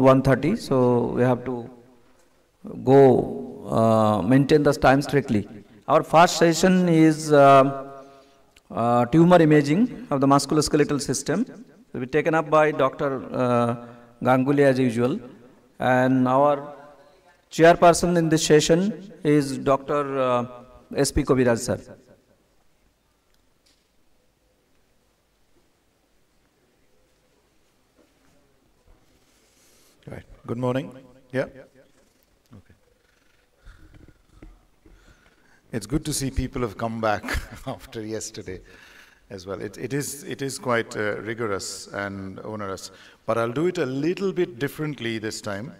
1.30, so we have to go uh, maintain the time strictly. Our first session is uh, uh, tumor imaging of the musculoskeletal system. Will be taken up by Dr. Uh, Ganguly as usual. And our chairperson in this session is Dr. Uh, S.P. Koviraj sir. Right. Good morning. Yeah? Okay. It's good to see people have come back after yesterday as well. It, it, is, it is quite uh, rigorous and onerous, but I'll do it a little bit differently this time.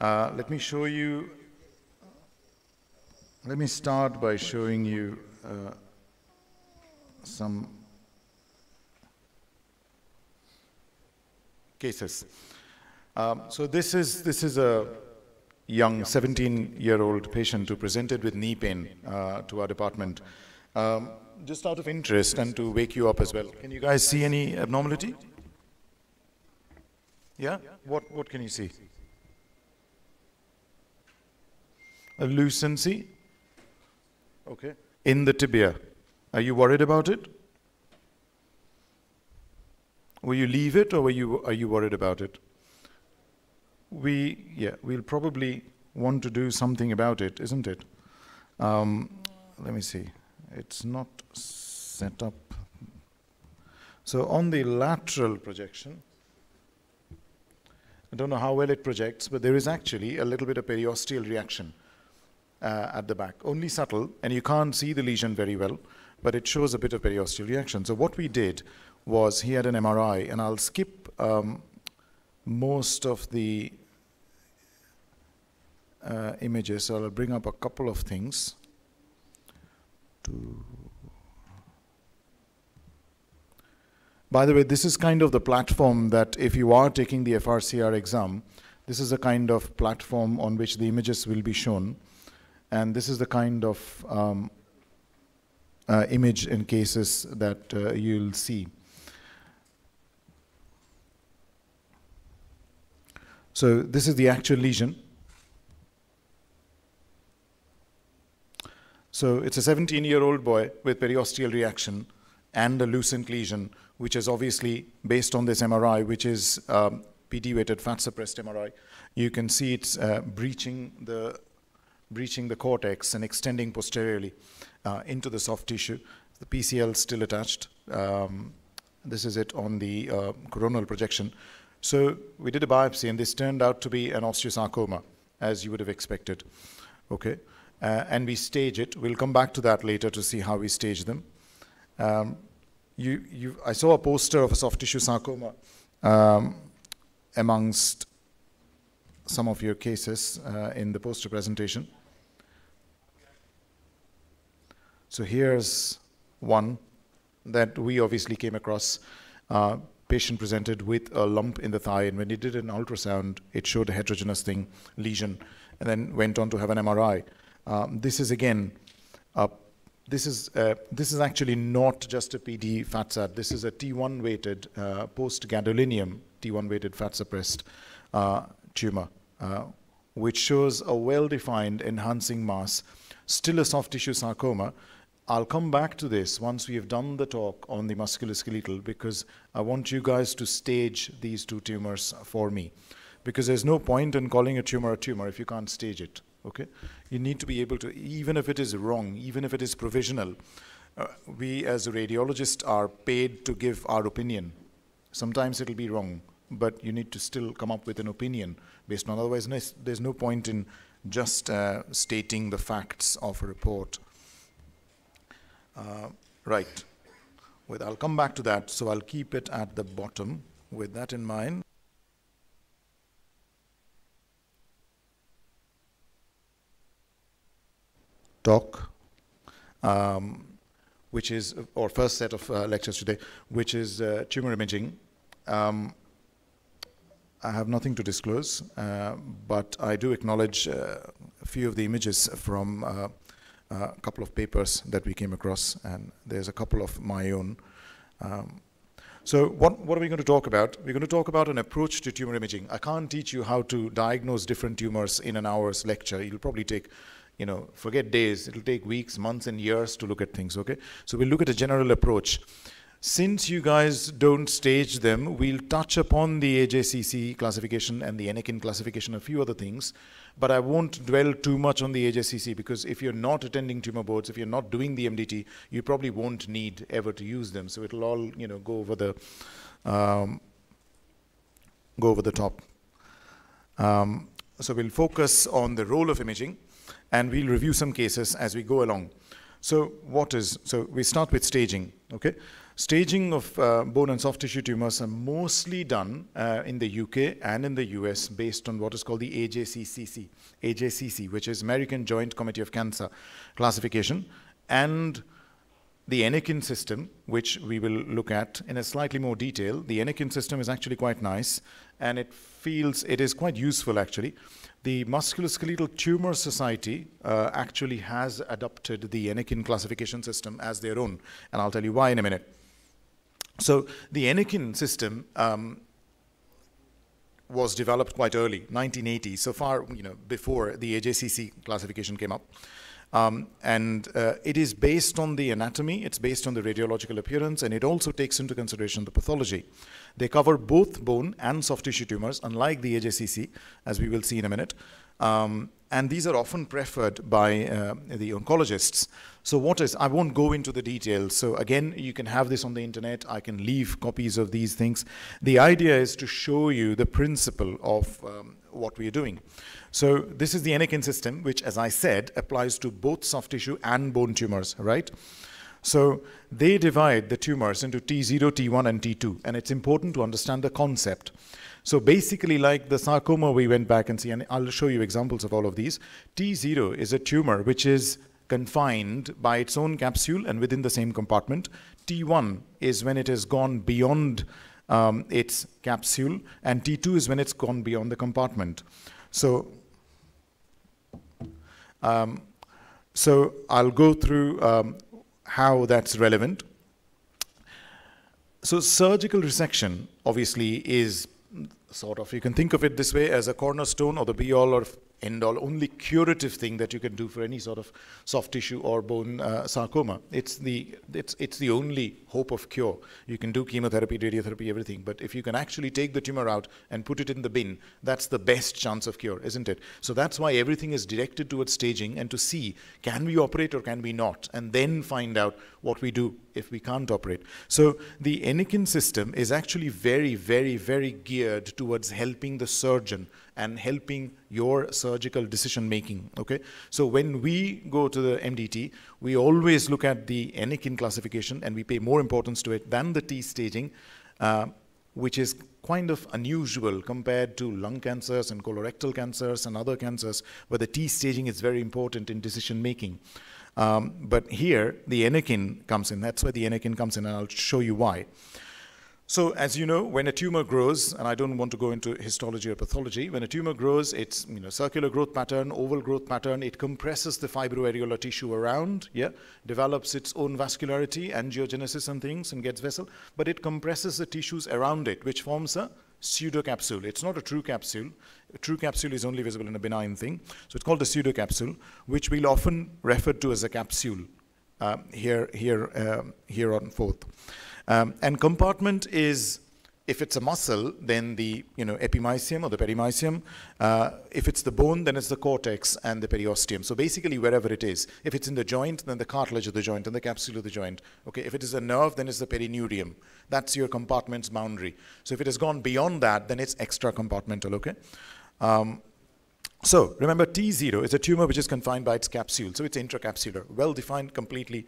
Uh, let me show you, let me start by showing you uh, some cases. Um, so this is, this is a young 17-year-old patient who presented with knee pain uh, to our department. Um, just out of interest and to wake you up as well. Can you guys see any abnormality? Yeah? What, what can you see? A lucency? Okay. In the tibia. Are you worried about it? Will you leave it or were you, are you worried about it? We, yeah, we'll probably want to do something about it, isn't it? Um, let me see. It's not set up. So on the lateral projection, I don't know how well it projects, but there is actually a little bit of periosteal reaction uh, at the back. Only subtle, and you can't see the lesion very well, but it shows a bit of periosteal reaction. So what we did was he had an MRI, and I'll skip um, most of the uh, images. So I'll bring up a couple of things. By the way, this is kind of the platform that if you are taking the FRCR exam, this is a kind of platform on which the images will be shown. And this is the kind of um, uh, image in cases that uh, you'll see. So this is the actual lesion. So it's a 17-year-old boy with periosteal reaction and a lucent lesion, which is obviously based on this MRI, which is um, PD-weighted fat-suppressed MRI. You can see it's uh, breaching the breaching the cortex and extending posteriorly uh, into the soft tissue. The PCL is still attached. Um, this is it on the uh, coronal projection. So we did a biopsy, and this turned out to be an osteosarcoma, as you would have expected. Okay uh, and we stage it. We'll come back to that later to see how we stage them. Um, you, you, I saw a poster of a soft tissue sarcoma um, amongst some of your cases uh, in the poster presentation. So here's one that we obviously came across. Uh, patient presented with a lump in the thigh, and when he did an ultrasound, it showed a heterogeneous thing, lesion, and then went on to have an MRI. Um, this is again, uh, this is uh, this is actually not just a PD fat sat. This is a T1 weighted uh, post gadolinium T1 weighted fat suppressed uh, tumor, uh, which shows a well-defined enhancing mass, still a soft tissue sarcoma. I'll come back to this once we have done the talk on the musculoskeletal because I want you guys to stage these two tumors for me because there's no point in calling a tumor a tumor if you can't stage it okay? You need to be able to, even if it is wrong, even if it is provisional, uh, we as radiologists are paid to give our opinion. Sometimes it'll be wrong, but you need to still come up with an opinion based on, otherwise there's no point in just uh, stating the facts of a report. Uh, right. With, I'll come back to that, so I'll keep it at the bottom with that in mind. Talk, um, which is, our first set of uh, lectures today, which is uh, tumor imaging. Um, I have nothing to disclose, uh, but I do acknowledge uh, a few of the images from uh, a couple of papers that we came across, and there's a couple of my own. Um, So what, what are we going to talk about? We're going to talk about an approach to tumor imaging. I can't teach you how to diagnose different tumors in an hour's lecture. It'll probably take, you know, forget days. It'll take weeks, months, and years to look at things, okay? So we'll look at a general approach. Since you guys don't stage them, we'll touch upon the AJCC classification and the Enneking classification, a few other things, but I won't dwell too much on the AJCC because if you're not attending tumor boards, if you're not doing the MDT, you probably won't need ever to use them. So it'll all, you know, go over the, um, go over the top. Um, so we'll focus on the role of imaging and we'll review some cases as we go along. So what is, so we start with staging, okay? Staging of uh, bone and soft tissue tumors are mostly done uh, in the UK and in the US based on what is called the AJCCC, AJCC, which is American Joint Committee of Cancer classification, and the Enneking system, which we will look at in a slightly more detail. The Enneking system is actually quite nice, and it feels it is quite useful actually. The Musculoskeletal Tumor Society uh, actually has adopted the Enneking classification system as their own, and I'll tell you why in a minute. So the Enneking system um, was developed quite early, 1980, so far you know before the AJCC classification came up. Um, and uh, it is based on the anatomy, it's based on the radiological appearance, and it also takes into consideration the pathology. They cover both bone and soft tissue tumors, unlike the AJCC, as we will see in a minute. Um, and these are often preferred by uh, the oncologists. So what is, I won't go into the details. So again, you can have this on the internet. I can leave copies of these things. The idea is to show you the principle of um, what we are doing. So this is the Enneking system, which, as I said, applies to both soft tissue and bone tumors, right? So they divide the tumors into T0, T1, and T2, and it's important to understand the concept. So basically, like the sarcoma, we went back and see, and I'll show you examples of all of these. T0 is a tumor which is confined by its own capsule and within the same compartment. T1 is when it has gone beyond um, its capsule, and T2 is when it's gone beyond the compartment. So, um, so I'll go through um, how that's relevant. So surgical resection obviously is sort of, you can think of it this way as a cornerstone or the be all or end all, only curative thing that you can do for any sort of soft tissue or bone uh, sarcoma. It's the, it's, it's the only hope of cure. You can do chemotherapy, radiotherapy, everything, but if you can actually take the tumor out and put it in the bin, that's the best chance of cure, isn't it? So that's why everything is directed towards staging and to see can we operate or can we not, and then find out what we do if we can't operate. So the Enneking system is actually very, very, very geared towards helping the surgeon and helping your surgical decision making. Okay, so when we go to the MDT, we always look at the Enneking classification and we pay more importance to it than the T staging, uh, which is kind of unusual compared to lung cancers and colorectal cancers and other cancers, where the T staging is very important in decision making. Um, but here, the Enneking comes in. That's where the Enneking comes in, and I'll show you why. So as you know, when a tumor grows, and I don't want to go into histology or pathology, when a tumor grows, it's you know circular growth pattern, oval growth pattern, it compresses the fibroareolar tissue around, yeah, develops its own vascularity, angiogenesis and things, and gets vessel, but it compresses the tissues around it, which forms a pseudocapsule. It's not a true capsule. A true capsule is only visible in a benign thing. So it's called a pseudocapsule, which we'll often refer to as a capsule uh, here, here, uh, here on forth. Um, and compartment is, if it's a muscle, then the you know epimysium or the perimysium. Uh, if it's the bone, then it's the cortex and the periosteum. So basically, wherever it is. If it's in the joint, then the cartilage of the joint and the capsule of the joint. Okay. If it is a nerve, then it's the perineurium. That's your compartment's boundary. So if it has gone beyond that, then it's extra compartmental. Okay. Um, so remember, T0 is a tumor which is confined by its capsule. So it's intracapsular, well defined, completely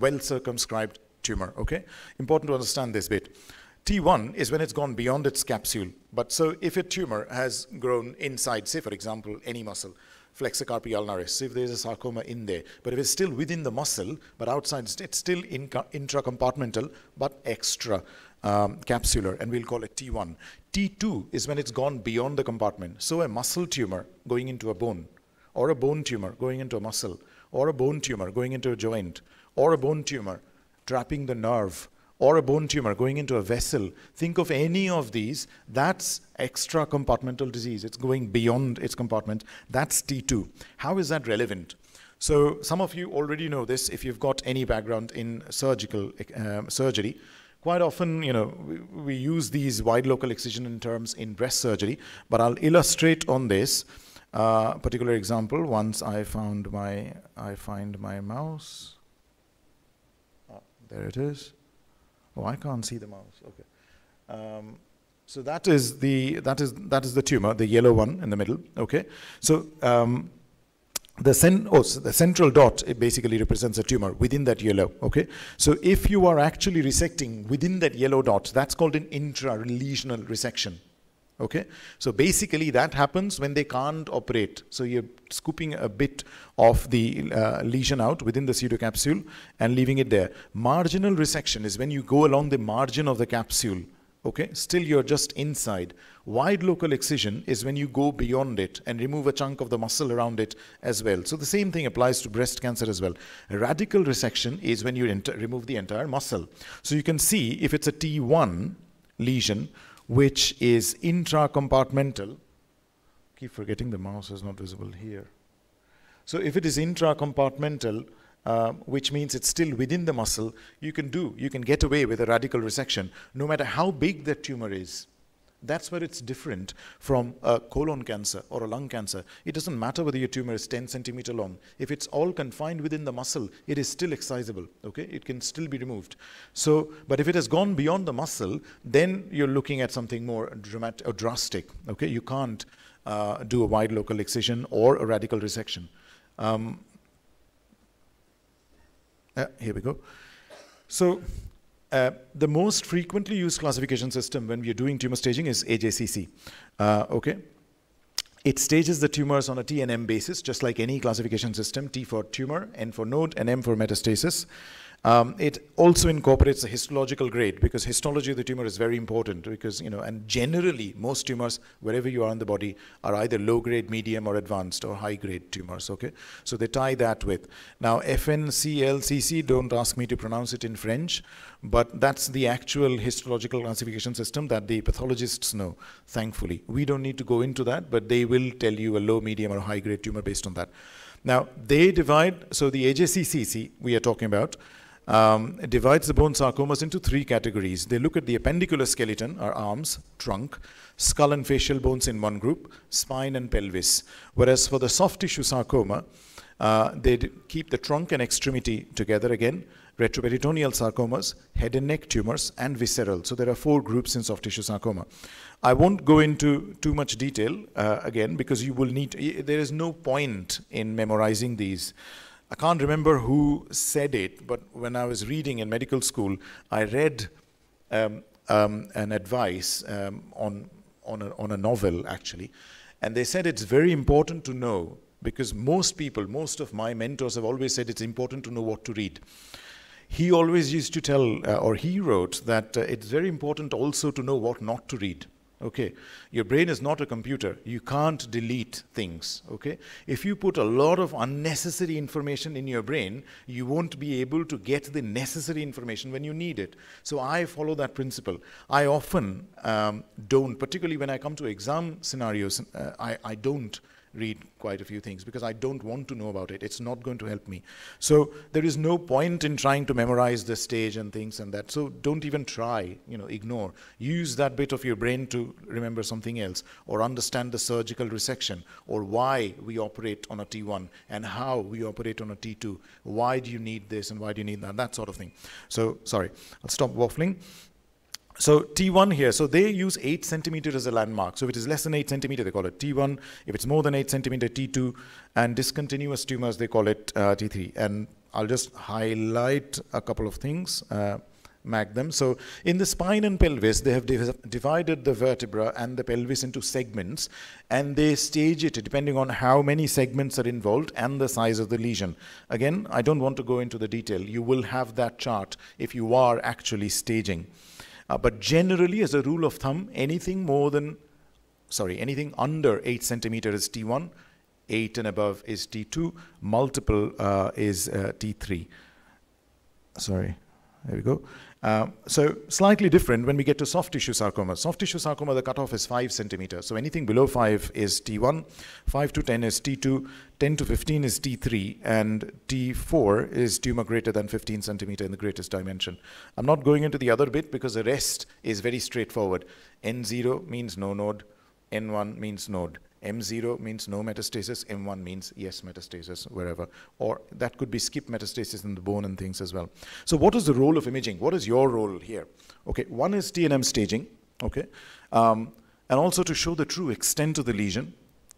well circumscribed tumor, okay? Important to understand this bit. T1 is when it's gone beyond its capsule. But so if a tumor has grown inside, say for example, any muscle, flexor carpi ulnaris, if there's a sarcoma in there, but if it's still within the muscle, but outside, it's still intracompartmental, but extra um, capsular, and we'll call it T1. T2 is when it's gone beyond the compartment. So a muscle tumor going into a bone, or a bone tumor going into a muscle, or a bone tumor going into a joint, or a bone tumor trapping the nerve or a bone tumor going into a vessel, think of any of these, that's extra compartmental disease. It's going beyond its compartment. That's T2. How is that relevant? So some of you already know this if you've got any background in surgical um, surgery. Quite often, you know, we, we use these wide local excision in terms in breast surgery, but I'll illustrate on this uh, particular example once I found my, I find my mouse. Oh, there it is. Oh, I can't see the mouse. Okay. Um, so that is the that is that is the tumor, the yellow one in the middle. Okay. So um, the, cen oh, so the central dot it basically represents a tumor within that yellow. Okay. So if you are actually resecting within that yellow dot, that's called an intralesional resection. Okay, so basically that happens when they can't operate. So you're scooping a bit of the uh, lesion out within the pseudocapsule and leaving it there. Marginal resection is when you go along the margin of the capsule. Okay, still you're just inside. Wide local excision is when you go beyond it and remove a chunk of the muscle around it as well. So the same thing applies to breast cancer as well. Radical resection is when you remove the entire muscle. So you can see if it's a T1 lesion, which is intracompartmental. Keep forgetting the mouse is not visible here. So if it is intracompartmental, uh, which means it's still within the muscle, you can do, you can get away with a radical resection, no matter how big that tumor is. That's where it's different from a colon cancer or a lung cancer. It doesn't matter whether your tumor is 10 centimeter long. If it's all confined within the muscle, it is still excisable. Okay, it can still be removed. So, but if it has gone beyond the muscle, then you're looking at something more dramatic or drastic. Okay, you can't uh, do a wide local excision or a radical resection. Um, uh, here we go. So uh, the most frequently used classification system when we are doing tumor staging is AJCC. Uh, okay. It stages the tumors on a T and M basis, just like any classification system, T for tumor, N for node, and M for metastasis. Um, it also incorporates a histological grade because histology of the tumor is very important because, you know, and generally most tumors, wherever you are in the body, are either low grade, medium, or advanced or high grade tumors, okay? So they tie that with. Now, FNCLCC, don't ask me to pronounce it in French, but that's the actual histological classification system that the pathologists know, thankfully. We don't need to go into that, but they will tell you a low, medium, or high grade tumor based on that. Now, they divide, so the AJCCC we are talking about, um, divides the bone sarcomas into three categories. They look at the appendicular skeleton, or arms, trunk, skull and facial bones in one group, spine and pelvis. Whereas for the soft tissue sarcoma, uh, they keep the trunk and extremity together again, retroperitoneal sarcomas, head and neck tumors, and visceral. So there are four groups in soft tissue sarcoma. I won't go into too much detail uh, again because you will need, there is no point in memorizing these. I can't remember who said it, but when I was reading in medical school, I read um, um, an advice um, on, on, a, on a novel, actually. And they said it's very important to know, because most people, most of my mentors have always said it's important to know what to read. He always used to tell, uh, or he wrote, that uh, it's very important also to know what not to read. Okay, your brain is not a computer. You can't delete things. Okay, if you put a lot of unnecessary information in your brain, you won't be able to get the necessary information when you need it. So I follow that principle. I often um, don't, particularly when I come to exam scenarios, uh, I, I don't read quite a few things because I don't want to know about it. It's not going to help me. So there is no point in trying to memorize the stage and things and that. So don't even try, you know, ignore. Use that bit of your brain to remember something else or understand the surgical resection or why we operate on a T1 and how we operate on a T2. Why do you need this and why do you need that? That sort of thing. So, sorry, I'll stop waffling. So T1 here, so they use 8 centimeter as a landmark. So if it is less than 8 centimeter, they call it T1. If it's more than 8 centimeter, T2. And discontinuous tumors, they call it uh, T3. And I'll just highlight a couple of things, uh, mark them. So in the spine and pelvis, they have div divided the vertebra and the pelvis into segments. And they stage it depending on how many segments are involved and the size of the lesion. Again, I don't want to go into the detail. You will have that chart if you are actually staging. Uh, but generally, as a rule of thumb, anything more than, sorry, anything under 8 centimeter is T1, 8 and above is T2, multiple uh, is uh, T3. Sorry, there we go. Uh, so slightly different when we get to soft tissue sarcoma. Soft tissue sarcoma, the cutoff is 5 centimeters. So anything below 5 is T1, 5 to 10 is T2, 10 to 15 is T3, and T4 is tumor greater than 15 centimeter in the greatest dimension. I'm not going into the other bit because the rest is very straightforward. N0 means no node, N1 means node. M0 means no metastasis, M1 means yes metastasis, wherever. Or that could be skip metastasis in the bone and things as well. So what is the role of imaging? What is your role here? Okay, one is TNM staging, okay, um, and also to show the true extent of the lesion,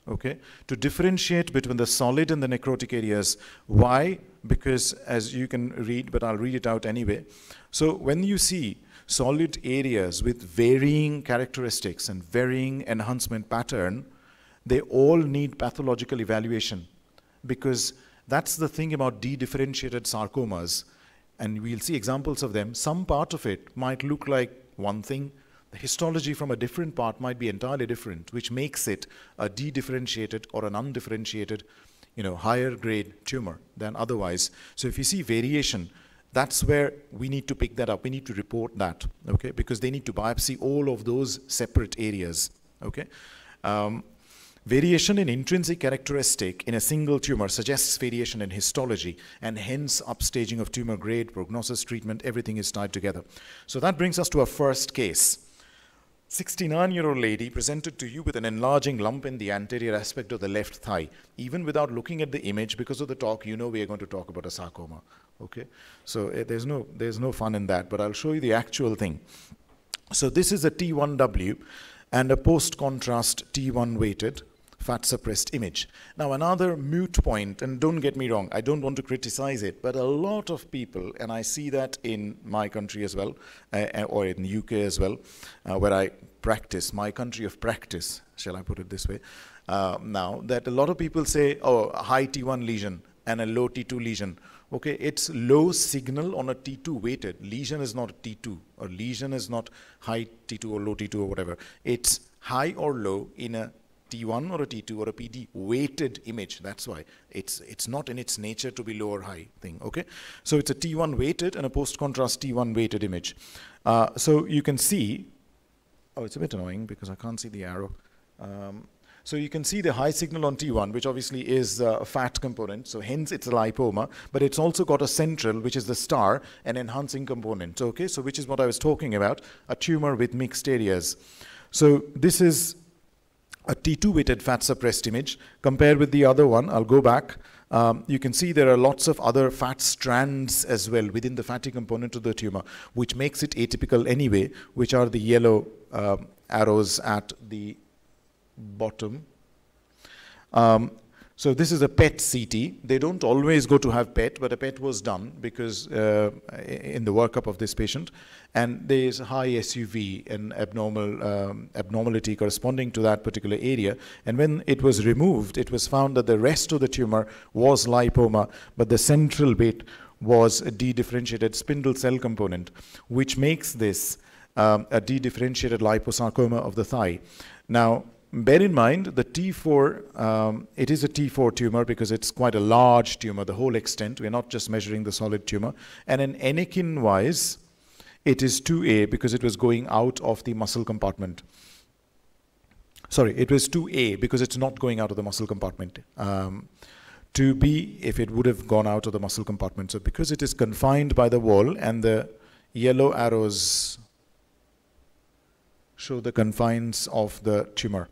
okay, to differentiate between the solid and the necrotic areas. Why? Because as you can read, but I'll read it out anyway. So when you see solid areas with varying characteristics and varying enhancement pattern, they all need pathological evaluation because that's the thing about dedifferentiated sarcomas. And we'll see examples of them. Some part of it might look like one thing. The histology from a different part might be entirely different, which makes it a dedifferentiated or an undifferentiated, you know, higher grade tumor than otherwise. So if you see variation, that's where we need to pick that up. We need to report that, okay? Because they need to biopsy all of those separate areas, okay? Um, Variation in intrinsic characteristic in a single tumor suggests variation in histology and hence upstaging of tumor grade, prognosis, treatment, everything is tied together. So that brings us to our first case. 69-year-old lady presented to you with an enlarging lump in the anterior aspect of the left thigh. Even without looking at the image, because of the talk, you know we are going to talk about a sarcoma. Okay, so uh, there's no there's no fun in that, but I'll show you the actual thing. So this is a T1W and a post-contrast T1 weighted fat suppressed image. Now, another moot point, and don't get me wrong, I don't want to criticize it, but a lot of people, and I see that in my country as well, uh, or in the UK as well, uh, where I practice, my country of practice, shall I put it this way, uh, now, that a lot of people say, oh, high T1 lesion and a low T2 lesion. Okay, it's low signal on a T2 weighted. Lesion is not T2, or lesion is not high T2 or low T2 or whatever. It's high or low in a T1 or a T2 or a PD weighted image. That's why it's it's not in its nature to be low or high thing. Okay, so it's a T1 weighted and a post contrast T1 weighted image. Uh, so you can see. Oh, it's a bit annoying because I can't see the arrow. Um, so you can see the high signal on T1, which obviously is a fat component, so hence it's a lipoma, but it's also got a central, which is the star, an enhancing component, okay? So which is what I was talking about, a tumor with mixed areas. So this is a T2 weighted fat suppressed image. Compared with the other one, I'll go back. Um, you can see there are lots of other fat strands as well within the fatty component of the tumor, which makes it atypical anyway, which are the yellow um, arrows at the bottom. Um, so this is a PET CT. They don't always go to have PET, but a PET was done because uh, in the workup of this patient, and there is high SUV and abnormal um, abnormality corresponding to that particular area. And when it was removed, it was found that the rest of the tumor was lipoma, but the central bit was a dedifferentiated spindle cell component, which makes this um, a dedifferentiated liposarcoma of the thigh. Now, bear in mind the T4, um, it is a T4 tumor because it's quite a large tumor, the whole extent. We're not just measuring the solid tumor. And in Enneking wise, it is 2A because it was going out of the muscle compartment. Sorry, it was 2A because it's not going out of the muscle compartment. Um, 2B if it would have gone out of the muscle compartment. So because it is confined by the wall and the yellow arrows show the confines of the tumor.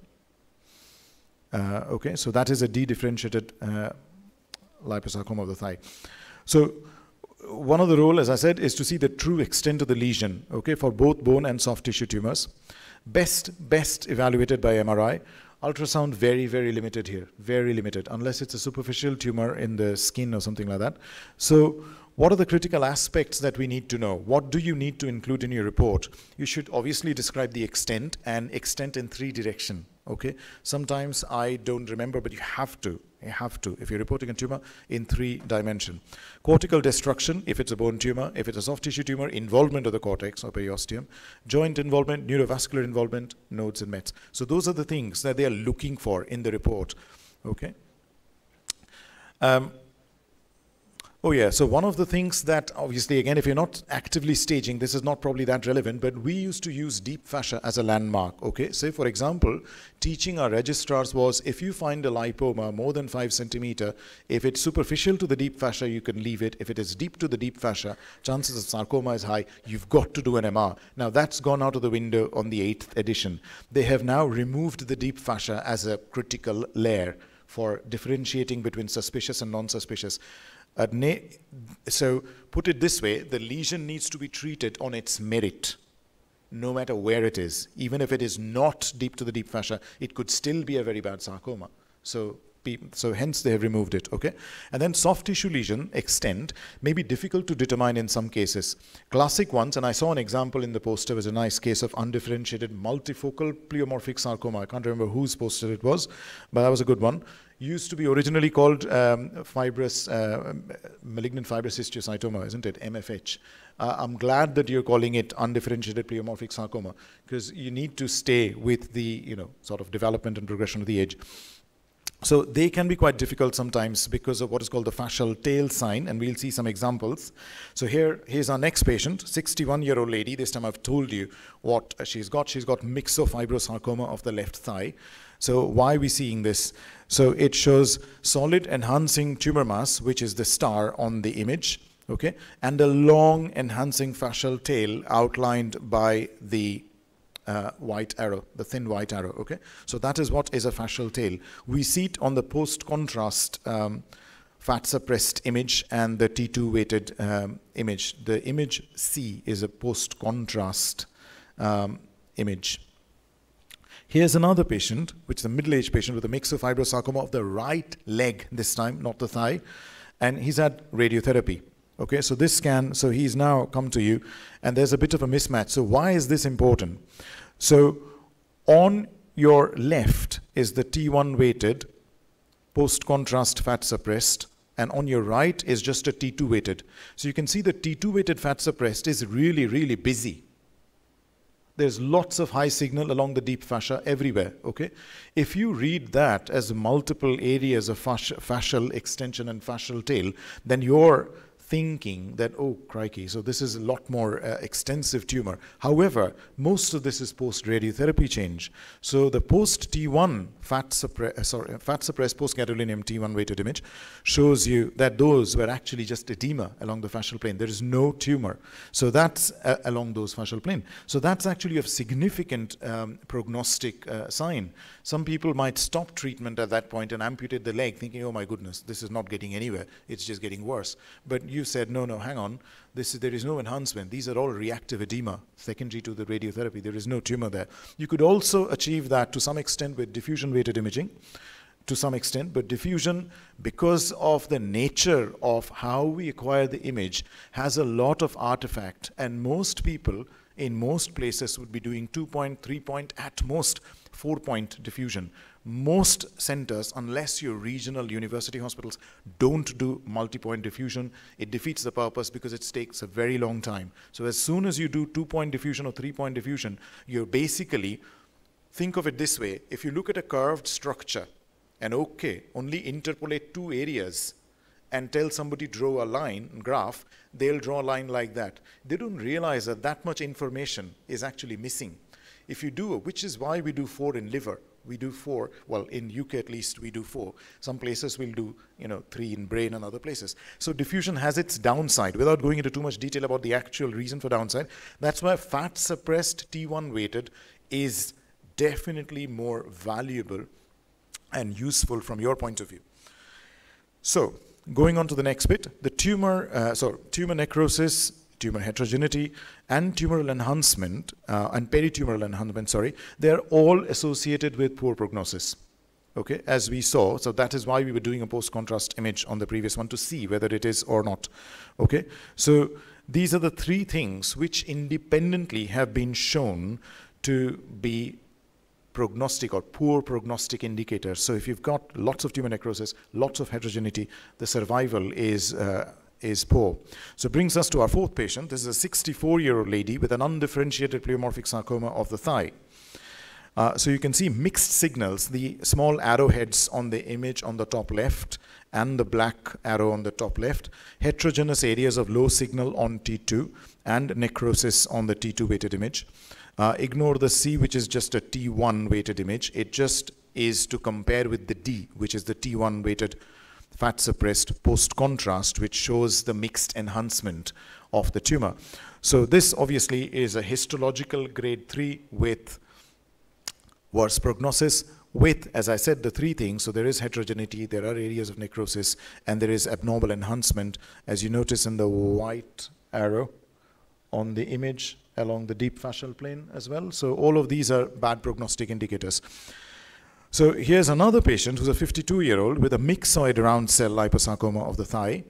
Uh, okay, so that is a dedifferentiated uh, liposarcoma of the thigh. So one of the role, as I said, is to see the true extent of the lesion, okay, for both bone and soft tissue tumors. Best, best evaluated by MRI. Ultrasound, very, very limited here, very limited, unless it's a superficial tumor in the skin or something like that. So what are the critical aspects that we need to know? What do you need to include in your report? You should obviously describe the extent and extent in three direction, okay? Sometimes I don't remember, but you have to. You have to, if you're reporting a tumor, in three dimension. Cortical destruction, if it's a bone tumor, if it's a soft tissue tumor, involvement of the cortex or periosteum, joint involvement, neurovascular involvement, nodes and mets. So those are the things that they are looking for in the report, okay? Um, Oh, yeah. So, one of the things that obviously, again, if you're not actively staging, this is not probably that relevant, but we used to use deep fascia as a landmark. Okay. Say, for example, teaching our registrars was if you find a lipoma more than five centimeter, if it's superficial to the deep fascia, you can leave it. If it is deep to the deep fascia, chances of sarcoma is high. You've got to do an MR. Now, that's gone out of the window on the eighth edition. They have now removed the deep fascia as a critical layer for differentiating between suspicious and non suspicious so put it this way, the lesion needs to be treated on its merit, no matter where it is. Even if it is not deep to the deep fascia, it could still be a very bad sarcoma. So so hence they have removed it okay and then soft tissue lesion extent may be difficult to determine in some cases classic ones and i saw an example in the poster was a nice case of undifferentiated multifocal pleomorphic sarcoma i can't remember whose poster it was but that was a good one used to be originally called um, fibrous, uh, malignant fibrous histiocytoma, isn't it? MFH. Uh, I'm glad that you're calling it undifferentiated pleomorphic sarcoma because you need to stay with the, you know, sort of development and progression of the age. So they can be quite difficult sometimes because of what is called the fascial tail sign, and we'll see some examples. So here, here's our next patient, 61-year-old lady. This time I've told you what she's got. She's got myxofibrosarcoma of the left thigh. So why are we seeing this? So it shows solid enhancing tumor mass, which is the star on the image, okay, and a long enhancing fascial tail outlined by the uh, white arrow, the thin white arrow, okay? So that is what is a fascial tail. We see it on the post-contrast um, fat suppressed image and the T2 weighted um, image. The image C is a post-contrast um, image. Here's another patient, which is a middle-aged patient with a myxofibrosarcoma of the right leg this time, not the thigh, and he's had radiotherapy. Okay, so this scan, so he's now come to you, and there's a bit of a mismatch. So why is this important? So on your left is the T1 weighted, post-contrast fat suppressed, and on your right is just a T2 weighted. So you can see the T2 weighted fat suppressed is really, really busy. There's lots of high signal along the deep fascia everywhere, okay? If you read that as multiple areas of fascial extension and fascial tail, then your thinking that, oh, crikey, so this is a lot more uh, extensive tumor. However, most of this is post-radiotherapy change. So the post-T1 fat, suppre uh, sorry, fat suppressed post-gadolinium T1 weighted image shows you that those were actually just edema along the fascial plane. There is no tumor. So that's uh, along those fascial plane. So that's actually a significant um, prognostic uh, sign. Some people might stop treatment at that point and amputate the leg thinking, oh my goodness, this is not getting anywhere. It's just getting worse. But you said, no, no, hang on, this is, there is no enhancement. These are all reactive edema, secondary to the radiotherapy. There is no tumor there. You could also achieve that to some extent with diffusion-weighted imaging, to some extent, but diffusion, because of the nature of how we acquire the image, has a lot of artifact, and most people in most places would be doing two point, three point, at most four point diffusion most centers, unless your regional university hospitals don't do multi-point diffusion, it defeats the purpose because it takes a very long time. So as soon as you do two-point diffusion or three-point diffusion, you're basically, think of it this way, if you look at a curved structure and okay, only interpolate two areas and tell somebody draw a line, graph, they'll draw a line like that. They don't realize that that much information is actually missing. If you do, which is why we do four in liver, we do four. Well, in UK at least, we do four. Some places we'll do, you know, three in brain and other places. So diffusion has its downside. Without going into too much detail about the actual reason for downside, that's why fat suppressed T1 weighted is definitely more valuable and useful from your point of view. So going on to the next bit, the tumor, uh, tumor necrosis tumor heterogeneity and tumoral enhancement uh, and peritumoral enhancement, sorry, they're all associated with poor prognosis. Okay, as we saw, so that is why we were doing a post-contrast image on the previous one to see whether it is or not. Okay, so these are the three things which independently have been shown to be prognostic or poor prognostic indicators. So if you've got lots of tumor necrosis, lots of heterogeneity, the survival is uh, is poor. So brings us to our fourth patient. This is a 64-year-old lady with an undifferentiated pleomorphic sarcoma of the thigh. Uh, so you can see mixed signals, the small arrowheads on the image on the top left and the black arrow on the top left, heterogeneous areas of low signal on T2 and necrosis on the T2 weighted image. Uh, ignore the C, which is just a T1 weighted image. It just is to compare with the D, which is the T1 weighted fat suppressed post contrast, which shows the mixed enhancement of the tumor. So this obviously is a histological grade 3 with worse prognosis with, as I said, the three things. So there is heterogeneity, there are areas of necrosis, and there is abnormal enhancement, as you notice in the white arrow on the image along the deep fascial plane as well. So all of these are bad prognostic indicators. So here's another patient who's a 52 year old with a myxoid round cell liposarcoma of the thigh.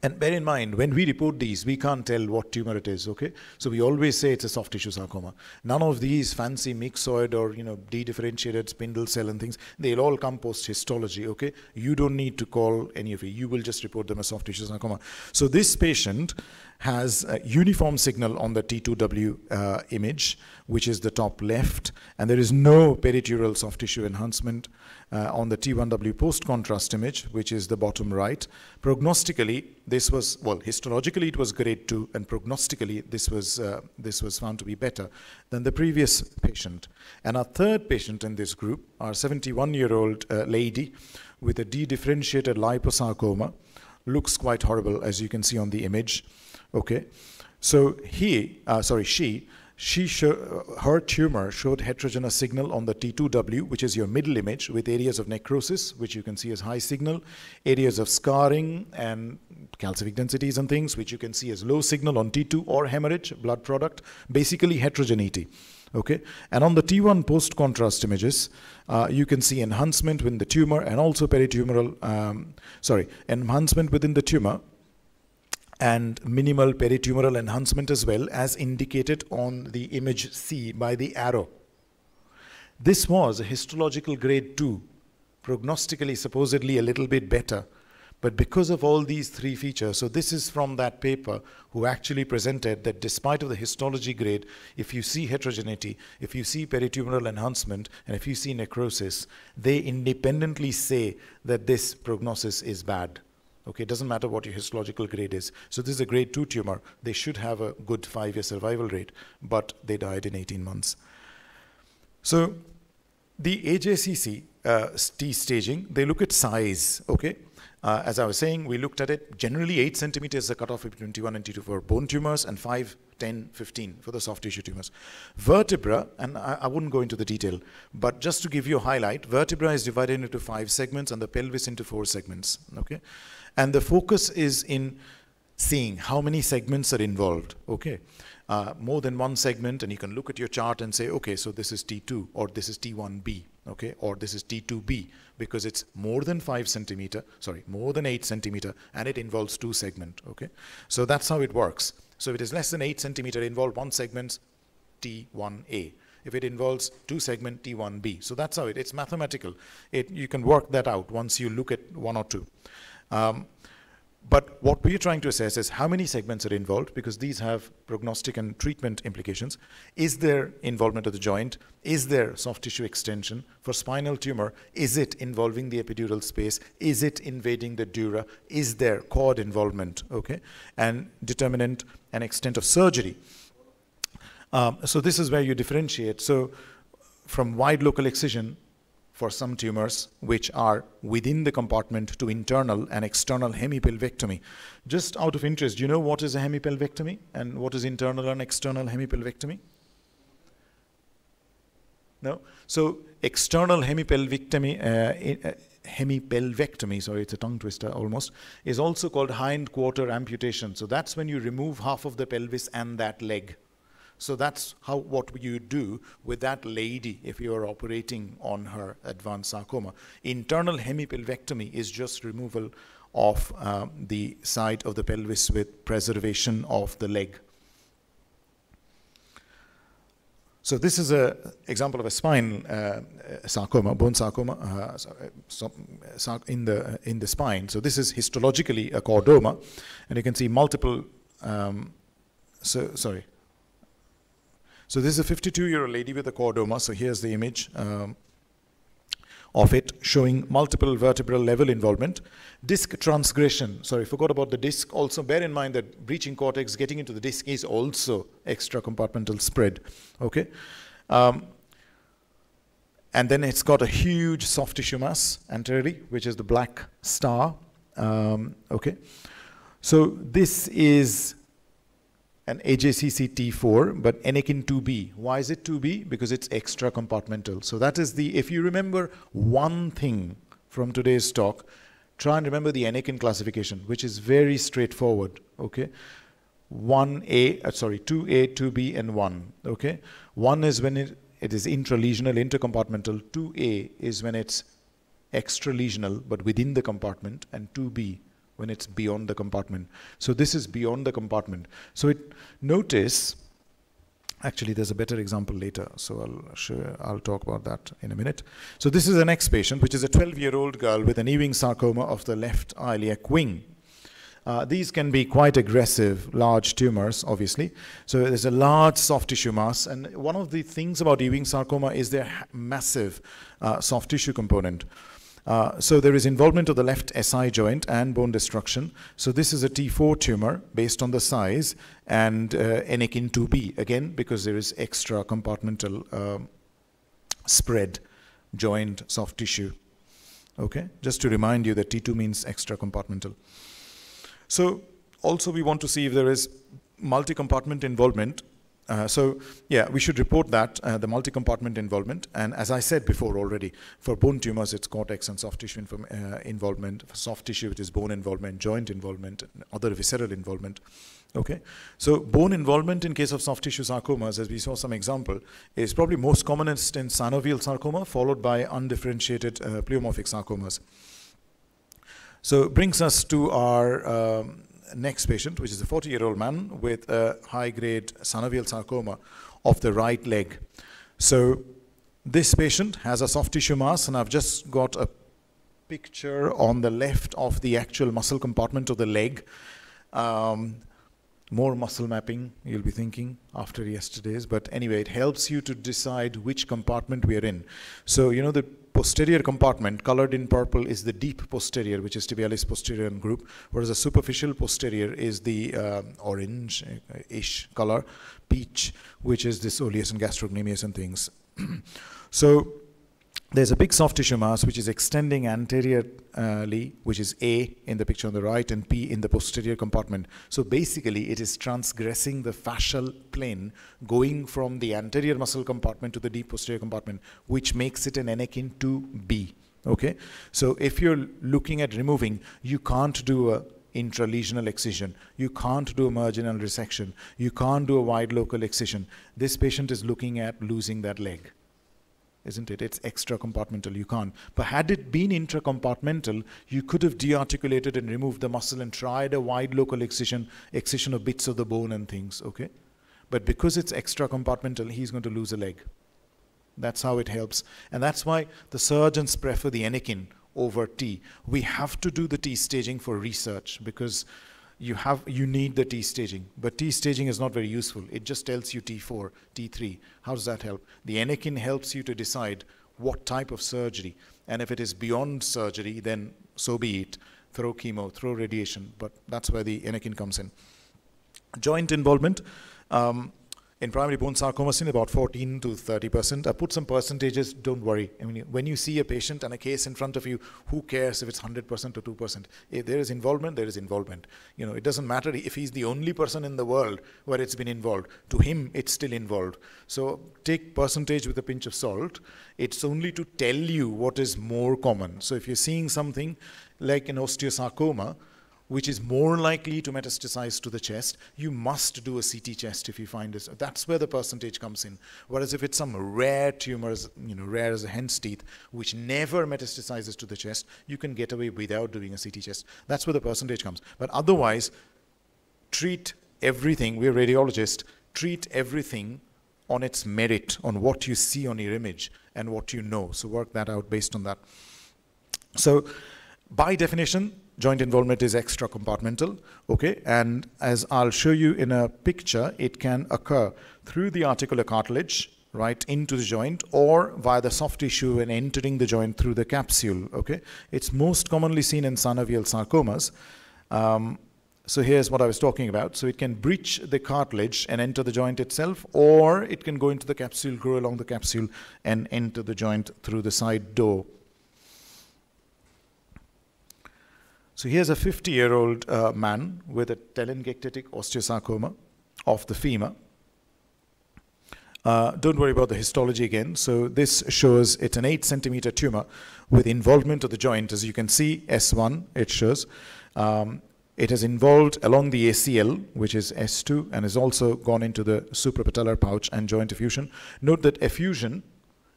And bear in mind, when we report these, we can't tell what tumor it is, okay? So we always say it's a soft tissue sarcoma. None of these fancy myxoid or, you know, dedifferentiated spindle cell and things, they'll all come post histology, okay? You don't need to call any of it. You will just report them as soft tissue sarcoma. So this patient has a uniform signal on the T2W uh, image, which is the top left, and there is no peritumoral soft tissue enhancement uh, on the T1W post-contrast image, which is the bottom right. Prognostically, this was, well, histologically it was grade 2, and prognostically this was, uh, this was found to be better than the previous patient. And our third patient in this group, our 71-year-old uh, lady with a dedifferentiated liposarcoma, looks quite horrible, as you can see on the image. Okay, so he, uh, sorry, she, she her tumor showed heterogeneous signal on the T2W, which is your middle image, with areas of necrosis, which you can see as high signal, areas of scarring and calcific densities and things, which you can see as low signal on T2 or hemorrhage, blood product, basically heterogeneity. Okay, and on the T1 post-contrast images, uh, you can see enhancement within the tumor and also peritumoral, um, sorry, enhancement within the tumor and minimal peritumoral enhancement as well as indicated on the image C by the arrow. This was a histological grade 2, prognostically supposedly a little bit better. But because of all these three features, so this is from that paper who actually presented that despite of the histology grade, if you see heterogeneity, if you see peritumoral enhancement, and if you see necrosis, they independently say that this prognosis is bad. Okay, it doesn't matter what your histological grade is. So this is a grade 2 tumor. They should have a good five-year survival rate, but they died in 18 months. So the AJCC uh, T staging, they look at size, okay? Uh, as I was saying, we looked at it. Generally, 8 centimeters is the cutoff between T1 and T2 for bone tumors and 5, 10, 15 for the soft tissue tumors. Vertebra, and I, I, wouldn't go into the detail, but just to give you a highlight, vertebra is divided into five segments and the pelvis into four segments, okay? And the focus is in seeing how many segments are involved, okay? Uh, more than one segment, and you can look at your chart and say, okay, so this is T2, or this is T1B, okay, or this is T2B, because it's more than five centimeter, sorry, more than eight centimeter, and it involves two segment, okay? So that's how it works. So if it is less than eight centimeter, involve one segment, T1A. If it involves two segment, T1B. So that's how it, it's mathematical. It, you can work that out once you look at one or two. Um, but what we're trying to assess is how many segments are involved because these have prognostic and treatment implications. Is there involvement of the joint? Is there soft tissue extension? For spinal tumor, is it involving the epidural space? Is it invading the dura? Is there cord involvement? Okay, and determinant and extent of surgery. Um, so this is where you differentiate. So from wide local excision for some tumors which are within the compartment to internal and external hemipelvectomy. Just out of interest, do you know what is a hemipelvectomy and what is internal and external hemipelvectomy? No? So external hemipelvectomy, uh, uh, hemipelvectomy, sorry, it's a tongue twister almost, is also called hind quarter amputation. So that's when you remove half of the pelvis and that leg. So that's how what you do with that lady if you are operating on her advanced sarcoma. Internal hemipelvectomy is just removal of um, the side of the pelvis with preservation of the leg. So this is an example of a spine uh, sarcoma, bone sarcoma uh, so, so in the in the spine. So this is histologically a chordoma, and you can see multiple. Um, so sorry, So this is a 52-year-old lady with a chordoma. So here's the image. Um, of it showing multiple vertebral level involvement. Disc transgression, sorry, forgot about the disc. Also bear in mind that breaching cortex getting into the disc is also extra compartmental spread, okay? Um, and then it's got a huge soft tissue mass anteriorly, which is the black star, um, okay? So this is an AJCC T4, but Enneking 2B. Why is it 2B? Because it's extra compartmental. So that is the, if you remember one thing from today's talk, try and remember the Enneking classification, which is very straightforward, okay? 1A, uh, sorry, 2A, 2B, and 1, okay? 1 is when it, it is intralesional, intercompartmental. 2A is when it's extralesional, but within the compartment, and 2B when it's beyond the compartment. So this is beyond the compartment. So it notice, actually there's a better example later, so I'll show, I'll talk about that in a minute. So this is the next patient, which is a 12-year-old girl with an Ewing sarcoma of the left iliac wing. Uh, these can be quite aggressive, large tumors, obviously. So there's a large soft tissue mass, and one of the things about Ewing sarcoma is their massive uh, soft tissue component. Uh, so there is involvement of the left SI joint and bone destruction. So this is a T4 tumor based on the size and uh, Enneking 2B, again, because there is extra compartmental uh, spread, joint, soft tissue. Okay, just to remind you that T2 means extra compartmental. So also we want to see if there is multi-compartment involvement uh, so yeah, we should report that, uh, the multi-compartment involvement. And as I said before already, for bone tumors, it's cortex and soft tissue uh, involvement. For soft tissue, it is bone involvement, joint involvement, other visceral involvement. Okay, so bone involvement in case of soft tissue sarcomas, as we saw some example, is probably most commonest in synovial sarcoma, followed by undifferentiated uh, pleomorphic sarcomas. So brings us to our um, next patient, which is a 40-year-old man with a high-grade synovial sarcoma of the right leg. So this patient has a soft tissue mass, and I've just got a picture on the left of the actual muscle compartment of the leg. Um, more muscle mapping, you'll be thinking, after yesterday's. But anyway, it helps you to decide which compartment we are in. So, you know, the posterior compartment, colored in purple, is the deep posterior, which is tibialis posterior group, whereas the superficial posterior is the uh, orange-ish color, peach, which is the soleus and gastrocnemius and things. so there's a big soft tissue mass which is extending anteriorly, which is A in the picture on the right and P in the posterior compartment. So basically it is transgressing the fascial plane going from the anterior muscle compartment to the deep posterior compartment, which makes it an Enneking 2B. Okay, so if you're looking at removing, you can't do a intralesional excision. You can't do a marginal resection. You can't do a wide local excision. This patient is looking at losing that leg isn't it? It's extra compartmental. You can't. But had it been intra-compartmental, you could have dearticulated and removed the muscle and tried a wide local excision, excision of bits of the bone and things, okay? But because it's extra compartmental, he's going to lose a leg. That's how it helps. And that's why the surgeons prefer the Enneking over T. We have to do the T staging for research because you have you need the T staging, but T staging is not very useful. It just tells you T4, T3. How does that help? The Enneking helps you to decide what type of surgery, and if it is beyond surgery, then so be it. Throw chemo, throw radiation, but that's where the Enneking comes in. Joint involvement. Um, in primary bone sarcoma in about 14 to 30 percent. I put some percentages, don't worry. I mean, when you see a patient and a case in front of you, who cares if it's 100 percent or 2 percent? If there is involvement, there is involvement. You know, it doesn't matter if he's the only person in the world where it's been involved. To him, it's still involved. So take percentage with a pinch of salt. It's only to tell you what is more common. So if you're seeing something like an osteosarcoma, which is more likely to metastasize to the chest, you must do a CT chest if you find this. That's where the percentage comes in. Whereas if it's some rare tumors, you know, rare as a hen's teeth, which never metastasizes to the chest, you can get away without doing a CT chest. That's where the percentage comes. But otherwise, treat everything, we're radiologists, treat everything on its merit, on what you see on your image and what you know. So work that out based on that. So by definition, joint involvement is extra compartmental, okay? And as I'll show you in a picture, it can occur through the articular cartilage, right, into the joint or via the soft tissue and entering the joint through the capsule, okay? It's most commonly seen in synovial sarcomas. Um, so here's what I was talking about. So it can breach the cartilage and enter the joint itself, or it can go into the capsule, grow along the capsule, and enter the joint through the side door. So here's a 50 year old uh, man with a telangiectatic osteosarcoma of the femur. Uh, don't worry about the histology again. So this shows it's an 8 centimeter tumor with involvement of the joint. As you can see, S1, it shows. Um, it has involved along the ACL, which is S2, and has also gone into the suprapatellar pouch and joint effusion. Note that effusion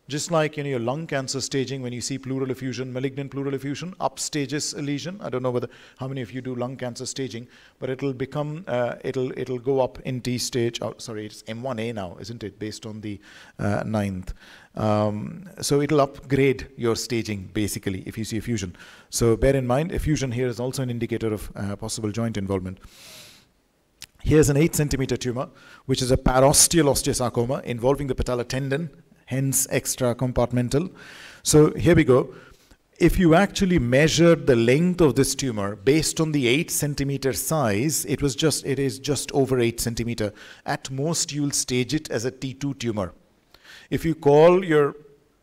just like in your lung cancer staging, when you see pleural effusion, malignant pleural effusion, upstages a lesion. I don't know whether how many of you do lung cancer staging, but it'll become uh, it'll it'll go up in T stage. Oh, sorry, it's M1A now, isn't it? Based on the uh, ninth. Um, so it'll upgrade your staging basically if you see effusion. So bear in mind, effusion here is also an indicator of uh, possible joint involvement. Here's an 8 centimeter tumor, which is a parosteal osteosarcoma involving the patellar tendon hence extra compartmental. So here we go. If you actually measured the length of this tumor based on the 8 centimeter size, it was just it is just over 8 centimeter. At most you'll stage it as a T2 tumor. If you call your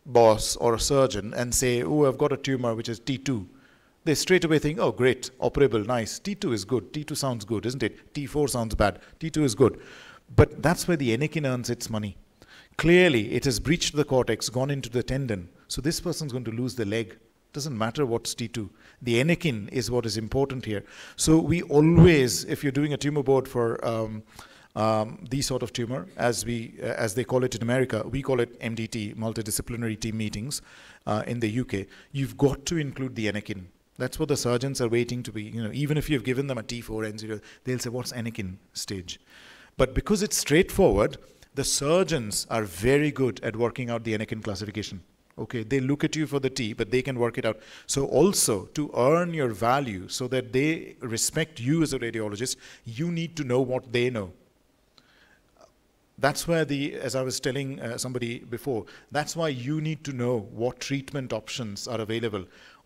boss or a surgeon and say, "Oh, I've got a tumor which is T2," they straight away think, "Oh, great, operable, nice. T2 is good. T2 sounds good, isn't it? T4 sounds bad. T2 is good." But that's where the Enneking earns its money. Clearly, it has breached the cortex, gone into the tendon. So this person's going to lose the leg. Doesn't matter what's T2. The Enneking is what is important here. So we always, if you're doing a tumor board for um, um, these sort of tumor, as we uh, as they call it in America, we call it MDT, multidisciplinary team meetings. Uh, in the UK, you've got to include the Enneking. That's what the surgeons are waiting to be. You know, even if you've given them a T4 N0, they'll say, "What's Enneking stage?" But because it's straightforward, the surgeons are very good at working out the Enneking classification. Okay, they look at you for the T, but they can work it out. So also to earn your value so that they respect you as a radiologist, you need to know what they know. That's where the, as I was telling uh, somebody before, that's why you need to know what treatment options are available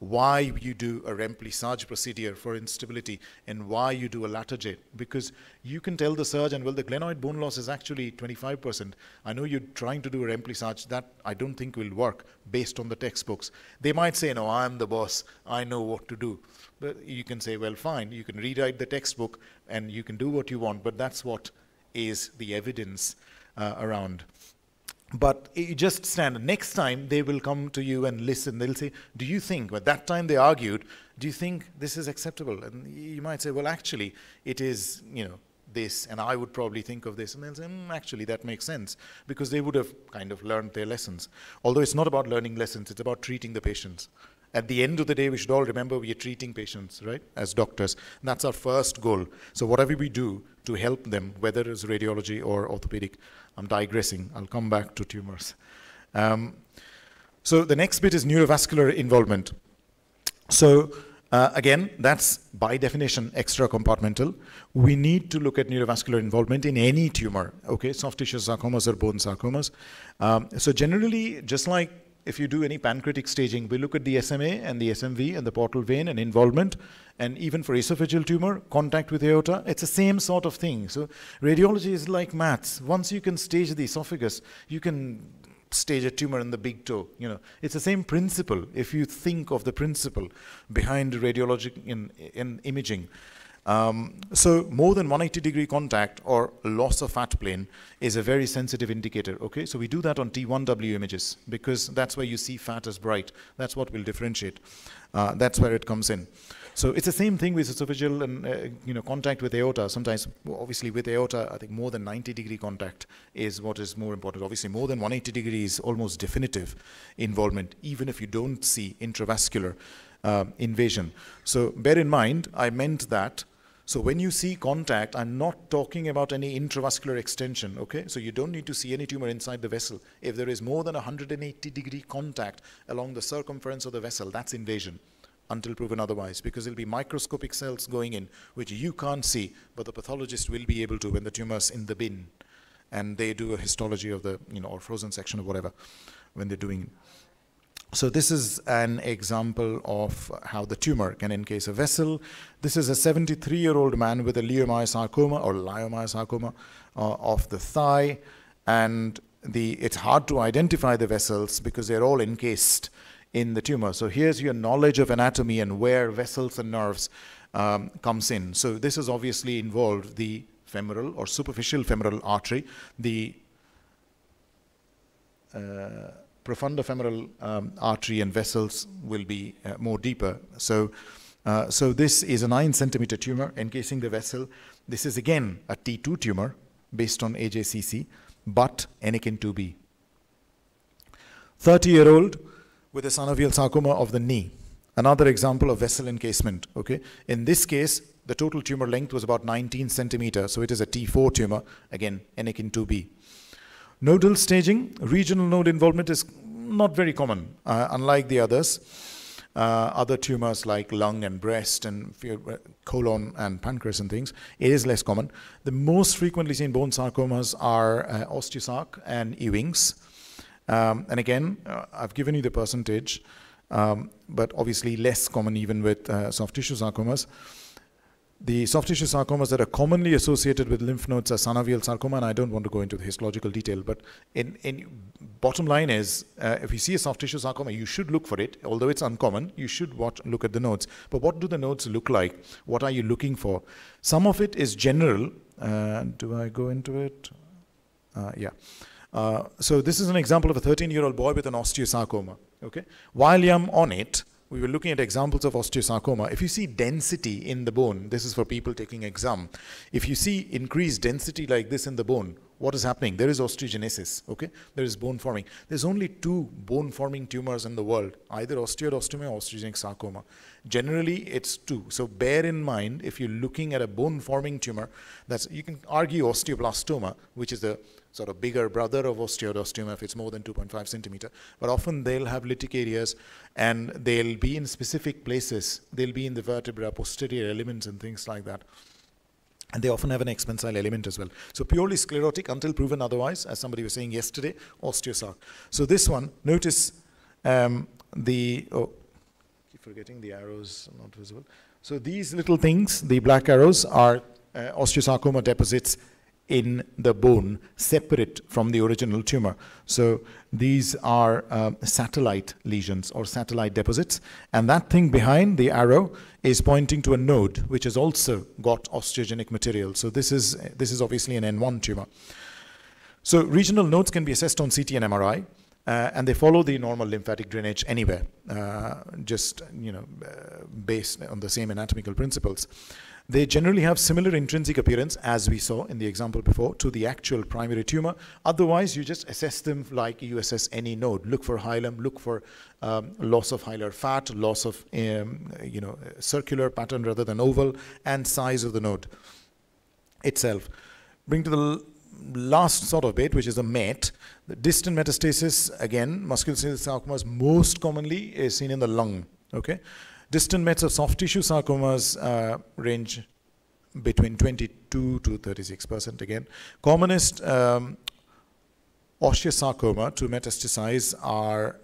why you do a remplissage procedure for instability and why you do a Latarjet. Because you can tell the surgeon, well, the glenoid bone loss is actually 25%. I know you're trying to do a remplissage. That I don't think will work based on the textbooks. They might say, no, I'm the boss. I know what to do. But you can say, well, fine. You can rewrite the textbook and you can do what you want. But that's what is the evidence uh, around. But you just stand. Next time they will come to you and listen. They'll say, Do you think, at that time they argued, do you think this is acceptable? And you might say, Well, actually, it is, you know, this, and I would probably think of this. And they'll say, mm, Actually, that makes sense. Because they would have kind of learned their lessons. Although it's not about learning lessons, it's about treating the patients. At the end of the day, we should all remember we are treating patients, right, as doctors. And that's our first goal. So, whatever we do to help them, whether it's radiology or orthopedic, I'm digressing. I'll come back to tumors. Um, so the next bit is neurovascular involvement. So uh, again, that's by definition extra compartmental. We need to look at neurovascular involvement in any tumor, okay, soft tissue sarcomas or bone sarcomas. Um, so generally, just like if you do any pancreatic staging, we look at the SMA and the SMV and the portal vein and involvement. And even for esophageal tumor, contact with aorta, it's the same sort of thing. So radiology is like maths. Once you can stage the esophagus, you can stage a tumor in the big toe. You know, it's the same principle if you think of the principle behind radiologic in, in imaging. Um, so more than 180 degree contact or loss of fat plane is a very sensitive indicator. Okay, so we do that on T1W images because that's where you see fat as bright. That's what will differentiate. Uh, that's where it comes in. So it's the same thing with esophageal and uh, you know contact with aorta. Sometimes, obviously, with aorta, I think more than 90 degree contact is what is more important. Obviously, more than 180 degrees, almost definitive involvement, even if you don't see intravascular uh, invasion. So bear in mind, I meant that so when you see contact, I'm not talking about any intravascular extension, okay? So you don't need to see any tumor inside the vessel. If there is more than 180 degree contact along the circumference of the vessel, that's invasion. until proven otherwise because there'll be microscopic cells going in which you can't see, but the pathologist will be able to when the tumor's in the bin and they do a histology of the, you know, or frozen section or whatever when they're doing so this is an example of how the tumor can encase a vessel. This is a 73-year-old man with a leiomyosarcoma or leiomyosarcoma uh, of the thigh, and the, it's hard to identify the vessels because they're all encased in the tumor. So here's your knowledge of anatomy and where vessels and nerves um, comes in. So this has obviously involved the femoral or superficial femoral artery, the uh, profunda femoral um, artery and vessels will be uh, more deeper. So, uh, so this is a 9 centimeter tumor encasing the vessel. This is again a T2 tumor based on AJCC, but Enneking 2B. 30 year old with a synovial sarcoma of the knee. Another example of vessel encasement. Okay, in this case, the total tumor length was about 19 centimeter, so it is a T4 tumor. Again, Enneking 2B. Nodal staging, regional node involvement is not very common, uh, unlike the others. Uh, other tumors like lung and breast and uh, colon and pancreas and things, it is less common. The most frequently seen bone sarcomas are uh, osteosarc and Ewing's. Um, and again, uh, I've given you the percentage, um, but obviously less common even with uh, soft tissue sarcomas. The soft tissue sarcomas that are commonly associated with lymph nodes are synovial sarcoma, and I don't want to go into the histological detail, but in, in bottom line is, uh, if you see a soft tissue sarcoma, you should look for it. Although it's uncommon, you should watch, look at the nodes. But what do the nodes look like? What are you looking for? Some of it is general. Uh, do I go into it? Uh, yeah. Uh, so this is an example of a 13-year-old boy with an osteosarcoma. Okay. While I'm on it, we were looking at examples of osteosarcoma. If you see density in the bone, this is for people taking exam. If you see increased density like this in the bone, what is happening? There is osteogenesis, okay? There is bone forming. There's only two bone forming tumors in the world, either osteoid osteoma or osteogenic sarcoma. Generally, it's two. So bear in mind, if you're looking at a bone forming tumor, that's, you can argue osteoblastoma, which is the sort of bigger brother of osteoid osteoma if it's more than 2.5 centimeter. But often they'll have lytic areas and they'll be in specific places. They'll be in the vertebra, posterior elements and things like that. And they often have an expansile element as well. So purely sclerotic until proven otherwise, as somebody was saying yesterday, osteosarc. So this one, notice um, the, oh, keep forgetting the arrows not visible. So these little things, the black arrows, are uh, osteosarcoma deposits in the bone separate from the original tumor. So these are uh, satellite lesions or satellite deposits. And that thing behind the arrow is pointing to a node which has also got osteogenic material. So this is, this is obviously an N1 tumor. So regional nodes can be assessed on CT and MRI. Uh, and they follow the normal lymphatic drainage anywhere, uh, just you know, uh, based on the same anatomical principles. They generally have similar intrinsic appearance, as we saw in the example before, to the actual primary tumor. Otherwise, you just assess them like you assess any node. Look for hilum, look for um, loss of hilar fat, loss of um, you know circular pattern rather than oval, and size of the node itself. Bring to the last sort of bit, which is a MET. The distant metastasis, again, musculoskeletal sarcomas most commonly is seen in the lung. Okay, Distant mets of soft tissue sarcomas uh, range between 22 to 36% again. Commonest um, osteosarcoma to metastasize are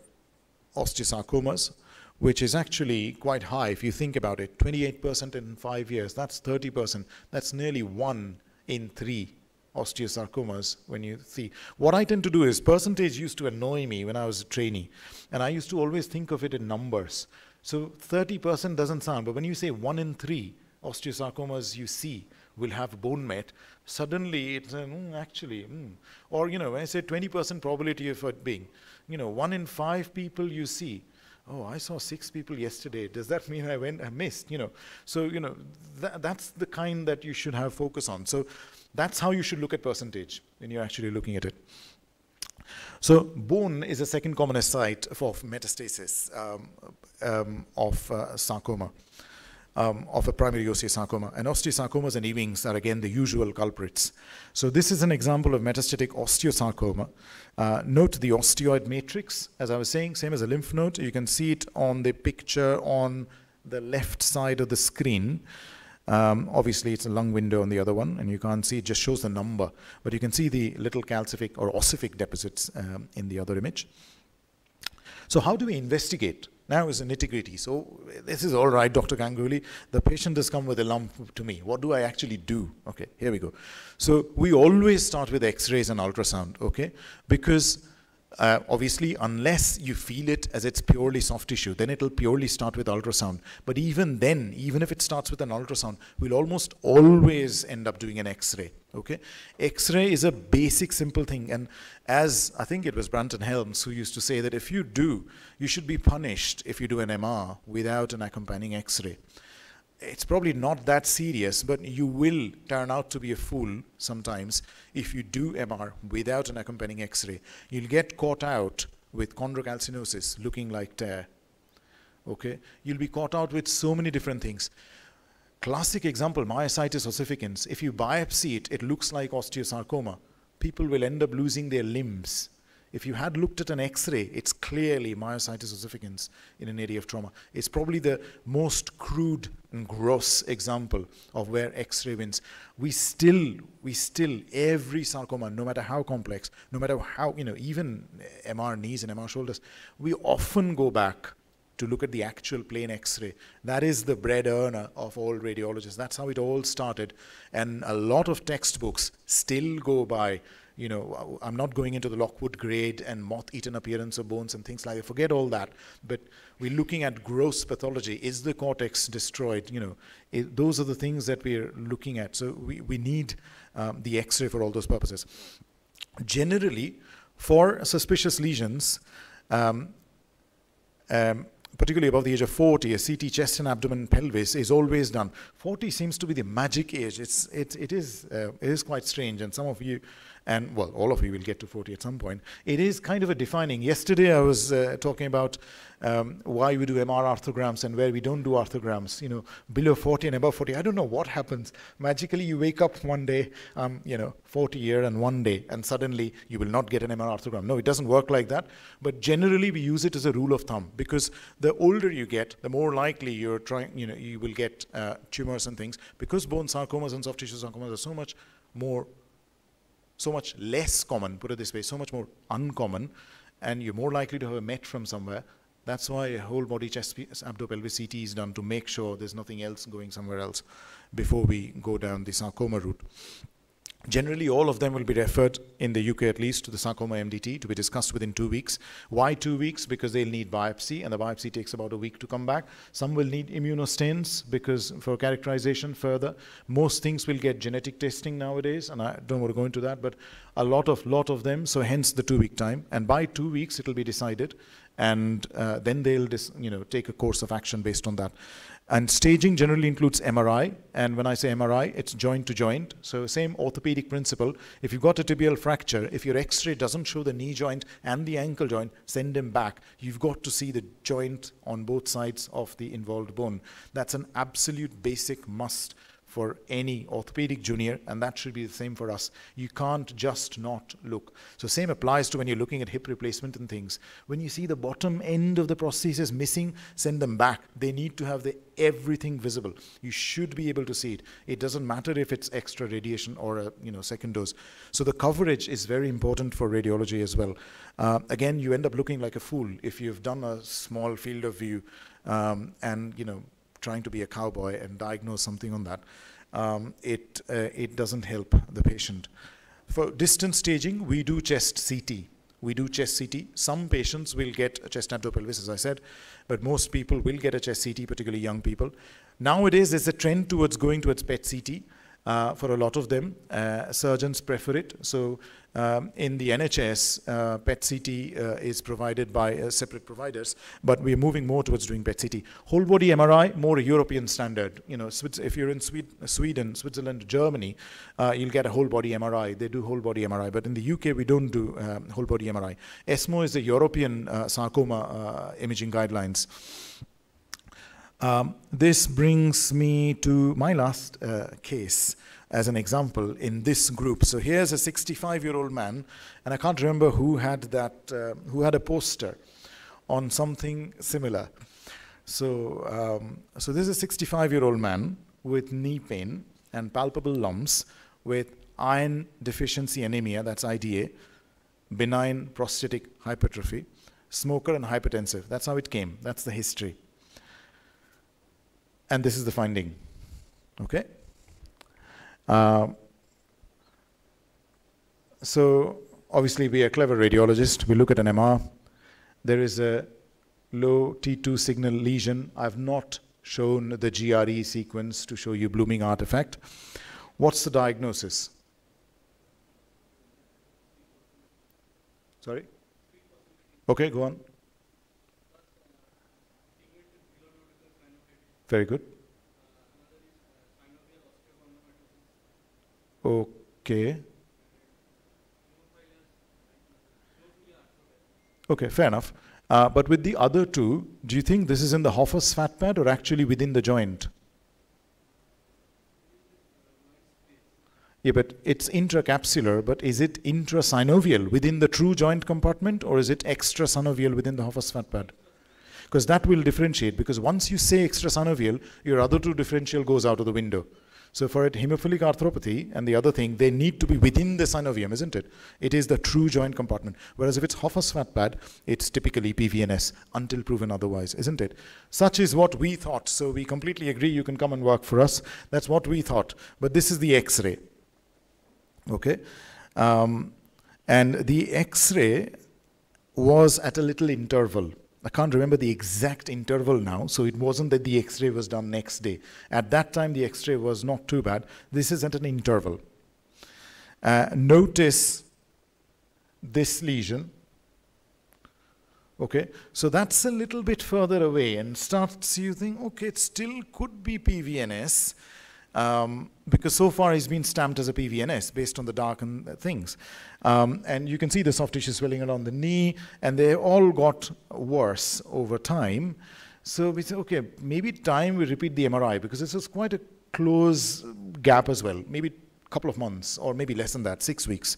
osteosarcomas, which is actually quite high if you think about it. 28% in five years, that's 30%. That's nearly one in three osteosarcomas when you see. What I tend to do is percentage used to annoy me when I was a trainee, and I used to always think of it in numbers. So 30% doesn't sound, but when you say one in three osteosarcomas you see will have bone met, suddenly it's uh, mm, actually, mm. or you know, when I say 20% probability of it being, you know, one in five people you see. Oh, I saw six people yesterday. Does that mean I went, I missed? You know, so you know, th that's the kind that you should have focus on. So that's how you should look at percentage when you're actually looking at it. So bone is the second commonest site for metastasis um, um, of uh, sarcoma, um, of a primary osteosarcoma. And osteosarcomas and Ewings are again the usual culprits. So this is an example of metastatic osteosarcoma. Uh, note the osteoid matrix, as I was saying, same as a lymph node. You can see it on the picture on the left side of the screen, um, obviously, it's a lung window on the other one, and you can't see, it just shows the number. But you can see the little calcific or ossific deposits um, in the other image. So how do we investigate? Now is the nitty gritty. So this is all right, Dr. Ganguly. The patient has come with a lump to me. What do I actually do? Okay, here we go. So we always start with X-rays and ultrasound, okay? Because uh, obviously, unless you feel it as it's purely soft tissue, then it'll purely start with ultrasound. But even then, even if it starts with an ultrasound, we'll almost always end up doing an X-ray. Okay, X-ray is a basic, simple thing, and as I think it was Branton Helms who used to say that if you do, you should be punished if you do an MR without an accompanying X-ray it's probably not that serious, but you will turn out to be a fool sometimes if you do MR without an accompanying X-ray. You'll get caught out with chondrocalcinosis looking like tear. Okay, you'll be caught out with so many different things. Classic example, myositis ossificans. If you biopsy it, it looks like osteosarcoma. People will end up losing their limbs if you had looked at an X-ray, it's clearly myositis ossificans in an area of trauma. It's probably the most crude and gross example of where X-ray wins. We still, we still, every sarcoma, no matter how complex, no matter how, you know, even MR knees and MR shoulders, we often go back to look at the actual plain X-ray. That is the bread earner of all radiologists. That's how it all started. And a lot of textbooks still go by you know, I'm not going into the Lodwick grade and moth-eaten appearance of bones and things like that. Forget all that. But we're looking at gross pathology. Is the cortex destroyed? You know, it, those are the things that we're looking at. So we, we need um, the X-ray for all those purposes. Generally, for suspicious lesions, um, um, particularly above the age of 40, a CT chest and abdomen pelvis is always done. 40 seems to be the magic age. It's, it, it, is, uh, it is quite strange, and some of you and well, all of you will get to 40 at some point. It is kind of a defining. Yesterday I was uh, talking about um, why we do MR arthrograms and where we don't do arthrograms. You know, below 40 and above 40. I don't know what happens. Magically, you wake up one day, um, you know, 40 year and one day, and suddenly you will not get an MR arthrogram. No, it doesn't work like that. But generally, we use it as a rule of thumb because the older you get, the more likely you're trying. You know, you will get uh, tumors and things because bone sarcomas and soft tissue sarcomas are so much more so much less common, put it this way, so much more uncommon, and you're more likely to have a MET from somewhere. That's why a whole body chest abdo-pelvis CT is done to make sure there's nothing else going somewhere else before we go down the sarcoma route. Generally, all of them will be referred, in the UK at least, to the sarcoma MDT to be discussed within two weeks. Why two weeks? Because they'll need biopsy, and the biopsy takes about a week to come back. Some will need immunostains because for characterization further. Most things will get genetic testing nowadays, and I don't want to go into that, but a lot of lot of them. So hence the two-week time, and by two weeks it'll be decided, and uh, then they'll you know take a course of action based on that. And staging generally includes MRI. And when I say MRI, it's joint to joint. So same orthopedic principle. If you've got a tibial fracture, if your x-ray doesn't show the knee joint and the ankle joint, send him back. You've got to see the joint on both sides of the involved bone. That's an absolute basic must for any orthopedic junior, and that should be the same for us. You can't just not look. So same applies to when you're looking at hip replacement and things. When you see the bottom end of the prosthesis missing, send them back. They need to have the everything visible. You should be able to see it. It doesn't matter if it's extra radiation or a you know second dose. So the coverage is very important for radiology as well. Uh, again, you end up looking like a fool if you've done a small field of view um, and you know trying to be a cowboy and diagnose something on that, um, it, uh, it doesn't help the patient. For distance staging, we do chest CT. We do chest CT. Some patients will get a chest abdo-pelvis, as I said, but most people will get a chest CT, particularly young people. Nowadays, there's a trend towards going towards PET CT. Uh, for a lot of them, uh, surgeons prefer it. So um, in the NHS, uh, PET CT uh, is provided by uh, separate providers, but we're moving more towards doing PET CT. Whole body MRI, more a European standard. You know, if you're in Sweden, Switzerland, Germany, uh, you'll get a whole body MRI. They do whole body MRI, but in the UK, we don't do um, whole body MRI. ESMO is the European sarcoma imaging guidelines. Um, this brings me to my last uh, case as an example in this group. So here's a 65-year-old man, and I can't remember who had that, uh, who had a poster on something similar. So, um, so this is a 65 year old man with knee pain and palpable lumps with iron deficiency anemia, that's IDA, benign prostatic hypertrophy, smoker and hypertensive. That's how it came. That's the history. And this is the finding. Okay? Uh, so, obviously, we are clever radiologists. We look at an MR. There is a low T2 signal lesion. I've not shown the GRE sequence to show you blooming artifact. What's the diagnosis? Sorry? Okay, go on. Very good. Okay. Okay, fair enough. Uh, but with the other two, do you think this is in the Hoffa's fat pad or actually within the joint? Yeah, but it's intracapsular, but is it intrasynovial within the true joint compartment or is it extrasynovial within the Hoffa's fat pad? Because that will differentiate because once you say extrasynovial, your other two differential goes out of the window. So for a hemophilic arthropathy and the other thing, they need to be within the synovium, isn't it? It is the true joint compartment. Whereas if it's Hoffa's fat pad, it's typically PVNS until proven otherwise, isn't it? Such is what we thought. So we completely agree you can come and work for us. That's what we thought. But this is the X-ray. Okay? Um, and the X-ray was at a little interval. I can't remember the exact interval now, so it wasn't that the x ray was done next day. At that time, the x ray was not too bad. This is at an interval. Uh, notice this lesion. Okay, so that's a little bit further away and starts you think, okay, it still could be PVNS. Um, because so far he's been stamped as a PVNS based on the dark darkened things. Um, and you can see the soft tissue swelling around the knee, and they all got worse over time. So we say, okay, maybe time we repeat the MRI because this is quite a close gap as well, maybe a couple of months or maybe less than that, six weeks.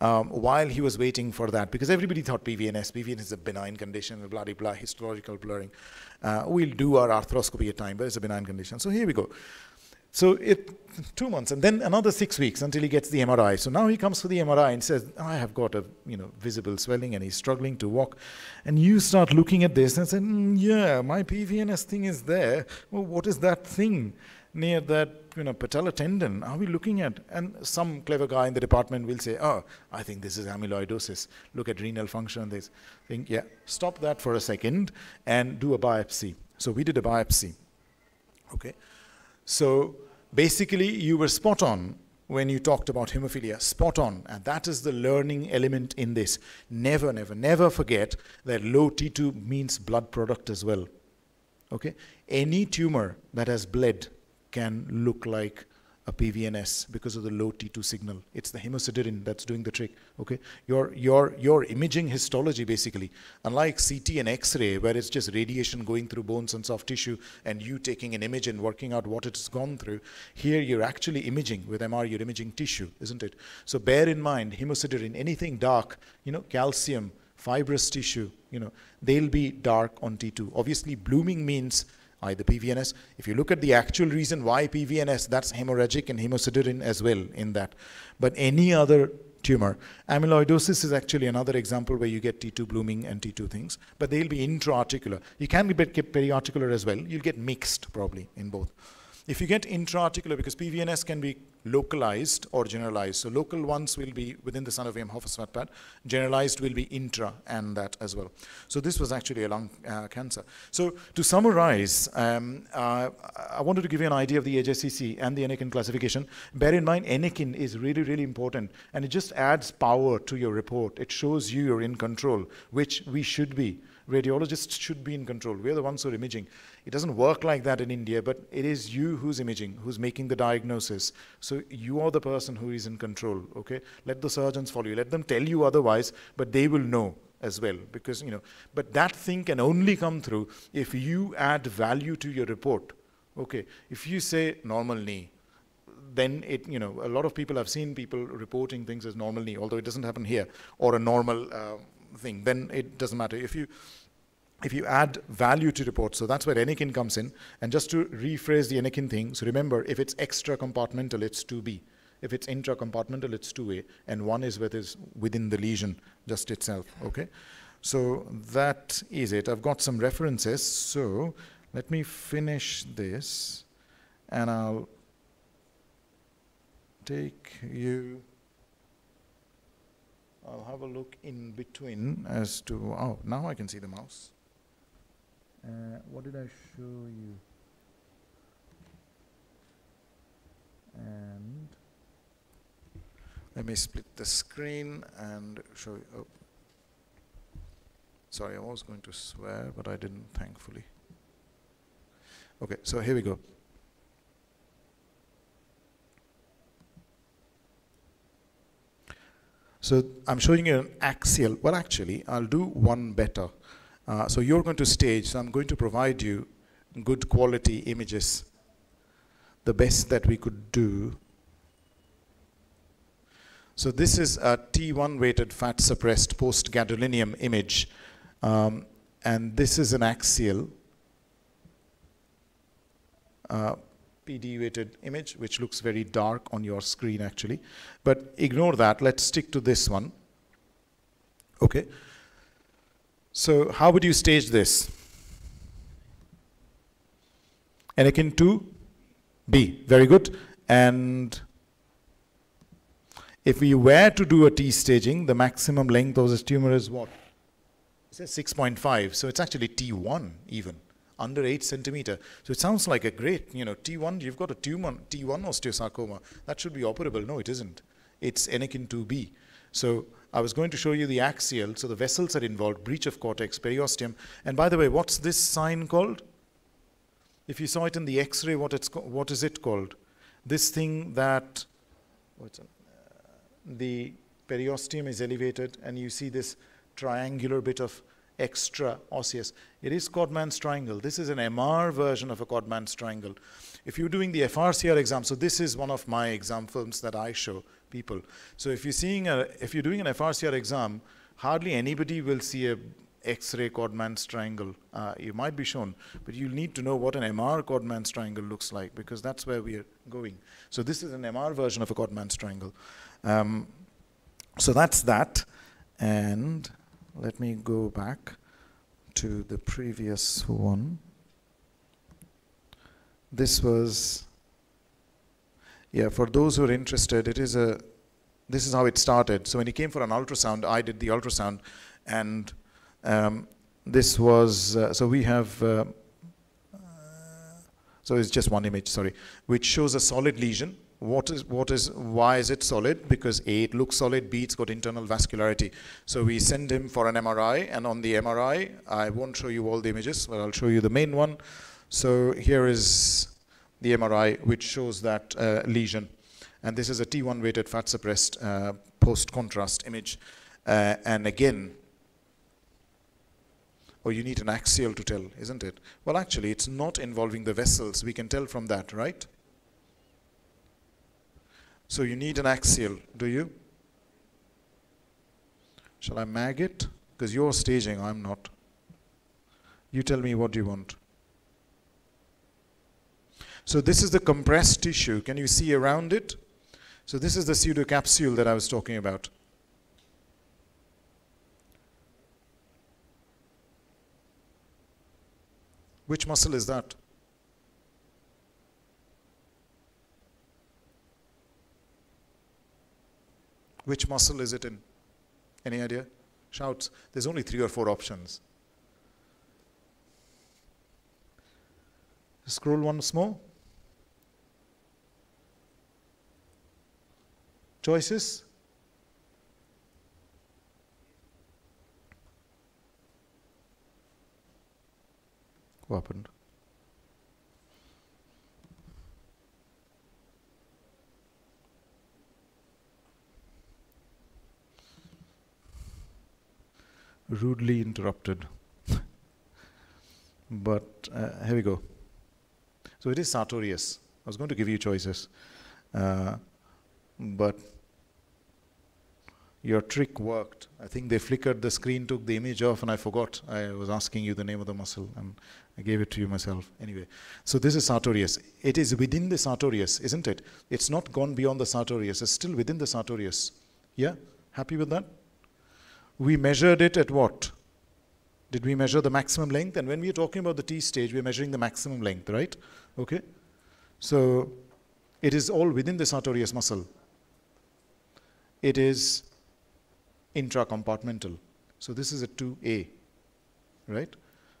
Um, while he was waiting for that, because everybody thought PVNS, PVNS is a benign condition, blah, blah, blah, histological blurring. Uh, we'll do our arthroscopy at time, but it's a benign condition. So here we go. So it two months, and then another six weeks until he gets the MRI. So now he comes for the MRI and says, "I have got a you know visible swelling, and he's struggling to walk." And you start looking at this and say, mm, "Yeah, my PVNS thing is there. Well, what is that thing near that you know patella tendon? Are we looking at?" And some clever guy in the department will say, "Oh, I think this is amyloidosis. Look at renal function." This think, yeah, stop that for a second and do a biopsy. So we did a biopsy. Okay. So basically, you were spot on when you talked about hemophilia, spot on. And that is the learning element in this. Never, never, never forget that low T2 means blood product as well. Okay? Any tumor that has bled can look like a PVNS because of the low T2 signal. It's the hemosiderin that's doing the trick. Okay, your your your imaging histology basically, unlike CT and X-ray where it's just radiation going through bones and soft tissue and you taking an image and working out what it's gone through. Here you're actually imaging with MR. You're imaging tissue, isn't it? So bear in mind hemosiderin, anything dark, you know, calcium, fibrous tissue, you know, they'll be dark on T2. Obviously, blooming means either PVNS. If you look at the actual reason why PVNS, that's hemorrhagic and hemosiderin as well in that. But any other tumor. Amyloidosis is actually another example where you get T2 blooming and T2 things, but they'll be intra-articular. You can be periarticular as well. You'll get mixed probably in both. If you get intra-articular, because PVNS can be localized or generalized. So local ones will be within the synovium Hoffa's pad. Generalized will be intra and that as well. So this was actually a lung uh, cancer. So to summarize, um, uh, I wanted to give you an idea of the AJCC and the Enneking classification. Bear in mind, Enneking is really, really important. And it just adds power to your report. It shows you you're in control, which we should be radiologists should be in control. We're the ones who are imaging. It doesn't work like that in India, but it is you who's imaging, who's making the diagnosis. So you are the person who is in control, okay? Let the surgeons follow you. Let them tell you otherwise, but they will know as well because, you know, but that thing can only come through if you add value to your report. Okay, if you say normal knee, then it, you know, a lot of people have seen people reporting things as normal knee, although it doesn't happen here, or a normal uh, thing, then it doesn't matter. If you if you add value to reports, so that's where Enneking comes in. And just to rephrase the Enneking thing, so remember, if it's extra compartmental, it's 2B. If it's intra-compartmental, it's 2A. And one is within the lesion just itself, okay? So that is it. I've got some references. So let me finish this and I'll take you I'll have a look in between as to oh now I can see the mouse uh, what did I show you? And let me split the screen and show you. Oh. Sorry, I was going to swear, but I didn't, thankfully. Okay, so here we go. So I'm showing you an axial. Well, actually, I'll do one better. Uh, so you're going to stage, so I'm going to provide you good quality images, the best that we could do. So this is a T1 weighted fat suppressed post gadolinium image. Um, and this is an axial uh, PD weighted image, which looks very dark on your screen actually. But ignore that, let's stick to this one. Okay. So how would you stage this? Enneking 2, B, very good. And if we were to do a T staging, the maximum length of this tumor is what? It says 6.5, so it's actually T1 even, under 8 centimeter. So it sounds like a great, you know, T1, you've got a tumor, T1 osteosarcoma. That should be operable. No, it isn't. It's Enneking 2B. So I was going to show you the axial, so the vessels are involved, breach of cortex, periosteum. And by the way, what's this sign called? If you saw it in the X-ray, what, it's what is it called? This thing that? Uh, the periosteum is elevated and you see this triangular bit of extra osseous. It is Codman's triangle. This is an MR version of a Codman's triangle. If you're doing the FRCR exam, so this is one of my exam films that I show people. So if you're seeing a, if you're doing an FRCR exam, hardly anybody will see a X-ray Codman's triangle. Uh, you might be shown, but you'll need to know what an MR Codman's triangle looks like because that's where we are going. So this is an MR version of a Codman's triangle. Um, so that's that. And let me go back to the previous one. This was yeah, for those who are interested, it is a, this is how it started. So when he came for an ultrasound, I did the ultrasound, and um, this was, uh, so we have, uh, so it's just one image, sorry, which shows a solid lesion. What is, what is, why is it solid? Because A, it looks solid, B, it's got internal vascularity. So we send him for an MRI, and on the MRI, I won't show you all the images, but I'll show you the main one. So here is the MRI, which shows that uh, lesion. And this is a T1 weighted fat suppressed uh, post contrast image. Uh, and again, oh, you need an axial to tell, isn't it? Well, actually, it's not involving the vessels. We can tell from that, right? So you need an axial, do you? Shall I mag it? Because you're staging, I'm not. You tell me what you want. So this is the compressed tissue. Can you see around it? So this is the pseudocapsule that I was talking about. Which muscle is that? Which muscle is it in? Any idea? Shouts. There's only three or four options. Scroll once more. choices? What happened? Rudely interrupted. but uh, here we go. So it is sartorius. I was going to give you choices. Uh, but your trick worked. I think they flickered the screen, took the image off, and I forgot. I was asking you the name of the muscle, and I gave it to you myself. Anyway, so this is sartorius. It is within the sartorius, isn't it? It's not gone beyond the sartorius. It's still within the sartorius. Yeah? Happy with that? We measured it at what? Did we measure the maximum length? And when we're talking about the T stage, we're measuring the maximum length, right? Okay? So it is all within the sartorius muscle. It is intracompartmental. So this is a 2A, right?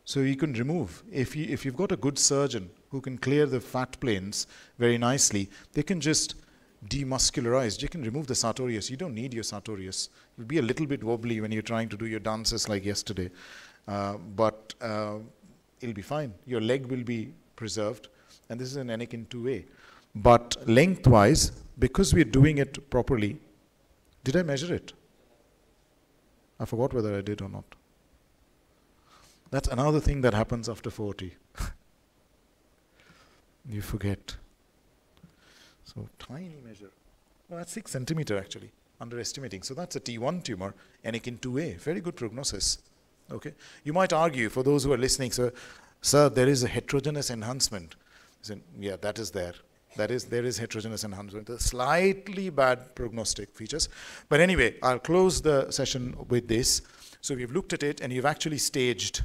So you can remove, if, you, if you've got a good surgeon who can clear the fat planes very nicely, they can just demuscularize. You can remove the sartorius. You don't need your sartorius. It'll be a little bit wobbly when you're trying to do your dances like yesterday. Uh, but uh, it'll be fine. Your leg will be preserved. And this is an Enneking 2A. But lengthwise, because we're doing it properly, did I measure it? I forgot whether I did or not. That's another thing that happens after 40. you forget. So tiny measure. Well, that's 6 centimeter actually, underestimating. So that's a T1 tumor, Enneking 2A. Very good prognosis. Okay. You might argue, for those who are listening, sir, sir, there is a heterogeneous enhancement. Yeah, that is there. That is, there is heterogeneous enhancement. Slightly bad prognostic features. But anyway, I'll close the session with this. So we've looked at it, and you've actually staged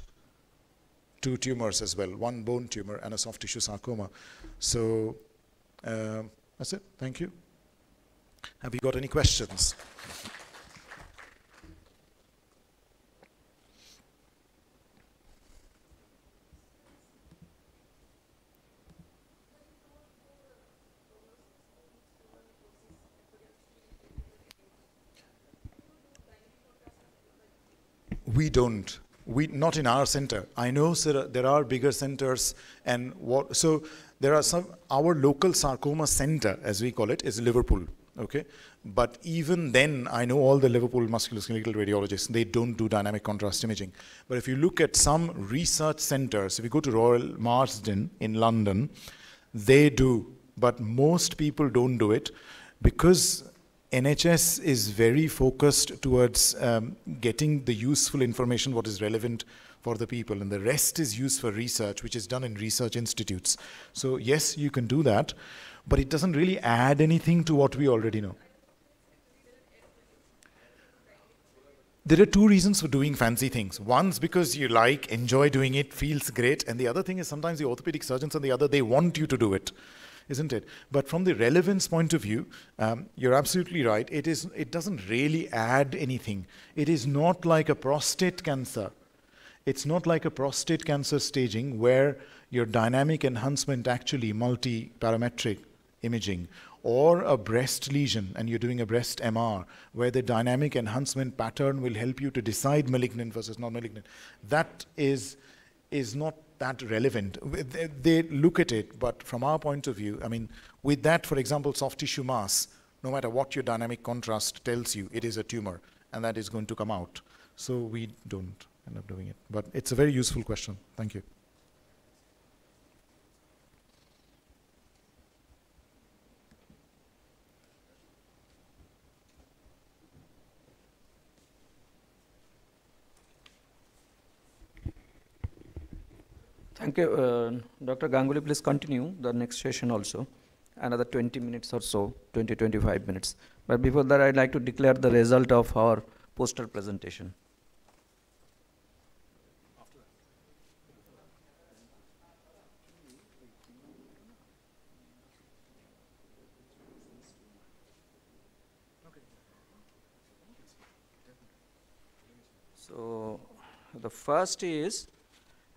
two tumors as well, one bone tumor and a soft tissue sarcoma. So uh, that's it. Thank you. Have you got any questions? We don't. We not in our center. I know sir, there are bigger centers, and what so there are some. Our local sarcoma center, as we call it, is Liverpool. Okay, but even then, I know all the Liverpool musculoskeletal radiologists. They don't do dynamic contrast imaging. But if you look at some research centers, if you go to Royal Marsden in London, they do. But most people don't do it because NHS is very focused towards um, getting the useful information, what is relevant for the people, and the rest is used for research, which is done in research institutes. So, yes, you can do that, but it doesn't really add anything to what we already know. There are two reasons for doing fancy things. One's because you like, enjoy doing it, feels great, and the other thing is sometimes the orthopedic surgeons and the other, they want you to do it isn't it? But from the relevance point of view, um, you're absolutely right. It, is, it doesn't really add anything. It is not like a prostate cancer. It's not like a prostate cancer staging where your dynamic enhancement actually multi-parametric imaging or a breast lesion and you're doing a breast MR where the dynamic enhancement pattern will help you to decide malignant versus non-malignant. That is, is not that relevant. They, they, look at it, but from our point of view, I mean, with that, for example, soft tissue mass, no matter what your dynamic contrast tells you, it is a tumor, and that is going to come out. So we don't end up doing it. But it's a very useful question. Thank you. Thank you. Uh, Dr. Ganguly, please continue the next session also. Another 20 minutes or so, 20, 25 minutes. But before that, I'd like to declare the result of our poster presentation. So, the first is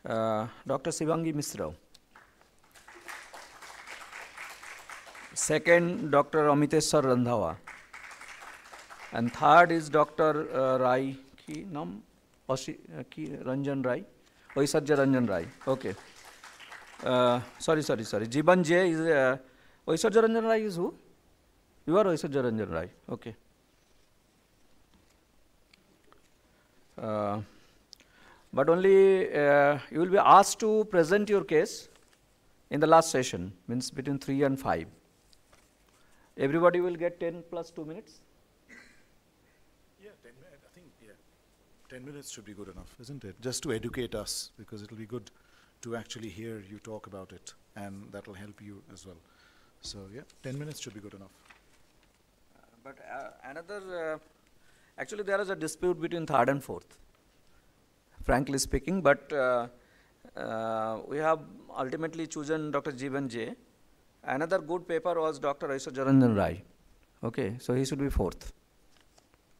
uh, Dr. Sivangi Misra. Second, Dr. Amiteshwar Randhawa. And third is Dr. Uh, Rai, ki nam? Oshi, uh, ki Ranjan Rai? Oisarja Ranjan Rai. Okay. Uh, sorry, sorry, sorry. Jiban J is, uh, Oisarja Ranjan Rai is who? You are Oisarja Ranjan Rai. Okay. Uh, but only uh, you will be asked to present your case in the last session, means between 3 and 5. Everybody will get 10 plus 2 minutes. Yeah, 10 minutes should be good enough, isn't it? Just to educate us, because it'll be good to actually hear you talk about it, and that'll help you as well. So, yeah, 10 minutes should be good enough. But uh, another, uh, actually, there is a dispute between third and fourth, frankly speaking. But uh, uh, we have ultimately chosen Dr. Jeevan J. Another good paper was Dr. Aishwaryaranjan Rai. Okay, so he should be fourth.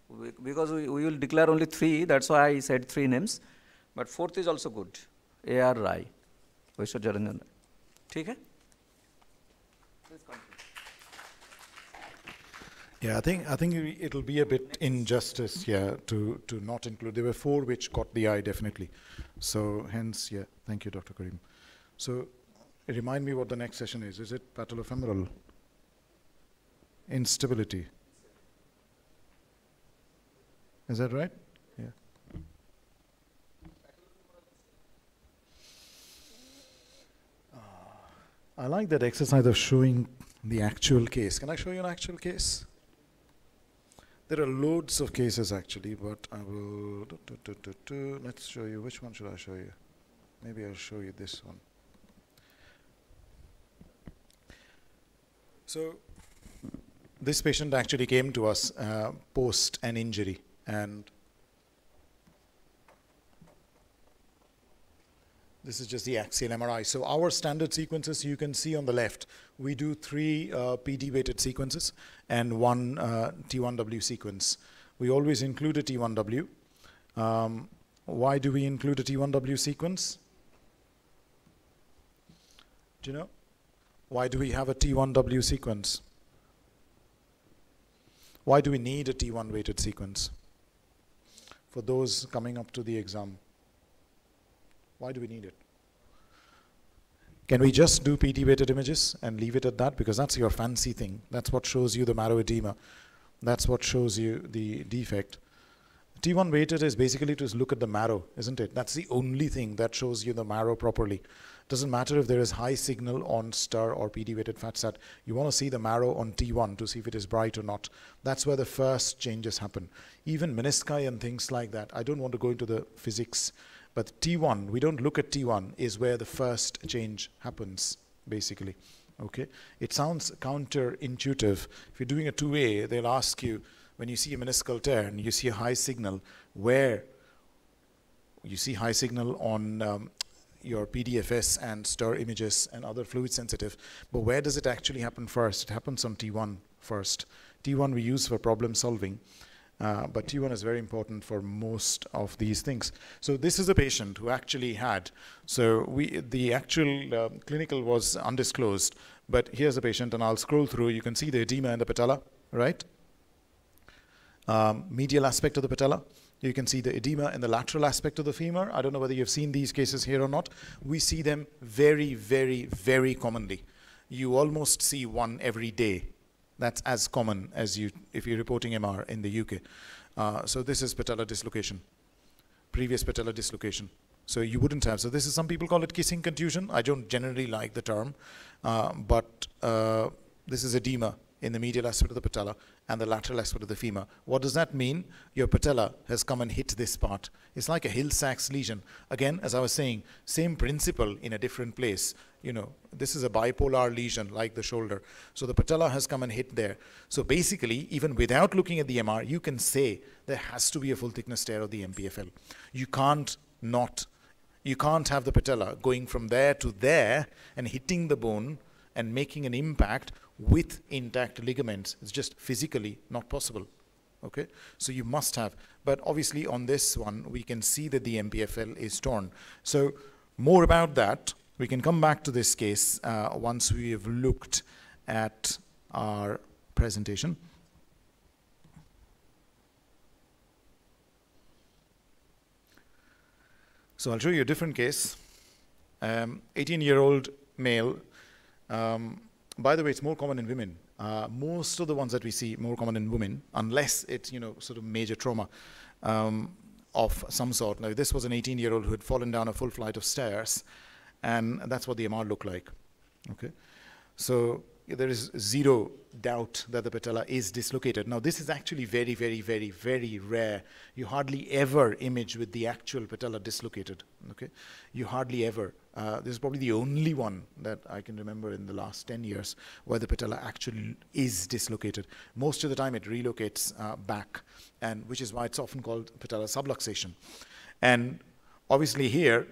We, because we, we will declare only three, that's why I said three names. But fourth is also good. A.R. Rai, Aishwaryaranjan Rai. ठीक है Yeah, I think I think it- it'll be a bit injustice, yeah, to to not include. There were four which caught the eye definitely. So hence, yeah, thank you, Dr. Karim. So remind me what the next session is. Is it patellofemoral instability? Is that right? Yeah. Ah, I like that exercise of showing the actual case. Can I show you an actual case? There are loads of cases actually, but I will. do, do, do. Let's show you. Which one should I show you? Maybe I'll show you this one. So, this patient actually came to us uh, post an injury, and This is just the axial MRI. So our standard sequences you can see on the left. We do three uh, PD weighted sequences and one uh, T1W sequence. We always include a T1W. Um, why do we include a T1W sequence? Do you know? Why do we have a T1W sequence? Why do we need a T1 weighted sequence? For those coming up to the exam. Why do we need it? Can we just do PD weighted images and leave it at that? Because that's your fancy thing. That's what shows you the marrow edema. That's what shows you the defect. T1 weighted is basically to look at the marrow, isn't it? That's the only thing that shows you the marrow properly. Doesn't matter if there is high signal on STIR or PD weighted fat sat. You want to see the marrow on T1 to see if it is bright or not. That's where the first changes happen. Even menisci and things like that. I don't want to go into the physics but T1, we don't look at T1, is where the first change happens, basically. Okay? It sounds counterintuitive. If you're doing a 2A, they'll ask you, when you see a meniscal tear and you see a high signal, where you see high signal on um, your PDFS and STIR images and other fluid sensitive, but where does it actually happen first? It happens on T1 first. T1 we use for problem solving. Uh, but T1 is very important for most of these things. So this is a patient who actually had. So we the actual uh, clinical was undisclosed, but here's a patient, and I'll scroll through. You can see the edema in the patella, right? Um, medial aspect of the patella. You can see the edema in the lateral aspect of the femur. I don't know whether you've seen these cases here or not. We see them very, very, very commonly. You almost see one every day that's as common as you if you're reporting MR in the UK. Uh, so this is patellar dislocation, previous patellar dislocation. So you wouldn't have. So this is some people call it kissing contusion. I don't generally like the term, uh, but uh, this is edema in the medial aspect of the patella and the lateral aspect of the femur. What does that mean? Your patella has come and hit this part. It's like a Hill-Sachs lesion. Again, as I was saying, same principle in a different place. You know, this is a bipolar lesion like the shoulder. So the patella has come and hit there. So basically, even without looking at the MR, you can say there has to be a full thickness tear of the MPFL. You can't not, you can't have the patella going from there to there and hitting the bone and making an impact with intact ligaments. It's just physically not possible. Okay, so you must have. But obviously, on this one, we can see that the MPFL is torn. So, more about that, we can come back to this case uh, once we have looked at our presentation. So, I'll show you a different case. 18 um, year old male. Um, by the way, it's more common in women. Uh, most of the ones that we see more common in women, unless it's you know sort of major trauma um, of some sort. Now, this was an 18-year-old who had fallen down a full flight of stairs, and that's what the MR looked like. Okay, so there is zero doubt that the patella is dislocated. Now, this is actually very, very, very, very rare. You hardly ever image with the actual patella dislocated. Okay, you hardly ever. Uh, this is probably the only one that I can remember in the last 10 years where the patella actually is dislocated. Most of the time, it relocates uh, back, and which is why it's often called patella subluxation. And obviously, here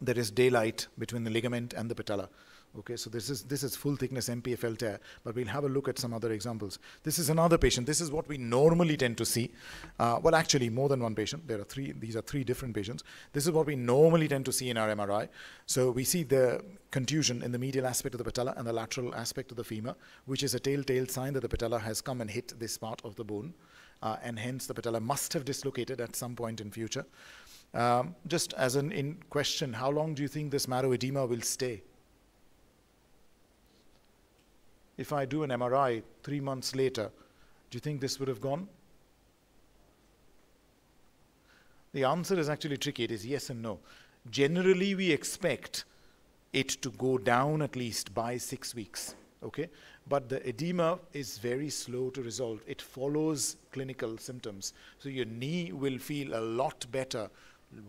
there is daylight between the ligament and the patella. Okay, so this is this is full thickness MPFL tear, but we'll have a look at some other examples. This is another patient. This is what we normally tend to see. Uh, well, actually, more than one patient. There are three. These are three different patients. This is what we normally tend to see in our MRI. So we see the contusion in the medial aspect of the patella and the lateral aspect of the femur, which is a telltale sign that the patella has come and hit this part of the bone, uh, and hence the patella must have dislocated at some point in future. Um, just as an in question, how long do you think this marrow edema will stay? if I do an MRI three months later, do you think this would have gone? The answer is actually tricky. It is yes and no. Generally, we expect it to go down at least by six weeks. Okay, but the edema is very slow to resolve. It follows clinical symptoms. So your knee will feel a lot better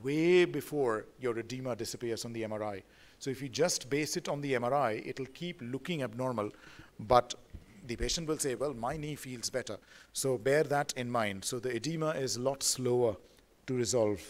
way before your edema disappears on the MRI. So if you just base it on the MRI, it'll keep looking abnormal, but the patient will say, well, my knee feels better. So bear that in mind. So the edema is a lot slower to resolve.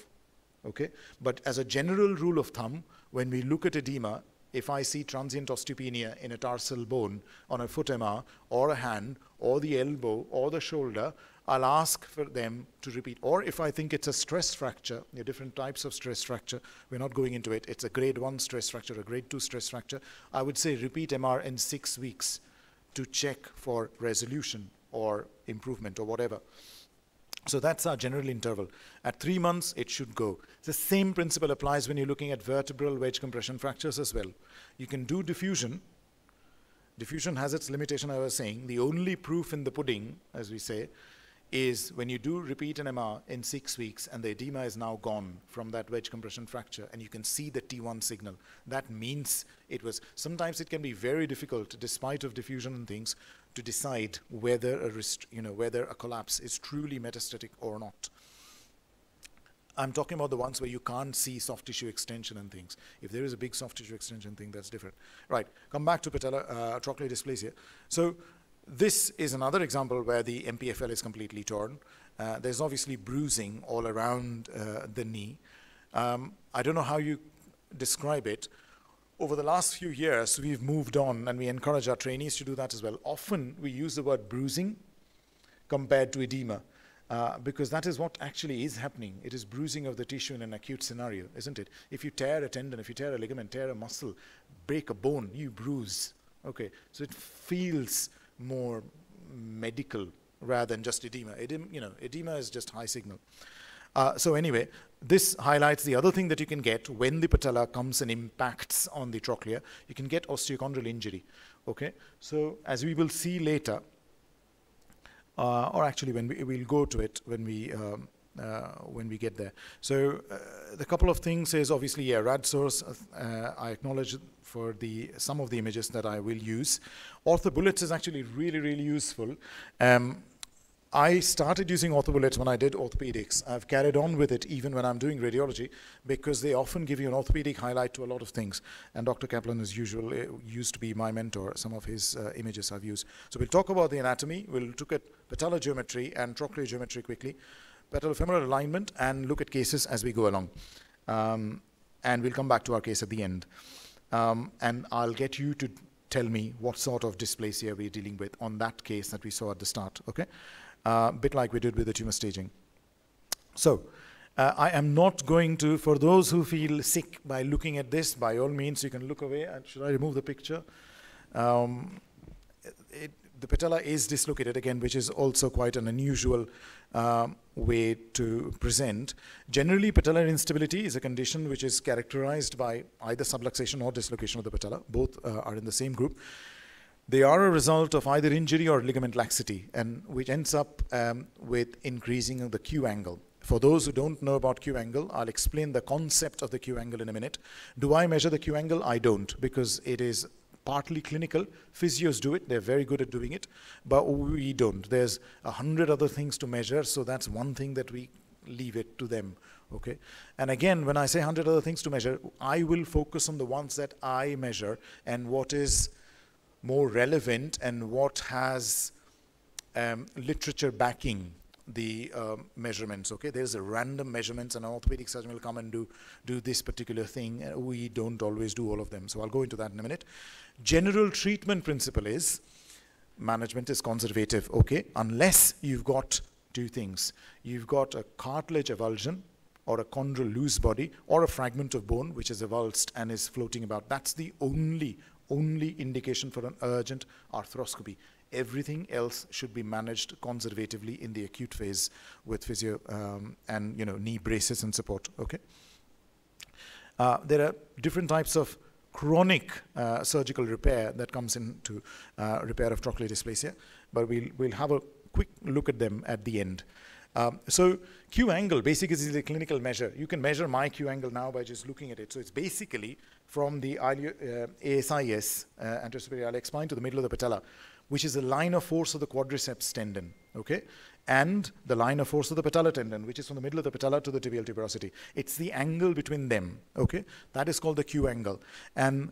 Okay? But as a general rule of thumb, when we look at edema, if I see transient osteopenia in a tarsal bone on a foot MR or a hand or the elbow or the shoulder, I'll ask for them to repeat. Or if I think it's a stress fracture, there are different types of stress fracture, we're not going into it. It's a grade 1 stress fracture, a grade 2 stress fracture. I would say repeat MR in six weeks to check for resolution or improvement or whatever. So that's our general interval. At three months, it should go. The same principle applies when you're looking at vertebral wedge compression fractures as well. You can do diffusion. Diffusion has its limitation, I was saying. The only proof in the pudding, as we say, is when you do repeat an MR in six weeks and the edema is now gone from that wedge compression fracture and you can see the T1 signal, that means it was, sometimes it can be very difficult despite of diffusion and things to decide whether a, you know, whether a collapse is truly metastatic or not. I'm talking about the ones where you can't see soft tissue extension and things. If there is a big soft tissue extension thing, that's different. Right, come back to patella uh, trochlear dysplasia. So this is another example where the MPFL is completely torn. Uh, there's obviously bruising all around uh, the knee. Um, I don't know how you describe it. Over the last few years, we've moved on and we encourage our trainees to do that as well. Often we use the word bruising compared to edema. Uh, because that is what actually is happening. It is bruising of the tissue in an acute scenario, isn't it? If you tear a tendon, if you tear a ligament, tear a muscle, break a bone, you bruise. Okay, so it feels more medical rather than just edema. Edema, you know, edema is just high signal. Uh, so anyway, this highlights the other thing that you can get when the patella comes and impacts on the trochlea. You can get osteochondral injury. Okay, so as we will see later, uh, or actually when we will go to it when we um, when we get there. So uh, the couple of things is obviously yeah, Radsource. Uh, I acknowledge for the some of the images that I will use. Orthobullets is actually really really useful. Um, I started using orthobullets when I did orthopedics. I've carried on with it even when I'm doing radiology because they often give you an orthopedic highlight to a lot of things. And Dr. Kaplan as usual, uh, used to be my mentor. Some of his uh, images I've used. So we'll talk about the anatomy. We'll look at patellar geometry and trochlear geometry quickly patellofemoral alignment and look at cases as we go along. Um, and we'll come back to our case at the end. Um, and I'll get you to tell me what sort of dysplasia we're dealing with on that case that we saw at the start, okay? A uh, bit like we did with the tumor staging. So, uh, I am not going to, for those who feel sick by looking at this, by all means, you can look away. And should I remove the picture? Um, it, the patella is dislocated again, which is also quite an unusual um, way to present. Generally, patellar instability is a condition which is characterized by either subluxation or dislocation of the patella. Both uh, are in the same group. They are a result of either injury or ligament laxity, and which ends up um, with increasing the Q angle. For those who don't know about Q angle, I'll explain the concept of the Q angle in a minute. Do I measure the Q angle? I don't, because it is partly clinical. Physios do it, they're very good at doing it, but we don't. There's a hundred other things to measure, so that's one thing that we leave it to them. Okay, and again, when I say 100 other things to measure, I will focus on the ones that I measure and what is more relevant and what has um, literature backing the um, measurements. Okay, there's a random measurements, and an orthopedic surgeon will come and do do this particular thing. Uh, we don't always do all of them, so I'll go into that in a minute. General treatment principle is management is conservative. Okay, unless you've got two things. You've got a cartilage avulsion or a chondral loose body or a fragment of bone which is avulsed and is floating about. That's the only, only indication for an urgent arthroscopy. Everything else should be managed conservatively in the acute phase with physio um, and you know knee braces and support. Okay. Uh, there are different types of chronic uh, surgical repair that comes into uh, repair of trochlear dysplasia, but we'll we'll have a quick look at them at the end. Um, so Q angle basically is a clinical measure. You can measure my Q angle now by just looking at it. So it's basically from the uh, ASIS, uh, anterior iliac spine, to the middle of the patella, which is the line of force of the quadriceps tendon, okay? And the line of force of the patellar tendon, which is from the middle of the patella to the tibial tuberosity. It's the angle between them, okay? That is called the Q angle. And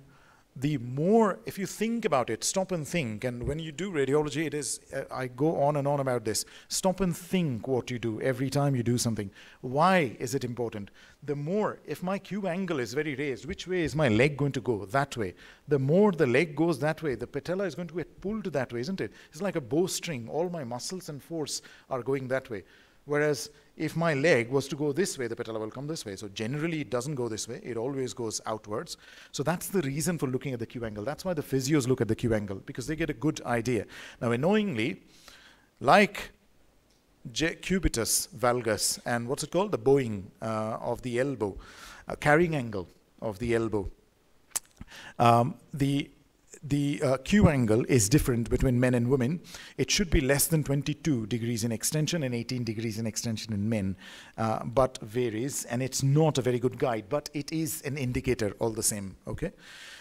the more, if you think about it, stop and think, and when you do radiology, it is, uh, I go on and on about this. Stop and think what you do every time you do something. Why is it important? The more, if my Q angle is very raised, which way is my leg going to go? That way. The more the leg goes that way, the patella is going to get pulled that way, isn't it? It's like a bowstring. All my muscles and force are going that way. Whereas if my leg was to go this way, the patella will come this way. So generally it doesn't go this way, it always goes outwards. So that's the reason for looking at the Q angle. That's why the physios look at the Q angle, because they get a good idea. Now annoyingly, like J cubitus valgus and what's it called? The bowing uh, of the elbow, uh, carrying angle of the elbow. Um, the the uh, Q angle is different between men and women. It should be less than 22 degrees in extension and 18 degrees in extension in men, uh, but varies, and it's not a very good guide, but it is an indicator all the same, okay?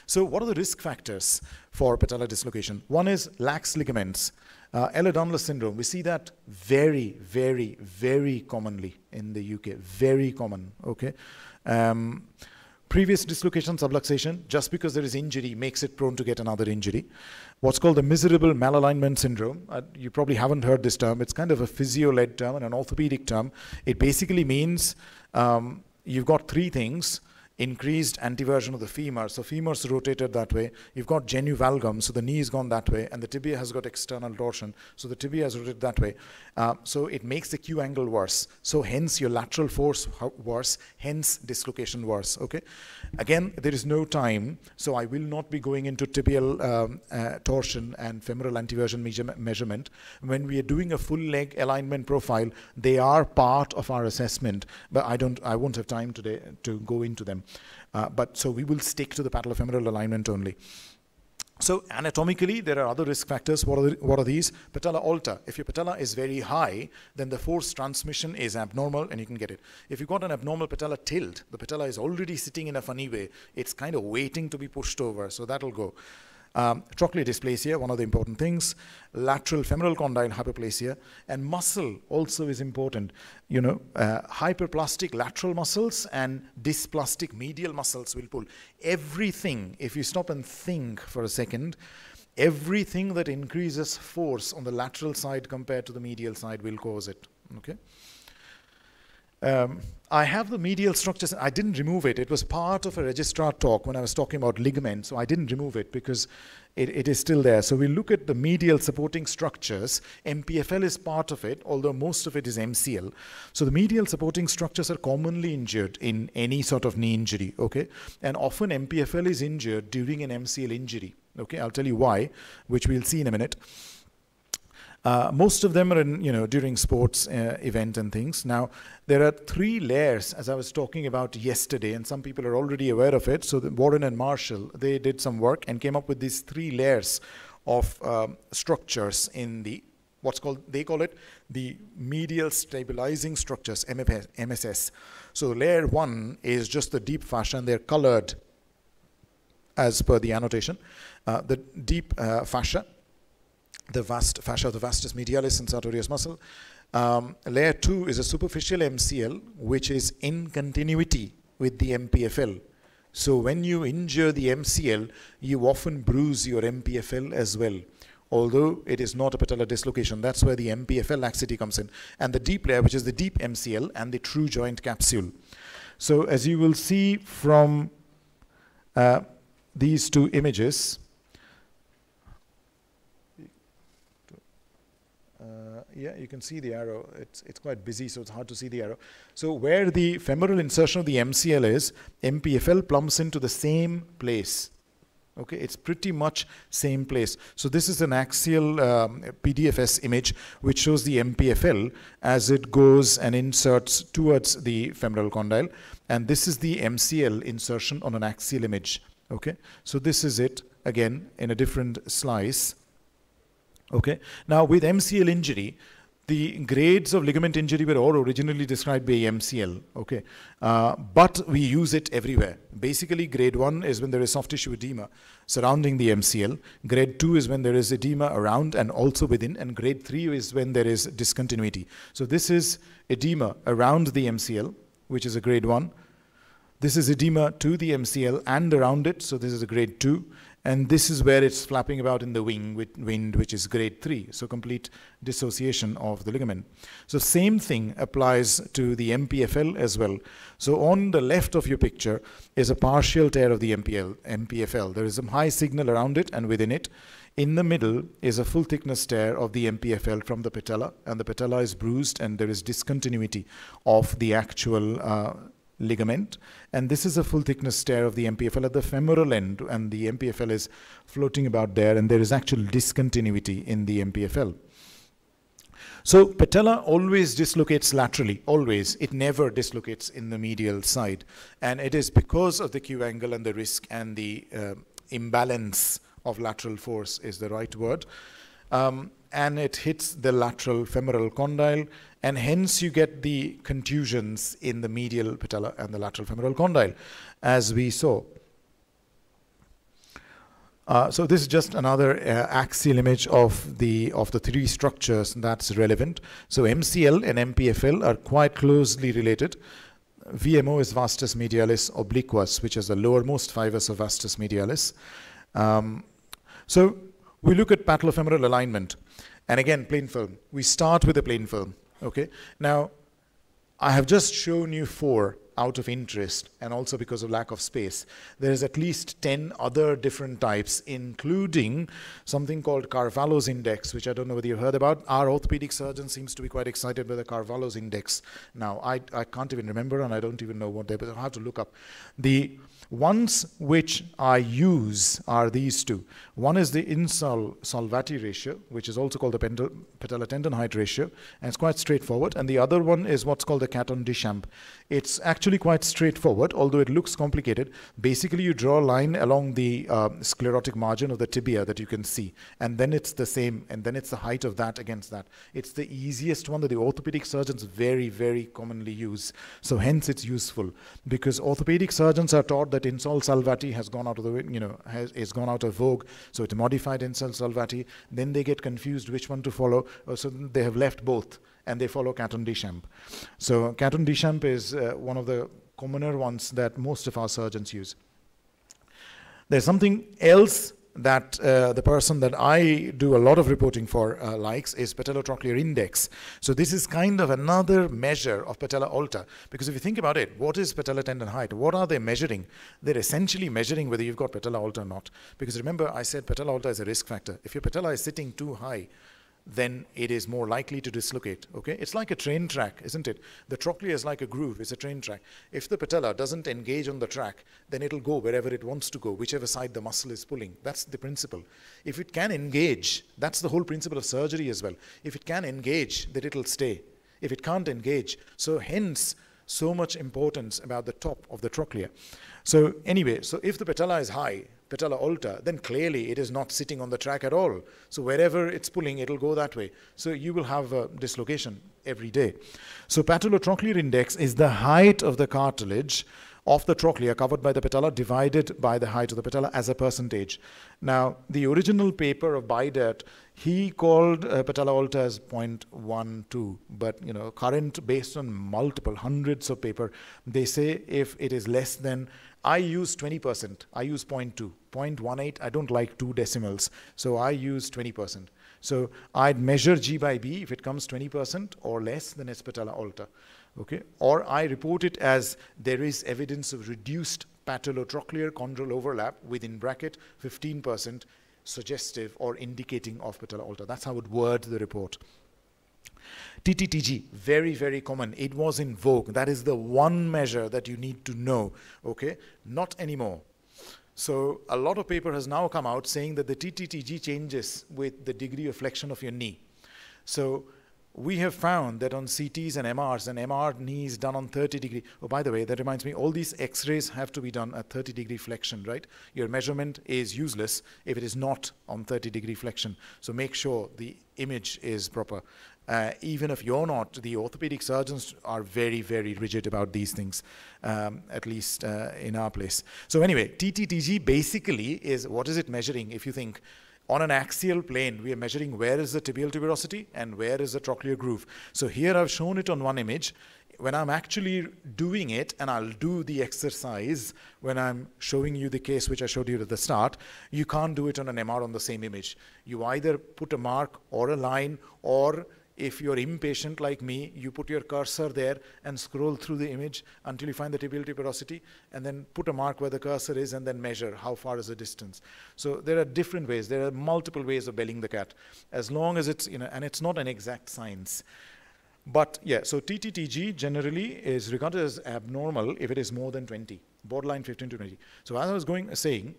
So what are the risk factors for patellar dislocation? One is lax ligaments. Uh, Ehlers-Danlos syndrome, we see that very, very, very commonly in the UK, very common, okay? Um, Previous dislocation, subluxation, just because there is injury makes it prone to get another injury. What's called the miserable malalignment syndrome, uh, you probably haven't heard this term. It's kind of a physio-led term and an orthopedic term. It basically means um, you've got three things increased anteversion of the femur. So femur's rotated that way. You've got genu valgum, so the knee is gone that way, and the tibia has got external torsion, so the tibia is rotated that way. Uh, so it makes the Q angle worse. So hence your lateral force worse, hence dislocation worse. Okay. Again, there is no time, so I will not be going into tibial um, uh, torsion and femoral anteversion measure measurement. When we are doing a full leg alignment profile, they are part of our assessment, but I don't, I won't have time today to go into them. Uh, but so we will stick to the patellofemoral alignment only. So anatomically, there are other risk factors. What are, the, what are these? Patella alta. If your patella is very high, then the force transmission is abnormal and you can get it. If you've got an abnormal patella tilt, the patella is already sitting in a funny way. It's kind of waiting to be pushed over, so that'll go. Um, trochlear dysplasia, one of the important things, lateral femoral condyle hyperplasia, and muscle also is important. You know, uh, hyperplastic lateral muscles and dysplastic medial muscles will pull. Everything, if you stop and think for a second, everything that increases force on the lateral side compared to the medial side will cause it. Okay. Um, I have the medial structures. I didn't remove it. It was part of a registrar talk when I was talking about ligament, so I didn't remove it because it, it is still there. So we look at the medial supporting structures. MPFL is part of it, although most of it is MCL. So the medial supporting structures are commonly injured in any sort of knee injury, okay? And often MPFL is injured during an MCL injury, okay? I'll tell you why, which we'll see in a minute. Uh, most of them are in, you know, during sports uh, event and things. Now, there are three layers, as I was talking about yesterday, and some people are already aware of it. So Warren and Marshall, they did some work and came up with these three layers of um, structures in the what's called they call it the medial stabilizing structures MSS. So layer one is just the deep fascia, and they're colored as per the annotation. Uh, the deep uh, fascia, the vast fascia of the vastus medialis and sartorius muscle. Um, layer 2 is a superficial MCL which is in continuity with the MPFL. So when you injure the MCL, you often bruise your MPFL as well although it is not a patellar dislocation. That's where the MPFL laxity comes in. And the deep layer, which is the deep MCL and the true joint capsule. So as you will see from uh, these two images, yeah, you can see the arrow. It's, it's quite busy, so it's hard to see the arrow. So where the femoral insertion of the MCL is, MPFL plumps into the same place. Okay it's pretty much same place. So this is an axial um, pdfs image which shows the mpfl as it goes and inserts towards the femoral condyle. And this is the mcl insertion on an axial image. Okay so this is it again in a different slice okay now with mcl injury the grades of ligament injury were all originally described by MCL, okay? Uh, but we use it everywhere. Basically, grade 1 is when there is soft tissue edema surrounding the MCL. Grade 2 is when there is edema around and also within. And grade 3 is when there is discontinuity. So this is edema around the MCL, which is a grade 1. This is edema to the MCL and around it, so this is a grade 2 and this is where it's flapping about in the wing with wind which is grade 3 so complete dissociation of the ligament. So same thing applies to the mpfl as well. So on the left of your picture is a partial tear of the MPL, mpfl there is some high signal around it and within it. In the middle is a full thickness tear of the MPFL from the patella, and the patella is bruised, and there is discontinuity of the actual uh, ligament. And this is a full thickness tear of the MPFL at the femoral end, and the MPFL is floating about there, and there is actual discontinuity in the MPFL. So patella always dislocates laterally, always. It never dislocates in the medial side. And it is because of the Q angle and the risk and the uh, imbalance of lateral force is the right word. Um, and it hits the lateral femoral condyle and hence you get the contusions in the medial patella and the lateral femoral condyle, as we saw. Uh, so this is just another uh, axial image of the of the three structures that's relevant. So MCL and MPFL are quite closely related. VMO is vastus medialis obliquus, which is the lowermost fibers of vastus medialis. Um, so we look at patellofemoral alignment. And again, plain film. We start with a plain film. Okay. Now, I have just shown you four out of interest and also because of lack of space. There is at least 10 other different types, including something called Carvalho's index, which I don't know whether you've heard about. Our orthopedic surgeon seems to be quite excited by the Carvalho's index. Now, I, I can't even remember and I don't even know what they, but I have to look up. The Ones which I use are these two. One is the Insall-Salvati ratio, which is also called the patella tendon height ratio, and it's quite straightforward. And the other one is what's called the Caton-Deschamps. It's actually quite straightforward, although it looks complicated. Basically, you draw a line along the uh, sclerotic margin of the tibia that you can see, and then it's the same, and then it's the height of that against that. It's the easiest one that the orthopedic surgeons very, very commonly use. So hence it's useful because orthopedic surgeons are taught that that Insall-Salvati has gone out of the you know has is gone out of vogue so it's modified Insall-Salvati then they get confused which one to follow uh, so they have left both and they follow Caton-Deschamps so Caton-Deschamps is uh, one of the commoner ones that most of our surgeons use there's something else that uh, the person that I do a lot of reporting for uh, likes is patellotrochlear index. So this is kind of another measure of patella alta. Because if you think about it, what is patella tendon height? What are they measuring? They're essentially measuring whether you've got patella alta or not. Because remember, I said patella alta is a risk factor. If your patella is sitting too high, then it is more likely to dislocate. Okay, it's like a train track, isn't it? The trochlea is like a groove. It's a train track. If the patella doesn't engage on the track, then it'll go wherever it wants to go, whichever side the muscle is pulling. That's the principle. If it can engage, that's the whole principle of surgery as well. If it can engage, then it'll stay. If it can't engage, so hence so much importance about the top of the trochlea. So anyway, so if the patella is high, patella alta, then clearly it is not sitting on the track at all. So wherever it's pulling, it'll go that way. So you will have a dislocation every day. So patellotrochlear index is the height of the cartilage of the trochlea covered by the patella divided by the height of the patella as a percentage. Now, the original paper of Biedert, he called uh, patella alta as 0.12, but you know, current based on multiple hundreds of paper, they say if it is less than, I use 20%, I use 0.2, 0.18, I don't like two decimals, so I use 20%. So I'd measure G by B if it comes 20% or less, then it's patella alta okay? Or I report it as there is evidence of reduced patellotrochlear chondral overlap within bracket 15% suggestive or indicating of patella alta. That's how I would word the report. TTTG, very, very common. It was in vogue. That is the one measure that you need to know, okay? Not anymore. So a lot of paper has now come out saying that the TTTG changes with the degree of flexion of your knee. So we have found that on CTs and MRs, an MR knee is done on 30 degree. Oh, by the way, that reminds me, all these X-rays have to be done at 30 degree flexion, right? Your measurement is useless if it is not on 30 degree flexion. So make sure the image is proper. Uh, even if you're not, the orthopedic surgeons are very, very rigid about these things, um, at least uh, in our place. So anyway, TTTG basically is, what is it measuring if you think, on an axial plane, we are measuring where is the tibial tuberosity and where is the trochlear groove. So here I've shown it on one image. When I'm actually doing it, and I'll do the exercise when I'm showing you the case which I showed you at the start, you can't do it on an MR on the same image. You either put a mark or a line or if you're impatient like me, you put your cursor there and scroll through the image until you find the tibial tuberosity and then put a mark where the cursor is and then measure how far is the distance. So there are different ways. There are multiple ways of belling the cat. As long as it's, you know, and it's not an exact science. But yeah, so TTTG generally is regarded as abnormal if it is more than 20, borderline 15 to 20. So as I was going saying,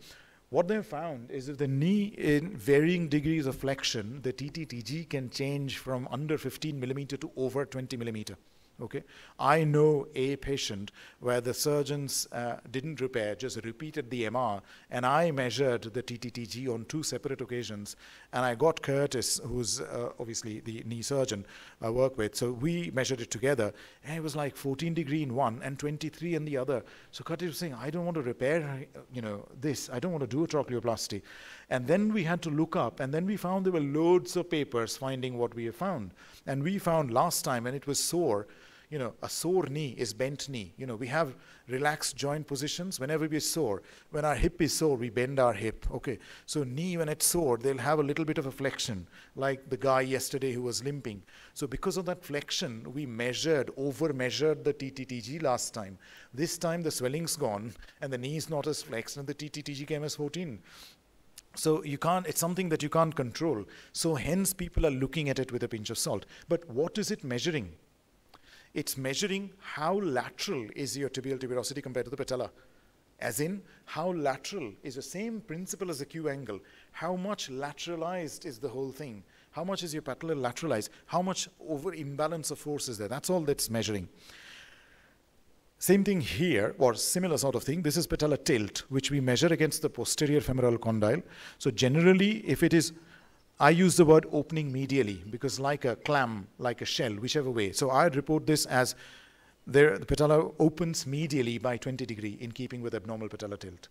what they've found is if the knee in varying degrees of flexion, the TTTG can change from under 15 millimeter to over 20 millimeter. Okay, I know a patient where the surgeons uh, didn't repair, just repeated the MR, and I measured the TTTG on two separate occasions, and I got Curtis, who's uh, obviously the knee surgeon I work with, so we measured it together, and it was like 14 degree in one and 23 in the other. So Curtis was saying, I don't want to repair, you know, this. I don't want to do a trochleoplasty. And then we had to look up, and then we found there were loads of papers finding what we have found. And we found last time, and it was sore, you know, a sore knee is bent knee. You know, we have relaxed joint positions whenever we're sore. When our hip is sore, we bend our hip. Okay. So knee, when it's sore, they'll have a little bit of a flexion, like the guy yesterday who was limping. So because of that flexion, we measured, over measured the TTTG last time. This time the swelling's gone and the knee is not as flexed and the TTTG came as 14. So you can't, it's something that you can't control. So hence people are looking at it with a pinch of salt. But what is it measuring? It's measuring how lateral is your tibial tuberosity compared to the patella. As in, how lateral is the same principle as the Q angle. How much lateralized is the whole thing? How much is your patella lateralized? How much over imbalance of force is there? That's all that's measuring. Same thing here, or similar sort of thing. This is patella tilt, which we measure against the posterior femoral condyle. So generally, if it is I use the word opening medially because like a clam, like a shell, whichever way. So I'd report this as there, the patella opens medially by 20 degree in keeping with abnormal patella tilt.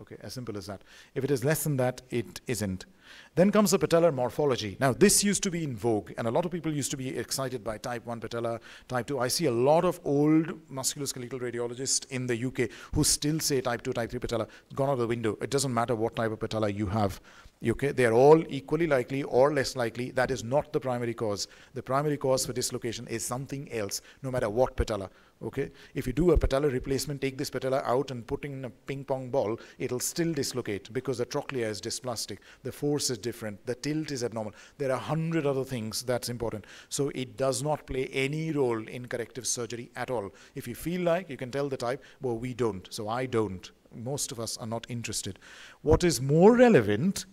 Okay, as simple as that. If it is less than that, it isn't. Then comes the patellar morphology. Now, this used to be in vogue, and a lot of people used to be excited by type 1 patella, type 2. I see a lot of old musculoskeletal radiologists in the UK who still say type 2, type 3 patella. gone out of the window. It doesn't matter what type of patella you have. Okay, they are all equally likely or less likely. That is not the primary cause. The primary cause for dislocation is something else, no matter what patella. Okay, if you do a patella replacement, take this patella out and put in a ping pong ball, it'll still dislocate because the trochlea is dysplastic. The force is different. The tilt is abnormal. There are a hundred other things that's important. So it does not play any role in corrective surgery at all. If you feel like you can tell the type, well, we don't. So I don't. Most of us are not interested. What is more relevant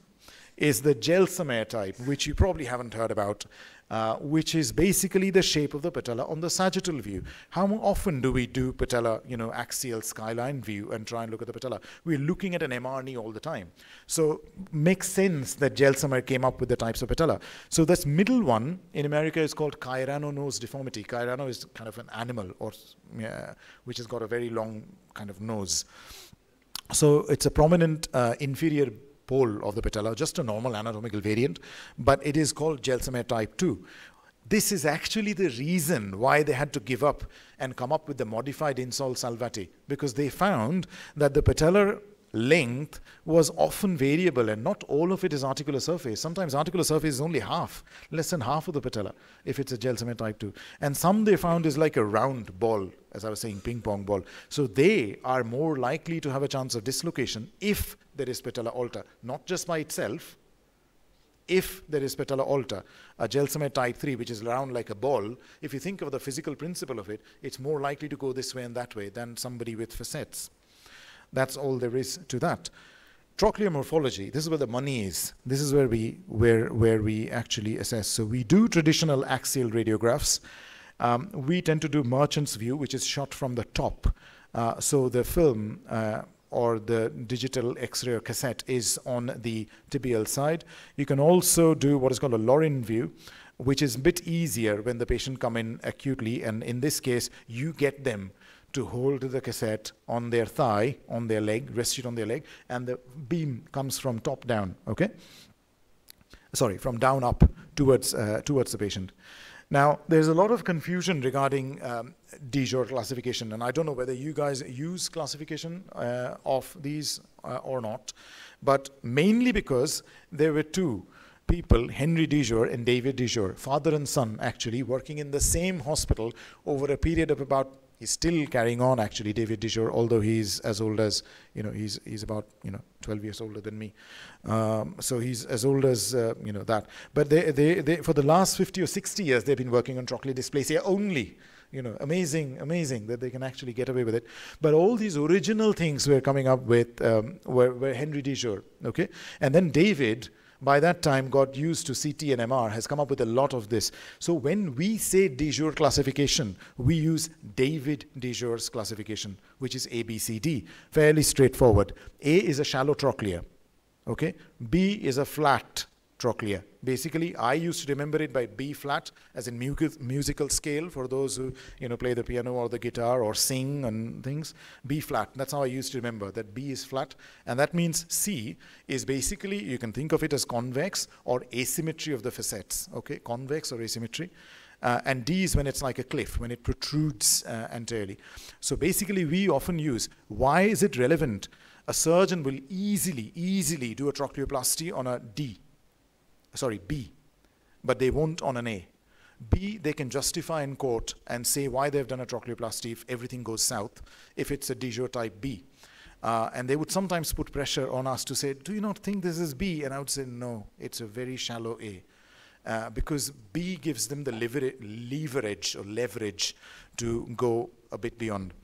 is the Grelsamer type, which you probably haven't heard about, uh, which is basically the shape of the patella on the sagittal view. How often do we do patella, you know, axial skyline view and try and look at the patella? We're looking at an MRE all the time. So makes sense that Grelsamer came up with the types of patella. So this middle one in America is called Cyrano nose deformity. Cyrano is kind of an animal or yeah, which has got a very long kind of nose. So it's a prominent uh, inferior pole of the patella, just a normal anatomical variant, but it is called Grelsamer type 2. This is actually the reason why they had to give up and come up with the modified Insall-Salvati, because they found that the patellar length was often variable and not all of it is articular surface. Sometimes articular surface is only half, less than half of the patella if it's a Grelsamer type 2. And some they found is like a round ball, as I was saying, ping pong ball. So they are more likely to have a chance of dislocation if there is patella alta, not just by itself. If there is patella alta, a Grelsamer type 3, which is round like a ball, if you think of the physical principle of it, it's more likely to go this way and that way than somebody with facets. That's all there is to that. Trochlear morphology, this is where the money is. This is where we, where, where we actually assess. So we do traditional axial radiographs. Um, we tend to do Merchant's view, which is shot from the top. Uh, so the film uh, or the digital X-ray or cassette is on the tibial side. You can also do what is called a Laurin view, which is a bit easier when the patient come in acutely. And in this case, you get them to hold the cassette on their thigh, on their leg, rest it on their leg, and the beam comes from top down, okay? Sorry, from down up towards, uh, towards the patient. Now, there's a lot of confusion regarding um, Dejour classification, and I don't know whether you guys use classification uh, of these uh, or not, but mainly because there were two people, Henry Dejour and David Dejour, father and son actually, working in the same hospital over a period of about he's still carrying on actually david Dejour, although he's as old as you know he's he's about you know 12 years older than me. Um, so he's as old as uh, you know that. But they, they they for the last 50 or 60 years they've been working on trochlear dysplasia only you know amazing amazing that they can actually get away with it. But all these original things we're coming up with um, were, were henry Dejour, okay? And then david by that time got used to CT and MR, has come up with a lot of this. So when we say Dejour classification, we use David Dejour's classification, which is ABCD. Fairly straightforward. A is a shallow trochlea. Okay. B is a flat Basically, I used to remember it by B flat as in musical scale for those who you know play the piano or the guitar or sing and things. B flat. That's how I used to remember that B is flat, and that means C is basically you can think of it as convex or asymmetry of the facets. Okay, convex or asymmetry. Uh, and D is when it's like a cliff, when it protrudes uh, entirely. So basically, we often use why is it relevant? A surgeon will easily, easily do a trochleoplasty on a D sorry, B, but they won't on an A. B, they can justify in court and say why they've done a trochleoplasty if everything goes south, if it's a Dejour type B. Uh, and they would sometimes put pressure on us to say, do you not think this is B? And I would say, no, it's a very shallow A. Uh, because B gives them the lever leverage or leverage to go a bit beyond.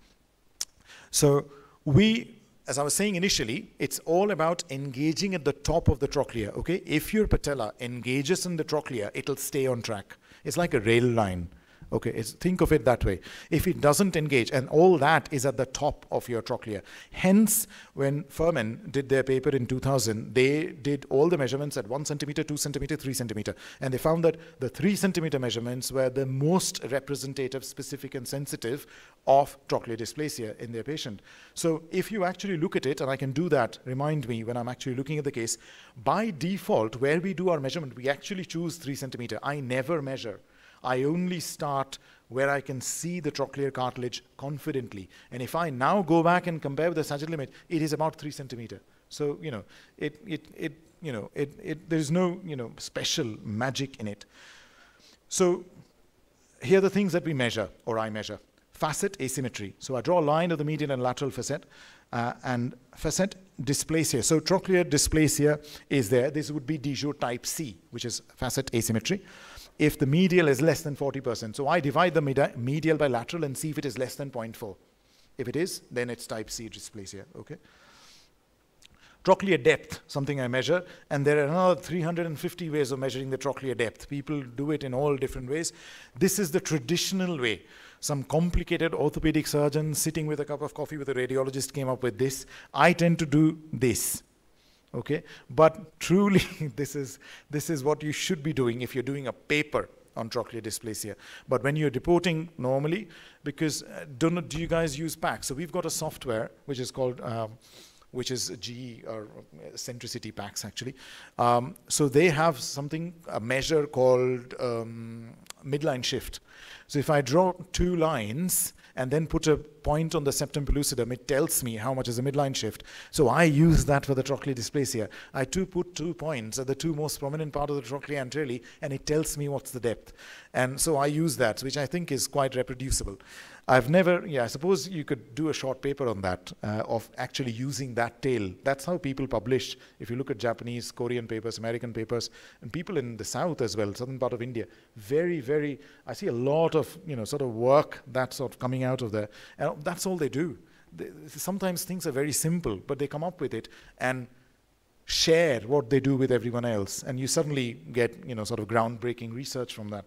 So we as I was saying initially, it's all about engaging at the top of the trochlea, okay? If your patella engages in the trochlea, it'll stay on track. It's like a rail line. Okay, think of it that way. If it doesn't engage, and all that is at the top of your trochlea. Hence, when Pfirrmann did their paper in 2000, they did all the measurements at 1 centimeter, 2 centimeter, 3 centimeter. And they found that the 3 centimeter measurements were the most representative, specific, and sensitive of trochlear dysplasia in their patient. So if you actually look at it, and I can do that, remind me when I'm actually looking at the case, by default, where we do our measurement, we actually choose 3 centimeter. I never measure. I only start where I can see the trochlear cartilage confidently. And if I now go back and compare with the sagittal image, it is about three centimeter. So, you know, it, it, it, you know, it, it, there's no, you know, special magic in it. So here are the things that we measure, or I measure. Facet asymmetry. So I draw a line of the medial and lateral facet, uh, and facet dysplasia. So trochlear dysplasia is there. This would be Dejour type C, which is facet asymmetry if the medial is less than 40%. So I divide the medial by lateral and see if it is less than 0.4. If it is, then it's type C dysplasia, okay? Trochlear depth, something I measure, and there are another 350 ways of measuring the trochlear depth. People do it in all different ways. This is the traditional way. Some complicated orthopedic surgeon sitting with a cup of coffee with a radiologist came up with this. I tend to do this. Okay, but truly, this is this is what you should be doing if you're doing a paper on trochlear dysplasia. But when you're reporting normally, because uh, don't do you guys use PACS? So we've got a software which is called um, which is GE or uh, Centricity PACS actually. Um, so they have something, a measure called um, midline shift. So if I draw two lines and then put a point on the septum pellucidum, it tells me how much is a midline shift. So I use that for the trochlear dysplasia. I too put two points at the two most prominent part of the trochlea anteriorly, and it tells me what's the depth. And so I use that, which I think is quite reproducible. I've never, yeah, I suppose you could do a short paper on that, uh, of actually using that tail. That's how people publish. If you look at Japanese, Korean papers, American papers, and people in the south as well, southern part of India, very, very, I see a lot of, you know, sort of work that's sort of coming out of there. And that's all they do. They, sometimes things are very simple, but they come up with it and share what they do with everyone else. And you suddenly get, you know, sort of groundbreaking research from that.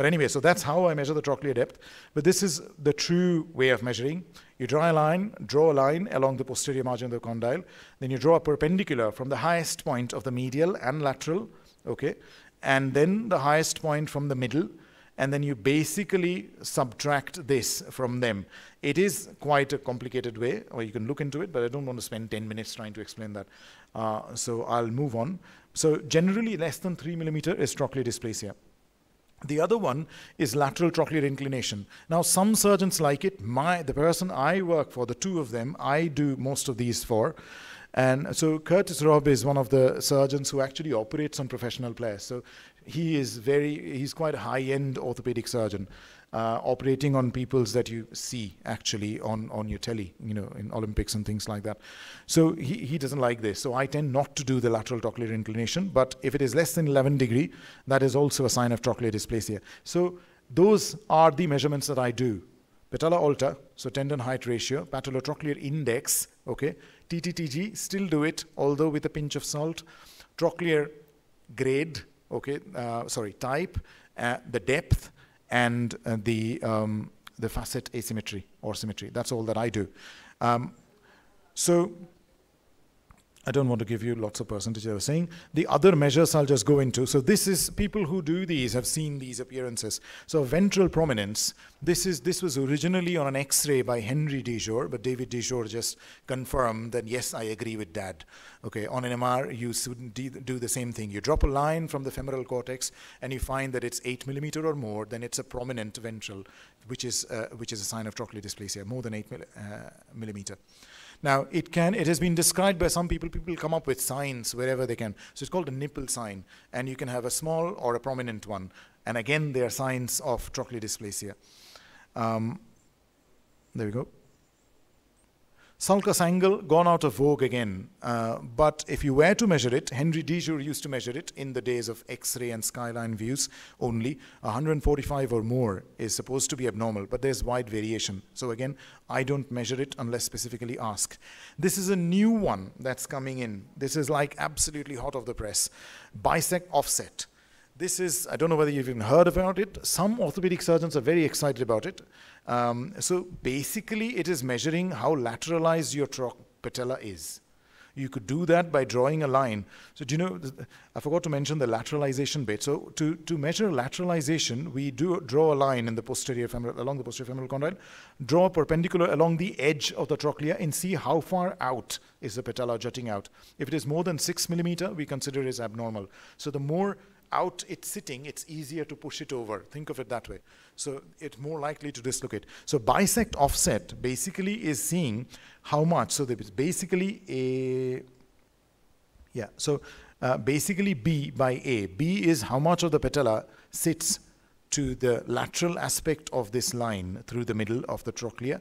But anyway, so that's how I measure the trochlear depth. But this is the true way of measuring. You draw a line, draw a line along the posterior margin of the condyle. Then you draw a perpendicular from the highest point of the medial and lateral, okay? And then the highest point from the middle. And then you basically subtract this from them. It is quite a complicated way, or you can look into it, but I don't want to spend 10 minutes trying to explain that. Uh, so I'll move on. So generally less than 3 millimeter is trochlear dysplasia. The other one is lateral trochlear inclination. Now, some surgeons like it. My, the person I work for, the two of them, I do most of these for. And so Curtis Robb is one of the surgeons who actually operates on professional players. So he is very, he's quite a high-end orthopedic surgeon uh, operating on peoples that you see actually on, on your telly, you know, in Olympics and things like that. So he, he doesn't like this. So I tend not to do the lateral trochlear inclination, but if it is less than 11 degree, that is also a sign of trochlear dysplasia. So those are the measurements that I do. Patella alta, so tendon height ratio, patellotrochlear index, okay. TTTG, still do it, although with a pinch of salt. Trochlear grade, okay, uh, sorry, type, uh, the depth, and uh, the, um, the facet asymmetry or symmetry. That's all that I do. Um, so I don't want to give you lots of percentages I was saying. The other measures I'll just go into. So this is people who do these have seen these appearances. So ventral prominence. This is this was originally on an X-ray by Henry Dejour, but David Dejour just confirmed that yes, I agree with Dad. Okay, on an MR you do the same thing. You drop a line from the femoral cortex and you find that it's eight millimeter or more, then it's a prominent ventral, which is uh, which is a sign of trochlear dysplasia, more than eight uh, millimeter. Now, it can, it has been described by some people, people come up with signs wherever they can. So it's called a nipple sign, and you can have a small or a prominent one. And again, they are signs of trochlear dysplasia. Um, there we go. Sulcus angle gone out of vogue again. Uh, but if you were to measure it, Henry Dejour used to measure it in the days of X-ray and skyline views only. 145 or more is supposed to be abnormal, but there's wide variation. So again, I don't measure it unless specifically asked. This is a new one that's coming in. This is like absolutely hot off the press. Bisect offset. This is, I don't know whether you've even heard about it. Some orthopedic surgeons are very excited about it. Um, so basically, it is measuring how lateralized your patella is. You could do that by drawing a line. So do you know, I forgot to mention the lateralization bit. So to, to measure lateralization, we do draw a line in the posterior femoral, along the posterior femoral condyle, draw a perpendicular along the edge of the trochlea and see how far out is the patella jutting out. If it is more than six millimeter, we consider it as abnormal. So the more out it's sitting, it's easier to push it over. Think of it that way. So it's more likely to dislocate. So bisect offset basically is seeing how much. So it's basically a, yeah, so uh, basically B by A. B is how much of the patella sits to the lateral aspect of this line through the middle of the trochlea.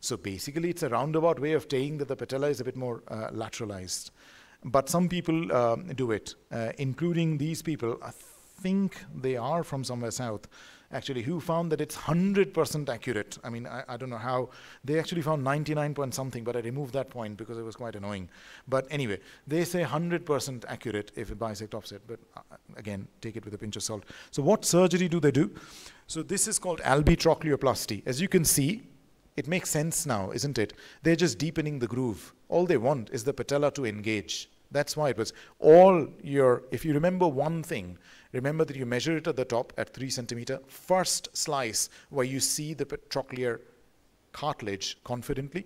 So basically it's a roundabout way of saying that the patella is a bit more uh, lateralized. But some people uh, do it, uh, including these people. I think they are from somewhere south. Actually, who found that it's 100% accurate. I mean, I, I, don't know how. They actually found 99 point something, but I removed that point because it was quite annoying. But anyway, they say 100% accurate if it bisect offset. But uh, again, take it with a pinch of salt. So what surgery do they do? So this is called albitrochleoplasty. As you can see, it makes sense now, isn't it? They're just deepening the groove. All they want is the patella to engage. That's why it was all your, if you remember one thing, remember that you measure it at the top at three centimeter, first slice where you see the trochlear cartilage confidently.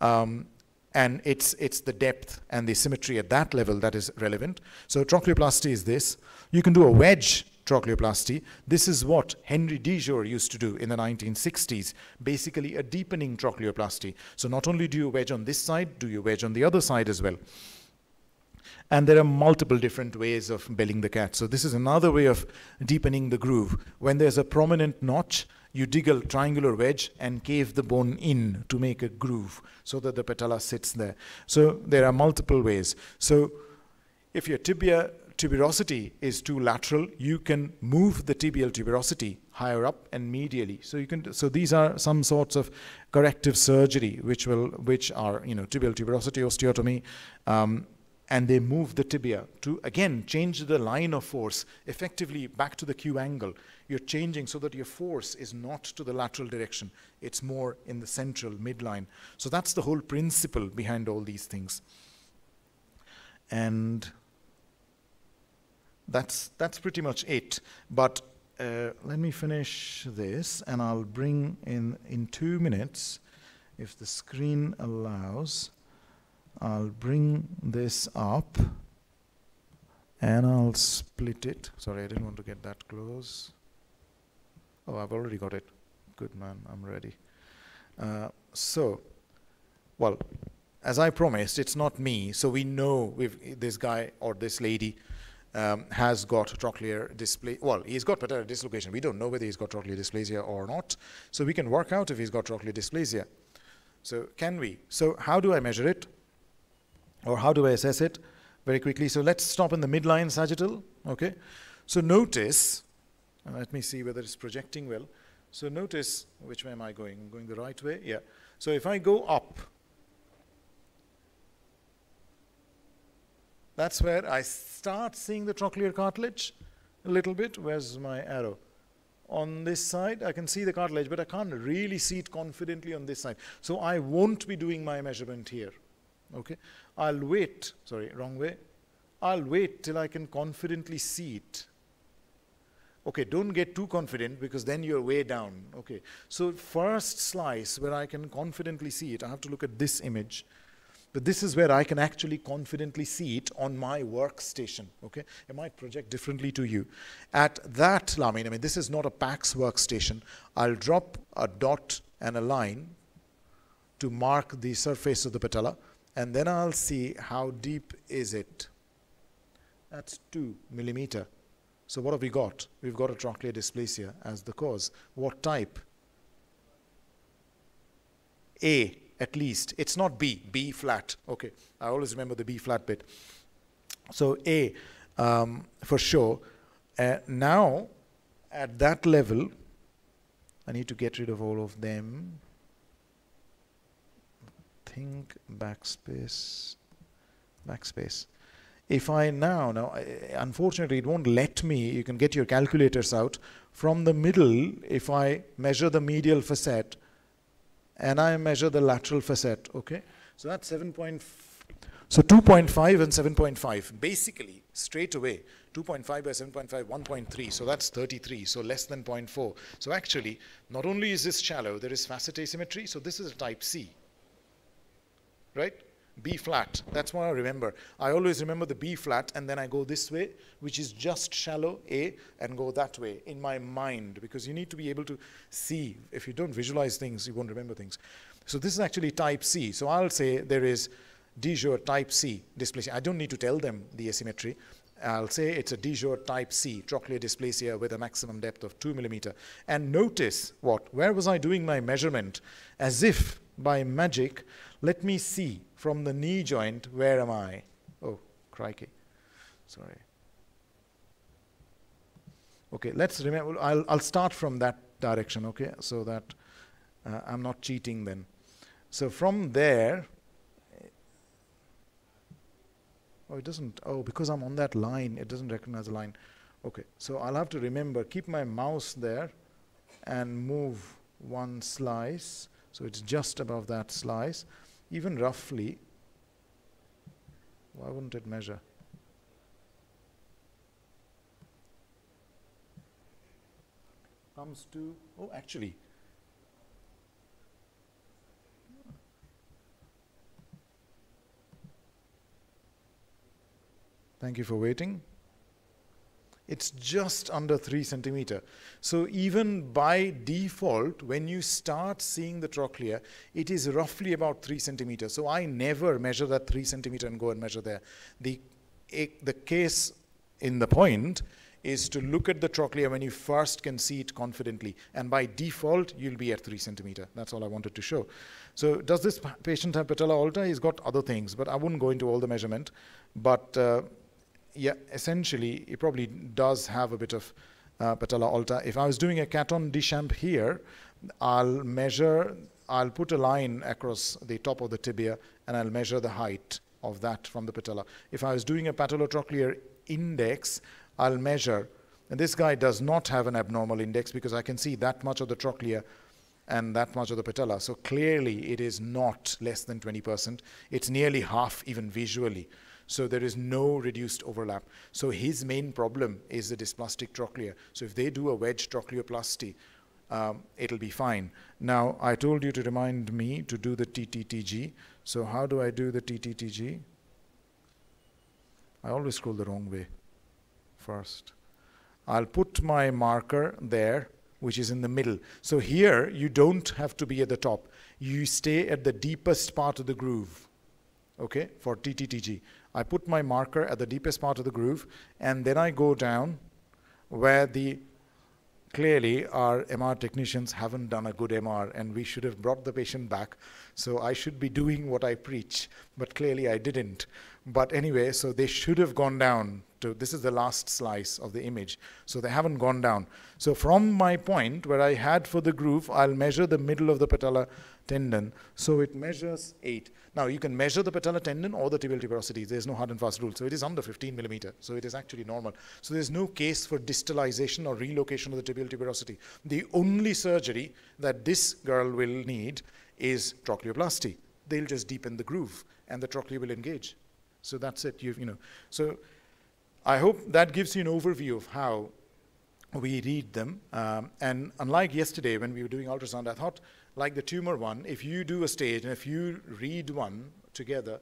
Um, and it's, it's the depth and the symmetry at that level that is relevant. So trochleoplasty is this. You can do a wedge trochleoplasty. This is what Henri Dejour used to do in the 1960s, basically a deepening trochleoplasty. So not only do you wedge on this side, do you wedge on the other side as well. And there are multiple different ways of belling the cat. So this is another way of deepening the groove. When there's a prominent notch, you dig a triangular wedge and cave the bone in to make a groove so that the patella sits there. So there are multiple ways. So if your tibia tuberosity is too lateral, you can move the tibial tuberosity higher up and medially. So you can. So these are some sorts of corrective surgery, which will, which are you know tibial tuberosity osteotomy, um, and they move the tibia to again change the line of force effectively back to the Q angle. You're changing so that your force is not to the lateral direction, it's more in the central midline. So that's the whole principle behind all these things. And that's, that's pretty much it. But uh, let me finish this and I'll bring in, in two minutes, if the screen allows, I'll bring this up and I'll split it. Sorry, I didn't want to get that close. Oh, I've already got it. Good man, I'm ready. Uh, so, well, as I promised, it's not me. So we know this guy or this lady um, has got trochlear dysplasia. Well, he's got patellar dislocation. We don't know whether he's got trochlear dysplasia or not. So we can work out if he's got trochlear dysplasia. So can we? So how do I measure it? Or how do I assess it? Very quickly. So let's stop in the midline sagittal. Okay. So notice, let me see whether it's projecting well. So notice, which way am I going? I'm going the right way? Yeah. So if I go up, That's where I start seeing the trochlear cartilage a little bit. Where's my arrow? On this side, I can see the cartilage, but I can't really see it confidently on this side. So I won't be doing my measurement here. Okay? I'll wait. Sorry, wrong way. I'll wait till I can confidently see it. Okay, don't get too confident because then you're way down. Okay, so first slice where I can confidently see it, I have to look at this image. But this is where I can actually confidently see it on my workstation. Okay, it might project differently to you. At that line, I mean, this is not a PACS workstation. I'll drop a dot and a line to mark the surface of the patella, and then I'll see how deep is it. That's two millimeter. So what have we got? We've got a trochlear dysplasia as the cause. What type? A, at least. It's not B, B flat. Okay, I always remember the B flat bit. So A um, for sure. Uh, now, at that level, I need to get rid of all of them. Think backspace, backspace. If I now, now, unfortunately, it won't let me, you can get your calculators out. From the middle, if I measure the medial facet, and I measure the lateral facet, okay? So that's 7. so 2.5 and 7.5. Basically, straight away, 2.5 by 7.5, 1.3. So that's 33, so less than 0.4. So actually, not only is this shallow, there is facet asymmetry. So this is a type C, right? B flat. That's what I remember. I always remember the B flat and then I go this way, which is just shallow A, and go that way in my mind because you need to be able to see. If you don't visualize things, you won't remember things. So this is actually type C. So I'll say there is Dejour type C dysplasia. I don't need to tell them the asymmetry. I'll say it's a Dejour type C, trochlear dysplasia with a maximum depth of 2 millimeter. And notice what? Where was I doing my measurement? As if by magic, let me see from the knee joint, where am I? Oh, crikey. Sorry. Okay, let's remember, I'll, I'll start from that direction, okay, so that uh, I'm not cheating then. So from there, oh, it doesn't, oh, because I'm on that line, it doesn't recognize the line. Okay, so I'll have to remember, keep my mouse there and move one slice, so it's just above that slice, even roughly. Why wouldn't it measure? comes to, oh, actually, Thank you for waiting. It's just under 3 centimeter. So even by default, when you start seeing the trochlea, it is roughly about 3 centimeter. So I never measure that 3 centimeter and go and measure there. The, the case in the point is to look at the trochlea when you first can see it confidently. And by default, you'll be at 3 centimeter. That's all I wanted to show. So does this patient have patella alta? He's got other things, but I wouldn't go into all the measurement. But uh, yeah, essentially, it probably does have a bit of uh, patella alta. If I was doing a Caton Deschamps here, I'll measure, I'll put a line across the top of the tibia and I'll measure the height of that from the patella. If I was doing a patellotrochlear index, I'll measure. And this guy does not have an abnormal index because I can see that much of the trochlea and that much of the patella. So clearly it is not less than 20%. It's nearly half even visually. So there is no reduced overlap. So his main problem is the dysplastic trochlea. So if they do a wedge trochleoplasty, um, it'll be fine. Now, I told you to remind me to do the TTTG. So how do I do the TTTG? I always scroll the wrong way first. I'll put my marker there, which is in the middle. So here, you don't have to be at the top. You stay at the deepest part of the groove, okay, for TTTG. I put my marker at the deepest part of the groove, and then I go down where the clearly our MR technicians haven't done a good MR and we should have brought the patient back. So I should be doing what I preach, but clearly I didn't. But anyway, so they should have gone down to, this is the last slice of the image. So they haven't gone down. So from my point where I had for the groove, I'll measure the middle of the patella tendon. So it measures 8. Now you can measure the patella tendon or the tibial tuberosity. There's no hard and fast rule. So it is under 15 millimeter. So it is actually normal. So there's no case for distalization or relocation of the tibial tuberosity. The only surgery that this girl will need is trochleoplasty. They'll just deepen the groove and the trochlea will engage. So that's it. You've, you know. So I hope that gives you an overview of how we read them. Um, and unlike yesterday when we were doing ultrasound, I thought, like the tumor one, if you do a stage and if you read one together,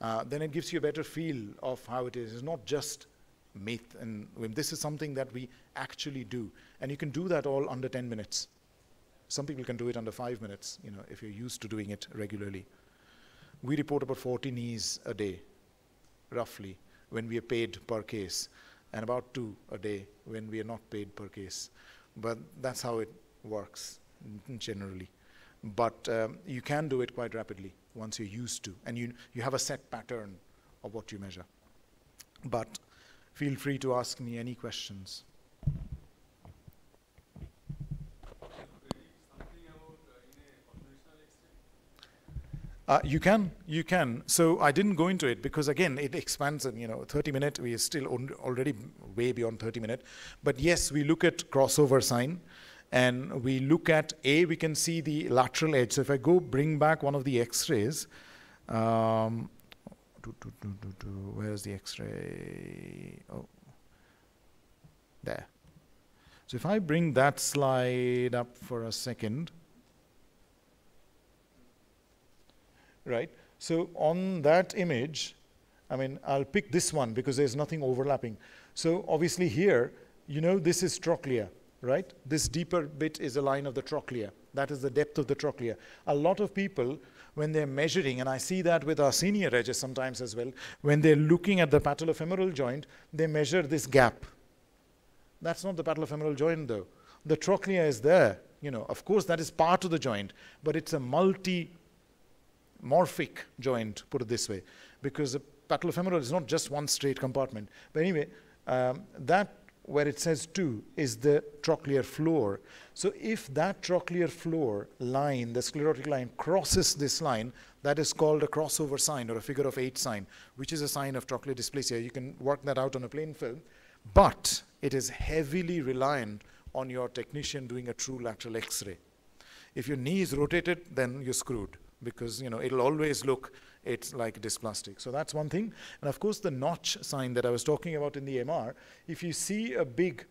uh, then it gives you a better feel of how it is. It's not just myth, and this is something that we actually do. And you can do that all under 10 minutes. Some people can do it under five minutes, you know, if you're used to doing it regularly. We report about 40 knees a day, roughly when we are paid per case, and about two a day when we are not paid per case. But that's how it works generally. But um, you can do it quite rapidly once you're used to, and you, you have a set pattern of what you measure. But feel free to ask me any questions. Uh, you can, you can. So I didn't go into it because again, it expands in, you know, 30 minute, we are still already way beyond 30 minute. But yes, we look at crossover sign and we look at, A, we can see the lateral edge. So if I go bring back one of the x-rays, um, where's the x-ray? Oh, there. So if I bring that slide up for a second, right? So on that image, I mean, I'll pick this one because there's nothing overlapping. So obviously here, you know, this is trochlea, right? This deeper bit is a line of the trochlea. That is the depth of the trochlea. A lot of people, when they're measuring, and I see that with our senior regs sometimes as well, when they're looking at the patellofemoral joint, they measure this gap. That's not the patellofemoral joint though. The trochlea is there, you know, of course that is part of the joint, but it's a multi morphic joint, put it this way, because the patellofemoral is not just one straight compartment. But anyway, um, that where it says 2 is the trochlear floor. So if that trochlear floor line, the sclerotic line, crosses this line, that is called a crossover sign or a figure of 8 sign, which is a sign of trochlear dysplasia. You can work that out on a plain film. But it is heavily reliant on your technician doing a true lateral x-ray. If your knee is rotated, then you're screwed because you know it'll always look it's like dysplastic. So that's one thing. And of course, the notch sign that I was talking about in the MR, if you see a big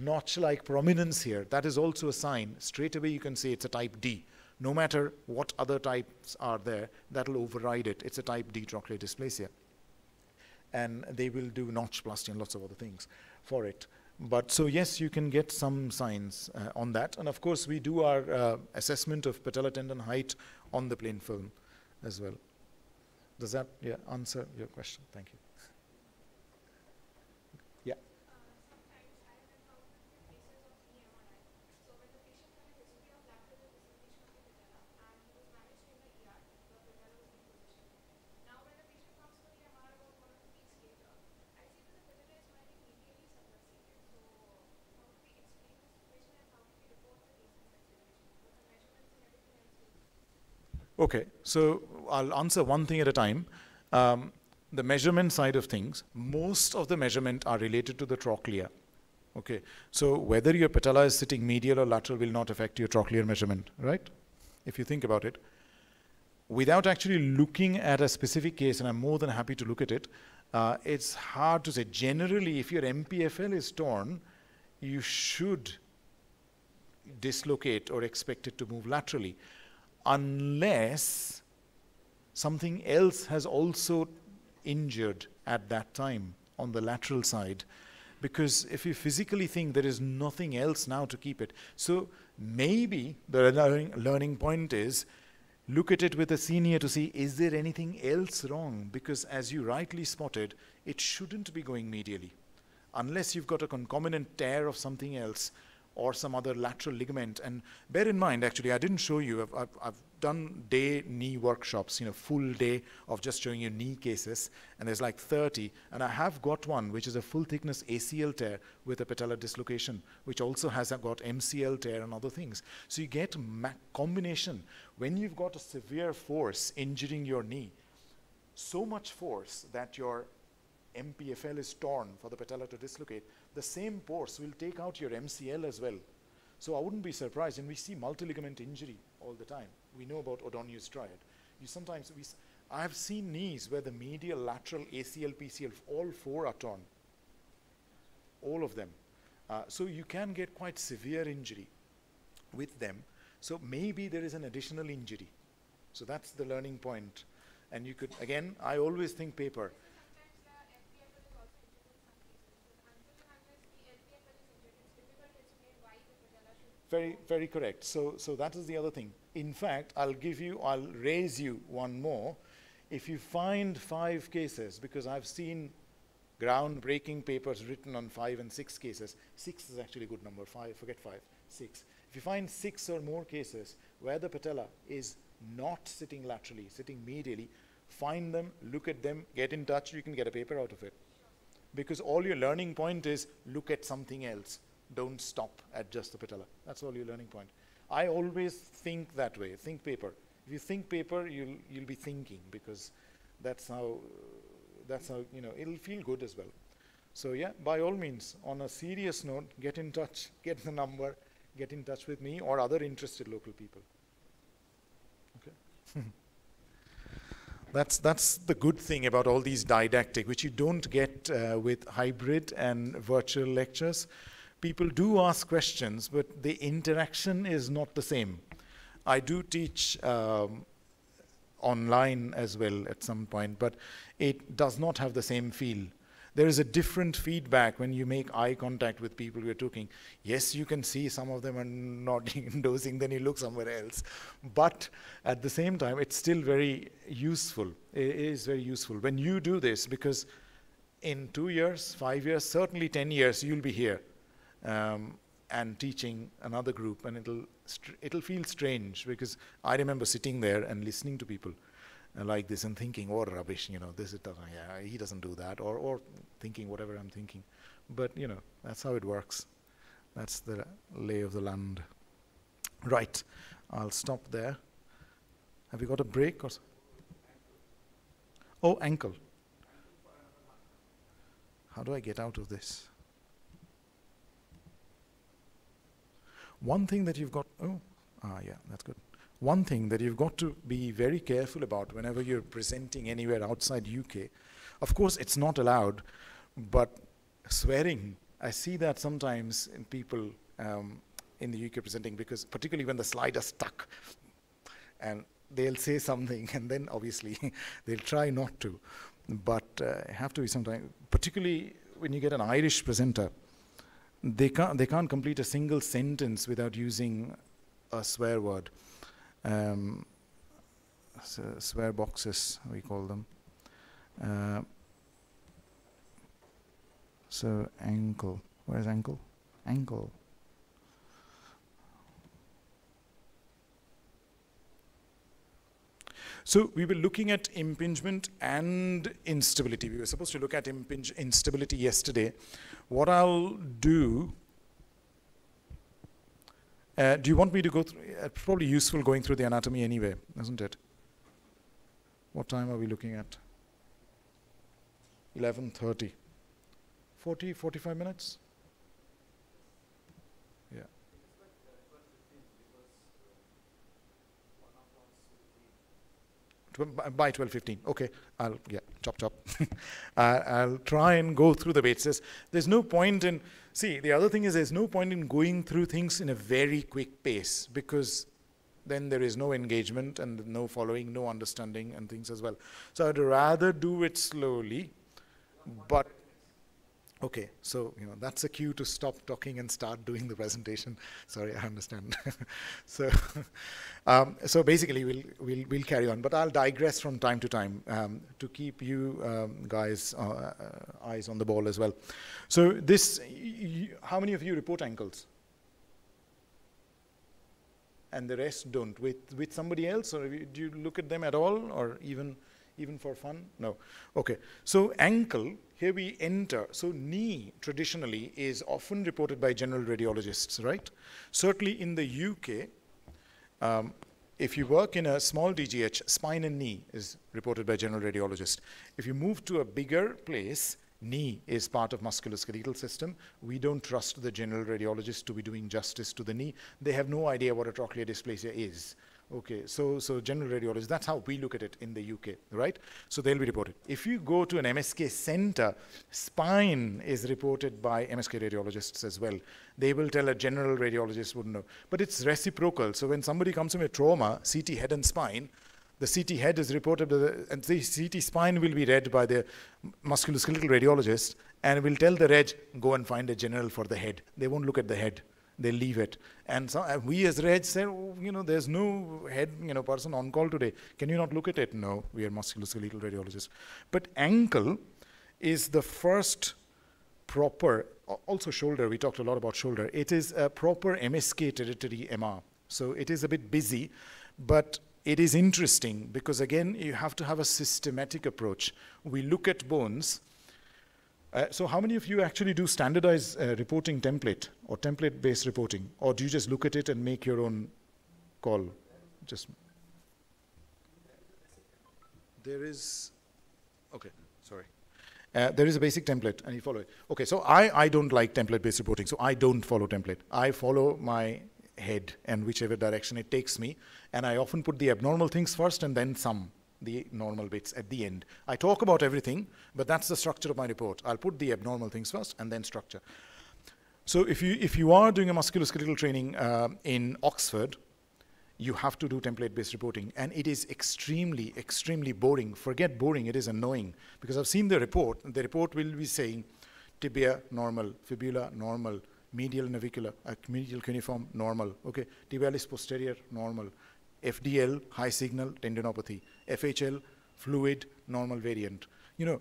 notch-like prominence here, that is also a sign. Straight away you can say it's a type D. No matter what other types are there, that'll override it. It's a type D trochlear dysplasia. And they will do notchplasty and lots of other things for it. But so yes, you can get some signs uh, on that. And of course, we do our uh, assessment of patella tendon height on the plain film as well. Does that yeah, answer your question? Thank you. Yeah. Okay, so I'll answer one thing at a time. Um, the measurement side of things, most of the measurement are related to the trochlea. Okay, so whether your patella is sitting medial or lateral will not affect your trochlear measurement, right? If you think about it. Without actually looking at a specific case, and I'm more than happy to look at it, uh, it's hard to say. Generally, if your MPFL is torn, you should dislocate or expect it to move laterally unless something else has also injured at that time on the lateral side. Because if you physically think there is nothing else now to keep it, so maybe the learning, learning point is look at it with a senior to see is there anything else wrong? Because as you rightly spotted, it shouldn't be going medially. Unless you've got a concomitant tear of something else, or some other lateral ligament. And bear in mind, actually, I didn't show you, I've, I've, I've, done day knee workshops, you know, full day of just showing you knee cases, and there's like 30. And I have got one, which is a full thickness ACL tear with a patellar dislocation, which also has got MCL tear and other things. So you get combination. When you've got a severe force injuring your knee, so much force that your MPFL is torn for the patella to dislocate, the same force will take out your MCL as well. So I wouldn't be surprised, and we see multi-ligament injury all the time. We know about O'Donoghue's triad. You sometimes, we, I've seen knees where the medial, lateral, ACL, PCL, all four are torn. All of them. Uh, so you can get quite severe injury with them. So maybe there is an additional injury. So that's the learning point. And you could, again, I always think paper. Very, very correct. So, so that is the other thing. In fact, I'll give you, I'll raise you one more. If you find five cases, because I've seen groundbreaking papers written on five and six cases, six is actually a good number, five, forget five, six. If you find six or more cases where the patella is not sitting laterally, sitting medially, find them, look at them, get in touch, you can get a paper out of it. Because all your learning point is look at something else don't stop at just the patella. That's all your learning point. I always think that way, think paper. If you think paper, you'll, you'll be thinking because that's how, that's how, you know, it'll feel good as well. So yeah, by all means, on a serious note, get in touch, get the number, get in touch with me or other interested local people. Okay. that's that's the good thing about all these didactic, which you don't get uh, with hybrid and virtual lectures people do ask questions, but the interaction is not the same. I do teach um, online as well at some point, but it does not have the same feel. There is a different feedback when you make eye contact with people you're talking. Yes, you can see some of them are nodding and dozing, then you look somewhere else. But at the same time, it's still very useful. It is very useful. When you do this, because in two years, five years, certainly 10 years, you'll be here um, and teaching another group, and it'll it'll feel strange because I remember sitting there and listening to people uh, like this and thinking, "Oh, rubbish! You know, this it doesn't. Yeah, he doesn't do that," or or thinking whatever I'm thinking. But, you know, that's how it works. That's the lay of the land. Right. I'll stop there. Have you got a break or? Oh, ankle. How do I get out of this? One thing that you've got, oh, ah, yeah, that's good. One thing that you've got to be very careful about whenever you're presenting anywhere outside UK, of course, it's not allowed, but swearing, I see that sometimes in people um, in the UK presenting because particularly when the slide is stuck and they'll say something and then obviously they'll try not to. But uh, have to be sometimes, particularly when you get an Irish presenter, they can't, they can't complete a single sentence without using a swear word. Um, so swear boxes, we call them. Uh, so ankle, where's ankle? Ankle. So we were looking at impingement and instability. We were supposed to look at impinge instability yesterday. What I'll do, uh, do you want me to go through, uh, probably useful going through the anatomy anyway, isn't it? What time are we looking at? 11.30. 40, 45 minutes? Uh, by 12.15. Okay, I'll, yeah, chop, chop. I'll try and go through the bases. There's no point in, see, the other thing is there's no point in going through things in a very quick pace because then there is no engagement and no following, no understanding and things as well. So I'd rather do it slowly, but Okay, so you know that's a cue to stop talking and start doing the presentation. Sorry, I understand. so, um, so basically, we'll we'll we'll carry on, but I'll digress from time to time um, to keep you um, guys uh, uh, eyes on the ball as well. So this, how many of you report ankles? And the rest don't. With with somebody else, or do you look at them at all, or even? even for fun? No. Okay. So ankle, here we enter. So knee traditionally is often reported by general radiologists, right? Certainly in the UK, um, if you work in a small DGH, spine and knee is reported by general radiologist. If you move to a bigger place, knee is part of musculoskeletal system. We don't trust the general radiologist to be doing justice to the knee. They have no idea what a trochlear dysplasia is. Okay, so, so general radiology, that's how we look at it in the UK, right? So they'll be reported. If you go to an MSK center, spine is reported by MSK radiologists as well. They will tell a general radiologist wouldn't know. But it's reciprocal. So when somebody comes with trauma, CT head and spine, the CT head is reported, the, and the CT spine will be read by the musculoskeletal radiologist and will tell the reg, go and find a general for the head. They won't look at the head they leave it. And so uh, we as Reg said, oh, you know, there's no head, you know, person on call today. Can you not look at it? No, we are musculoskeletal radiologists. But ankle is the first proper, also shoulder, we talked a lot about shoulder. It is a proper MSK territory MR. So it is a bit busy, but it is interesting because again, you have to have a systematic approach. We look at bones, uh, so how many of you actually do standardized uh, reporting template or template-based reporting? Or do you just look at it and make your own call? Just There is, okay, sorry. Uh, there is a basic template and you follow it. Okay, so I, I don't like template-based reporting, so I don't follow template. I follow my head and whichever direction it takes me, and I often put the abnormal things first and then some the normal bits at the end. I talk about everything, but that's the structure of my report. I'll put the abnormal things first and then structure. So if you, if you are doing a musculoskeletal training uh, in Oxford, you have to do template-based reporting. And it is extremely, extremely boring. Forget boring, it is annoying. Because I've seen the report. The report will be saying tibia, normal, fibula, normal, medial navicular, uh, medial cuneiform, normal. Okay, tibialis posterior, normal. FDL, high signal tendinopathy, FHL, fluid, normal variant. You know,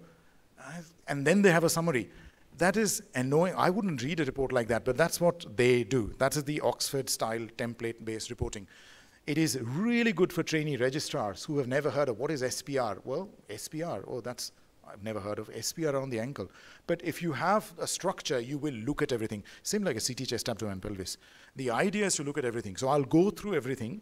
and then they have a summary. That is annoying. I wouldn't read a report like that, but that's what they do. That is the Oxford style template based reporting. It is really good for trainee registrars who have never heard of what is SPR. Well, SPR, oh, that's I've never heard of SPR around the ankle. But if you have a structure, you will look at everything. Same like a CT chest, abdomen, pelvis. The idea is to look at everything. So I'll go through everything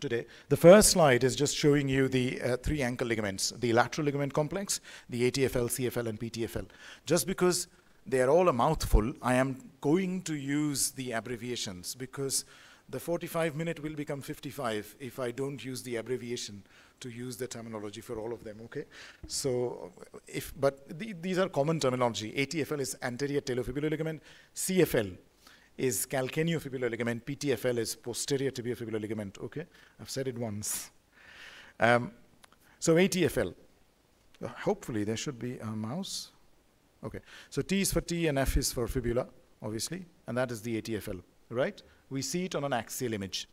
today. The first slide is just showing you the uh, three ankle ligaments, the lateral ligament complex, the ATFL, CFL, and PTFL. Just because they are all a mouthful, I am going to use the abbreviations because the 45 minute will become 55 if I don't use the abbreviation to use the terminology for all of them, okay? So, if, but the, these are common terminology. ATFL is anterior talofibular ligament, CFL is calcaneofibular ligament, PTFL is posterior tibiofibular ligament, okay? I've said it once. Um, so ATFL, hopefully there should be a mouse. Okay, so T is for T and F is for fibula, obviously, and that is the ATFL, right? We see it on an axial image.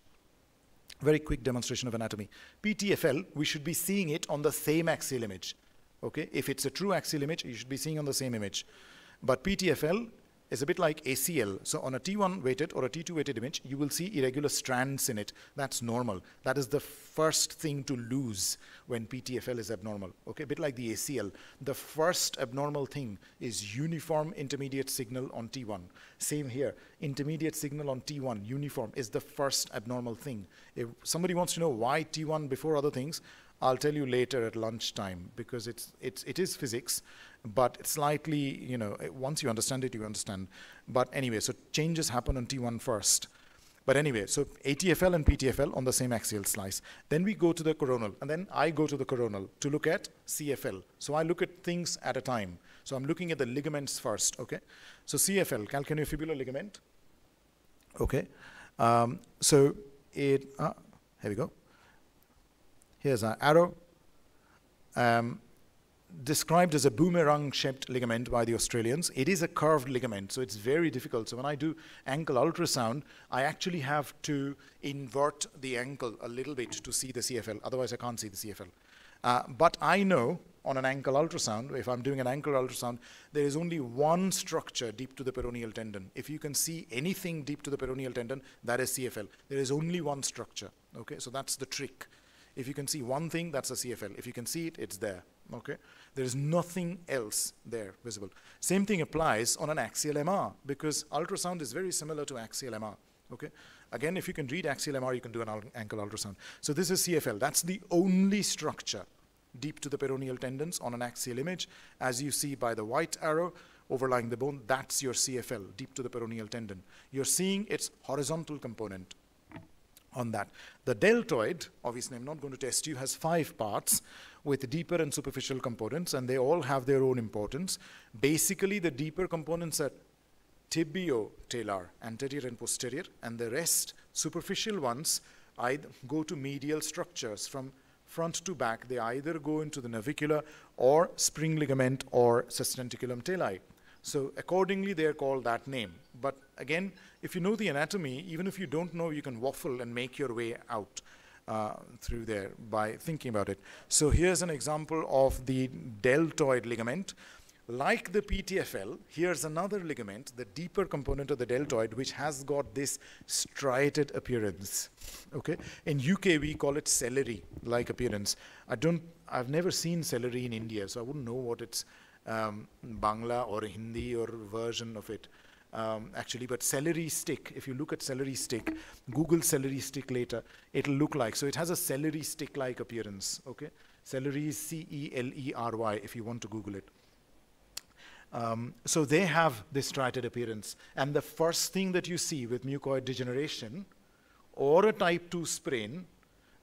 Very quick demonstration of anatomy. PTFL, we should be seeing it on the same axial image. Okay, if it's a true axial image, you should be seeing on the same image. But PTFL, is a bit like ACL. So on a T1 weighted or a T2 weighted image, you will see irregular strands in it. That's normal. That is the first thing to lose when PTFL is abnormal. Okay, a bit like the ACL. The first abnormal thing is uniform intermediate signal on T1. Same here. Intermediate signal on T1, uniform, is the first abnormal thing. If somebody wants to know why T1 before other things, I'll tell you later at lunchtime because it's, it's, it is physics but it's slightly, you know, once you understand it, you understand. But anyway, so changes happen on T1 first. But anyway, so ATFL and PTFL on the same axial slice. Then we go to the coronal, and then I go to the coronal to look at CFL. So I look at things at a time. So I'm looking at the ligaments first, okay? So CFL, calcaneofibular ligament, okay? Um, so it, uh, here we go. Here's our arrow. Um, described as a boomerang shaped ligament by the Australians. It is a curved ligament, so it's very difficult. So when I do ankle ultrasound, I actually have to invert the ankle a little bit to see the CFL, otherwise, I can't see the CFL. Uh, but I know on an ankle ultrasound, if I'm doing an ankle ultrasound, there is only one structure deep to the peroneal tendon. If you can see anything deep to the peroneal tendon, that is CFL. There is only one structure. Okay, so that's the trick. If you can see one thing, that's a CFL. If you can see it, it's there. Okay, there is nothing else there visible. Same thing applies on an axial MR because ultrasound is very similar to axial MR. Okay, again, if you can read axial MR, you can do an ankle ultrasound. So this is CFL. That's the only structure deep to the peroneal tendons on an axial image, as you see by the white arrow overlying the bone. That's your CFL, deep to the peroneal tendon. You're seeing its horizontal component on that. The deltoid, obviously I'm not going to test you, has five parts with deeper and superficial components, and they all have their own importance. Basically, the deeper components are tibio-talar, anterior and posterior, and the rest, superficial ones, I go to medial structures from front to back. They either go into the navicular or spring ligament or sustentaculum tali. So accordingly, they are called that name. But again, if you know the anatomy, even if you don't know, you can waffle and make your way out uh, through there by thinking about it. So here's an example of the deltoid ligament. Like the PTFL, here's another ligament, the deeper component of the deltoid, which has got this striated appearance. Okay, in UK we call it celery-like appearance. I don't, I've never seen celery in India, so I wouldn't know what it's um, Bangla or Hindi or version of it. Um, actually, but celery stick, if you look at celery stick, Google celery stick later, it'll look like, so it has a celery stick-like appearance, okay? Celery is C-E-L-E-R-Y if you want to Google it. Um, so they have this striated appearance. And the first thing that you see with mucoid degeneration or a type 2 sprain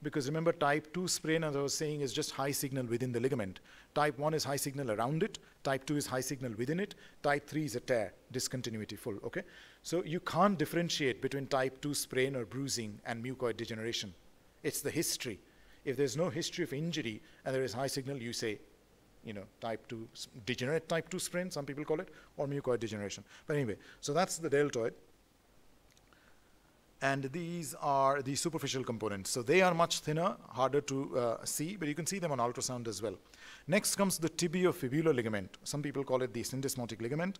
because remember, type 2 sprain, as I was saying, is just high signal within the ligament. Type 1 is high signal around it. Type 2 is high signal within it. Type 3 is a tear, discontinuity full, okay? So you can't differentiate between type 2 sprain or bruising and mucoid degeneration. It's the history. If there's no history of injury and there is high signal, you say, you know, type 2, degenerate type 2 sprain, some people call it, or mucoid degeneration. But anyway, so that's the deltoid and these are the superficial components. So they are much thinner, harder to uh, see, but you can see them on ultrasound as well. Next comes the tibiofibular ligament. Some people call it the syndesmotic ligament.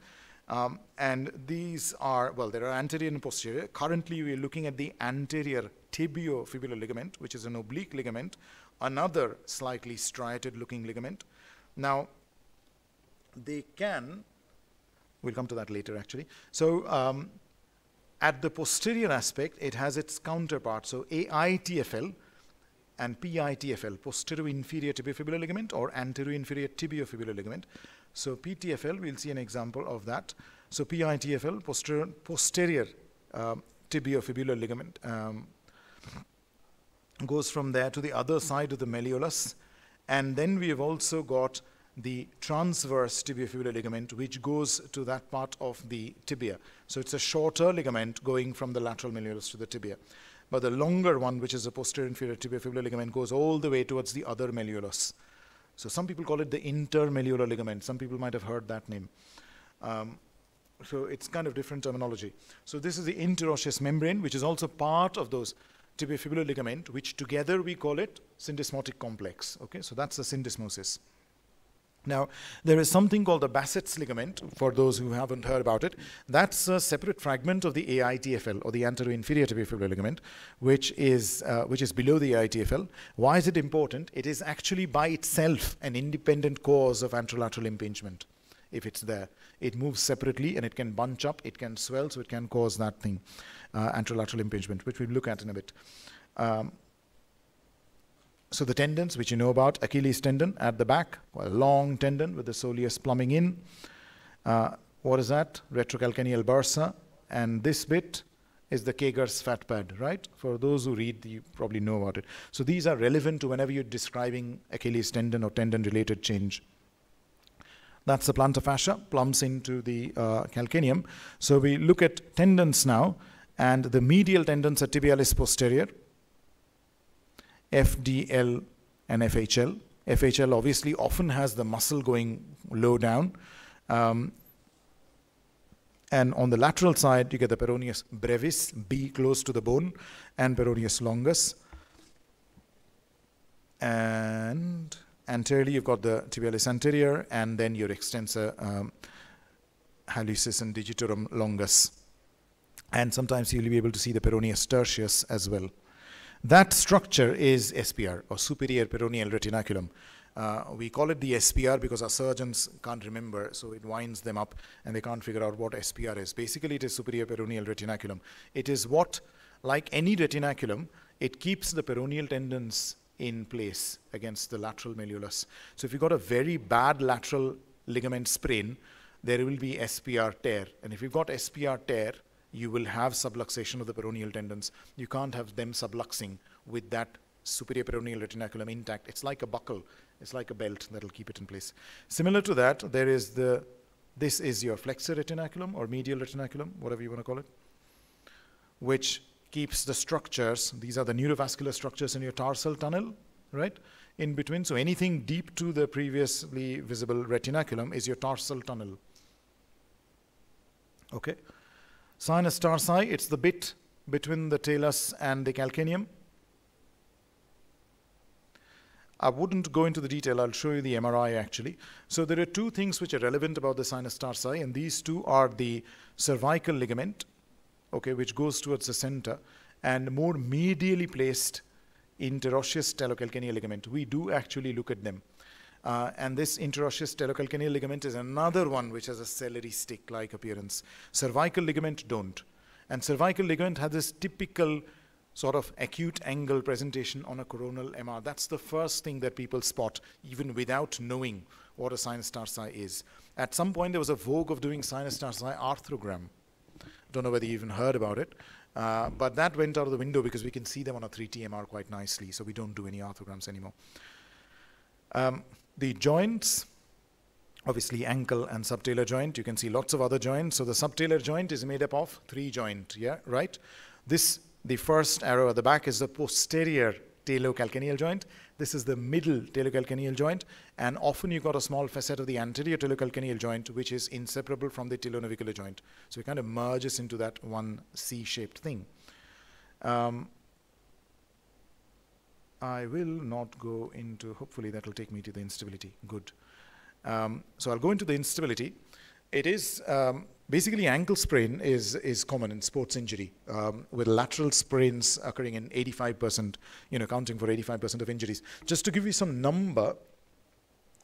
Um, and these are, well, there are anterior and posterior. Currently, we are looking at the anterior tibiofibular ligament, which is an oblique ligament, another slightly striated looking ligament. Now, they can, we'll come to that later actually. So, um, at the posterior aspect, it has its counterpart. So, AITFL and PITFL, posterior inferior tibiofibular ligament or anterior inferior tibiofibular ligament. So, PTFL, we'll see an example of that. So, PITFL, posterior, posterior um, tibiofibular ligament, um, goes from there to the other side of the malleolus. And then we have also got the transverse tibiofibular ligament, which goes to that part of the tibia. So it's a shorter ligament going from the lateral malleolus to the tibia. But the longer one, which is the posterior inferior tibiofibular ligament, goes all the way towards the other malleolus. So some people call it the intermalleolar ligament. Some people might have heard that name. Um, so it's kind of different terminology. So this is the interosseous membrane, which is also part of those tibiofibular ligament, which together we call it syndesmotic complex. Okay, so that's the syndesmosis. Now, there is something called the Bassett's ligament, for those who haven't heard about it. That's a separate fragment of the AITFL, or the anterior inferior tibiofibular ligament, which is, uh, which is below the AITFL. Why is it important? It is actually by itself an independent cause of anterolateral impingement, if it's there. It moves separately and it can bunch up, it can swell, so it can cause that thing, uh, anterolateral impingement, which we'll look at in a bit. Um, so the tendons, which you know about, Achilles tendon at the back, a long tendon with the soleus plumbing in. Uh, what is that? Retrocalcaneal bursa. And this bit is the Kager's fat pad, right? For those who read, you probably know about it. So these are relevant to whenever you're describing Achilles tendon or tendon-related change. That's the plantar fascia, plumps into the uh, calcaneum. So we look at tendons now, and the medial tendons are tibialis posterior, FDL and FHL. FHL obviously often has the muscle going low down. Um, and on the lateral side, you get the peroneus brevis, B close to the bone, and peroneus longus. And anteriorly, you've got the tibialis anterior, and then your extensor um, hallucis and digitorum longus. And sometimes you'll be able to see the peroneus tertius as well. That structure is SPR, or superior peroneal retinaculum. Uh, we call it the SPR because our surgeons can't remember, so it winds them up and they can't figure out what SPR is. Basically, it is superior peroneal retinaculum. It is what, like any retinaculum, it keeps the peroneal tendons in place against the lateral malleolus. So if you've got a very bad lateral ligament sprain, there will be SPR tear. And if you've got SPR tear, you will have subluxation of the peroneal tendons. You can't have them subluxing with that superior peroneal retinaculum intact. It's like a buckle. It's like a belt that'll keep it in place. Similar to that, there is the, this is your flexor retinaculum or medial retinaculum, whatever you want to call it, which keeps the structures, these are the neurovascular structures in your tarsal tunnel, right? In between, so anything deep to the previously visible retinaculum is your tarsal tunnel. Okay? Sinus tarsi, it's the bit between the talus and the calcaneum. I wouldn't go into the detail, I'll show you the MRI actually. So there are two things which are relevant about the sinus tarsi, and these two are the cervical ligament, okay, which goes towards the center, and more medially placed interosseous talocalcaneal ligament. We do actually look at them. Uh, and this interosseous talocalcaneal ligament is another one which has a celery stick-like appearance. Cervical ligament don't. And cervical ligament has this typical sort of acute angle presentation on a coronal MR. That's the first thing that people spot, even without knowing what a sinus tarsi is. At some point, there was a vogue of doing sinus tarsi arthrogram. Don't know whether you even heard about it. Uh, but that went out of the window because we can see them on a 3T MR quite nicely, so we don't do any arthrograms anymore. Um, the joints, obviously ankle and subtalar joint. You can see lots of other joints. So the subtalar joint is made up of three joint, yeah, right? This, the first arrow at the back is the posterior talocalcaneal joint. This is the middle talocalcaneal joint. And often you've got a small facet of the anterior talocalcaneal joint, which is inseparable from the talonavicular joint. So it kind of merges into that one C-shaped thing. Um, I will not go into, hopefully that will take me to the instability. Good. Um, so I'll go into the instability. It is um, basically ankle sprain is, is common in sports injury, um, with lateral sprains occurring in 85%, you know, accounting for 85% of injuries. Just to give you some number,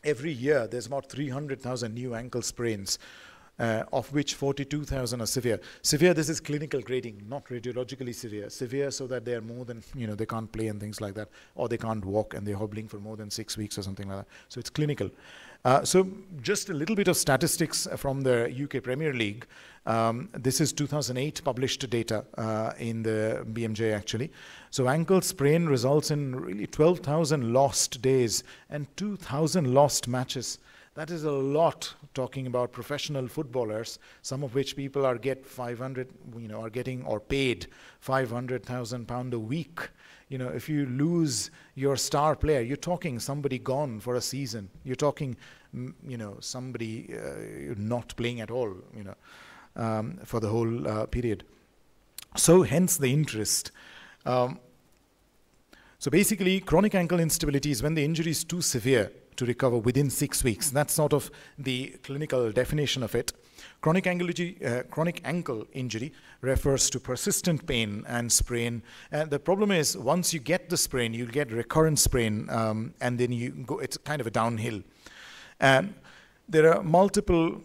every year there's about 300,000 new ankle sprains uh, of which 42,000 are severe. Severe, this is clinical grading, not radiologically severe. Severe so that they're more than, you know, they can't play and things like that, or they can't walk and they're hobbling for more than six weeks or something like that. So it's clinical. Uh, so just a little bit of statistics from the UK Premier League. Um, this is 2008 published data uh, in the BMJ actually. So ankle sprain results in really 12,000 lost days and 2,000 lost matches. That is a lot talking about professional footballers, some of which people are get 500, you know, are getting or paid 500,000 pound a week. You know, if you lose your star player, you're talking somebody gone for a season. You're talking, you know, somebody uh, not playing at all, you know, um, for the whole uh, period. So hence the interest. Um, so basically, chronic ankle instability is when the injury is too severe to recover within six weeks. That's sort of the clinical definition of it. Chronic ankle, uh, chronic ankle injury refers to persistent pain and sprain. And the problem is, once you get the sprain, you'll get recurrent sprain, um, and then you go. It's kind of a downhill. And there are multiple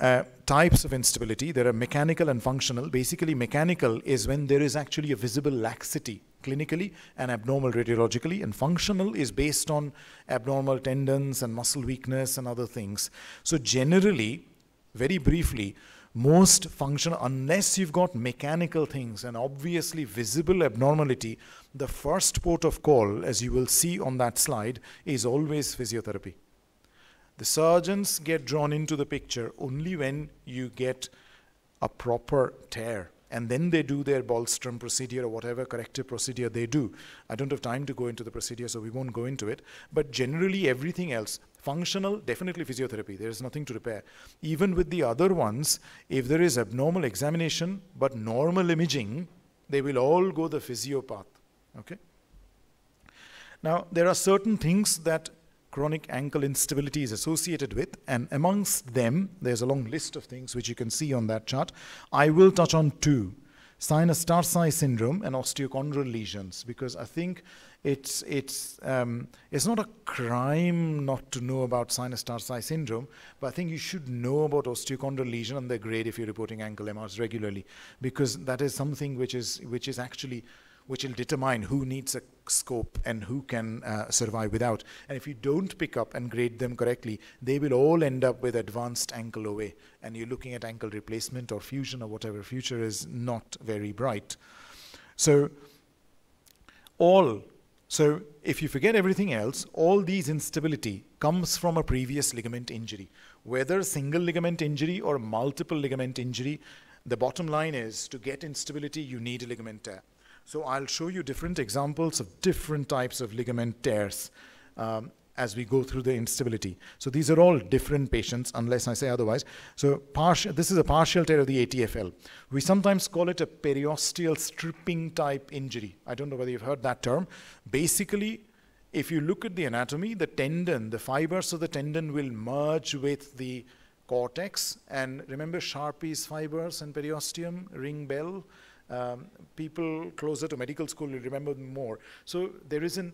uh, types of instability. There are mechanical and functional. Basically, mechanical is when there is actually a visible laxity clinically and abnormal radiologically, and functional is based on abnormal tendons and muscle weakness and other things. So, generally, very briefly, most functional, unless you've got mechanical things and obviously visible abnormality, the first port of call, as you will see on that slide, is always physiotherapy. The surgeons get drawn into the picture only when you get a proper tear and then they do their Broström procedure or whatever corrective procedure they do. I don't have time to go into the procedure, so we won't go into it. But generally, everything else, functional, definitely physiotherapy. There is nothing to repair. Even with the other ones, if there is abnormal examination but normal imaging, they will all go the physio path. Okay. Now, there are certain things that chronic ankle instability is associated with, and amongst them, there's a long list of things which you can see on that chart. I will touch on two sinus tarsi syndrome and osteochondral lesions because I think it's it's um, it's not a crime not to know about sinus tarsi syndrome, but I think you should know about osteochondral lesion and they're great if you're reporting ankle MRs regularly because that is something which is which is actually which will determine who needs a scope and who can uh, survive without. And if you don't pick up and grade them correctly, they will all end up with advanced ankle OA. And you're looking at ankle replacement or fusion or whatever. Future is not very bright. So, all, so if you forget everything else, all these instability comes from a previous ligament injury. Whether single ligament injury or multiple ligament injury, the bottom line is to get instability, you need a ligament tear. So I'll show you different examples of different types of ligament tears um, as we go through the instability. So these are all different patients, unless I say otherwise. So partial, this is a partial tear of the ATFL. We sometimes call it a periosteal stripping type injury. I don't know whether you've heard that term. Basically, if you look at the anatomy, the tendon, the fibers of the tendon will merge with the cortex. And remember Sharpey's fibers and periosteum, ring bell? Um, people closer to medical school will remember more. So there is an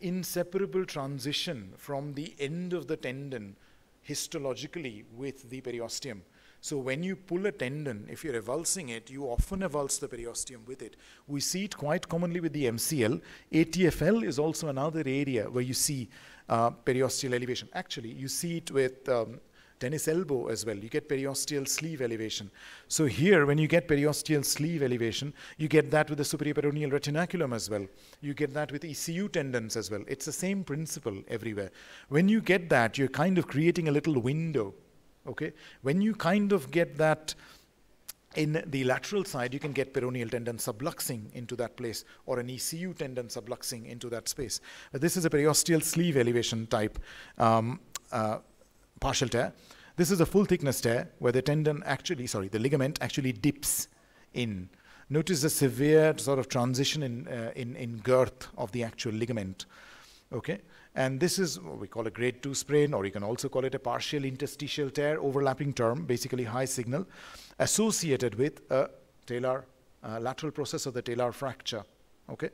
inseparable transition from the end of the tendon histologically with the periosteum. So when you pull a tendon, if you're avulsing it, you often avulse the periosteum with it. We see it quite commonly with the MCL. ATFL is also another area where you see uh, periosteal elevation. Actually, you see it with um, tennis elbow as well. You get periosteal sleeve elevation. So here, when you get periosteal sleeve elevation, you get that with the superior peroneal retinaculum as well. You get that with ECU tendons as well. It's the same principle everywhere. When you get that, you're kind of creating a little window. Okay? When you kind of get that in the lateral side, you can get peroneal tendon subluxing into that place or an ECU tendon subluxing into that space. But this is a periosteal sleeve elevation type um, uh, partial tear. This is a full thickness tear where the tendon actually, sorry, the ligament actually dips in. Notice the severe sort of transition in, uh, in, in girth of the actual ligament. Okay, and this is what we call a grade 2 sprain, or you can also call it a partial interstitial tear, overlapping term, basically high signal, associated with a talar uh, lateral process of the talar fracture. Okay.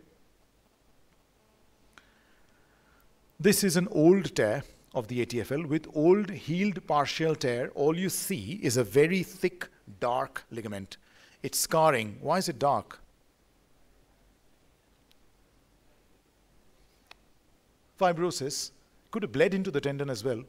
This is an old tear of the ATFL with old healed partial tear, all you see is a very thick, dark ligament. It's scarring. Why is it dark? Fibrosis could have bled into the tendon as well.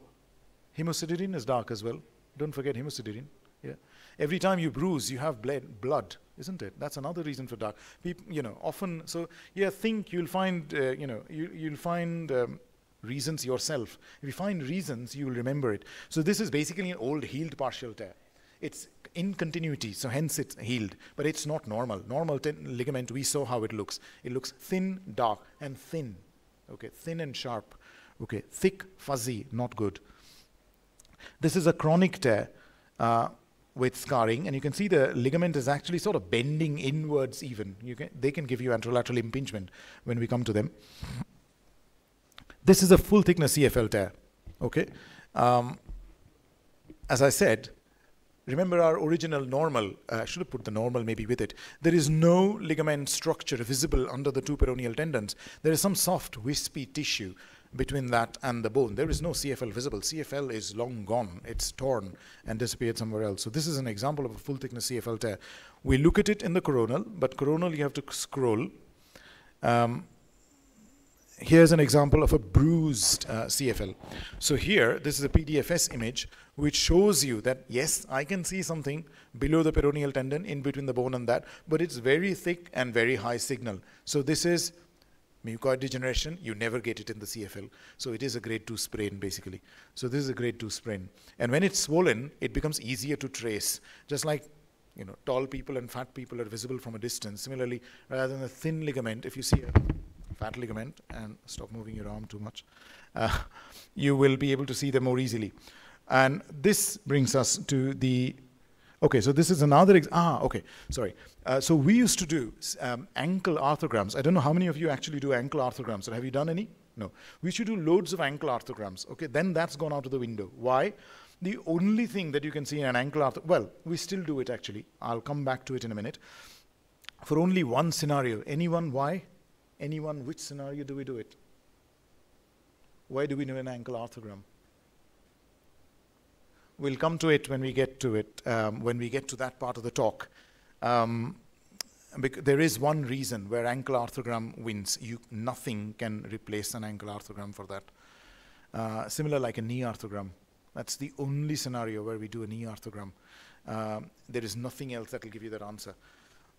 Hemosiderin is dark as well. Don't forget hemosiderin. Yeah. Every time you bruise, you have bled, blood, isn't it? That's another reason for dark. People, you know, often. So yeah, think you'll find. Uh, you know, you, you'll find. Um, reasons yourself. If you find reasons, you will remember it. So this is basically an old healed partial tear. It's in continuity, so hence it's healed, but it's not normal. Normal ligament, we saw how it looks. It looks thin, dark, and thin. Okay, thin and sharp. Okay, thick, fuzzy, not good. This is a chronic tear uh, with scarring, and you can see the ligament is actually sort of bending inwards even. Can, they can give you anterolateral impingement when we come to them. This is a full thickness CFL tear. Okay. Um, as I said, remember our original normal, uh, I should have put the normal maybe with it. There is no ligament structure visible under the two peroneal tendons. There is some soft, wispy tissue between that and the bone. There is no CFL visible. CFL is long gone. It's torn and disappeared somewhere else. So this is an example of a full thickness CFL tear. We look at it in the coronal, but coronal you have to scroll. Um, here's an example of a bruised uh, CFL. So here, this is a PDFS image which shows you that yes, I can see something below the peroneal tendon in between the bone and that, but it's very thick and very high signal. So this is mucoid degeneration, you never get it in the CFL. So it is a grade 2 sprain basically. So this is a grade 2 sprain. And when it's swollen, it becomes easier to trace. Just like you know, tall people and fat people are visible from a distance. Similarly, rather than a thin ligament, if you see a fat ligament, and stop moving your arm too much, uh, you will be able to see them more easily. And this brings us to the, okay, so this is another, ah, okay, sorry. Uh, so we used to do um, ankle arthrograms. I don't know how many of you actually do ankle arthrograms, or have you done any? No. We should do loads of ankle arthrograms. Okay, then that's gone out of the window. Why? The only thing that you can see in an ankle arthrogram, well, we still do it actually. I'll come back to it in a minute. For only one scenario. Anyone, why? Anyone, which scenario do we do it? Why do we do an ankle arthrogram? We'll come to it when we get to it, um, when we get to that part of the talk. Um, there is one reason where ankle arthrogram wins. You, nothing can replace an ankle arthrogram for that. Uh, similar like a knee arthrogram. That's the only scenario where we do a knee arthrogram. Um, there is nothing else that will give you that answer.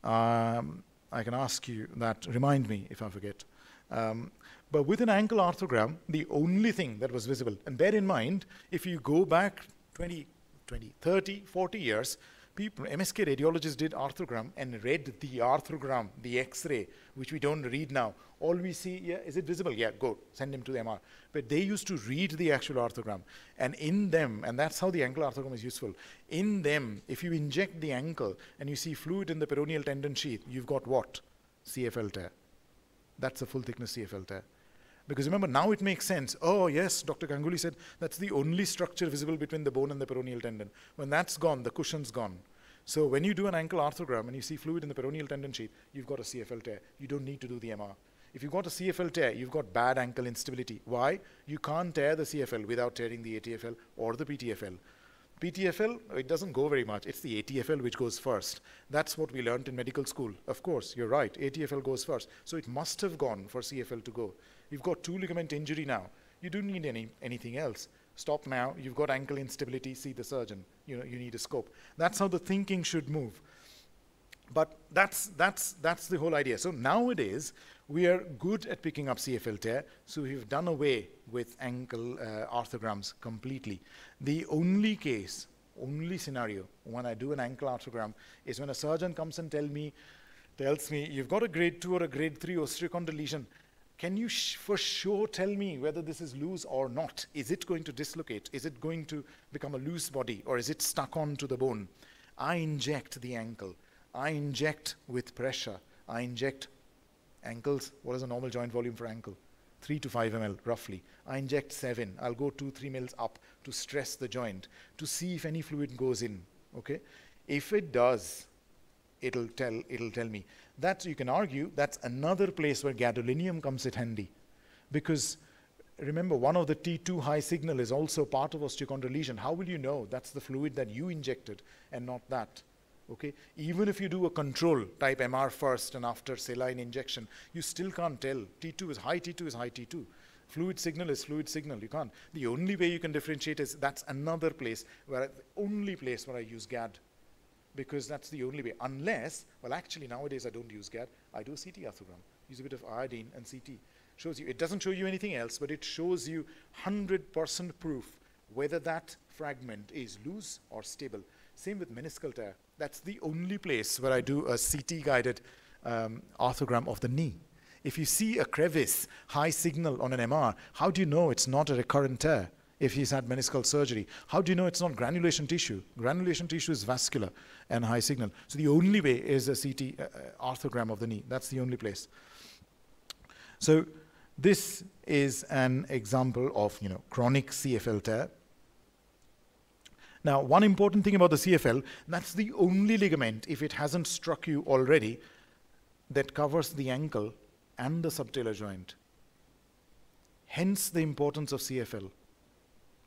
Um, I can ask you that, remind me if I forget. Um, but with an ankle arthrogram, the only thing that was visible, and bear in mind, if you go back 20, 20 30, 40 years, people, MSK radiologists did arthrogram and read the arthrogram, the X-ray, which we don't read now. All we see, yeah, is it visible? Yeah, go, send him to the MR. But they used to read the actual arthrogram. And in them, and that's how the ankle arthrogram is useful, in them, if you inject the ankle and you see fluid in the peroneal tendon sheath, you've got what? CFL tear. That's a full thickness CFL tear. Because remember, now it makes sense. Oh, yes, Dr. Ganguly said that's the only structure visible between the bone and the peroneal tendon. When that's gone, the cushion's gone. So when you do an ankle arthrogram and you see fluid in the peroneal tendon sheath, you've got a CFL tear. You don't need to do the MR. If you've got a CFL tear, you've got bad ankle instability. Why? You can't tear the CFL without tearing the ATFL or the PTFL. PTFL, it doesn't go very much. It's the ATFL which goes first. That's what we learned in medical school. Of course, you're right. ATFL goes first. So it must have gone for CFL to go. You've got two ligament injury now. You don't need any, anything else. Stop now. You've got ankle instability. See the surgeon. You know, you need a scope. That's how the thinking should move. But that's, that's, that's the whole idea. So nowadays, we are good at picking up CFL tear, so we've done away with ankle uh, arthrograms completely. The only case, only scenario when I do an ankle arthrogram is when a surgeon comes and tell me, tells me, you've got a grade 2 or a grade 3 osteochondral lesion. Can you for sure tell me whether this is loose or not? Is it going to dislocate? Is it going to become a loose body or is it stuck onto the bone? I inject the ankle. I inject with pressure. I inject ankles. What is a normal joint volume for ankle? 3 to 5 ml roughly. I inject 7. I'll go 2 3 mils up to stress the joint to see if any fluid goes in. Okay? If it does, it'll tell it'll tell me. That you can argue that's another place where gadolinium comes in handy. Because remember, one of the T2 high signal is also part of osteochondral lesion. How will you know? That's the fluid that you injected and not that. Okay, even if you do a control type MR first and after saline injection, you still can't tell. T2 is high T2 is high T2. Fluid signal is fluid signal. You can't. The only way you can differentiate is that's another place where I, the only place where I use GAD, because that's the only way. Unless, well, actually nowadays I don't use GAD. I do a CT arthrogram. Use a bit of iodine and CT. Shows you. It doesn't show you anything else, but it shows you 100% proof whether that fragment is loose or stable. Same with meniscal tear. That's the only place where I do a CT guided um, arthrogram of the knee. If you see a crevice, high signal on an MR, how do you know it's not a recurrent tear? If he's had meniscal surgery, how do you know it's not granulation tissue? Granulation tissue is vascular and high signal. So the only way is a CT uh, uh, arthrogram of the knee. That's the only place. So this is an example of you know chronic CFL tear. Now, one important thing about the CFL, that's the only ligament, if it hasn't struck you already, that covers the ankle and the subtalar joint. Hence the importance of CFL.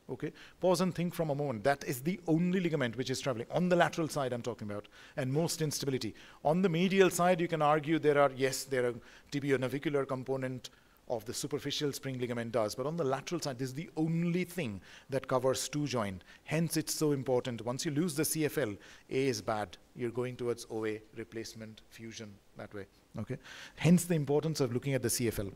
Okay, pause and think from a moment. That is the only ligament which is traveling. On the lateral side, I'm talking about, and most instability. On the medial side, you can argue there are, yes, there are tibionavicular component of the superficial spring ligament does, but on the lateral side, this is the only thing that covers two joint. Hence, it's so important. Once you lose the CFL, A is bad. You're going towards OA, replacement, fusion, that way. Okay. Hence, the importance of looking at the CFL.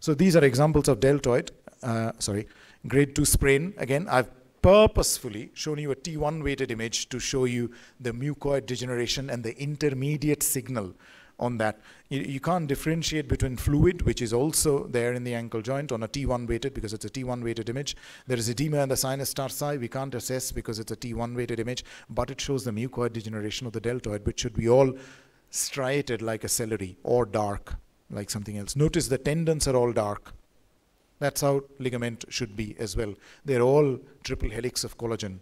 So these are examples of deltoid, uh, sorry, grade 2 sprain. Again, I've purposefully shown you a T1 weighted image to show you the mucoid degeneration and the intermediate signal on that. You, you, can't differentiate between fluid, which is also there in the ankle joint on a T1 weighted because it's a T1 weighted image. There is edema in the sinus tarsi. We can't assess because it's a T1 weighted image, but it shows the mucoid degeneration of the deltoid, which should be all striated like a celery or dark like something else. Notice the tendons are all dark. That's how ligament should be as well. They're all triple helix of collagen.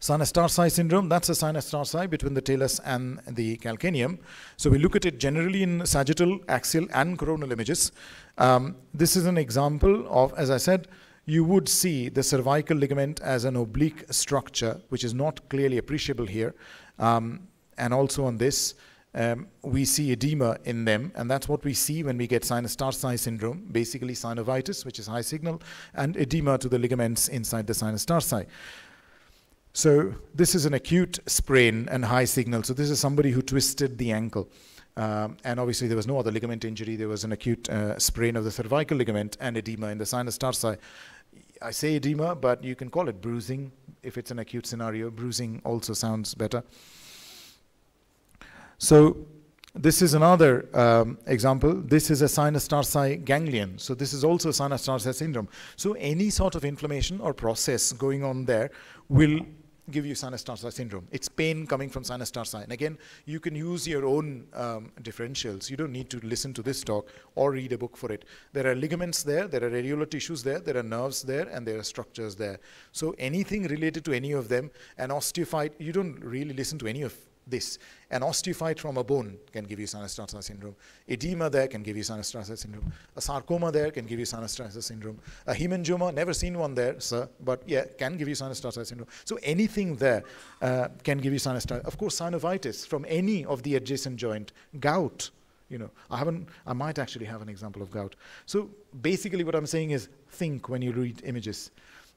Sinus syndrome, that's a sinus between the talus and the calcaneum. So we look at it generally in sagittal, axial, and coronal images. Um, this is an example of, as I said, you would see the cervical ligament as an oblique structure, which is not clearly appreciable here. Um, and also on this, um, we see edema in them, and that's what we see when we get sinus tarsi syndrome, basically synovitis, which is high signal, and edema to the ligaments inside the sinus tarsi. So this is an acute sprain and high signal. So this is somebody who twisted the ankle. Um, and obviously there was no other ligament injury. There was an acute uh, sprain of the cervical ligament and edema in the sinus tarsi. I say edema, but you can call it bruising if it's an acute scenario. Bruising also sounds better. So this is another um, example. This is a sinus tarsi ganglion. So this is also sinus tarsi syndrome. So any sort of inflammation or process going on there will give you sinus tarsi syndrome. It's pain coming from sinus tarsi. And again, you can use your own um, differentials. You don't need to listen to this talk or read a book for it. There are ligaments there, there are areolar tissues there, there are nerves there, and there are structures there. So anything related to any of them, an osteophyte, you don't really listen to any of this. An osteophyte from a bone can give you sinus syndrome. Edema there can give you sinus syndrome. A sarcoma there can give you sinus syndrome. A hemangioma, never seen one there, sir, but yeah, can give you sinus syndrome. So anything there uh, can give you sinus. Of course, synovitis from any of the adjacent joint. Gout, you know, I haven't, I might actually have an example of gout. So basically what I'm saying is think when you read images.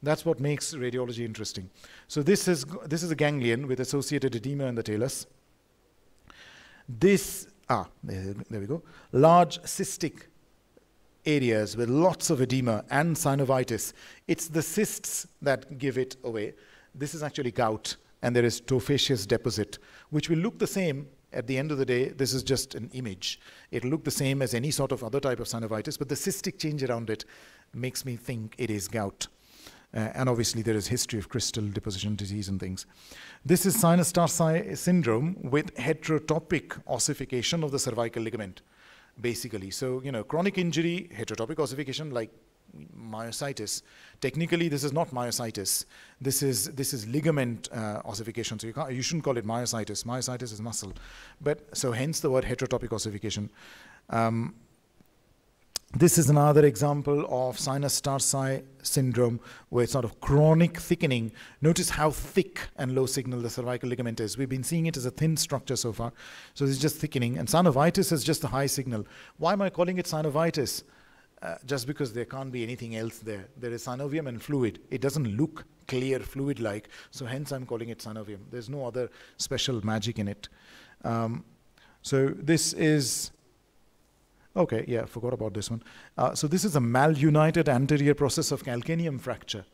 That's what makes radiology interesting. So this is, this is a ganglion with associated edema in the talus. This, ah, there, we go, large cystic areas with lots of edema and synovitis. It's the cysts that give it away. This is actually gout, and there is tophaceous deposit, which will look the same at the end of the day, this is just an image. It'll look the same as any sort of other type of synovitis, but the cystic change around it makes me think it is gout. Uh, and obviously there is history of crystal deposition disease and things. This is sinus tarsi syndrome with heterotopic ossification of the cervical ligament, basically. So, you know, chronic injury, heterotopic ossification like myositis. Technically, this is not myositis. This is this is ligament uh, ossification. So you can't, you shouldn't call it myositis. Myositis is muscle, but so hence the word heterotopic ossification. Um, This is another example of sinus tarsi syndrome where it's sort of chronic thickening. Notice how thick and low signal the cervical ligament is. We've been seeing it as a thin structure so far. So it's just thickening. And synovitis is just a high signal. Why am I calling it synovitis? Uh, just because there can't be anything else there. There is synovium and fluid. It doesn't look clear fluid like, so hence I'm calling it synovium. There's no other special magic in it. Um, so this is Okay, yeah, forgot about this one. Uh, so this is a malunited anterior process of calcaneum fracture.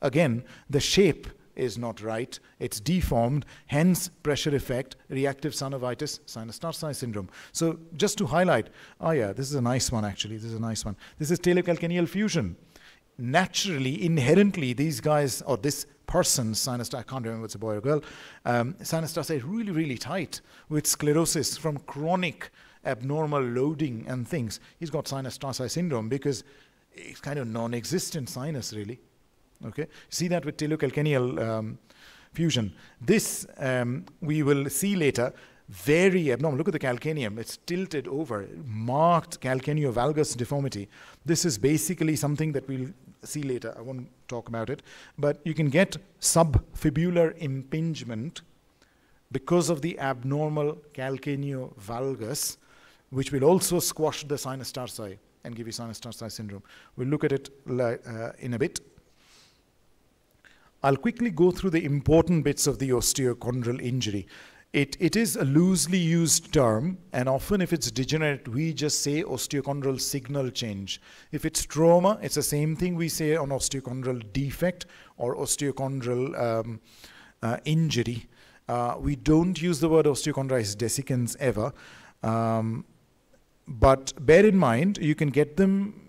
Again, the shape is not right. It's deformed, hence pressure effect, reactive synovitis, sinus tarsi syndrome. So just to highlight, oh yeah, this is a nice one actually. This is a nice one. This is talocalcaneal fusion. Naturally, inherently, these guys or this person, sinus, I can't remember it's a boy or girl, um, sinus is really, really tight with sclerosis from chronic abnormal loading and things. He's got sinus tarsi syndrome because it's kind of non-existent sinus really. Okay, see that with talocalcaneal um, fusion. This um, we will see later. Very abnormal. Look at the calcaneum. It's tilted over, marked calcaneovalgus deformity. This is basically something that we'll see later. I won't talk about it. But you can get subfibular impingement because of the abnormal calcaneovalgus which will also squash the sinus tarsi and give you sinus tarsi syndrome. We'll look at it uh, in a bit. I'll quickly go through the important bits of the osteochondral injury. It, it is a loosely used term, and often if it's degenerate, we just say osteochondral signal change. If it's trauma, it's the same thing we say on osteochondral defect or osteochondral um, uh, injury. Uh, we don't use the word osteochondritis dissecans ever. Um, but bear in mind, you can get them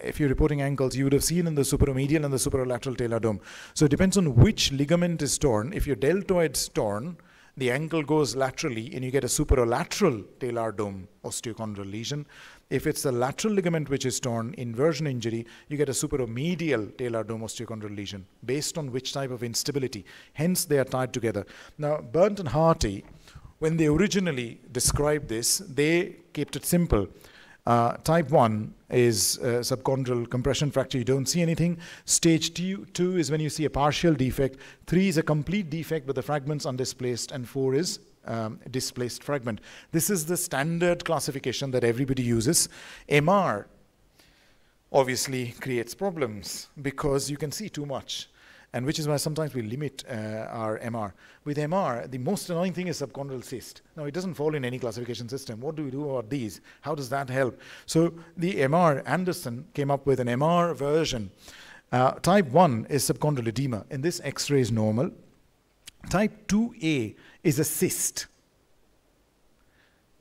if you're reporting ankles, you would have seen in the superomedial and the superolateral talar dome. So it depends on which ligament is torn. If your deltoid's torn, the ankle goes laterally and you get a superolateral talar dome osteochondral lesion. If it's the lateral ligament which is torn, inversion injury, you get a superomedial talar dome osteochondral lesion based on which type of instability. Hence, they are tied together. Now, Berndt and Harty when they originally described this, they kept it simple. Uh, type 1 is subchondral compression fracture, you don't see anything. Stage two, 2 is when you see a partial defect. 3 is a complete defect, but the fragments undisplaced. And 4 is um, displaced fragment. This is the standard classification that everybody uses. MR obviously creates problems because you can see too much and which is why sometimes we limit uh, our MR. With MR, the most annoying thing is subchondral cyst. Now, it doesn't fall in any classification system. What do we do about these? How does that help? So the MR, Anderson came up with an MR version. Uh, type 1 is subchondral edema, and this X-ray is normal. Type 2A is a cyst.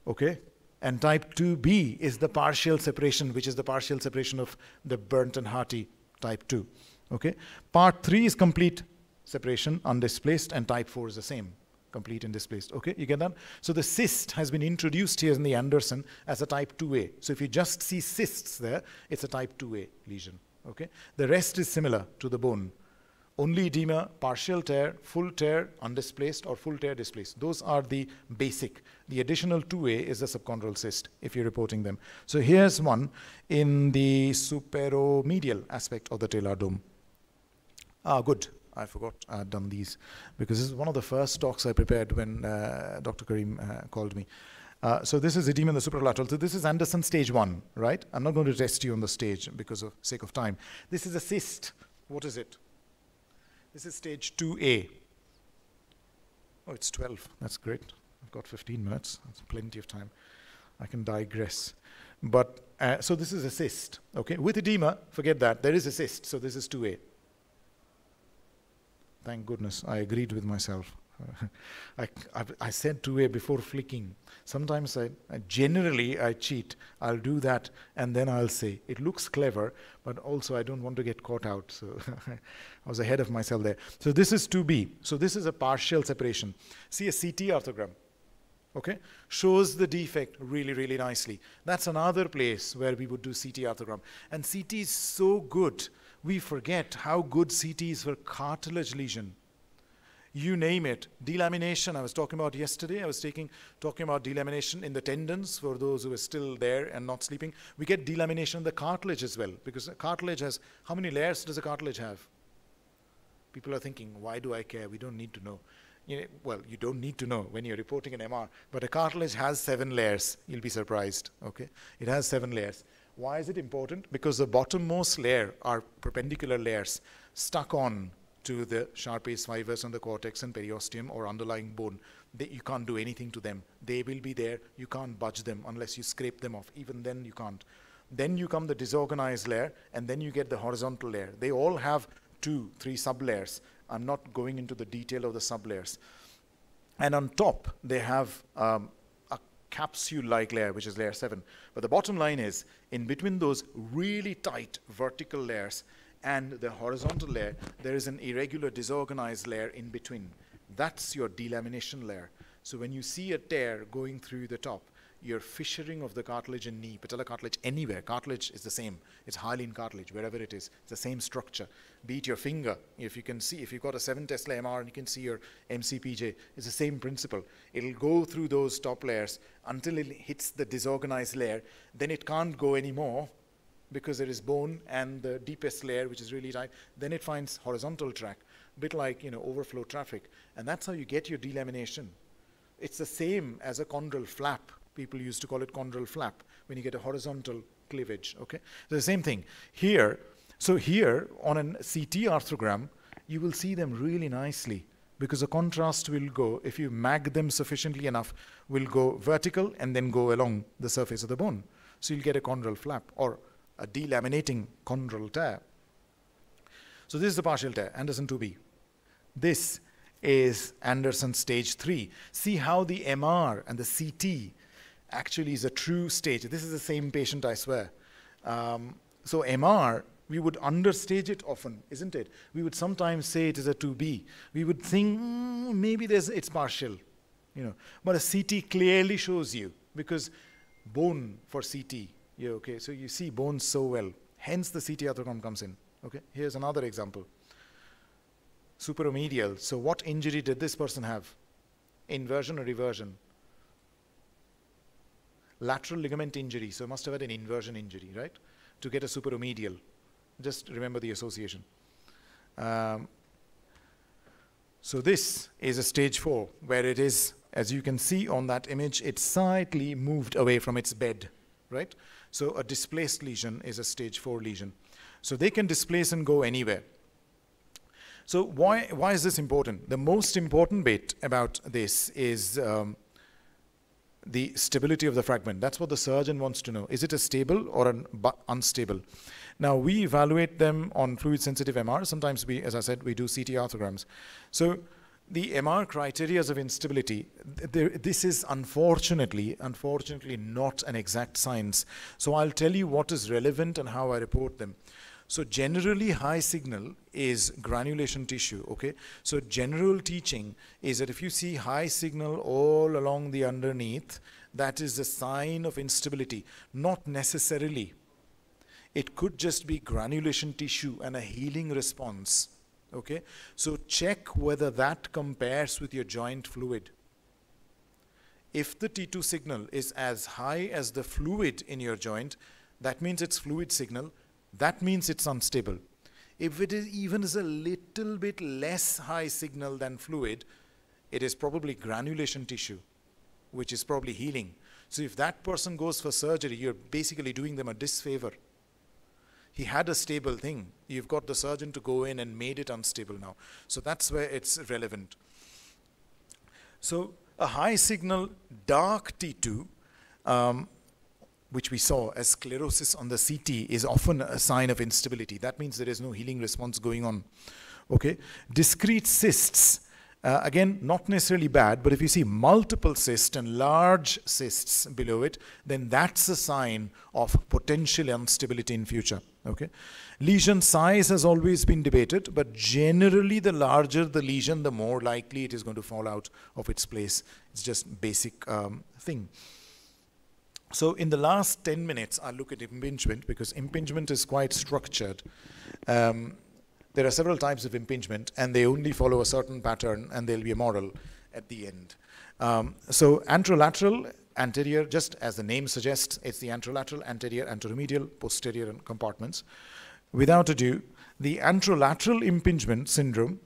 Okay? And type 2B is the partial separation, which is the partial separation of the Berndt and Harty type 2. Okay. Part three is complete separation, undisplaced, and type four is the same, complete and displaced. Okay, you get that? So the cyst has been introduced here in the Anderson as a type 2A. So if you just see cysts there, it's a type 2A lesion. Okay. The rest is similar to the bone. Only edema, partial tear, full tear, undisplaced, or full tear displaced. Those are the basic. The additional 2A is the subchondral cyst, if you're reporting them. So here's one in the superomedial aspect of the talar dome. Ah, good. I forgot I had done these because this is one of the first talks I prepared when uh, Dr. Karim uh, called me. Uh, so this is edema in the superolateral. So this is Anderson stage one, right? I'm not going to test you on the stage because of sake of time. This is a cyst. What is it? This is stage 2A. Oh, it's 12. That's great. I've got 15 minutes. That's plenty of time. I can digress. But uh, so this is a cyst. Okay, with edema, forget that. There is a cyst. So this is 2A. Thank goodness I agreed with myself. I, I, I, said 2A before flicking. Sometimes I, I, generally I cheat. I'll do that and then I'll say it looks clever, but also I don't want to get caught out. So I was ahead of myself there. So this is 2B. So this is a partial separation. See a CT arthrogram. Okay, shows the defect really, really nicely. That's another place where we would do CT arthrogram. And CT is so good we forget how good CT is for cartilage lesion. you name it. Delamination, I was talking about yesterday. I was taking, talking about delamination in the tendons for those who are still there and not sleeping. We get delamination in the cartilage as well because cartilage has, how many layers does a cartilage have? People are thinking, why do I care? We don't need to know. You know, well, you don't need to know when you're reporting an MR, but a cartilage has seven layers. You'll be surprised, okay? It has seven layers. Why is it important? Because the bottommost layer are perpendicular layers stuck on to the Sharpey's fibers on the cortex and periosteum or underlying bone. They, you can't do anything to them. They will be there. You can't budge them unless you scrape them off. Even then, you can't. Then you come the disorganized layer, and then you get the horizontal layer. They all have two, three sublayers. I'm not going into the detail of the sublayers. And on top, they have um, capsule-like layer, which is layer 7. But the bottom line is, in between those really tight vertical layers, and the horizontal layer, there is an irregular disorganized layer in between. That's your delamination layer. So when you see a tear going through the top, your fissuring of the cartilage in knee, patellar cartilage anywhere, cartilage is the same. It's hyaline cartilage, wherever it is. It's the same structure. Beat your finger, if you can see, if you've got a 7 Tesla MR and you can see your MCPJ, it's the same principle. It'll go through those top layers until it hits the disorganized layer. Then it can't go anymore because there is bone and the deepest layer, which is really tight. Then it finds horizontal track, a bit like you know overflow traffic, and that's how you get your delamination. It's the same as a chondral flap. People used to call it chondral flap when you get a horizontal cleavage. Okay, the same thing here. So here on a CT arthrogram, you will see them really nicely because the contrast will go, if you mag them sufficiently enough, will go vertical and then go along the surface of the bone. So you'll get a chondral flap or a delaminating chondral tear. So this is the partial tear, Anderson 2B. This is Anderson stage 3. See how the MR and the CT actually is a true stage. This is the same patient, I swear. Um, so MR, we would understage it often, isn't it? We would sometimes say it is a 2B. We would think mm, maybe there's, it's partial, you know. But a CT clearly shows you because bone for CT yeah, okay, so you see bones so well. Hence the CT arthrogram comes in. Okay, here's another example. Superomedial. So what injury did this person have? Inversion or eversion? Lateral ligament injury. So must have had an inversion injury, right? To get a superomedial. Just remember the association. Um, so this is a stage four, where it is, as you can see on that image, it's slightly moved away from its bed, right? So a displaced lesion is a stage 4 lesion. So they can displace and go anywhere. So why, why is this important? The most important bit about this is um, the stability of the fragment. That's what the surgeon wants to know. Is it a stable or an unstable? Now we evaluate them on fluid sensitive MR. Sometimes we, as I said, we do CT arthrograms. So the MR criteria of instability, there, this is unfortunately, unfortunately not an exact science. So I'll tell you what is relevant and how I report them. So generally high signal is granulation tissue, okay? So general teaching is that if you see high signal all along the underneath, that is a sign of instability, not necessarily. It could just be granulation tissue and a healing response Okay, so check whether that compares with your joint fluid. If the T2 signal is as high as the fluid in your joint, that means it's fluid signal. That means it's unstable. If it is even is a little bit less high signal than fluid, it is probably granulation tissue, which is probably healing. So if that person goes for surgery, you're basically doing them a disfavor he had a stable thing. You've got the surgeon to go in and made it unstable now. So that's where it's relevant. So a high signal dark T2, um, which we saw as sclerosis on the CT, is often a sign of instability. That means there is no healing response going on. Okay, discrete cysts uh, again, not necessarily bad, but if you see multiple cysts and large cysts below it, then that's a sign of potential instability in future. Okay, lesion size has always been debated, but generally, the larger the lesion, the more likely it is going to fall out of its place. It's just basic um, thing. So in the last 10 minutes, I'll look at impingement because impingement is quite structured. Um, there are several types of impingement, and they only follow a certain pattern, and there'll be a moral at the end. Um, so anterolateral, anterior, just as the name suggests, it's the anterolateral, anterior, anteromedial, posterior compartments. Without ado, the anterolateral impingement syndrome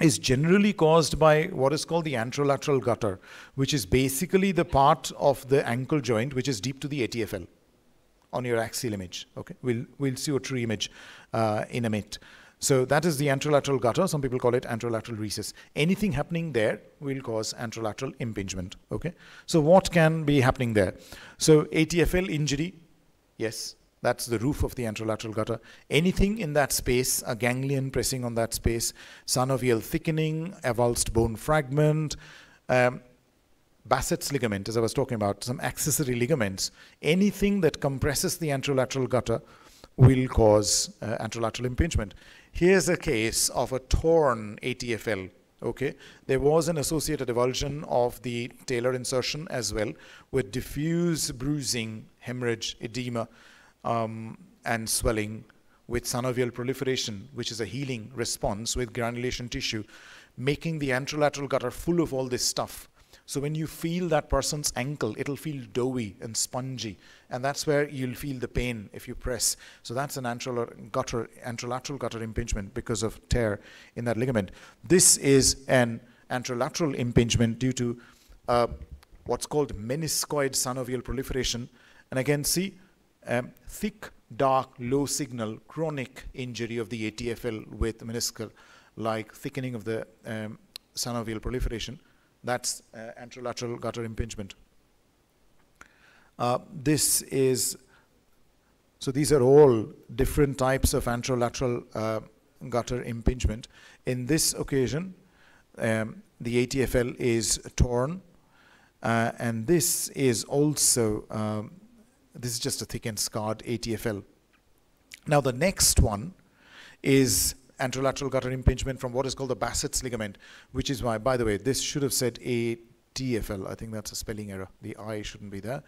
is generally caused by what is called the anterolateral gutter, which is basically the part of the ankle joint which is deep to the ATFL on your axial image. Okay, we'll we'll see a true image uh, in a minute. So that is the anterolateral gutter. Some people call it anterolateral recess. Anything happening there will cause anterolateral impingement. Okay. So what can be happening there? So ATFL injury, yes, that's the roof of the anterolateral gutter. Anything in that space, a ganglion pressing on that space, synovial thickening, avulsed bone fragment, um, Bassett's ligament, as I was talking about, some accessory ligaments, anything that compresses the anterolateral gutter will cause uh, anterolateral impingement. Here's a case of a torn ATFL. Okay, there was an associated avulsion of the talar insertion as well, with diffuse bruising, hemorrhage, edema, um, and swelling, with synovial proliferation, which is a healing response with granulation tissue, making the anterolateral gutter full of all this stuff. So when you feel that person's ankle, it'll feel doughy and spongy, and that's where you'll feel the pain if you press. So that's an anterolateral gutter, anterolateral gutter impingement because of tear in that ligament. This is an anterolateral impingement due to uh, what's called meniscoid synovial proliferation. And again, see, um, thick, dark, low signal, chronic injury of the ATFL with meniscal, like thickening of the um, synovial proliferation that's uh, anterolateral gutter impingement. Uh, this is, so these are all different types of anterolateral uh, gutter impingement. In this occasion, um, the ATFL is torn, uh, and this is also, um, this is just a thick and scarred ATFL. Now the next one is anterolateral gutter impingement from what is called the Bassett's ligament, which is why, by the way, this should have said ATFL. I think that's a spelling error. The I shouldn't be there.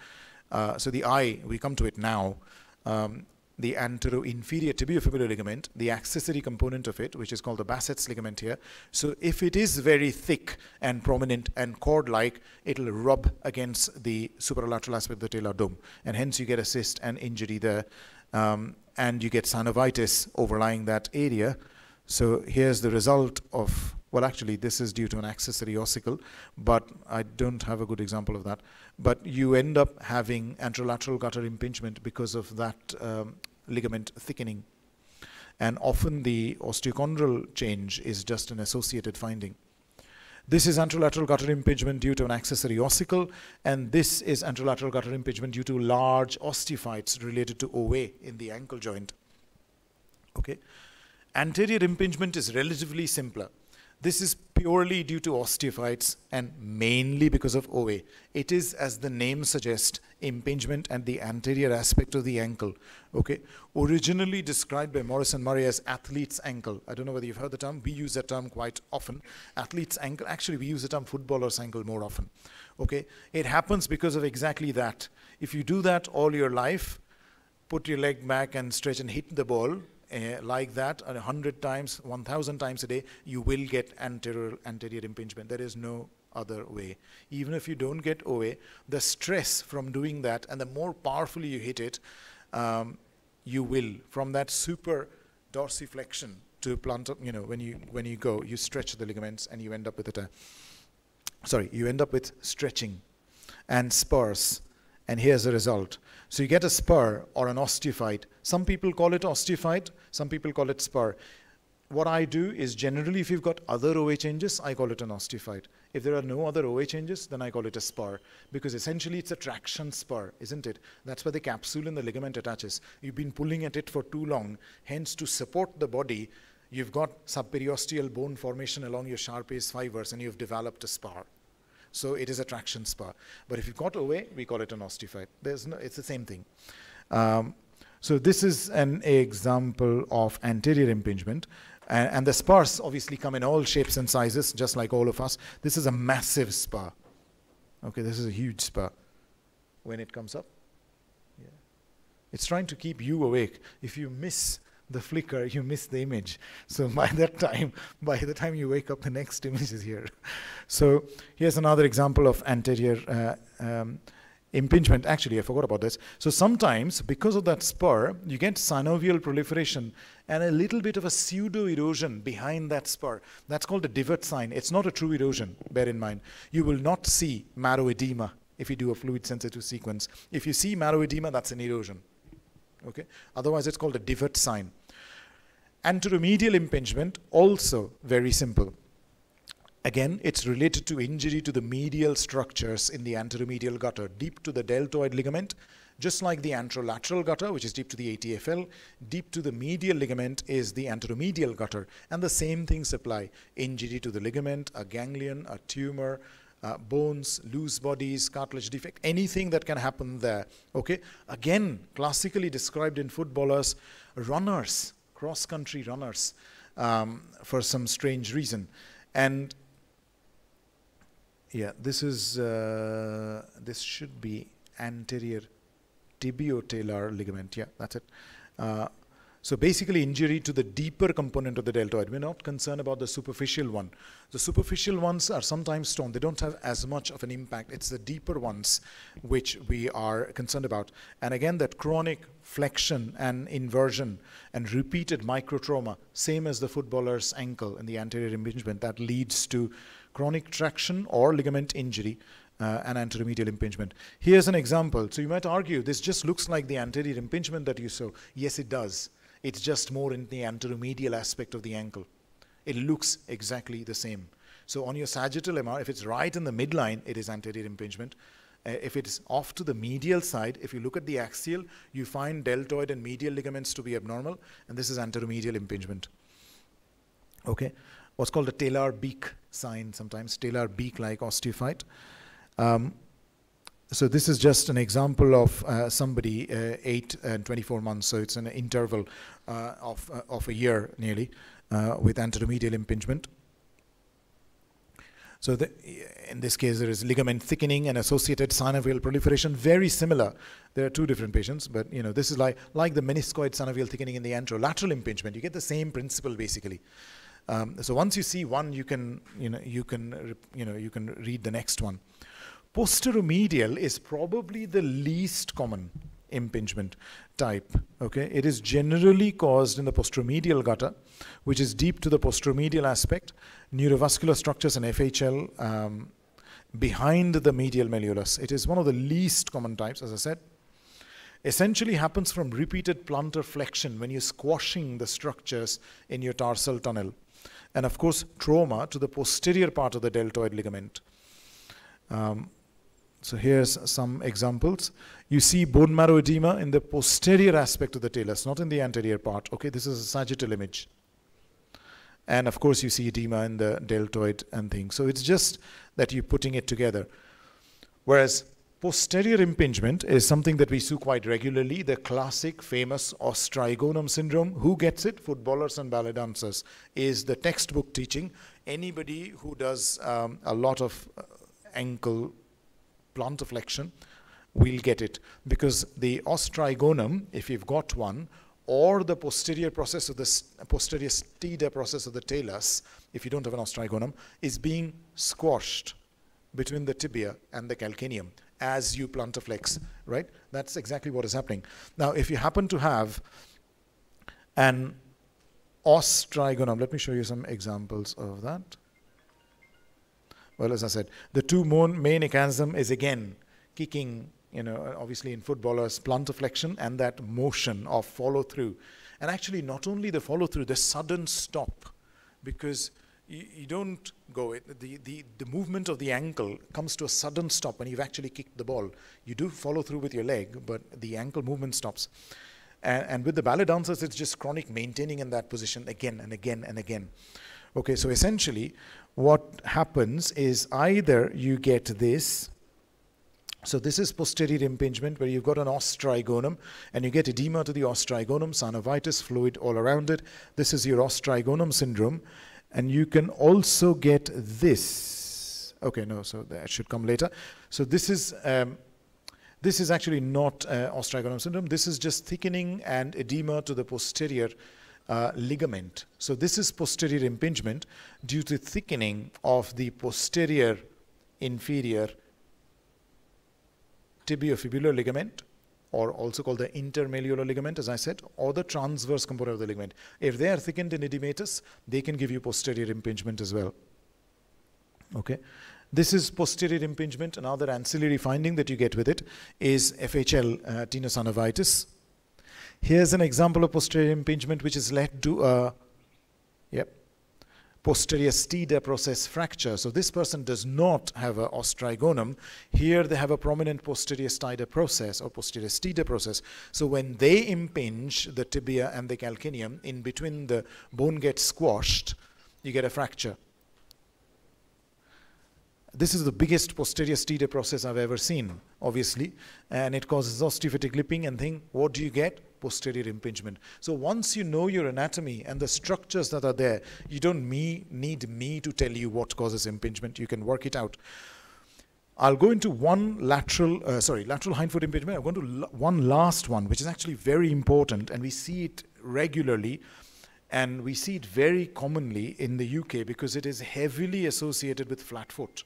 Uh, so the I, we come to it now. Um, the antero-inferior tibiofibular ligament, the accessory component of it, which is called the Bassett's ligament here. So if it is very thick and prominent and cord-like, it'll rub against the superolateral aspect of the talar dome, and hence you get a cyst and injury there, um, and you get synovitis overlying that area, so here's the result of, well, actually, this is due to an accessory ossicle, but I don't have a good example of that. But you end up having anterolateral gutter impingement because of that um, ligament thickening. And often the osteochondral change is just an associated finding. This is anterolateral gutter impingement due to an accessory ossicle, and this is anterolateral gutter impingement due to large osteophytes related to OA in the ankle joint. Okay, Anterior impingement is relatively simpler. This is purely due to osteophytes and mainly because of OA. It is, as the name suggests, impingement at the anterior aspect of the ankle. Okay, originally described by Morris and Murray as athlete's ankle. I don't know whether you've heard the term. We use that term quite often. Athlete's ankle. Actually, we use the term footballer's ankle more often. Okay, it happens because of exactly that. If you do that all your life, put your leg back and stretch and hit the ball, uh, like that a hundred times, one thousand times a day, you will get anterior anterior impingement. There is no other way. Even if you don't get OA, the stress from doing that, and the more powerfully you hit it, um, you will from that super dorsiflexion to plantar. You know, when you when you go, you stretch the ligaments, and you end up with a. Sorry, you end up with stretching, and spurs, and here's the result. So you get a spur or an osteophyte. Some people call it osteophyte, some people call it spur. What I do is generally if you've got other OA changes, I call it an osteophyte. If there are no other OA changes, then I call it a spur because essentially it's a traction spur, isn't it? That's where the capsule and the ligament attaches. You've been pulling at it for too long, hence to support the body, you've got subperiosteal bone formation along your sharp Sharpey's fibers and you've developed a spur. So it is a traction spur. But if you've got away, we call it an osteophyte. There's no, it's the same thing. Um, so this is an example of anterior impingement. And, and, the spurs obviously come in all shapes and sizes, just like all of us. This is a massive spur. Okay, this is a huge spur. When it comes up, yeah. it's trying to keep you awake. If you miss the flicker, you miss the image. So by that time, by the time you wake up, the next image is here. So here's another example of anterior uh, um, impingement. Actually, I forgot about this. So sometimes, because of that spur, you get synovial proliferation and a little bit of a pseudo erosion behind that spur. That's called a divot sign. It's not a true erosion, bear in mind. You will not see marrow edema if you do a fluid sensitive sequence. If you see marrow edema, that's an erosion. Okay? Otherwise, it's called a divot sign. Anteromedial impingement, also very simple. Again, it's related to injury to the medial structures in the anteromedial gutter, deep to the deltoid ligament, just like the anterolateral gutter, which is deep to the ATFL, deep to the medial ligament is the anteromedial gutter. And the same things apply. Injury to the ligament, a ganglion, a tumor, uh, bones, loose bodies, cartilage defect, anything that can happen there. Okay? Again, classically described in footballers, runners, cross country runners, um, for some strange reason. And yeah, this is, uh, this should be anterior tibiotalar ligament. Yeah, that's it. Uh, so basically injury to the deeper component of the deltoid. We're not concerned about the superficial one. The superficial ones are sometimes torn. They don't have as much of an impact. It's the deeper ones which we are concerned about. And again, that chronic flexion and inversion and repeated microtrauma, same as the footballer's ankle and the anterior impingement, that leads to chronic traction or ligament injury uh, and anteromedial impingement. Here's an example. So you might argue this just looks like the anterior impingement that you saw. Yes, it does. It's just more in the anteromedial aspect of the ankle. It looks exactly the same. So on your sagittal MR, if it's right in the midline, it is anterior impingement. Uh, if it's off to the medial side, if you look at the axial, you find deltoid and medial ligaments to be abnormal, and this is anteromedial impingement. Okay, what's called a talar beak sign sometimes, talar beak-like osteophyte. Um, so this is just an example of uh, somebody uh, 8 and 24 months, so it's an interval uh, of, uh, of a year nearly uh, with anteromedial impingement. So the, in this case, there is ligament thickening and associated synovial proliferation, very similar. There are two different patients, but you know this is like, like the meniscoid synovial thickening in the anterolateral impingement. You get the same principle basically. Um, so once you see one, you can, you know, you can, you know, you can read the next one. Posteromedial is probably the least common impingement type. Okay, it is generally caused in the posteromedial gutter, which is deep to the posteromedial aspect, neurovascular structures and FHL um, behind the medial malleolus. It is one of the least common types, as I said. Essentially happens from repeated plantar flexion when you're squashing the structures in your tarsal tunnel. And of course, trauma to the posterior part of the deltoid ligament. Um, so here's some examples. You see bone marrow edema in the posterior aspect of the talus, not in the anterior part. Okay, this is a sagittal image. And of course, you see edema in the deltoid and things. So it's just that you're putting it together. Whereas posterior impingement is something that we see quite regularly, the classic famous os trigonum syndrome. Who gets it? Footballers and ballet dancers is the textbook teaching. Anybody who does um, a lot of uh, ankle plantar flexion, we'll get it. Because the os trigonum, if you've got one, or the posterior process of the posterior Stieda process of the talus, if you don't have an os trigonum, is being squashed between the tibia and the calcaneum as you plantarflex, right? That's exactly what is happening. Now, if you happen to have an os trigonum, let me show you some examples of that. Well, as I said, the two main mechanism is again kicking, you know, obviously in footballers, plantar flexion and that motion of follow through. And actually, not only the follow through, the sudden stop, because you, you don't go, it, the, the, the movement of the ankle comes to a sudden stop when you've actually kicked the ball. You do follow through with your leg, but the ankle movement stops. And, and with the ballet dancers, it's just chronic maintaining in that position again and again and again. Okay, so essentially, what happens is either you get this, so this is posterior impingement where you've got an os trigonum and you get edema to the os trigonum, synovitis, fluid all around it. This is your os trigonum syndrome. And you can also get this. Okay, no, so that should come later. So this is, um, this is actually not uh, syndrome. This is just thickening and edema to the posterior uh, ligament. So this is posterior impingement due to thickening of the posterior inferior tibiofibular ligament or also called the intermalleolar ligament, as I said, or the transverse component of the ligament. If they are thickened in edematous, they can give you posterior impingement as well. Okay. This is posterior impingement. Another ancillary finding that you get with it is FHL, uh, tenosynovitis. Here's an example of posterior impingement which is led to a yep, posterior Stieda process fracture. So this person does not have an os trigonum. Here they have a prominent posterior Stieda process or posterior Stieda process. So when they impinge the tibia and the calcaneum, in between the bone gets squashed, you get a fracture. This is the biggest posterior Stieda process I've ever seen, obviously, and it causes osteophytic lipping and thing. What do you get? Posterior impingement. So once you know your anatomy and the structures that are there, you don't me, need me to tell you what causes impingement. You can work it out. I'll go into one lateral, uh, sorry, lateral hindfoot impingement. I'm going to one last one, which is actually very important, and we see it regularly and we see it very commonly in the UK because it is heavily associated with flat foot.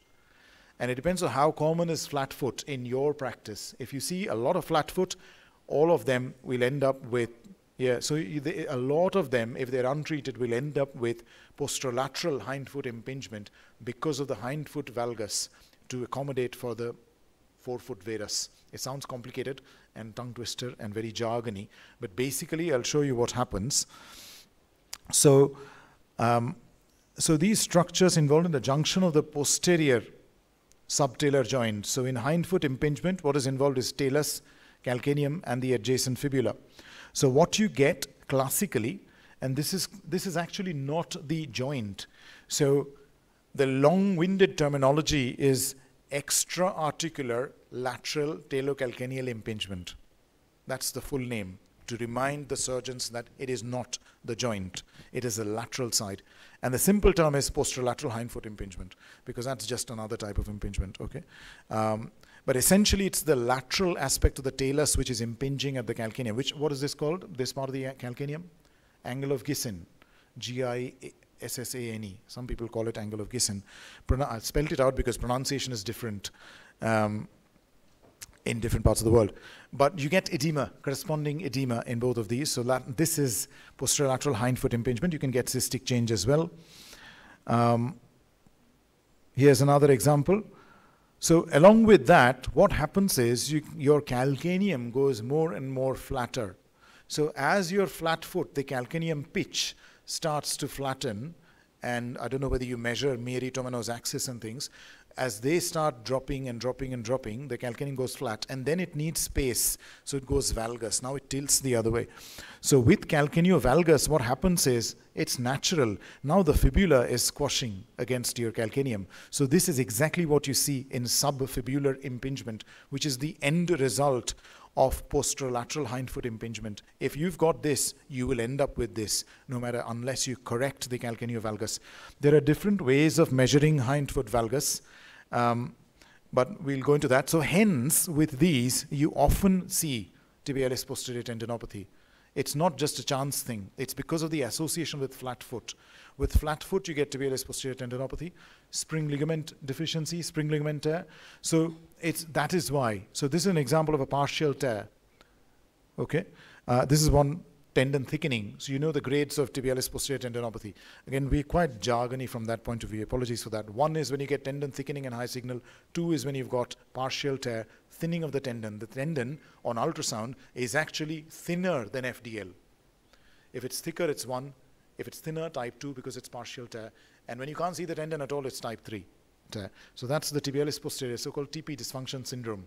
And it depends on how common is flat foot in your practice. If you see a lot of flat foot, all of them will end up with, yeah, so they, a lot of them, if they're untreated, will end up with posterolateral hindfoot impingement because of the hindfoot valgus to accommodate for the forefoot varus. It sounds complicated and tongue twister and very jargony, but basically I'll show you what happens. So, um, so these structures involved in the junction of the posterior subtalar joint. So in hindfoot impingement, what is involved is talus, calcaneum, and the adjacent fibula. So what you get classically, and this is this is actually not the joint. So the long-winded terminology is extra-articular lateral talocalcaneal impingement. That's the full name to remind the surgeons that it is not the joint, it is the lateral side. And the simple term is posterolateral hindfoot impingement because that's just another type of impingement, okay? Um, but essentially, it's the lateral aspect of the talus which is impinging at the calcaneum. Which, what is this called? This part of the calcaneum? Angle of Gissane, G-I-S-S-A-N-E. Some people call it angle of Gissane. I spelled it out because pronunciation is different. Um, in different parts of the world. But you get edema, corresponding edema in both of these. So this is posterolateral hindfoot impingement. You can get cystic change as well. Um, here's another example. So along with that, what happens is you, your calcaneum goes more and more flatter. So as your flat foot, the calcaneum pitch starts to flatten, and I don't know whether you measure Meary-Tomeno's axis and things, as they start dropping and dropping and dropping, the calcaneum goes flat and then it needs space. So it goes valgus. Now it tilts the other way. So with calcaneovalgus, what happens is it's natural. Now the fibula is squashing against your calcaneum. So this is exactly what you see in subfibular impingement, which is the end result of posterolateral hindfoot impingement. If you've got this, you will end up with this, no matter unless you correct the calcaneovalgus. There are different ways of measuring hindfoot valgus. Um, but we'll go into that. So hence, with these, you often see tibialis posterior tendinopathy. It's not just a chance thing. It's because of the association with flat foot. With flat foot, you get tibialis posterior tendinopathy, spring ligament deficiency, spring ligament tear. So it's, that is why. So this is an example of a partial tear. Okay? Uh, this is one tendon thickening. So you know the grades of tibialis posterior tendinopathy. Again, we're quite jargony from that point of view. Apologies for that. One is when you get tendon thickening and high signal. Two is when you've got partial tear, thinning of the tendon. The tendon on ultrasound is actually thinner than FDL. If it's thicker, it's one. If it's thinner, type 2 because it's partial tear. And when you can't see the tendon at all, it's type 3 tear. So that's the tibialis posterior, so-called TP dysfunction syndrome.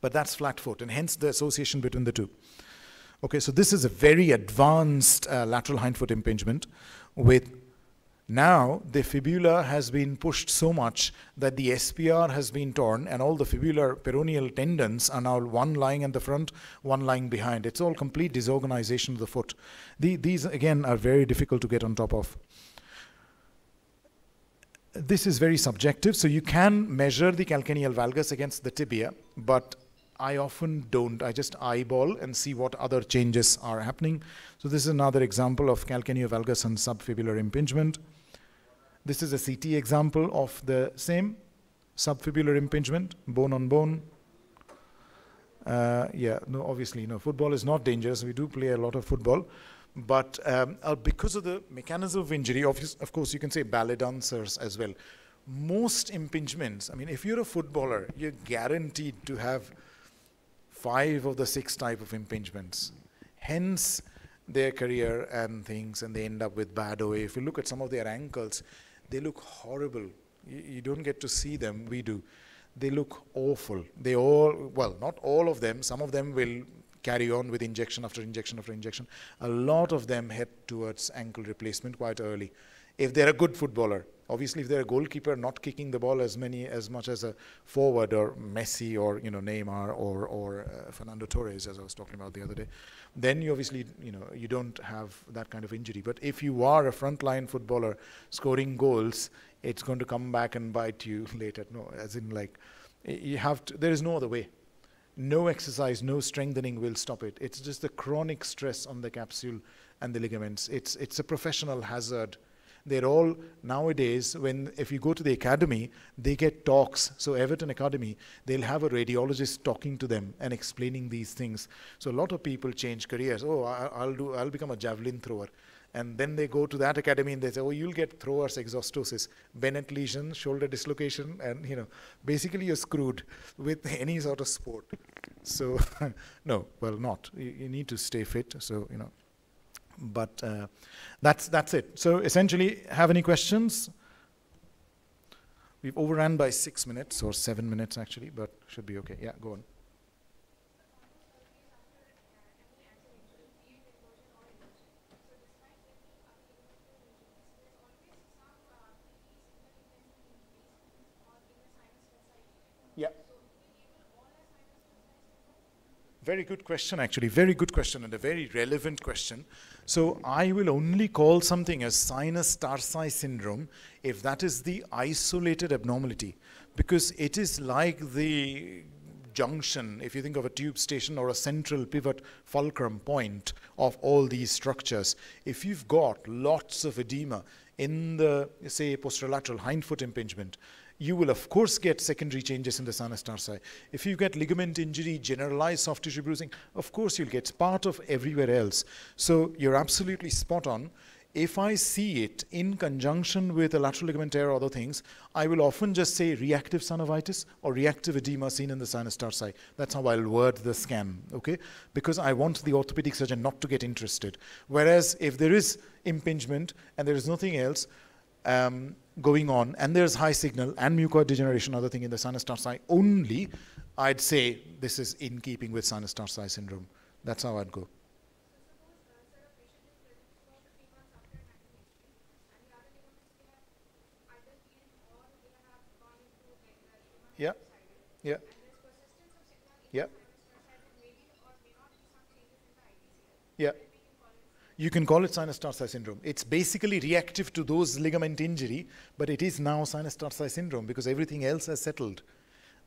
But that's flat foot, and hence the association between the two. Okay, so this is a very advanced uh, lateral hindfoot impingement with now the fibula has been pushed so much that the SPR has been torn and all the fibular peroneal tendons are now one lying in the front, one lying behind. It's all complete disorganization of the foot. The, these again are very difficult to get on top of. This is very subjective, so you can measure the calcaneal valgus against the tibia, but I often don't. I just eyeball and see what other changes are happening. So this is another example of calcaneal valgus and subfibular impingement. This is a CT example of the same subfibular impingement, bone on bone. Uh, yeah, no, obviously, no, football is not dangerous. We do play a lot of football. But um, uh, because of the mechanism of injury, of course, you can say ballet dancers as well. Most impingements, I mean, if you're a footballer, you're guaranteed to have five of the six type of impingements. Hence, their career and things, and they end up with bad OA. If you look at some of their ankles, they look horrible. You, you don't get to see them, we do. They look awful. They all, well, not all of them, some of them will carry on with injection after injection after injection. A lot of them head towards ankle replacement quite early. If they're a good footballer, obviously if they're a goalkeeper not kicking the ball as many as much as a forward or Messi or you know Neymar or or uh, Fernando Torres as I was talking about the other day, then you obviously you know you don't have that kind of injury. But if you are a frontline footballer scoring goals, it's going to come back and bite you later. No, as in like you have to. There is no other way no exercise, no strengthening will stop it. It's just the chronic stress on the capsule and the ligaments. It's, it's a professional hazard. They're all nowadays, when if you go to the academy, they get talks. So Everton Academy, they'll have a radiologist talking to them and explaining these things. So a lot of people change careers. Oh, I, will do. I'll become a javelin thrower and then they go to that academy and they say, oh, you'll get throwers exostosis, Bennett lesion, shoulder dislocation, and you know, basically you're screwed with any sort of sport. So, no, well, not. You, you, need to stay fit. So, you know, but uh, that's that's it. So, essentially, have any questions? We've overrun by six minutes or seven minutes actually, but should be okay. Yeah, go on. Very good question, actually. Very good question and a very relevant question. So I will only call something as sinus tarsi syndrome if that is the isolated abnormality, because it is like the junction, if you think of a tube station or a central pivot fulcrum point of all these structures. If you've got lots of edema in the, say, posterolateral hindfoot impingement, you will of course get secondary changes in the sinus tarsi. If you get ligament injury, generalized soft tissue bruising, of course you'll get part of everywhere else. So you're absolutely spot on. If I see it in conjunction with a lateral ligament tear or other things, I will often just say reactive synovitis or reactive edema seen in the sinus tarsi. That's how I'll word the scan, okay? Because I want the orthopedic surgeon not to get interested. Whereas if there is impingement and there is nothing else, um, going on, and there's high signal and mucoid degeneration, other thing in the sinus tarsi only, I'd say this is in keeping with sinus tarsi syndrome. That's how I'd go. Yeah. Yeah. Yeah. Yeah you can call it sinus tarsi syndrome. It's basically reactive to those ligament injury, but it is now sinus tarsi syndrome because everything else has settled.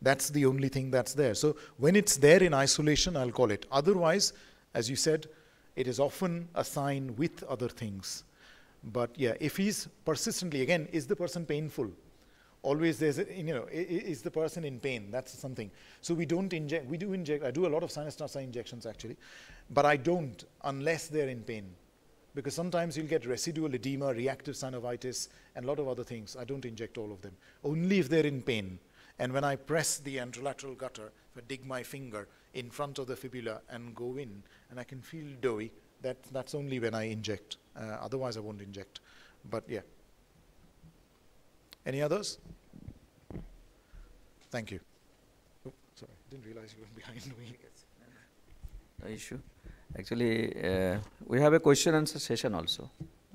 That's the only thing that's there. So when it's there in isolation, I'll call it. Otherwise, as you said, it is often a sign with other things. But yeah, if he's persistently, again, is the person painful? Always there's, you know, is the person in pain? That's something. So we don't inject, we do inject, I do a lot of sinus tarsi injections actually, but I don't unless they're in pain. Because sometimes you'll get residual edema, reactive synovitis, and a lot of other things. I don't inject all of them. Only if they're in pain. And when I press the anterolateral gutter, if I dig my finger in front of the fibula and go in, and I can feel doughy, that, that's only when I inject. Uh, otherwise, I won't inject. But yeah. Any others? Thank you. Oh, sorry, didn't realize you were behind me. No issue. Actually, uh, we have a question answer session also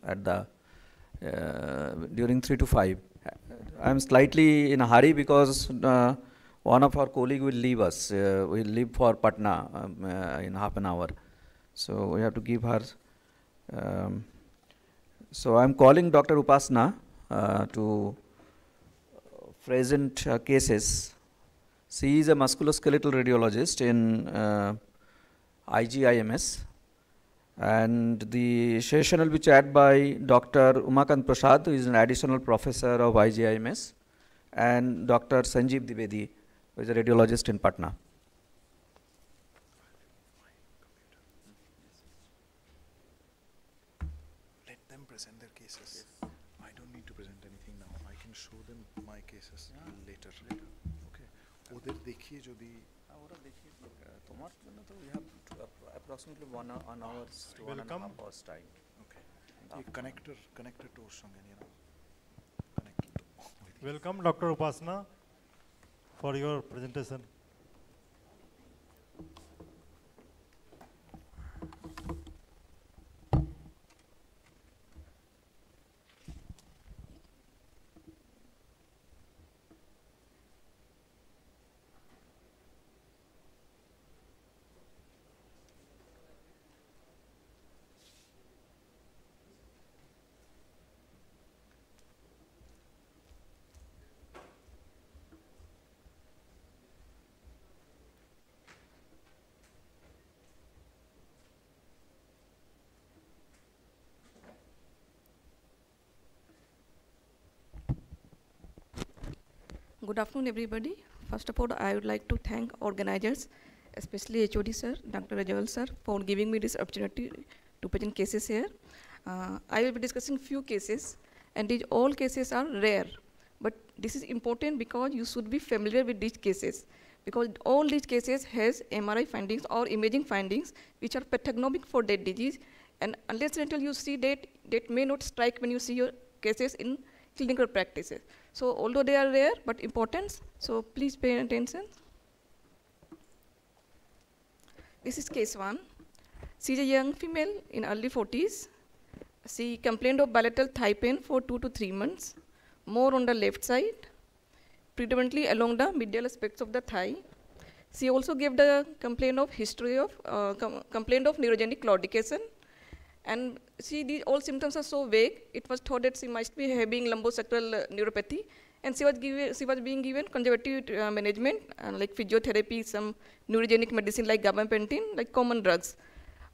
at the uh, during three to five. I am slightly in a hurry because uh, one of our colleague will leave us. Uh, will leave for Patna um, uh, in half an hour, so we have to give her. Um, so I am calling Dr. Upasna uh, to present uh, cases She is a musculoskeletal radiologist in uh, IGIMS. And the session will be chaired by Dr. Umakant Prasad, who is an additional professor of IGIMS, and Dr. Sanjeev Dwivedi, who is a radiologist in Patna. approximately one hour, an hour to one and a half hours time. Okay. connector, connector to Sanganira. Welcome, Dr. Upasana, for your presentation. Good afternoon, everybody. First of all, I would like to thank organizers, especially HOD sir, Dr. Rajawal sir, for giving me this opportunity to present cases here. Uh, I will be discussing few cases, and these all cases are rare. But this is important because you should be familiar with these cases, because all these cases has MRI findings or imaging findings which are pathognomic for that disease, and unless and until you see that, that may not strike when you see your cases in clinical practices. So although they are rare but important, so please pay attention. This is case one. She is a young female in early 40s. She complained of bilateral thigh pain for two to three months, more on the left side, predominantly along the medial aspects of the thigh. She also gave the complaint of history of uh, com- complaint of neurogenic claudication, and see these all symptoms are so vague. It was thought that she must be having lumbosacral uh, neuropathy, and she was given she was being given conservative uh, management uh, like physiotherapy, some neurogenic medicine like gabapentin, like common drugs.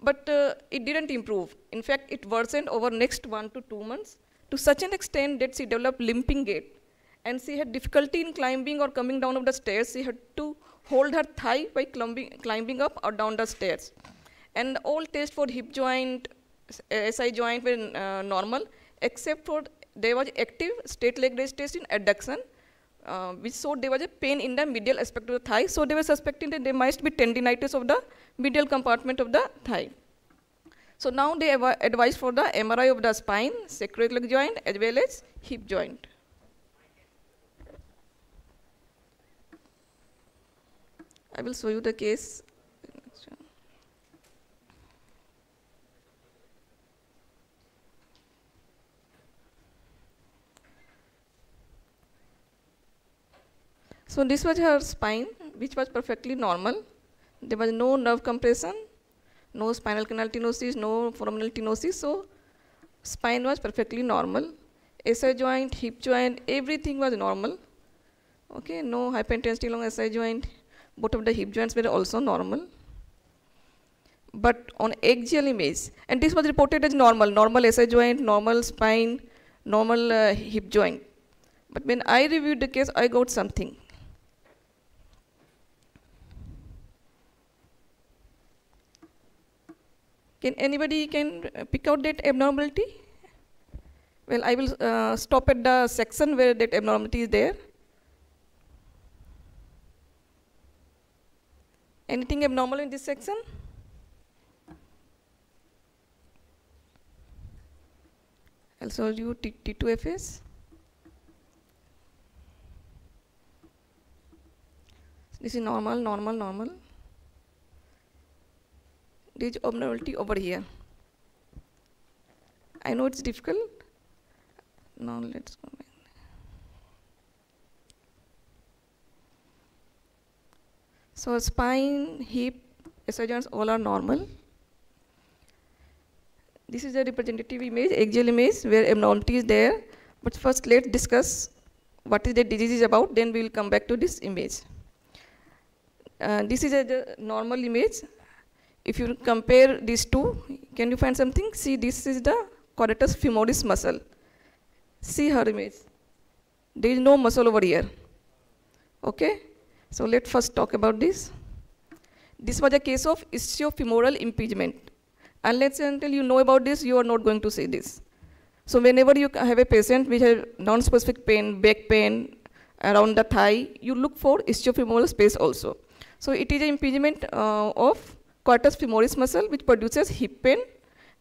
But uh, it didn't improve. In fact, it worsened over next one to two months to such an extent that she developed limping gait, and she had difficulty in climbing or coming down of the stairs. She had to hold her thigh by climbing, climbing up or down the stairs. And all tests for hip joint, SI joint were uh, normal, except for there was active state leg in adduction, uh, which showed there was a pain in the medial aspect of the thigh. So they were suspecting that there might be tendinitis of the medial compartment of the thigh. So now they advi- advise for the MRI of the spine, sacroiliac joint, as well as hip joint. I will show you the case. So this was her spine, which was perfectly normal. There was no nerve compression, no spinal canal stenosis, no foraminal stenosis. So spine was perfectly normal. SI joint, hip joint, everything was normal. Okay, no hyperintensity along SI joint. Both of the hip joints were also normal. But on axial image, and this was reported as normal, normal SI joint, normal spine, normal uh, hip joint. But when I reviewed the case, I got something. Can anybody can pick out that abnormality? Well, I will uh, stop at the section where that abnormality is there. Anything abnormal in this section? I'll show you T- T2FS. This is normal, normal, normal. Is abnormality over here. I know it's difficult. Now let's go back. So spine, hip, SI all are normal. This is a representative image, axial image, where abnormality is there. But first let's discuss what is the disease is about, then we will come back to this image. Uh, this is a normal image. If you compare these two, can you find something? See, this is the quadratus femoris muscle. See her image. There is no muscle over here. Okay? So let's first talk about this. This was a case of ischiofemoral impingement. Unless until you know about this, you are not going to see this. So whenever you have a patient which has non-specific pain, back pain, around the thigh, you look for ischiofemoral space also. So it is an impingement uh, of quadratus femoris muscle which produces hip pain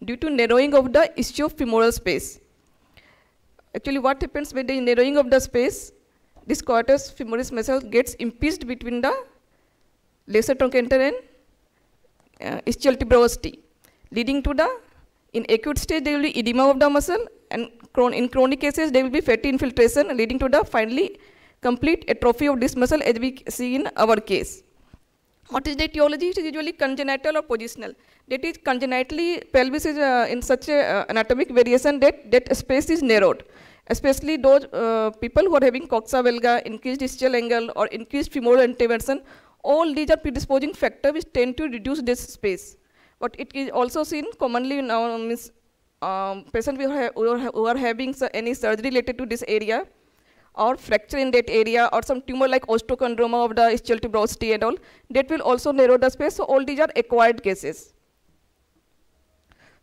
due to narrowing of the ischiofemoral space. Actually what happens when the narrowing of the space, this quadratus femoris muscle gets impinged between the lesser trochanter and uh, ischial tuberosity, leading to the, in acute stage there will be edema of the muscle and chron in chronic cases there will be fatty infiltration leading to the finally complete atrophy of this muscle as we see in our case. What is the etiology? It is usually congenital or positional. That is congenitally pelvis is uh, in such a uh, anatomic variation that that space is narrowed. Especially those uh, people who are having coxa valga, increased distal angle or increased femoral anteversion, all these are predisposing factors which tend to reduce this space. But it is also seen commonly in our means, um, who, who, are, having any surgery related to this area or fracture in that area or some tumor like osteochondroma of the ischial tuberosity and all, that will also narrow the space. So all these are acquired cases.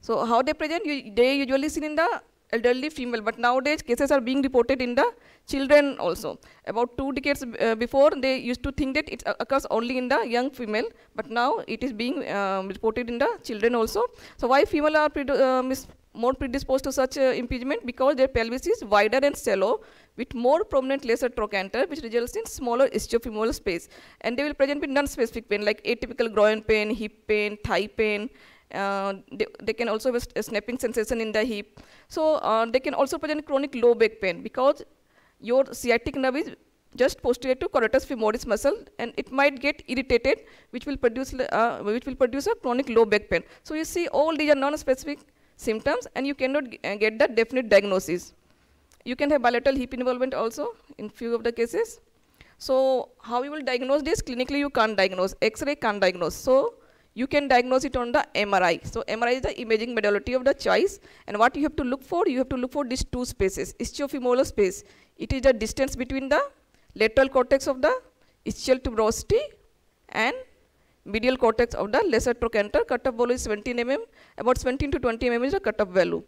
So how they present, they usually seen in the elderly female, but nowadays cases are being reported in the children also. About two decades uh, before, they used to think that it occurs only in the young female, but now it is being um, reported in the children also. So why female are uh, more predisposed to such uh, impingement? Because their pelvis is wider and shallow, with more prominent lesser trochanter, which results in smaller ischiofemoral space. And they will present with non-specific pain, like atypical groin pain, hip pain, thigh pain, uh, they, they, can also have a, a, snapping sensation in the hip. So uh, they can also present chronic low back pain because your sciatic nerve is just posterior to quadratus femoris muscle and it might get irritated which will produce uh, which will produce a chronic low back pain. So you see all these are non-specific symptoms and you cannot uh, get the definite diagnosis. You can have bilateral hip involvement also in few of the cases. So how you will diagnose this? Clinically you can't diagnose. X-ray can't diagnose. So you can diagnose it on the MRI. So MRI is the imaging modality of the choice. And what you have to look for, you have to look for these two spaces, ischiofemoral space. It is the distance between the lateral cortex of the ischial tuberosity and medial cortex of the lesser trochanter. Cutoff value is 17 mm, about 17 to 20 mm is the cutoff value.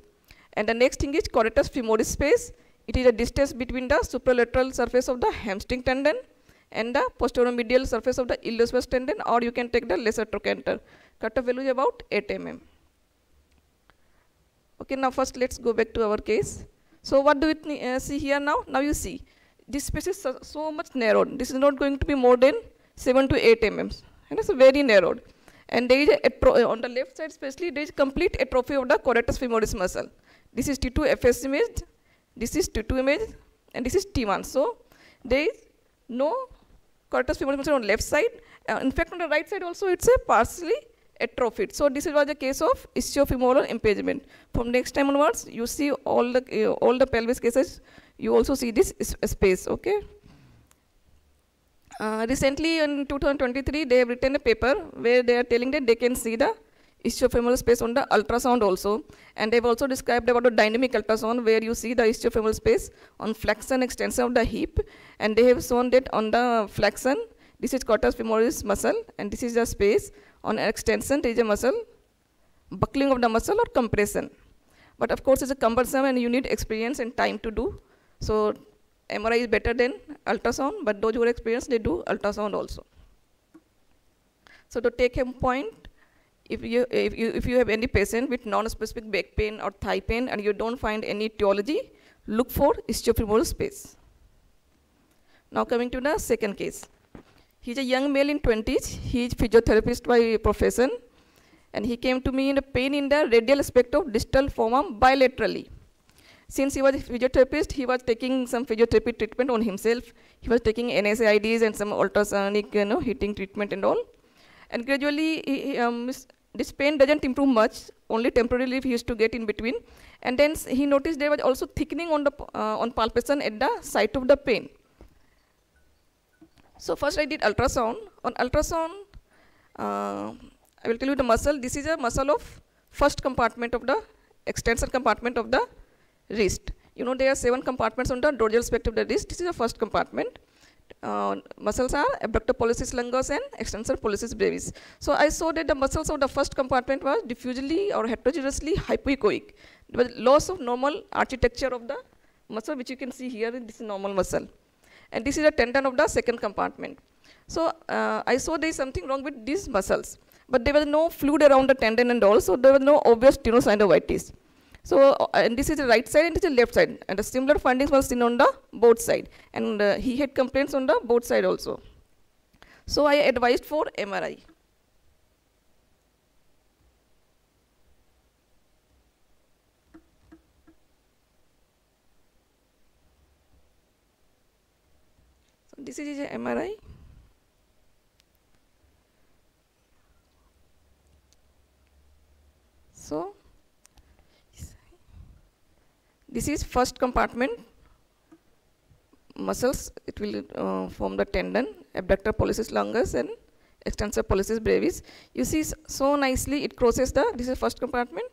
And the next thing is quadratus femoris space. It is the distance between the superolateral surface of the hamstring tendon and the posteromedial surface of the iliopsoas tendon or you can take the lesser trochanter. Cutoff value is about 8 mm. Okay, now first let's go back to our case. So what do we uh, see here now? Now you see, this space is so, so, much narrowed. This is not going to be more than 7 to 8 mm. And it's very narrowed. And there is on the left side especially, there is complete atrophy of the quadratus femoris muscle. This is T2 FS image, this is T2 image, and this is T1. So there is no quadratus femoris muscle on left side. Uh, in fact, on the right side also, it's a partially atrophied. So this was a case of ischiofemoral impingement. From next time onwards, you see all the uh, all the pelvis cases. You also see this space. Okay. Uh, recently, in 2023, they have written a paper where they are telling that they can see the ischiofemoral space on the ultrasound also. And they've also described about a dynamic ultrasound where you see the ischiofemoral space on flexion extension of the hip. And they have shown that on the flexion, this is quadratus femoris muscle, and this is the space. On extension, there is a muscle, buckling of the muscle or compression. But of course, it's a cumbersome and you need experience and time to do. So MRI is better than ultrasound, but those who are experienced, they do ultrasound also. So to take home point, if you, if you, if you have any patient with non-specific back pain or thigh pain and you don't find any etiology, look for ischiofemoral space. Now coming to the second case. He's a young male in 20s. He is physiotherapist by profession. And he came to me in a pain in the radial aspect of distal forearm bilaterally. Since he was a physiotherapist, he was taking some physiotherapy treatment on himself. He was taking NSAIDs and some ultrasonic you know, heating treatment and all. And gradually, he, um, this pain doesn't improve much, only temporarily he used to get in between. And then he noticed there was also thickening on the uh, on palpation at the site of the pain. So first I did ultrasound. On ultrasound, uh, I will tell you the muscle. This is a muscle of first compartment of the extensor compartment of the wrist. You know there are seven compartments on the dorsal aspect of the wrist. This is the first compartment. Uh, muscles are abductor pollicis longus and extensor pollicis brevis. So I saw that the muscles of the first compartment was diffusely or heterogeneously hypoechoic. There was loss of normal architecture of the muscle which you can see here this is normal muscle. And this is a tendon of the second compartment. So uh, I saw there is something wrong with these muscles. But there was no fluid around the tendon and all, so there was no obvious tenosynovitis. So, uh, and this is the right side and this is the left side. And the similar findings were seen on the both side. And uh, he had complaints on the both side also. So I advised for MRI. So this is a MRI. So this is first compartment muscles. It will uh, form the tendon, abductor pollicis longus and extensor pollicis brevis. You see so nicely it crosses the, this is first compartment.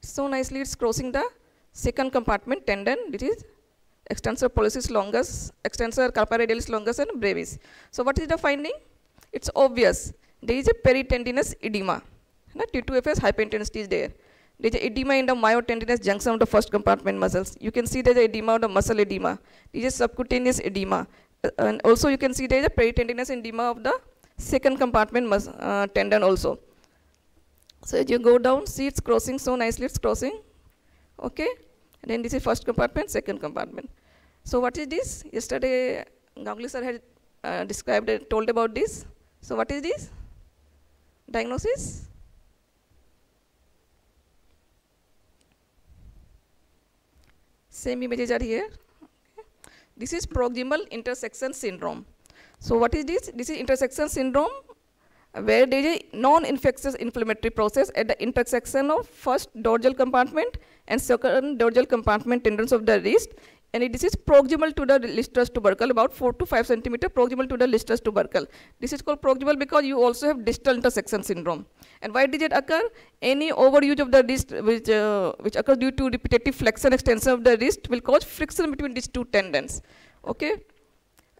So nicely it's crossing the second compartment tendon. This is extensor pollicis longus, extensor carpi radialis longus and brevis. So what is the finding? It's obvious. There is a peritendinous edema. Na, T2FS hyperintensity is there. There is edema in the myotendinous junction of the first compartment muscles. You can see there is edema of the muscle edema. There is subcutaneous edema. Uh, and also you can see there is a peritendinous edema of the second compartment uh, tendon also. So as you go down, see it's crossing so nicely, it's crossing. Okay. And then this is first compartment, second compartment. So what is this? Yesterday, Ganguly sir had uh, described, it, told about this. So what is this? Diagnosis? Same images are here this is proximal intersection syndrome so what is this this is intersection syndrome where there's a non infectious inflammatory process at the intersection of first dorsal compartment and second dorsal compartment tendons of the wrist and it, this is proximal to the Lister's tubercle, about 4 to 5 centimeter proximal to the Lister's tubercle. This is called proximal because you also have distal intersection syndrome. And why did it occur? Any overuse of the wrist which, uh, which occurs due to repetitive flexion extension of the wrist will cause friction between these two tendons. Okay?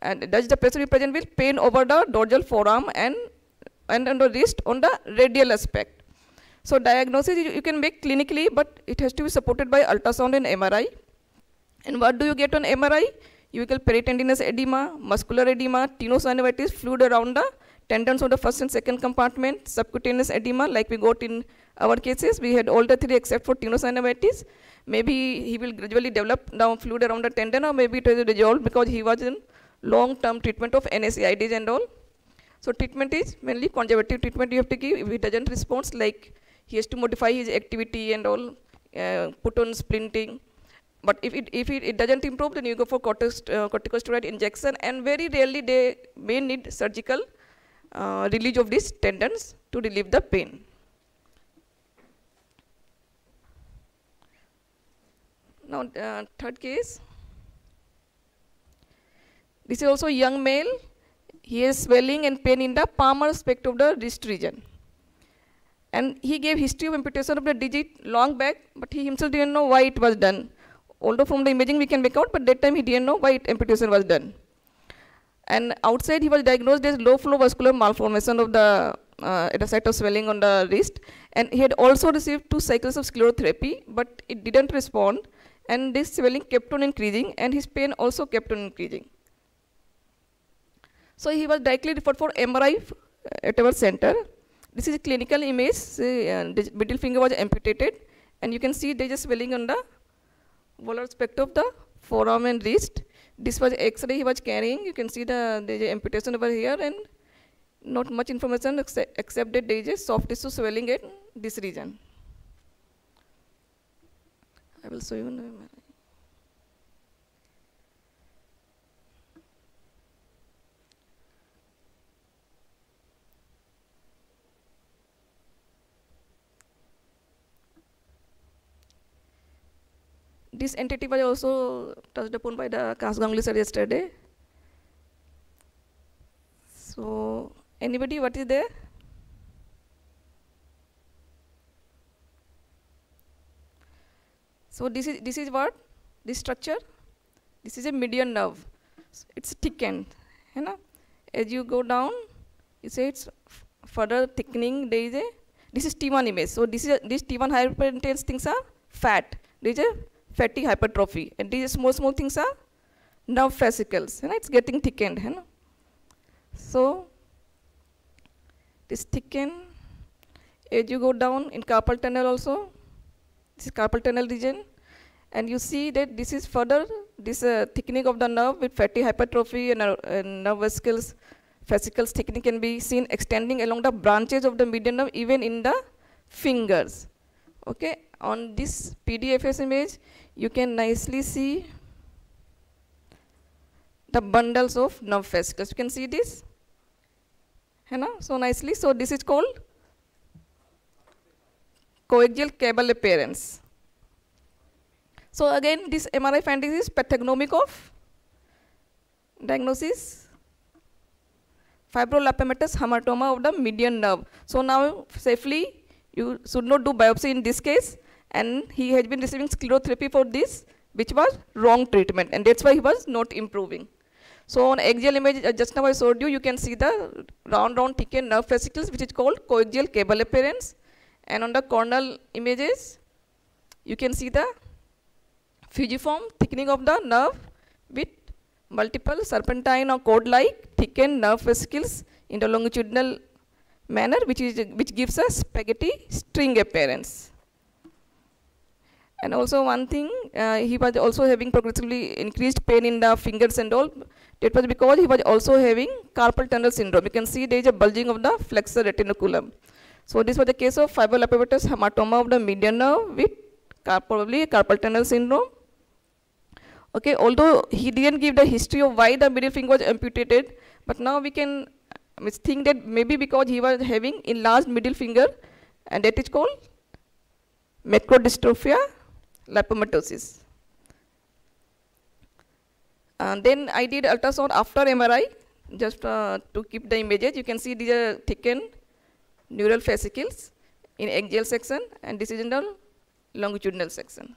And does the pressure present with pain over the dorsal forearm and, and on the wrist on the radial aspect. So diagnosis you, you can make clinically, but it has to be supported by ultrasound and MRI. And what do you get on MRI? You will get peritendinous edema, muscular edema, tenosynovitis, fluid around the tendons of the first and second compartment, subcutaneous edema like we got in our cases. We had all the three except for tenosynovitis. Maybe he will gradually develop now fluid around the tendon or maybe it is resolved because he was in long-term treatment of NSAIDs and all. So treatment is mainly conservative treatment you have to give. If he doesn't respond, like he has to modify his activity and all, uh, put on splinting. But if it, if it, it doesn't improve, then you go for uh, corticosteroid injection and very rarely they may need surgical uh, release of these tendons to relieve the pain. Now, uh, third case. This is also a young male. He has swelling and pain in the palmar aspect of the wrist region. And he gave history of amputation of the digit long back, but he himself didn't know why it was done. Although from the imaging we can make out, but that time he didn't know why amputation was done. And outside he was diagnosed as low flow vascular malformation of the uh, at the site of swelling on the wrist. And he had also received two cycles of sclerotherapy, but it didn't respond. And this swelling kept on increasing, and his pain also kept on increasing. So he was directly referred for MRI at our center. This is a clinical image. Uh, the middle finger was amputated, and you can see there is swelling on the volar aspect of the forearm and wrist. This was X-ray he was carrying. You can see the is amputation over here, and not much information except that there is a soft tissue swelling at this region. I will show you this entity was also touched upon by the Kas sir yesterday. So, anybody, what is there? So this is this is what this structure. This is a median nerve. S- It's thickened. You know, as you go down, you say it's further thickening. There is a this is T1 image. So this is a, these T1 hyperintense things are fat. There is a fatty hypertrophy, and these small small things are nerve fascicles. You know, it's getting thickened. You know, so this thicken as you go down in carpal tunnel also this is carpal tunnel region and you see that this is further this uh, thickening of the nerve with fatty hypertrophy and, uh, and nerve vesicles fascicles thickening can be seen extending along the branches of the median nerve even in the fingers okay on this pdfs image you can nicely see the bundles of nerve fascicles you can see this. है ना so nicely. So this is called coaxial cable appearance. So again this mri finding is pathognomic of diagnosis fibrolipomatous hamartoma of the median nerve. So now safely you should not do biopsy in this case and he has been receiving sclerotherapy for this which was wrong treatment and that's why he was not improving so on axial image, uh, just now I showed you, you can see the round round thickened nerve fascicles which is called coaxial cable appearance. And on the coronal images, you can see the fusiform thickening of the nerve with multiple serpentine or cord-like thickened nerve fascicles in the longitudinal manner which, is, which gives a spaghetti string appearance. And also one thing, uh, he was also having progressively increased pain in the fingers and all. It was because he was also having carpal tunnel syndrome. You can see there is a bulging of the flexor retinaculum. So this was the case of fibrolipomatous hamartoma of the median nerve with probably carpal tunnel syndrome. Okay, although he didn't give the history of why the middle finger was amputated, but now we can think that maybe because he was having enlarged middle finger, and that is called macrodystrophia lipomatosis. And then I did ultrasound after MRI, just uh, to keep the images. You can see these are thickened neural fascicles in axial section, and this is longitudinal section.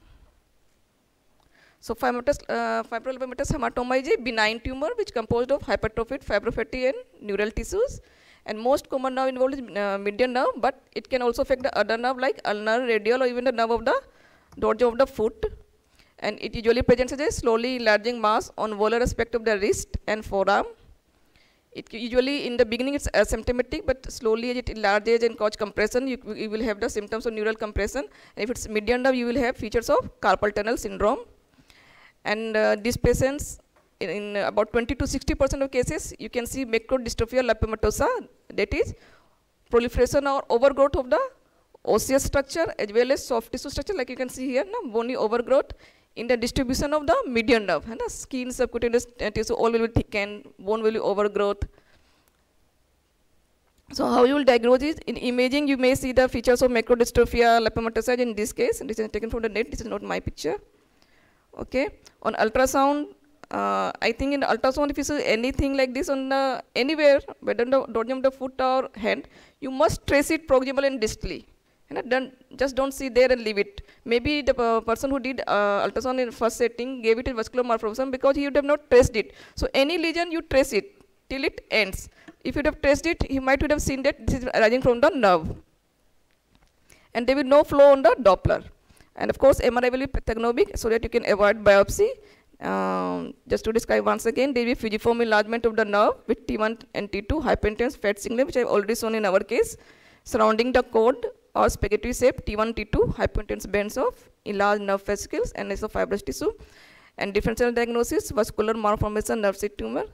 So fibromatosis, uh, hamartoma is a benign tumor which composed of hypertrophied fibrofatty and neural tissues. And most common nerve involved is uh, median nerve, but it can also affect the other nerve like ulnar, radial, or even the nerve of the dorsal of the foot. And it usually presents as a slowly enlarging mass on volar aspect of the wrist and forearm. It usually in the beginning it's asymptomatic, but slowly as it enlarges and cause compression, you, you will have the symptoms of neural compression. And if it's median nerve, you will have features of carpal tunnel syndrome. And uh, these patients, in, in about 20 to 60 percent of cases, you can see macrodystrophy lipomatosa, that is proliferation or overgrowth of the osseous structure as well as soft tissue structure, like you can see here, no, bony overgrowth in the distribution of the median nerve. And the skin, subcutaneous uh, tissue, all will be thickened, bone will be overgrowth. So how you will diagnose it? In imaging, you may see the features of macrodystrophia lipomatosa in this case. This is taken from the net. This is not my picture. Okay. On ultrasound, uh, I think in ultrasound, if you see anything like this on the anywhere, whether the dorsum of the foot or hand, you must trace it proximal and distally. You know, don't, just don't see there and leave it. Maybe the uh, person who did uh, ultrasound in first setting gave it a vascular malformation because he would have not traced it. So any lesion you trace it till it ends. If you would have traced it, he might would have seen that this is arising from the nerve. And there will be no flow on the Doppler. And of course, MRI will be pathognomic so that you can avoid biopsy. Um, just to describe once again, there will be fusiform enlargement of the nerve with T1 and T2 hyperintense fat signal, which I have already shown in our case, surrounding the cord or spaghetti shape T1, T2 hyperintense bands of enlarged nerve fascicles and fibrous tissue. And differential diagnosis, vascular malformation, nerve sheath tumor,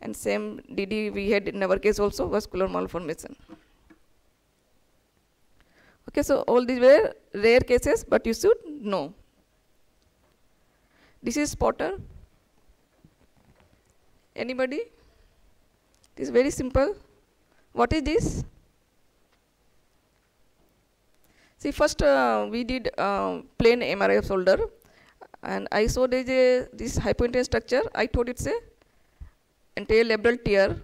and same DD we had in our case also, vascular malformation. Okay, so all these were rare cases, but you should know. This is Potter. Anybody? This is very simple. What is this? See, first uh, we did uh, plain MRI of shoulder, and I saw there is a this hypointense structure. I thought it's a anterolateral tear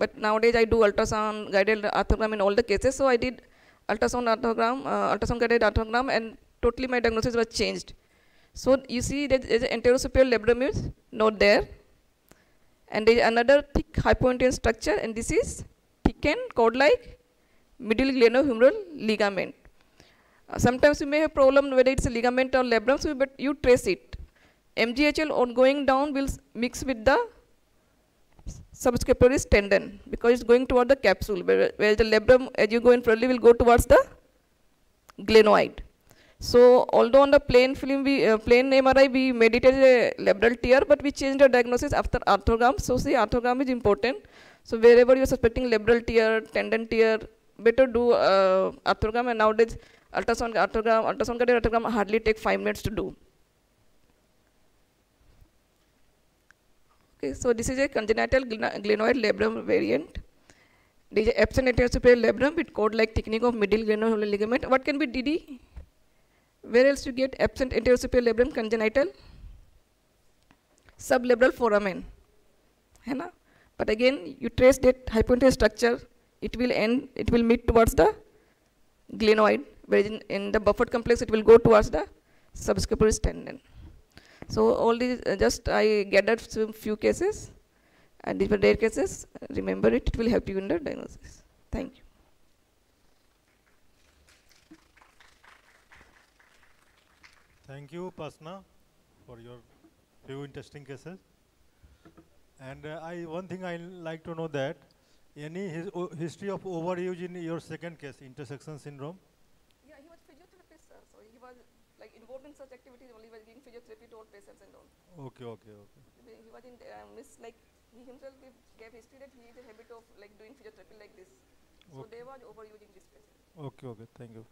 but nowadays I do ultrasound guided arthrogram in all the cases. So I did ultrasound arthrogram, uh, ultrasound guided arthrogram, and totally my diagnosis was changed. So you see that the anterosuperior labrum is not there, and there is another thick hypointense structure, and this is thickened cord-like middle glenohumeral ligament. Sometimes you may have problem whether it's a ligament or labrum, so but you trace it. MGHL on going down will mix with the subscapularis tendon because it's going toward the capsule, where, where the labrum, as you go in further, will go towards the glenoid. So although on the plain film, we, uh, plain MRI, we as a labral tear, but we changed the diagnosis after arthrogram. So see, arthrogram is important. So wherever you're suspecting labral tear, tendon tear, better do uh, arthrogram. And nowadays, ultrasound arthrogram, ultrasound arthrogram hardly take five minutes to do. Okay, so this is a congenital glenoid labrum variant. There is absent anterior superior labrum with cord-like thickening of middle glenohumeral ligament. What can be DD? Where else you get absent anterior superior labrum congenital? Sublabral foramen. ना? But again, you trace that hypointense structure, it will end, it will meet towards the glenoid, whereas in, in the Buford complex, it will go towards the subscapularis tendon. So all these, uh, just I gathered some few cases, and these were rare cases. Remember it; it will help you in the diagnosis. Thank you. Thank you, Pasna, for your few interesting cases. And uh, I one thing I like to know that any his, history of overuse in your second case, intersection syndrome. Yeah, he was physiotherapist, sir. So he was like involved in such activities only by giving physiotherapy to all patients and all. Okay, okay, okay. He he was in uh, miss like he himself gave, gave history that he is a habit of like doing physiotherapy like this. So Okay. they were overusing this patient. Okay, okay, thank you.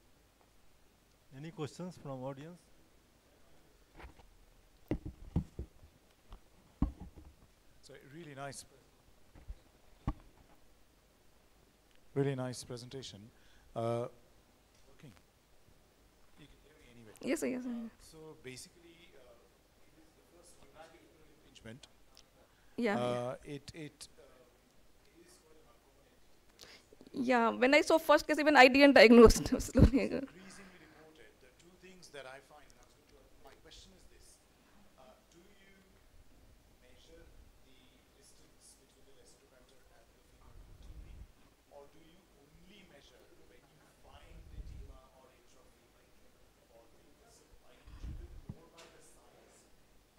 Any questions from audience? So really nice. Really nice presentation. Uh, working. You can hear me anyway. Yes, sir, yes. sir. So basically, uh, it is the first impingement. Yeah. Uh, it it yeah. When I saw first case, even I didn't diagnose. slowly. Increasingly reported. The two things that I find, and I was going to, my question is this: uh, Do you measure the distance between the lestodometer and the femur routinely, or do you only measure when you find edema or atrophy, like or things? Are you driven more by the size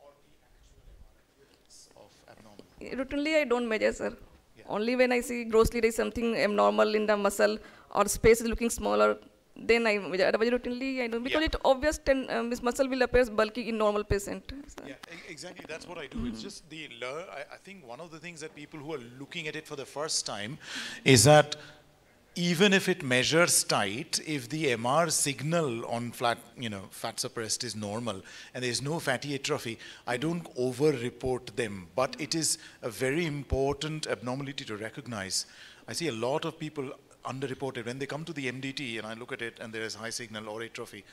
or the actual MR appearance of abnormal? Routinely, I don't measure, sir. Yeah. Only when I see grossly there is something abnormal in the muscle or space is looking smaller, then I measure. Otherwise, routinely I don't because Yeah. it obvious ten, um, this muscle will appear bulky in normal patient. sir. Yeah, exactly. That's what I do. It's just the. I, I think one of the things that people who are looking at it for the first time is that even if it measures tight, if the MR signal on flat, you know, fat suppressed is normal and there's no fatty atrophy, I don't over-report them. But it is a very important abnormality to recognize. I see a lot of people underreported when they come to the MDT and I look at it and there is high signal or atrophy.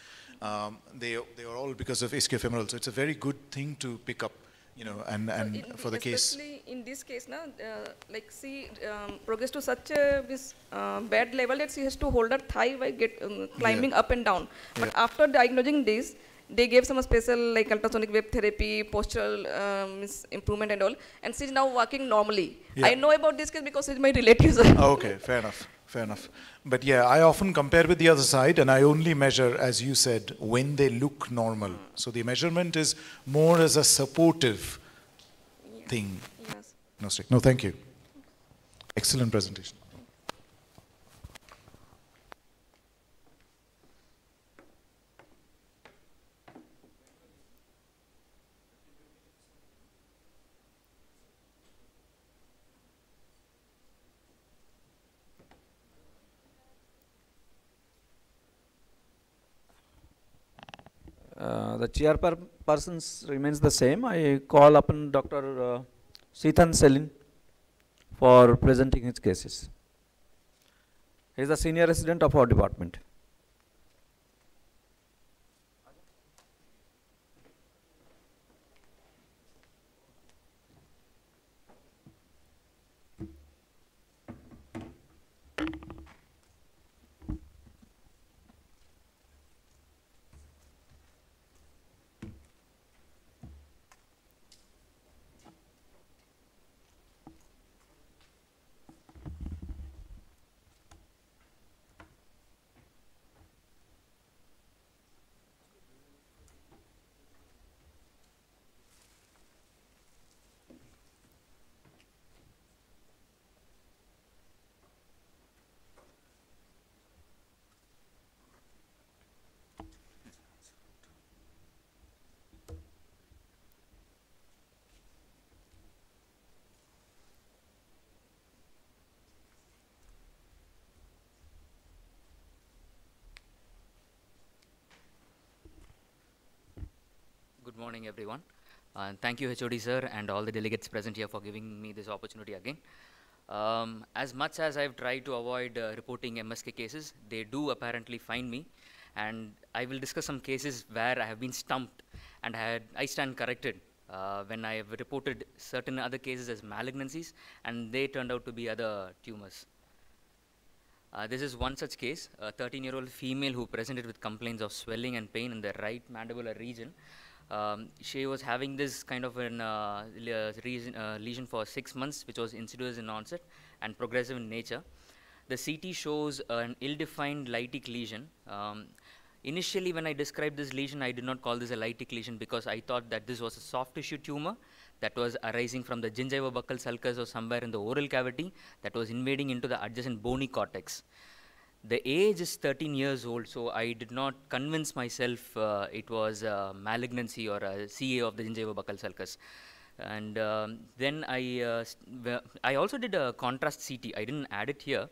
Um, they they are all because of ischiofemoral. So it's a very good thing to pick up, you know, and and in for the case. Especially in this case, now, uh, like she um, progressed to such a this, uh, bad level that she has to hold her thigh while get, um, climbing up and down. But after diagnosing this, they gave some special like ultrasonic wave therapy, postural um, improvement and all, and she's now walking normally. Yeah. I know about this case because it's my relatives. Okay, fair enough, fair enough. But yeah, I often compare with the other side, and I only measure, as you said, when they look normal. So the measurement is more as a supportive thing. yes. No. No, thank you. Excellent presentation. Uh, the chairpersons remains the same. I call upon Dr. Uh, Selin for presenting his cases. He is a senior resident of our department. Morning, everyone. Uh, thank you, HOD sir, and all the delegates present here for giving me this opportunity again. Um, as much as I've tried to avoid uh, reporting MSK cases, they do apparently find me, and I will discuss some cases where I have been stumped and I, had, I stand corrected uh, when I have reported certain other cases as malignancies, and they turned out to be other tumors. Uh, this is one such case, a 13-year-old female who presented with complaints of swelling and pain in the right mandibular region. Um, she was having this kind of an uh, le- reason, uh, lesion for six months, which was insidious in onset and progressive in nature. The CT shows an ill-defined lytic lesion. Um, initially, when I described this lesion, I did not call this a lytic lesion because I thought that this was a soft tissue tumor that was arising from the gingivobuccal sulcus or somewhere in the oral cavity that was invading into the adjacent bony cortex. The age is 13 years old, so I did not convince myself uh, it was a malignancy or a CA of the gingivobuccal sulcus. And um, then I, uh, I also did a contrast CT. I didn't add it here.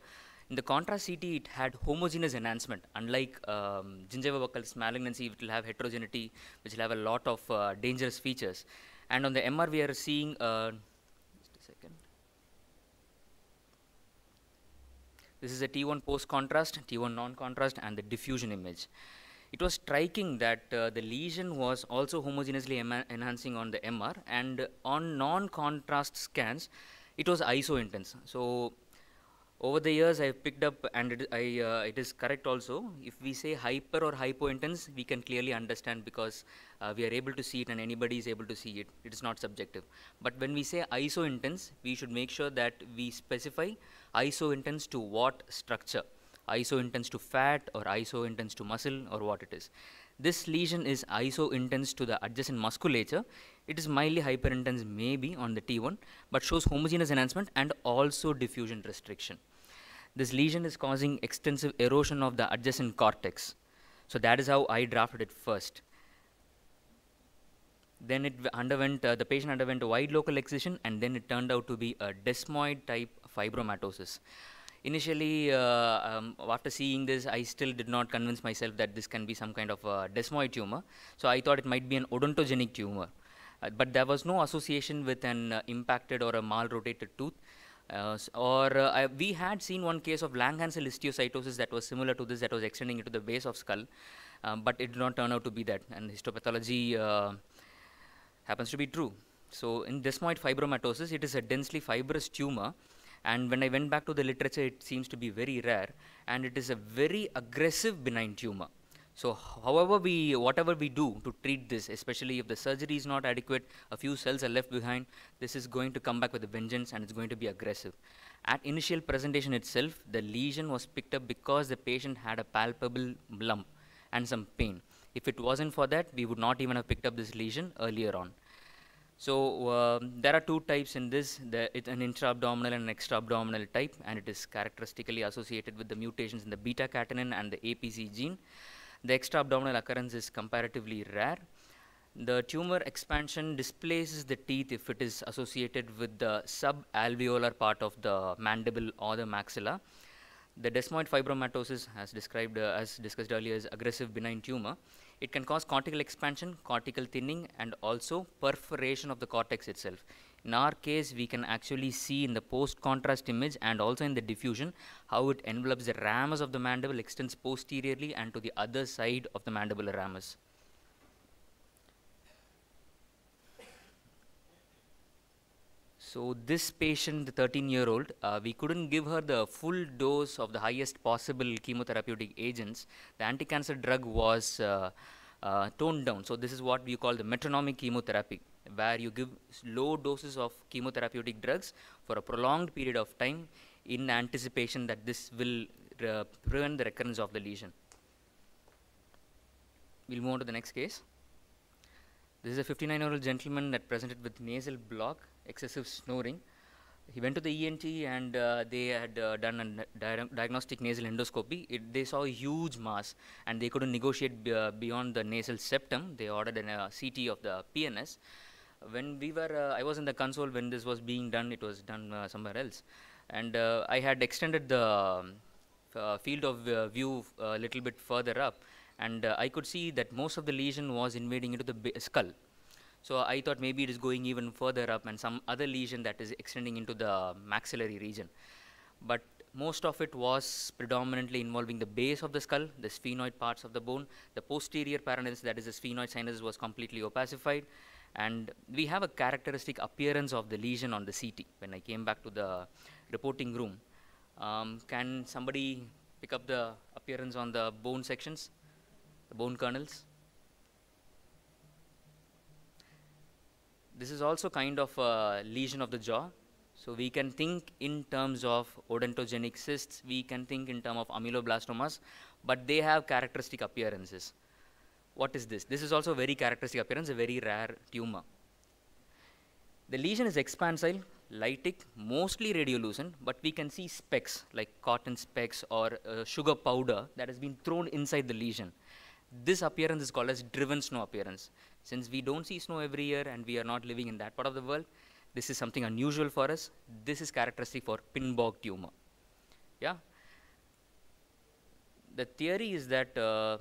In the contrast CT, it had homogeneous enhancement. Unlike um, gingiva malignancy, it will have heterogeneity, which will have a lot of uh, dangerous features. And on the MR, we are seeing, uh, just a second. This is a T1 post contrast, T1 non contrast, and the diffusion image. It was striking that uh, the lesion was also homogeneously enhancing on the MR, and on non contrast scans, it was iso intense. So, over the years, I have picked up, and it, I, uh, it is correct also. If we say hyper or hypo intense, we can clearly understand because uh, we are able to see it and anybody is able to see it. It is not subjective. But when we say iso intense, we should make sure that we specify iso intense to what structure. Iso intense to fat or iso intense to muscle or what it is. This lesion is iso intense to the adjacent musculature. It is mildly hyperintense maybe on the T1, but shows homogeneous enhancement and also diffusion restriction. This lesion is causing extensive erosion of the adjacent cortex. So that is how I drafted it first. Then it underwent, uh, the patient underwent a wide local excision and then it turned out to be a desmoid type fibromatosis. Initially, uh, um, after seeing this, I still did not convince myself that this can be some kind of a desmoid tumor. So I thought it might be an odontogenic tumor. Uh, but there was no association with an uh, impacted or a malrotated tooth. Uh, or uh, I, we had seen one case of Langerhans histiocytosis that was similar to this, that was extending into the base of skull, um, but it did not turn out to be that. And histopathology uh, happens to be true. So in desmoid fibromatosis, it is a densely fibrous tumor. And when I went back to the literature, it seems to be very rare, and it is a very aggressive benign tumor. So, however we, whatever we do to treat this, especially if the surgery is not adequate, a few cells are left behind, this is going to come back with a vengeance and it's going to be aggressive. At initial presentation itself, the lesion was picked up because the patient had a palpable lump and some pain. If it wasn't for that, we would not even have picked up this lesion earlier on. So um, there are two types in this. The, it's an intra-abdominal and an extra-abdominal type, and it is characteristically associated with the mutations in the beta-catenin and the APC gene. The extra-abdominal occurrence is comparatively rare. The tumor expansion displaces the teeth if it is associated with the subalveolar part of the mandible or the maxilla. The desmoid fibromatosis, as described, uh, as discussed earlier, is aggressive benign tumor. It can cause cortical expansion, cortical thinning, and also perforation of the cortex itself. In our case, we can actually see in the post-contrast image and also in the diffusion how it envelopes the ramus of the mandible, extends posteriorly and to the other side of the mandibular ramus. So this patient, the 13-year-old, uh, we couldn't give her the full dose of the highest possible chemotherapeutic agents. The anti-cancer drug was uh, uh, toned down. So this is what we call the metronomic chemotherapy, where you give low doses of chemotherapeutic drugs for a prolonged period of time in anticipation that this will uh, prevent the recurrence of the lesion. We'll move on to the next case. This is a 59 year old gentleman that presented with nasal block, excessive snoring. He went to the ENT and uh, they had uh, done a dia- diagnostic nasal endoscopy. It, they saw a huge mass and they couldn't negotiate uh, beyond the nasal septum. They ordered a uh, CT of the PNS. When we were, uh, I was in the console when this was being done, it was done somewhere else. And I had extended the um, field of view a little bit further up and I could see that most of the lesion was invading into the skull. So I thought maybe it is going even further up and some other lesion that is extending into the maxillary region. But most of it was predominantly involving the base of the skull, the sphenoid parts of the bone. The posterior paraneals, that is the sphenoid sinus, was completely opacified. And we have a characteristic appearance of the lesion on the CT. When I came back to the reporting room, um, can somebody pick up the appearance on the bone sections, the bone kernels? This is also kind of a lesion of the jaw. So we can think in terms of odontogenic cysts, we can think in terms of ameloblastomas, but they have characteristic appearances. What is this? This is also very characteristic appearance, a very rare tumor. The lesion is expansile, lytic, mostly radiolucent, but we can see specks like cotton specks or uh, sugar powder that has been thrown inside the lesion. This appearance is called as driven snow appearance. Since we don't see snow every year and we are not living in that part of the world, this is something unusual for us. This is characteristic for Pindborg tumor. Yeah. The theory is that, uh,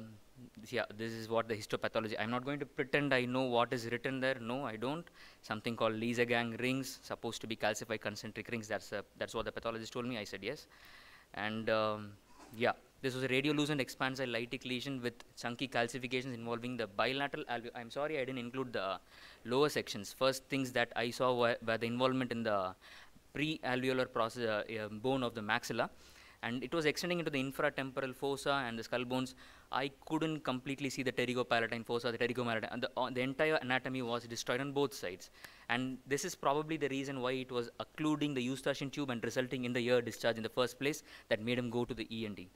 yeah, this is what the histopathology. I'm not going to pretend I know what is written there. No, I don't. Something called Liesegang rings, supposed to be calcified concentric rings. That's a, that's what the pathologist told me. I said yes. And um, yeah, this was a radiolucent expansile lytic lesion with chunky calcifications involving the bilateral I'm sorry I didn't include the lower sections. First things that I saw were, were the involvement in the pre-alveolar process, uh, uh, bone of the maxilla. And it was extending into the infratemporal fossa and the skull bones. I couldn't completely see the pterygopalatine fossa, the pterygopalatine, the, uh, the entire anatomy was destroyed on both sides. And this is probably the reason why it was occluding the eustachian tube and resulting in the ear discharge in the first place that made him go to the ENT.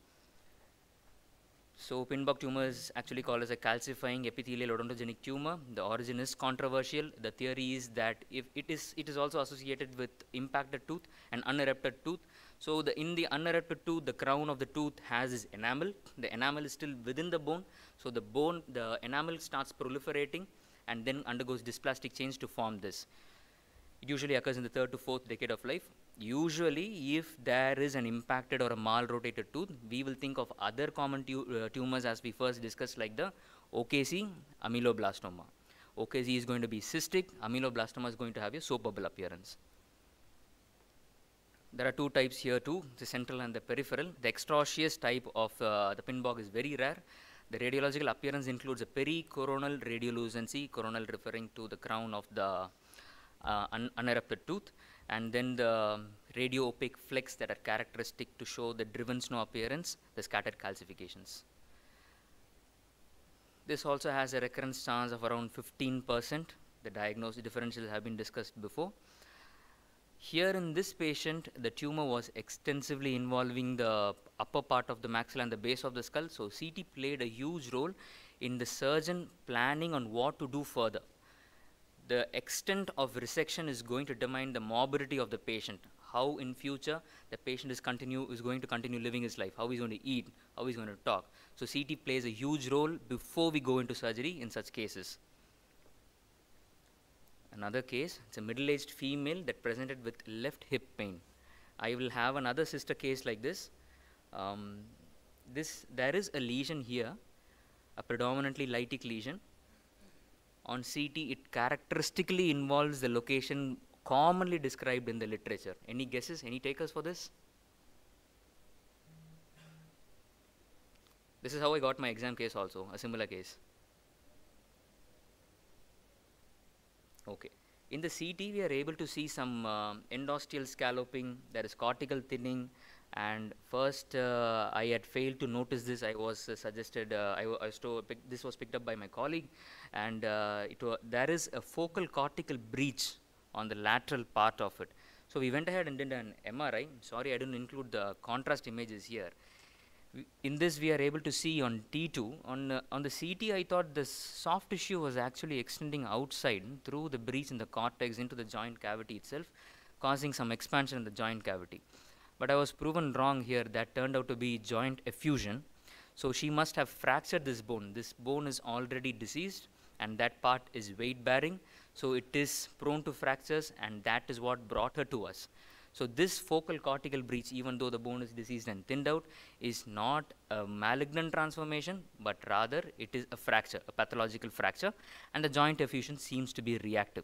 So Pindborg tumor is actually called as a calcifying epithelial odontogenic tumor. The origin is controversial. The theory is that if it is, it is also associated with impacted tooth and unerupted tooth. So the, in the unerupted tooth, the crown of the tooth has this enamel. The enamel is still within the bone. So the bone, the enamel starts proliferating and then undergoes dysplastic change to form this. It usually occurs in the third to fourth decade of life. Usually, if there is an impacted or a malrotated tooth, we will think of other common tu uh, tumors as we first discussed, like the OKC ameloblastoma. OKC is going to be cystic, ameloblastoma is going to have a soap bubble appearance. There are two types here too, the central and the peripheral. The extraosseous type of uh, the Pindborg is very rare. The radiological appearance includes a pericoronal radiolucency, coronal referring to the crown of the uh, un unerupted tooth, and then the um, radio opaque flecks that are characteristic to show the driven snow appearance, the scattered calcifications. This also has a recurrence chance of around 15%. The diagnosis differentials have been discussed before. Here in this patient, the tumor was extensively involving the upper part of the maxilla and the base of the skull. So CT played a huge role in the surgeon planning on what to do further the extent of resection is going to determine the morbidity of the patient. How in future the patient is continue is going to continue living his life. How he's going to eat how he's going to talk. So ct plays a huge role before we go into surgery in such cases. Another case it's a middle-aged female that presented with left hip pain. I will have another sister case like this. Um, this there is a lesion here a predominantly lytic lesion on CT, it characteristically involves the location commonly described in the literature. Any guesses, any takers for this? This is how I got my exam case also, a similar case. Okay. In the CT, we are able to see some uh, endosteal scalloping, there is cortical thinning, and first uh, I had failed to notice this. I was uh, suggested, uh, I, this was picked up by my colleague, and uh, there is a focal cortical breach on the lateral part of it. So we went ahead and did an MRI. Sorry, I didn't include the contrast images here. in this, we are able to see on T2. On, uh, on the CT, I thought the soft tissue was actually extending outside through the breach in the cortex into the joint cavity itself, causing some expansion in the joint cavity. But I was proven wrong here. That turned out to be joint effusion. So she must have fractured this bone. This bone is already diseased and that part is weight bearing. So it is prone to fractures and that is what brought her to us. So this focal cortical breach, even though the bone is diseased and thinned out, is not a malignant transformation, but rather it is a fracture, a pathological fracture, and the joint effusion seems to be reactive.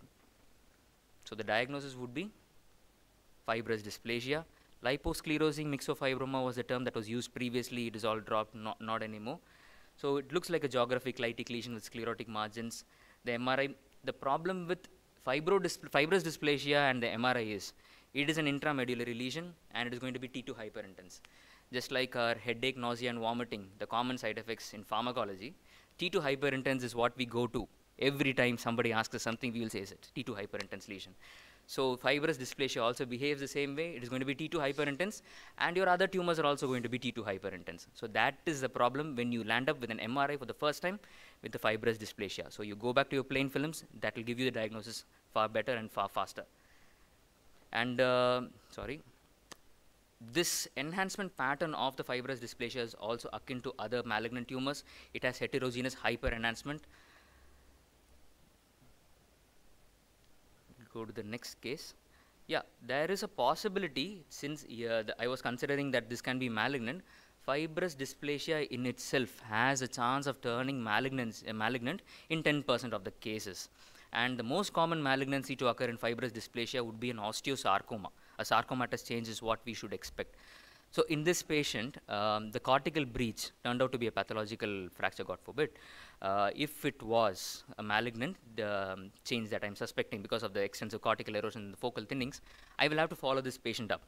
So the diagnosis would be fibrous dysplasia. Liposclerosing myxofibroma was the term that was used previously. It is all dropped, not, not anymore. So it looks like a geographic lytic lesion with sclerotic margins. The MRI, the problem with fibrous dysplasia and the MRI is it is an intramedullary lesion and it is going to be T2 hyperintense. Just like our headache, nausea, and vomiting, the common side effects in pharmacology, T2 hyperintense is what we go to. Every time somebody asks us something, we will say is it T2 hyperintense lesion. So fibrous dysplasia also behaves the same way. It is going to be T2 hyperintense, and your other tumors are also going to be T2 hyperintense. So that is the problem when you land up with an MRI for the first time with the fibrous dysplasia. So you go back to your plain films, that will give you the diagnosis far better and far faster. And uh, sorry, this enhancement pattern of the fibrous dysplasia is also akin to other malignant tumors. It has heterogeneous hyperenhancement. Go to the next case. Yeah, there is a possibility since uh, I was considering that this can be malignant. Fibrous dysplasia in itself has a chance of turning malignant, uh, malignant in 10% of the cases. And the most common malignancy to occur in fibrous dysplasia would be an osteosarcoma. A sarcomatous change is what we should expect. So in this patient, um, the cortical breach turned out to be a pathological fracture, God forbid. Uh, if it was a malignant the, um, change that I'm suspecting because of the extensive cortical erosion in the focal thinnings, I will have to follow this patient up,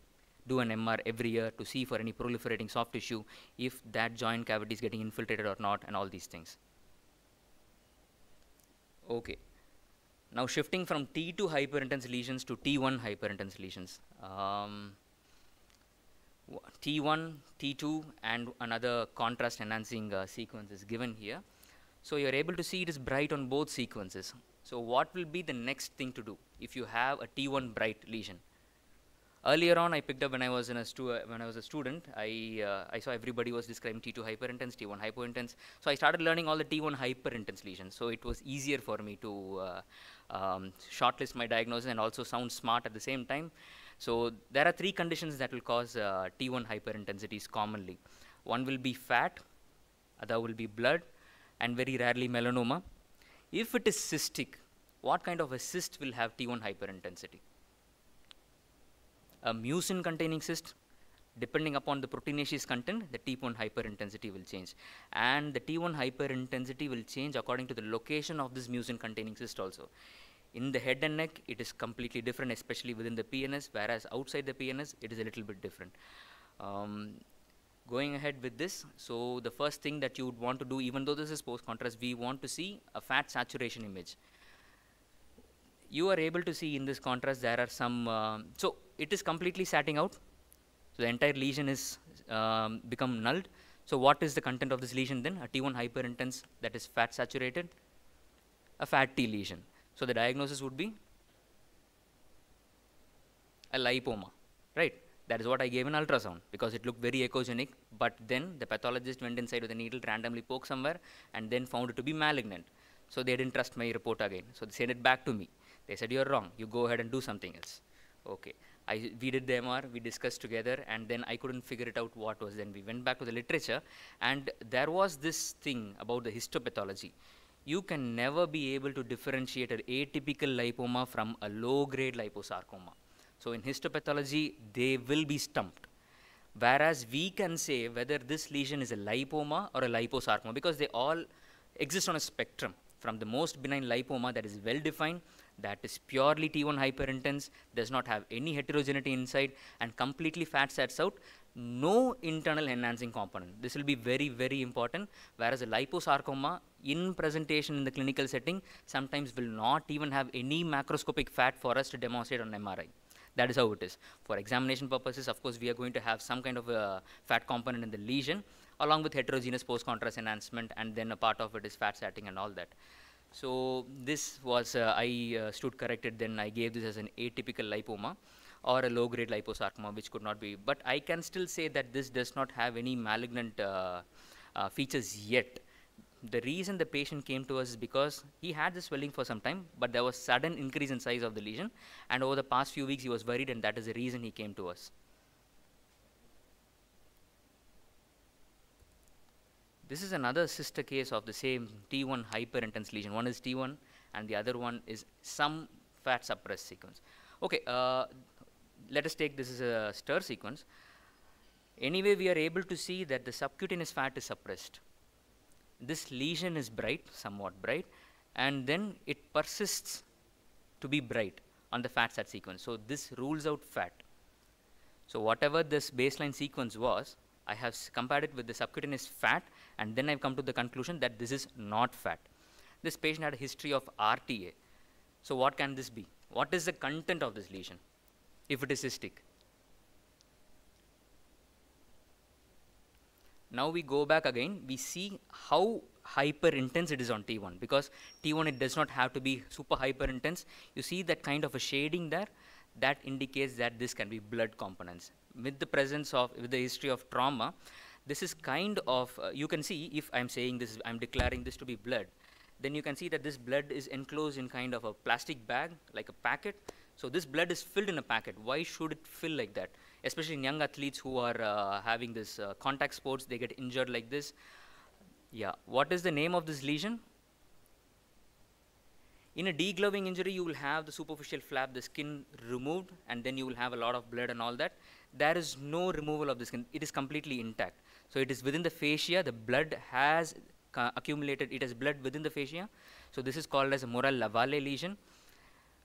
do an MR every year to see for any proliferating soft tissue, if that joint cavity is getting infiltrated or not, and all these things. Okay. Now shifting from T2 hyperintense lesions to T1 hyperintense lesions. Um, T1, T2 and another contrast enhancing uh, sequence is given here. So you're able to see it is bright on both sequences. So what will be the next thing to do if you have a T1 bright lesion? Earlier on, I picked up when I was in a stu- when I was a student, I uh, I saw everybody was describing T2 hyperintense, T1 hypointense. So I started learning all the T1 hyperintense lesions. So it was easier for me to uh, um, shortlist my diagnosis and also sound smart at the same time. So there are three conditions that will cause uh, T1 hyperintensities commonly. One will be fat, other will be blood, and very rarely melanoma. If it is cystic, what kind of a cyst will have T1 hyperintensity? A mucin containing cyst, depending upon the proteinaceous content, the T1 hyperintensity will change. And the T1 hyperintensity will change according to the location of this mucin containing cyst also. In the head and neck, it is completely different, especially within the PNS, whereas outside the PNS, it is a little bit different. Um, going ahead with this, so the first thing that you would want to do, even though this is post-contrast, we want to see a fat saturation image. You are able to see in this contrast, there are some, uh, so it is completely satting out. So the entire lesion is um, become null. So what is the content of this lesion then? A T1 hyperintense that is fat saturated, a fat T lesion. So the diagnosis would be a lipoma, right? That is what I gave in ultrasound because it looked very echogenic. But then the pathologist went inside with a needle, randomly poked somewhere, and then found it to be malignant. So they didn't trust my report again. So they sent it back to me. They said, You're wrong. You go ahead and do something else. Okay. I, we did the MR, we discussed together, and then I couldn't figure it out what was. Then we went back to the literature, and there was this thing about the histopathology. You can never be able to differentiate an atypical lipoma from a low grade liposarcoma. So in histopathology, they will be stumped. Whereas we can say whether this lesion is a lipoma or a liposarcoma because they all exist on a spectrum from the most benign lipoma that is well defined that is purely T1 hyperintense, does not have any heterogeneity inside, and completely fat sets out, no internal enhancing component. This will be very, very important. Whereas a liposarcoma, in presentation in the clinical setting, sometimes will not even have any macroscopic fat for us to demonstrate on MRI. That is how it is. For examination purposes, of course, we are going to have some kind of a fat component in the lesion, along with heterogeneous post-contrast enhancement, and then a part of it is fat setting and all that. So this was, uh, I uh, stood corrected, then I gave this as an atypical lipoma or a low-grade liposarcoma, which could not be. But I can still say that this does not have any malignant uh, uh features yet. The reason the patient came to us is because he had the swelling for some time, but there was sudden increase in size of the lesion, and over the past few weeks he was worried, and that is the reason he came to us. This is another sister case of the same T1 hyperintense lesion. One is T1, and the other one is some fat suppressed sequence. Okay, uh, let us take this as a STIR sequence. Anyway, we are able to see that the subcutaneous fat is suppressed. This lesion is bright, somewhat bright, and then it persists to be bright on the fat sat sequence. So this rules out fat. So whatever this baseline sequence was, I have compared it with the subcutaneous fat, and then I've come to the conclusion that this is not fat. This patient had a history of RTA. So what can this be? What is the content of this lesion if it is cystic? Now we go back again, we see how hyper intense it is on T1 because T1 it does not have to be super hyper intense. You see that kind of a shading there that indicates that this can be blood components. With the presence of, with the history of trauma, this is kind of, uh, you can see if I'm saying this, I'm declaring this to be blood, then you can see that this blood is enclosed in kind of a plastic bag, like a packet. So this blood is filled in a packet. Why should it fill like that? Especially in young athletes who are uh, having this uh, contact sports, they get injured like this. Yeah, what is the name of this lesion? In a degloving injury, you will have the superficial flap, the skin removed, and then you will have a lot of blood and all that. There is no removal of the skin. It is completely intact. So it is within the fascia. The blood has accumulated. It has blood within the fascia. So this is called as a Morel-Lavallée lesion.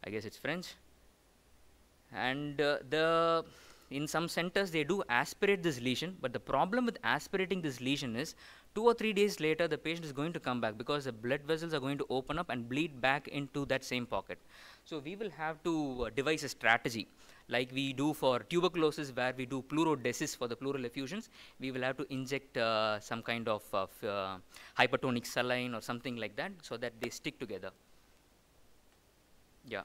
I guess it's French. And uh, the in some centers they do aspirate this lesion, but the problem with aspirating this lesion is two or three days later the patient is going to come back because the blood vessels are going to open up and bleed back into that same pocket. So we will have to uh, devise a strategy like we do for tuberculosis where we do pleurodesis for the pleural effusions, we will have to inject uh, some kind of uh, hypertonic saline or something like that so that they stick together. Yeah.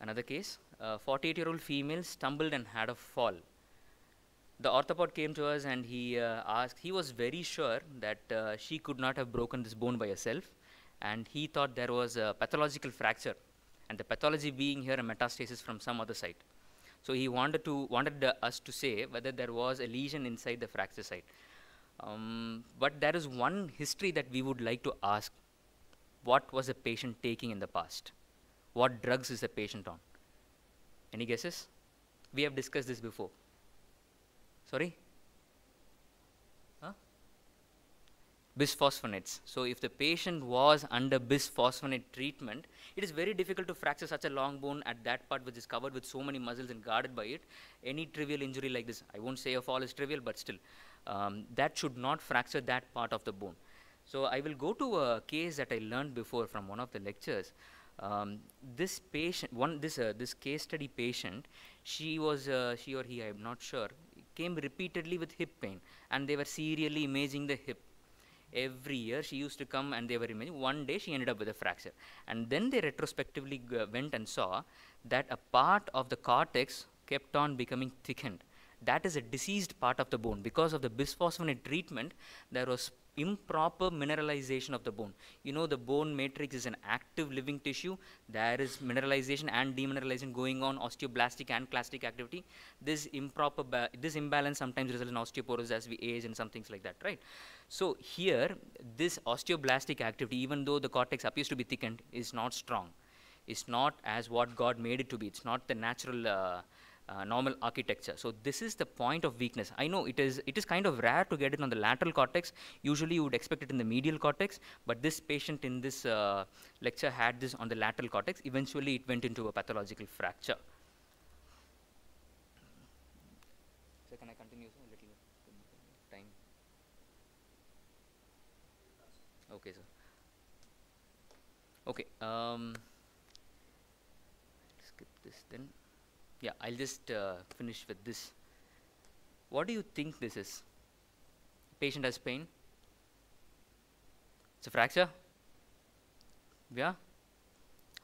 Another case, a 48 year old female stumbled and had a fall. The orthopod came to us and he uh, asked, he was very sure that uh, she could not have broken this bone by herself and he thought there was a pathological fracture and the pathology being here a metastasis from some other site. So he wanted to wanted us to say whether there was a lesion inside the fracture site. Um, but there is one history that we would like to ask. What was the patient taking in the past? What drugs is the patient on? Any guesses? We have discussed this before. Sorry? bisphosphonates. So if the patient was under bisphosphonate treatment, it is very difficult to fracture such a long bone at that part which is covered with so many muscles and guarded by it. Any trivial injury like this, I won't say a fall is trivial, but still, um, that should not fracture that part of the bone. So I will go to a case that I learned before from one of the lectures. Um, this patient, one this uh, this case study patient, she was uh, she or he, I'm not sure, came repeatedly with hip pain, and they were serially imaging the hip. Every year she used to come and they were imaging. One day she ended up with a fracture. And then they retrospectively went and saw that a part of the cortex kept on becoming thickened. That is a diseased part of the bone. Because of the bisphosphonate treatment there was improper mineralization of the bone. You know the bone matrix is an active living tissue. There is mineralization and demineralization going on, osteoblastic and clastic activity. This improper, this imbalance sometimes results in osteoporosis as we age and some things like that, right? So here, this osteoblastic activity, even though the cortex appears to be thickened, is not strong. It's not as what God made it to be. It's not the natural uh, uh, normal architecture. So this is the point of weakness. I know it is it is kind of rare to get it on the lateral cortex. Usually you would expect it in the medial cortex, but this patient in this uh, lecture had this on the lateral cortex. Eventually it went into a pathological fracture. Can I continue time? Okay, sir. Okay. Um, skip this then yeah, I'll just uh, finish with this. What do you think this is? Patient has pain. It's a fracture? Yeah?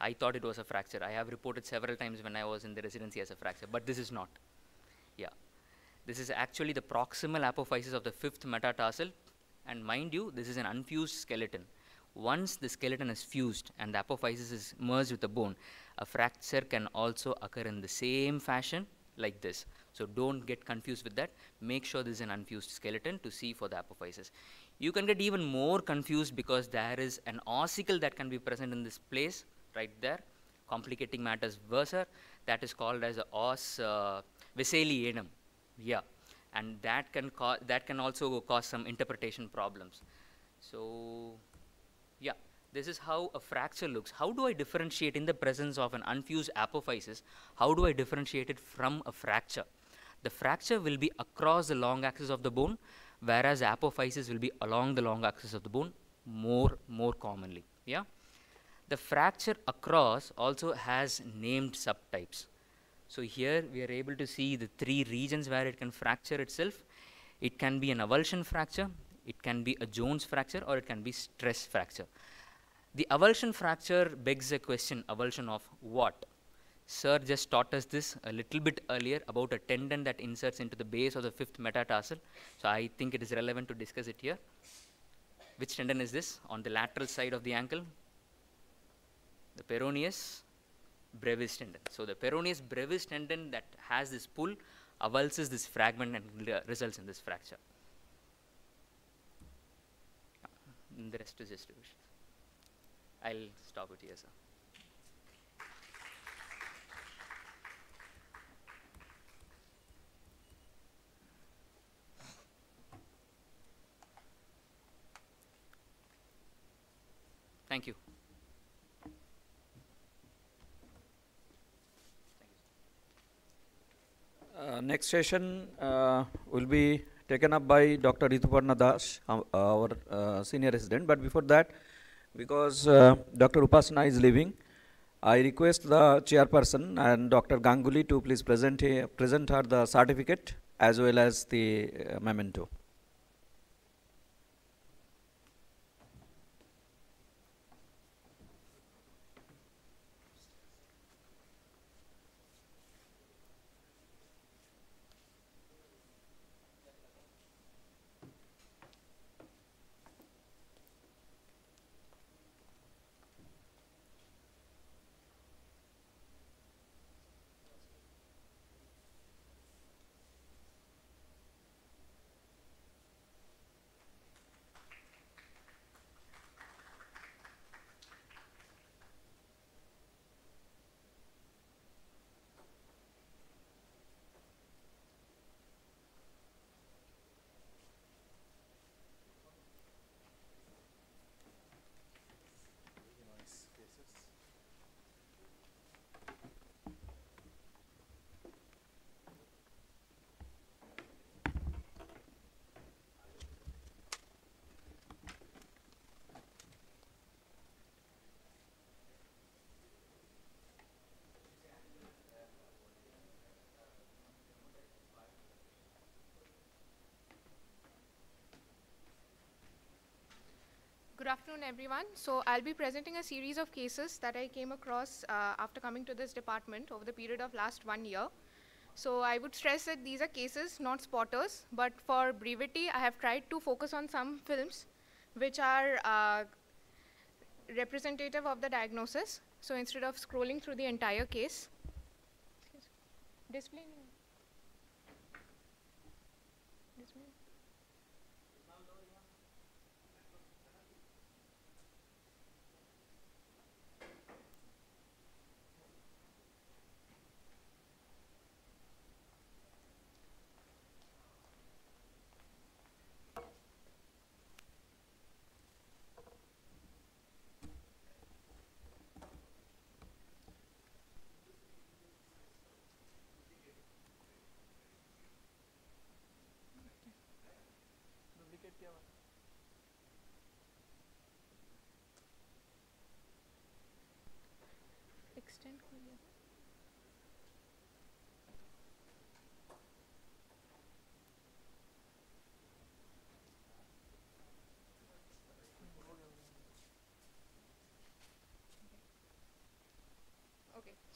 I thought it was a fracture. I have reported several times when I was in the residency as a fracture, but this is not. Yeah. This is actually the proximal apophysis of the fifth metatarsal And mind you, this is an unfused skeleton. Once the skeleton is fused and the apophysis is merged with the bone, a fracture can also occur in the same fashion like this. So don't get confused with that. Make sure this is an unfused skeleton to see for the apophysis. You can get even more confused because there is an ossicle that can be present in this place right there, complicating matters worser. That is called as a os uh, vesalianum. Yeah, and that can cause that can also cause some interpretation problems. So, this is how a fracture looks. How do I differentiate in the presence of an unfused apophysis? How do I differentiate it from a fracture? The fracture will be across the long axis of the bone, whereas apophysis will be along the long axis of the bone more more commonly. Yeah. The fracture across also has named subtypes. So here we are able to see the three regions where it can fracture itself. It can be an avulsion fracture, it can be a Jones fracture, or it can be stress fracture. The avulsion fracture begs a question, avulsion of what? Sir just taught us this a little bit earlier about a tendon that inserts into the base of the fifth metatarsal. So I think it is relevant to discuss it here. Which tendon is this? On the lateral side of the ankle? The peroneus brevis tendon. So the peroneus brevis tendon that has this pull avulses this fragment and results in this fracture. And the rest is distribution. I'll stop it here, sir. Thank you. Uh, next session uh, will be taken up by Dr. Rituparna Das, um, our uh, senior resident. But before that, because uh, Dr. Upasana is leaving, I request the chairperson and Dr. Ganguly to please present, he- present her the certificate as well as the uh, memento. Good afternoon, everyone. So I'll be presenting a series of cases that I came across uh, after coming to this department over the period of last one year. So I would stress that these are cases, not spotters, but for brevity, I have tried to focus on some films which are uh, representative of the diagnosis. So instead of scrolling through the entire case, display. display.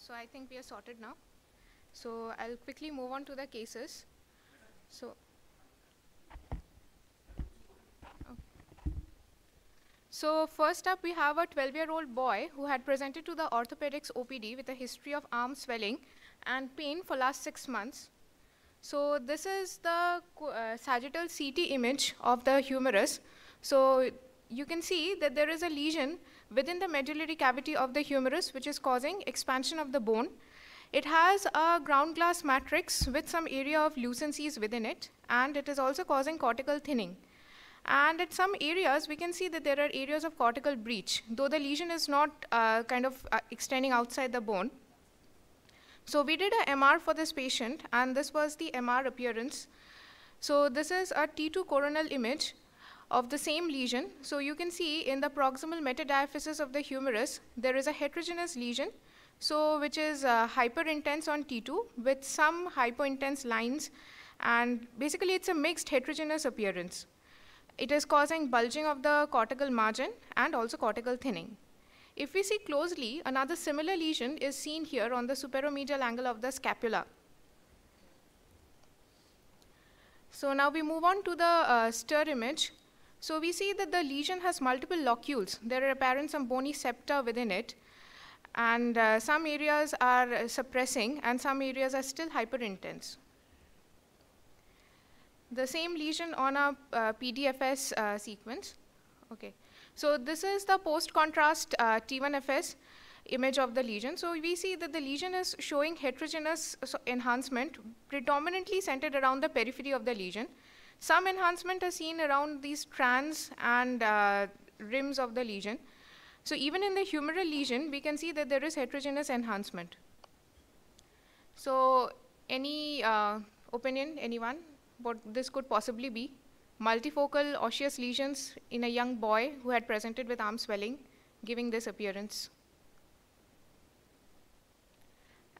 So I think we are sorted now. So I'll quickly move on to the cases. So. So first up, we have a 12-year-old boy who had presented to the orthopedics OPD with a history of arm swelling and pain for last six months. So this is the uh, sagittal CT image of the humerus. So you can see that there is a lesion within the medullary cavity of the humerus which is causing expansion of the bone. It has a ground glass matrix with some area of lucencies within it and it is also causing cortical thinning. And at some areas, we can see that there are areas of cortical breach, though the lesion is not uh, kind of uh, extending outside the bone. So we did a MR for this patient, and this was the MR appearance. So this is a T2 coronal image of the same lesion. So you can see in the proximal metadiaphysis of the humerus, there is a heterogeneous lesion, so which is uh, hyperintense on T2 with some hypointense lines, and basically it's a mixed heterogeneous appearance. It is causing bulging of the cortical margin and also cortical thinning. If we see closely, another similar lesion is seen here on the superomedial angle of the scapula. So now we move on to the uh, STIR image. So we see that the lesion has multiple locules. There are apparent some bony septa within it. And uh, some areas are suppressing and some areas are still hyperintense. The same lesion on a uh, PDFS uh, sequence. Okay. So this is the post-contrast uh, T1FS image of the lesion. So we see that the lesion is showing heterogeneous enhancement, predominantly centered around the periphery of the lesion. Some enhancement is seen around these trans and uh, rims of the lesion. So even in the humeral lesion, we can see that there is heterogeneous enhancement. So any uh, opinion, anyone, what this could possibly be? multifocal osseous lesions in a young boy who had presented with arm swelling, giving this appearance.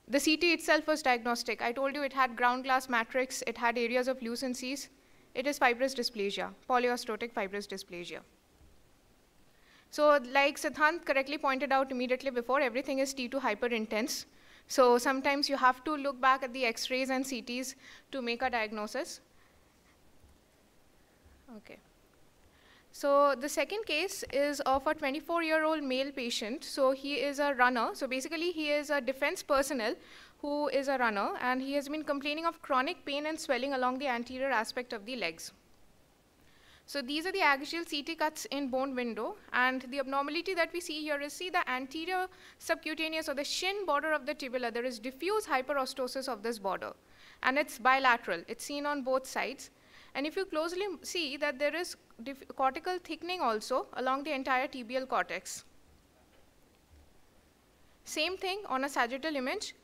The CT itself was diagnostic. I told you it had ground glass matrix, it had areas of lucencies. It is fibrous dysplasia, polyostotic fibrous dysplasia. So like Siddhant correctly pointed out immediately before, everything is T2 hyperintense. So sometimes you have to look back at the x-rays and CTs to make a diagnosis. Okay. So the second case is of a 24-year-old male patient. So he is a runner. So basically he is a defense personnel who is a runner and he has been complaining of chronic pain and swelling along the anterior aspect of the legs. So these are the axial CT cuts in bone window and the abnormality that we see here is see the anterior subcutaneous or the shin border of the tibia, there is diffuse hyperostosis of this border and it's bilateral. It's seen on both sides. And if you closely see that there is cortical thickening also along the entire tibial cortex. Same thing on a sagittal image.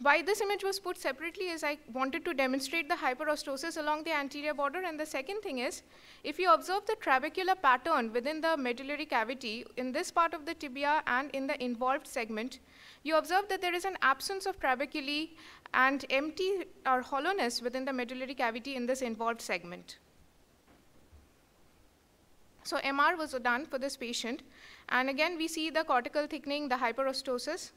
Why this image was put separately is I wanted to demonstrate the hyperostosis along the anterior border. And the second thing is, if you observe the trabecular pattern within the medullary cavity in this part of the tibia and in the involved segment, you observe that there is an absence of trabeculae and empty or hollowness within the medullary cavity in this involved segment. So MR was done for this patient. And again, we see the cortical thickening, the hyperostosis.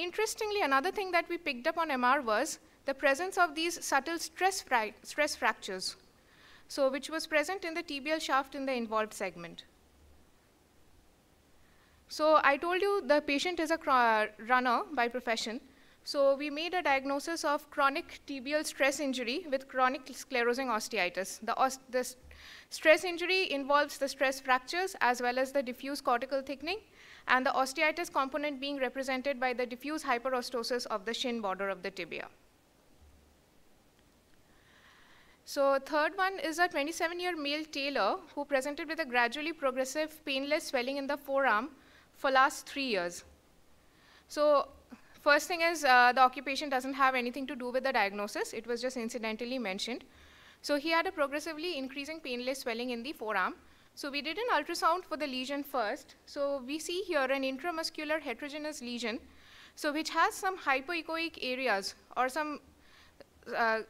Interestingly, another thing that we picked up on MR was the presence of these subtle stress, stress fractures, so which was present in the tibial shaft in the involved segment. So I told you the patient is a runner by profession. So we made a diagnosis of chronic tibial stress injury with chronic sclerosing osteitis. The, the stress injury involves the stress fractures as well as the diffuse cortical thickening and the osteitis component being represented by the diffuse hyperostosis of the shin border of the tibia. So third one is a 27-year male tailor who presented with a gradually progressive painless swelling in the forearm for last three years. So first thing is uh, the occupation doesn't have anything to do with the diagnosis. It was just incidentally mentioned. So he had a progressively increasing painless swelling in the forearm. So we did an ultrasound for the lesion first. So we see here an intramuscular heterogeneous lesion, so which has some hypoechoic areas or some uh,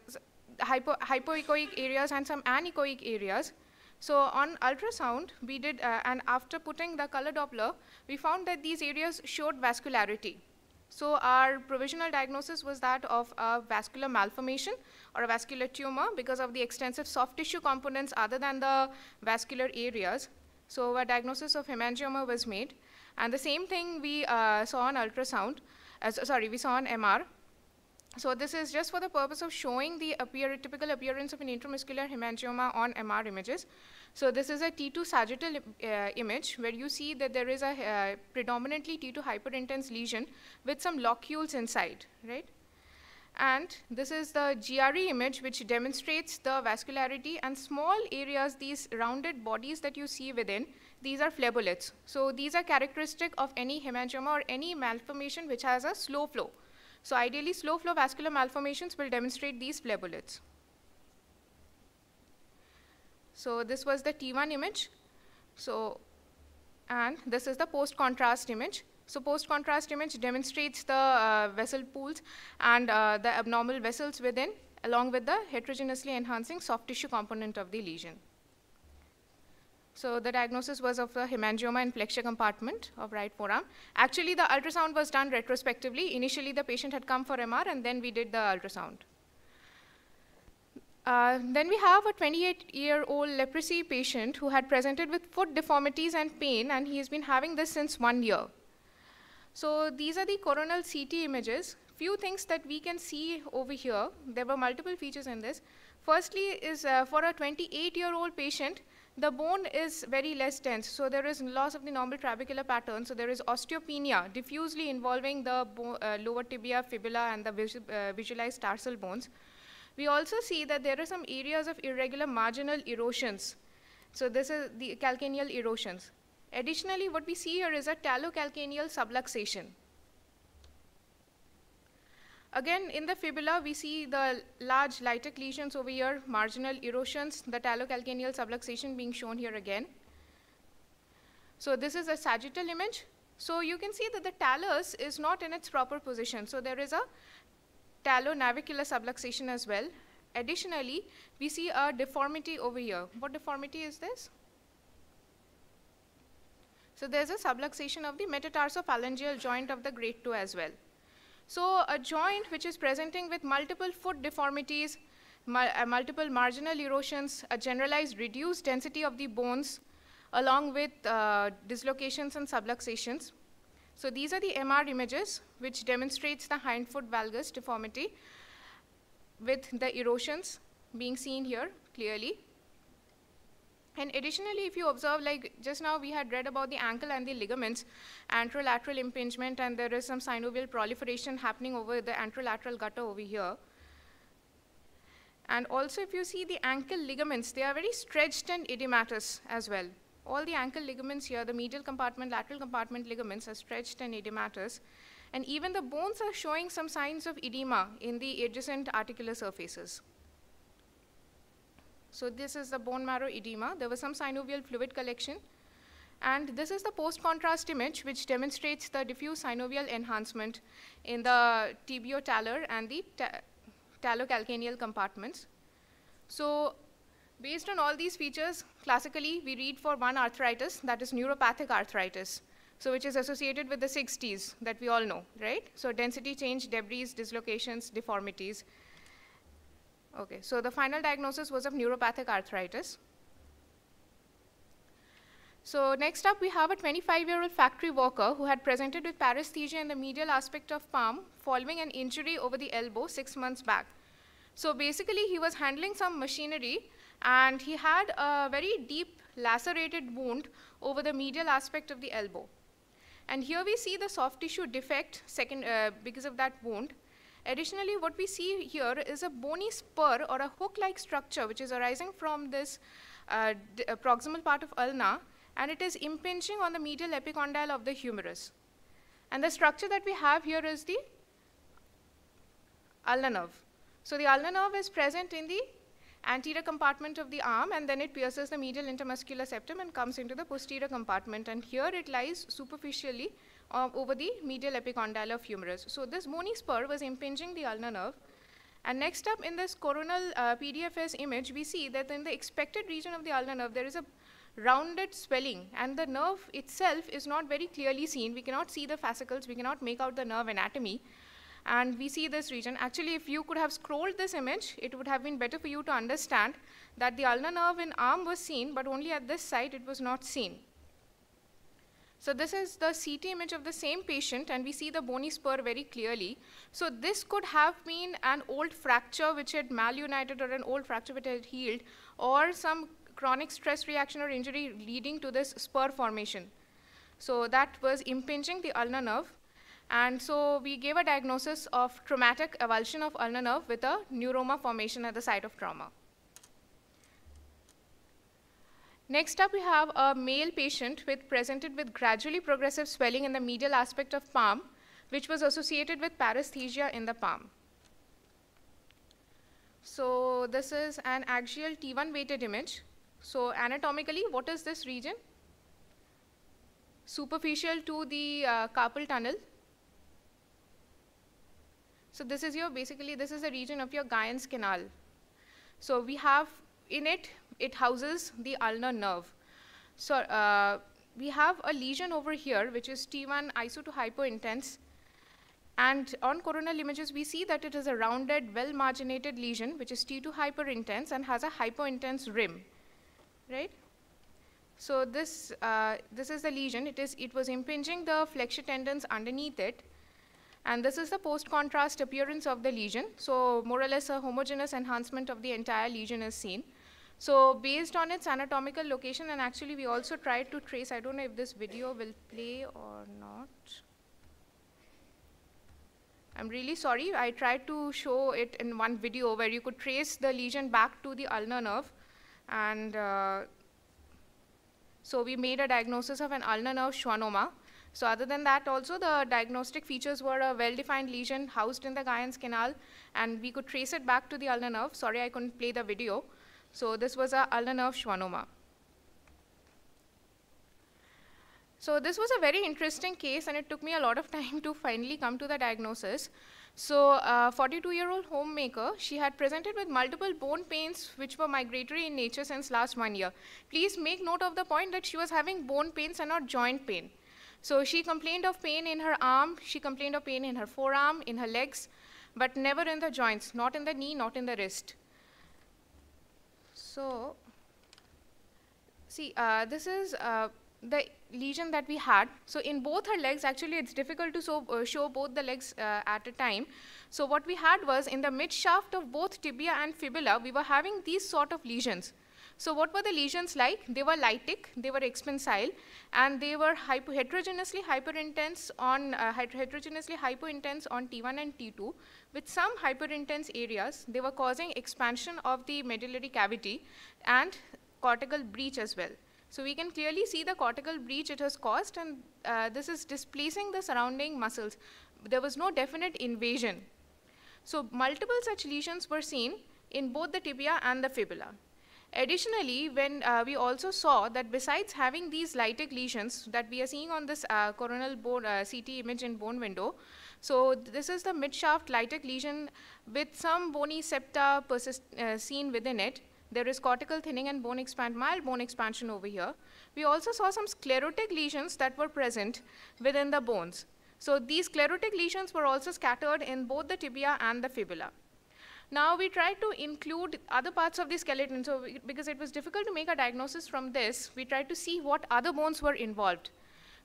hypo hypoechoic areas and some anechoic areas. So on ultrasound, we did, uh, and after putting the color Doppler, we found that these areas showed vascularity. So our provisional diagnosis was that of a vascular malformation or a vascular tumor because of the extensive soft tissue components other than the vascular areas. So a diagnosis of hemangioma was made. And the same thing we uh, saw on ultrasound, uh, sorry, we saw on MR. So this is just for the purpose of showing the appear typical appearance of an intramuscular hemangioma on MR images. So this is a T2 sagittal uh, image where you see that there is a uh, predominantly T2 hyperintense lesion with some locules inside, right? And this is the GRE image which demonstrates the vascularity and small areas, these rounded bodies that you see within, these are phleboliths. So these are characteristic of any hemangioma or any malformation which has a slow flow. So ideally, slow flow vascular malformations will demonstrate these phleboliths. So this was the T1 image. So, and this is the post-contrast image. So post-contrast image demonstrates the uh, vessel pools and uh, the abnormal vessels within, along with the heterogeneously enhancing soft tissue component of the lesion. So the diagnosis was of a hemangioma in flexor compartment of right forearm. Actually, the ultrasound was done retrospectively. Initially, the patient had come for MR, and then we did the ultrasound. Uh, then we have a 28-year-old leprosy patient who had presented with foot deformities and pain, and he has been having this since one year. So these are the coronal CT images. Few things that we can see over here. There were multiple features in this. Firstly is uh, for a 28-year-old patient, the bone is very less dense, so there is loss of the normal trabecular pattern, so there is osteopenia diffusely involving the uh, lower tibia, fibula, and the uh, visualized tarsal bones. We also see that there are some areas of irregular marginal erosions. So this is the calcaneal erosions. Additionally, what we see here is a talocalcaneal subluxation. Again, in the fibula, we see the large lytic lesions over here, marginal erosions, the talocalcaneal subluxation being shown here again. So this is a sagittal image. So you can see that the talus is not in its proper position. So there is a talonavicular subluxation as well. Additionally, we see a deformity over here. What deformity is this? So there's a subluxation of the metatarsophalangeal joint of the great toe as well. So a joint which is presenting with multiple foot deformities, uh, multiple marginal erosions, a generalized reduced density of the bones, along with uh, dislocations and subluxations. So these are the MR images which demonstrates the hindfoot valgus deformity with the erosions being seen here clearly. And additionally, if you observe, like just now we had read about the ankle and the ligaments, anterolateral impingement, and there is some synovial proliferation happening over the anterolateral gutter over here. And also, if you see the ankle ligaments, they are very stretched and edematous as well. All the ankle ligaments here, the medial compartment, lateral compartment ligaments are stretched and edematous. And even the bones are showing some signs of edema in the adjacent articular surfaces. So this is the bone marrow edema. There was some synovial fluid collection. And this is the post-contrast image, which demonstrates the diffuse synovial enhancement in the tibiotalar and the ta talocalcaneal compartments. So based on all these features, classically, we read for one arthritis, that is neuropathic arthritis, so which is associated with the 60s that we all know, right? So density change, debris, dislocations, deformities, Okay, so the final diagnosis was of neuropathic arthritis. So next up, we have a 25-year-old factory worker who had presented with paresthesia in the medial aspect of palm following an injury over the elbow six months back. So basically, he was handling some machinery, and he had a very deep lacerated wound over the medial aspect of the elbow. And here we see the soft tissue defect second, uh, because of that wound. Additionally, what we see here is a bony spur or a hook-like structure which is arising from this uh, uh, proximal part of ulna, and it is impinging on the medial epicondyle of the humerus. And the structure that we have here is the ulnar nerve. So the ulnar nerve is present in the anterior compartment of the arm, and then it pierces the medial intermuscular septum and comes into the posterior compartment. And here it lies superficially uh, over the medial epicondyle of humerus. So this bony spur was impinging the ulnar nerve. And next up in this coronal uh, PDFS image, we see that in the expected region of the ulnar nerve, there is a rounded swelling and the nerve itself is not very clearly seen. We cannot see the fascicles, we cannot make out the nerve anatomy. And we see this region. Actually, if you could have scrolled this image, it would have been better for you to understand that the ulnar nerve in arm was seen, but only at this site it was not seen. So this is the CT image of the same patient and we see the bony spur very clearly. So this could have been an old fracture which had malunited or an old fracture which had healed or some chronic stress reaction or injury leading to this spur formation. So that was impinging the ulnar nerve. And so we gave a diagnosis of traumatic avulsion of ulnar nerve with a neuroma formation at the site of trauma. Next up, we have a male patient with presented with gradually progressive swelling in the medial aspect of palm, which was associated with paresthesia in the palm. So this is an axial T1 weighted image. So anatomically, what is this region? Superficial to the uh, carpal tunnel. So this is your, basically, this is the region of your Guyon's canal. So we have in it it houses the ulnar nerve. So uh, we have a lesion over here, which is T1 iso to hypointense. And on coronal images, we see that it is a rounded, well-marginated lesion, which is T2 hyperintense and has a hypointense rim, right? So this, uh, this is the lesion. It, is, it was impinging the flexor tendons underneath it. And this is the post-contrast appearance of the lesion. So more or less a homogeneous enhancement of the entire lesion is seen. So based on its anatomical location, and actually we also tried to trace, I don't know if this video will play or not. I'm really sorry, I tried to show it in one video where you could trace the lesion back to the ulnar nerve. And uh, so we made a diagnosis of an ulnar nerve schwannoma. So other than that also the diagnostic features were a well-defined lesion housed in the Guyon's canal and we could trace it back to the ulnar nerve. Sorry I couldn't play the video. So this was a ulnar nerve schwannoma. So this was a very interesting case and it took me a lot of time to finally come to the diagnosis. So a 42-year-old homemaker, she had presented with multiple bone pains which were migratory in nature since last one year. Please make note of the point that she was having bone pains and not joint pain. So she complained of pain in her arm, she complained of pain in her forearm, in her legs, but never in the joints, not in the knee, not in the wrist. So, see, uh, this is uh, the lesion that we had. So in both her legs, actually it's difficult to so, uh, show both the legs uh, at a time. So what we had was in the mid shaft of both tibia and fibula, we were having these sort of lesions. So what were the lesions like? They were lytic, they were expansile, and they were hypo heterogeneously hyperintense on uh, heterogeneously hypointense on T1 and T2, with some hyperintense areas, they were causing expansion of the medullary cavity and cortical breach as well. So we can clearly see the cortical breach it has caused and uh, this is displacing the surrounding muscles. There was no definite invasion. So multiple such lesions were seen in both the tibia and the fibula. Additionally, when uh, we also saw that besides having these lytic lesions that we are seeing on this uh, coronal bone, uh, CT image in bone window, so this is the mid-shaft lytic lesion with some bony septa persist, uh, seen within it. There is cortical thinning and bone expand, mild bone expansion over here. We also saw some sclerotic lesions that were present within the bones. So these sclerotic lesions were also scattered in both the tibia and the fibula. Now we tried to include other parts of the skeleton. So we, because it was difficult to make a diagnosis from this, we tried to see what other bones were involved.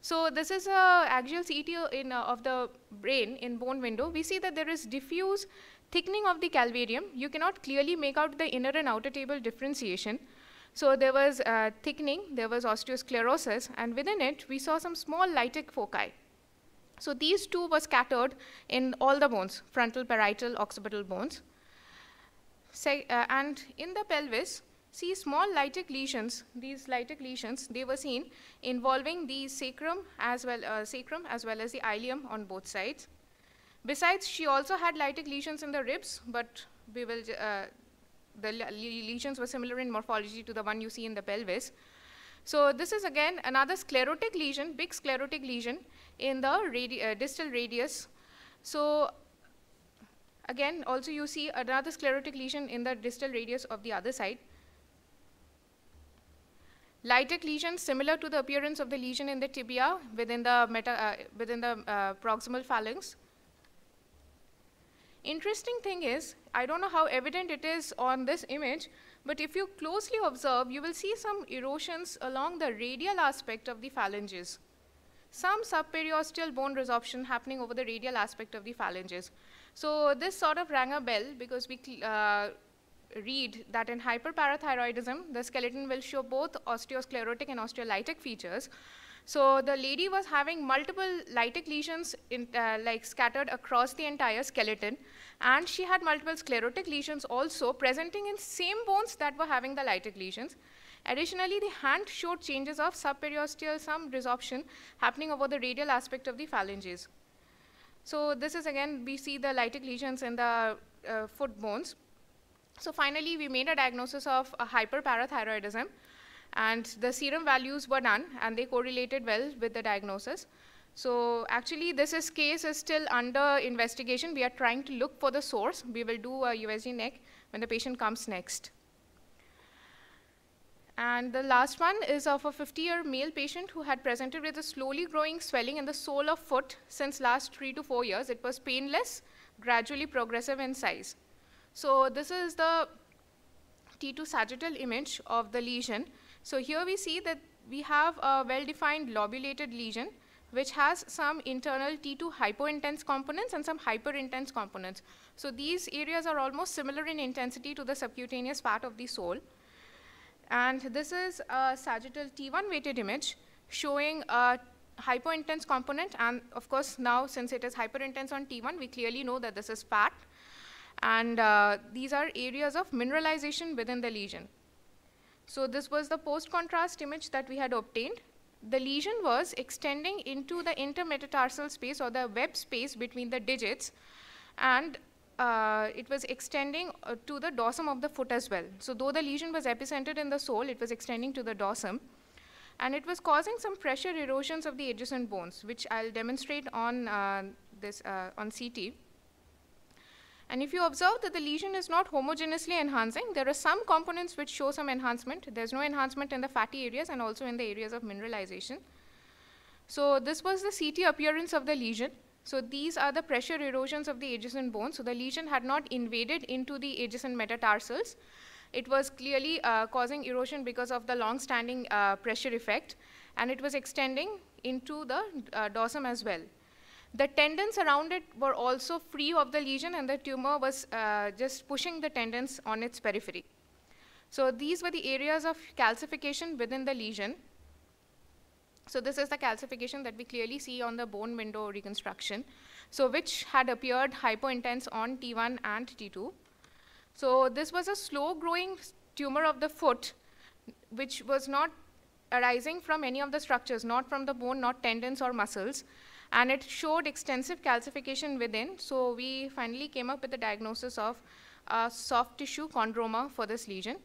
So this is a axial CT in, uh, of the brain in bone window. We see that there is diffuse thickening of the calvarium. You cannot clearly make out the inner and outer table differentiation. So there was uh, thickening, there was osteosclerosis, and within it, we saw some small lytic foci. So these two were scattered in all the bones, frontal, parietal, occipital bones. Uh, and in the pelvis, see small lytic lesions, these lytic lesions, they were seen involving the sacrum as well, uh, sacrum as well as the ilium on both sides. Besides, she also had lytic lesions in the ribs, but we will, uh, the lesions were similar in morphology to the one you see in the pelvis. So this is again another sclerotic lesion, big sclerotic lesion in the radi uh, distal radius. So again, also you see another sclerotic lesion in the distal radius of the other side. Lytic lesions similar to the appearance of the lesion in the tibia within the, meta, uh, within the uh, proximal phalanx. Interesting thing is, I don't know how evident it is on this image, but if you closely observe, you will see some erosions along the radial aspect of the phalanges. Some subperiosteal bone resorption happening over the radial aspect of the phalanges. So this sort of rang a bell because we uh, read that in hyperparathyroidism, the skeleton will show both osteosclerotic and osteolytic features. So the lady was having multiple lytic lesions in, uh, like scattered across the entire skeleton, and she had multiple sclerotic lesions also presenting in same bones that were having the lytic lesions. Additionally, the hand showed changes of subperiosteal some resorption happening over the radial aspect of the phalanges. So this is again, we see the lytic lesions in the uh, foot bones. So finally, we made a diagnosis of a hyperparathyroidism, and the serum values were done, and they correlated well with the diagnosis. So actually, this is case is still under investigation. We are trying to look for the source. We will do a USG neck when the patient comes next. And the last one is of a 50-year male patient who had presented with a slowly growing swelling in the sole of foot since last three to four years. It was painless, gradually progressive in size. So this is the T2 sagittal image of the lesion. So here we see that we have a well-defined lobulated lesion which has some internal T2 hypointense components and some hyperintense components. So these areas are almost similar in intensity to the subcutaneous part of the sole. And this is a sagittal T1 weighted image showing a hyperintense component. And of course, now since it is hyperintense on T1, we clearly know that this is fat. And uh, these are areas of mineralization within the lesion. So this was the post-contrast image that we had obtained. The lesion was extending into the intermetatarsal space or the web space between the digits. And uh, it was extending uh, to the dorsum of the foot as well. So though the lesion was epicentered in the sole, it was extending to the dorsum. And it was causing some pressure erosions of the adjacent bones, which I'll demonstrate on uh, this uh, on CT. And if you observe that the lesion is not homogeneously enhancing, there are some components which show some enhancement. There's no enhancement in the fatty areas and also in the areas of mineralization. So this was the CT appearance of the lesion. So these are the pressure erosions of the adjacent bone. So the lesion had not invaded into the adjacent metatarsals. It was clearly uh, causing erosion because of the long-standing uh, pressure effect, and it was extending into the uh, dorsum as well. The tendons around it were also free of the lesion, and the tumor was uh, just pushing the tendons on its periphery. So these were the areas of calcification within the lesion. So this is the calcification that we clearly see on the bone window reconstruction. So which had appeared hypointense on T1 and T2. So this was a slow growing tumor of the foot, which was not arising from any of the structures, not from the bone, not tendons or muscles. And it showed extensive calcification within. So we finally came up with the diagnosis of uh, soft tissue chondroma for this lesion.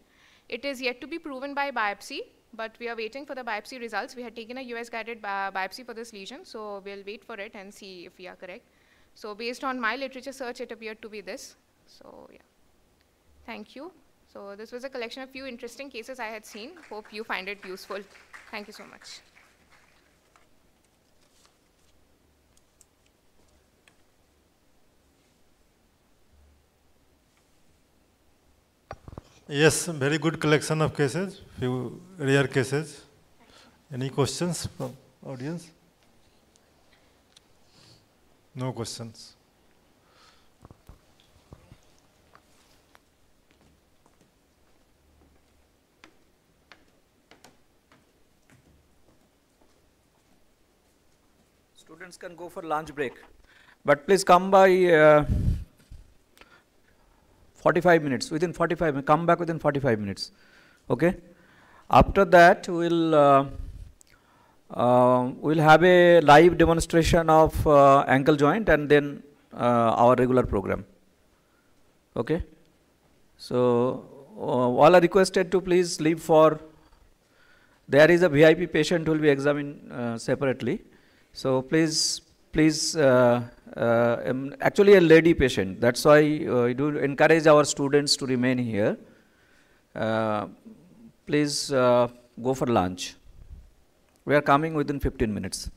It is yet to be proven by biopsy, but we are waiting for the biopsy results. We had taken a US guided bi biopsy for this lesion, so we'll wait for it and see if we are correct. So based on my literature search, it appeared to be this. So yeah, thank you. So this was a collection of few interesting cases I had seen. Hope you find it useful. Thank you so much. Yes, very good collection of cases, few rare cases. Any questions from audience? No questions. Students can go for lunch break, but please come by uh, 45 minutes, within 45 minutes, come back within 45 minutes, okay? After that, we'll, uh, uh, we'll have a live demonstration of uh, ankle joint and then uh, our regular program, okay? So, uh, all are requested to please leave for, there is a VIP patient who will be examined uh, separately. So please, please, um, actually a lady patient. That's why uh, we do encourage our students to remain here. Uh, please go for lunch. We are coming within 15 minutes.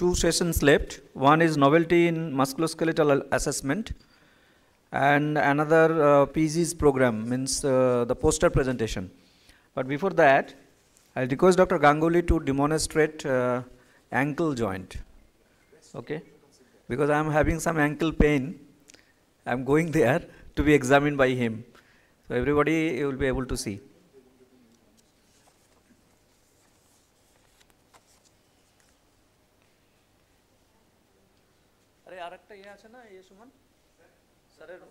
Two sessions left. One is novelty in musculoskeletal assessment, and another uh, PG's program means uh, the poster presentation. But before that, I'll request Dr. Ganguly to demonstrate uh, ankle joint. Okay, because I am having some ankle pain. I am going there to be examined by him. So everybody will be able to see. আছে না ইয়ে সুমন? স্যারের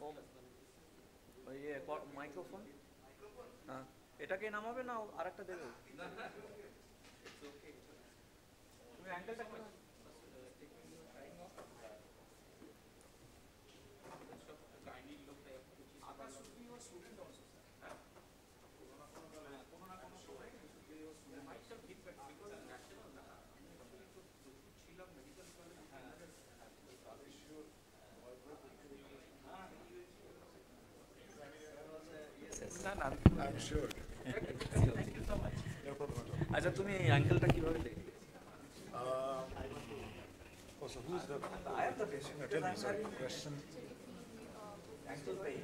ইয়ে microphone? হ্যাঁ। এটাকে নামাবে না আরেকটা দেবে? তুমি অ্যাঙ্গেলটা আচ্ছা তুমি অ্যাঙ্গেলটা কিভাবে দেখবে Oh, so who's the? I am the patient. No, tell me, sorry, question. Ankle pain.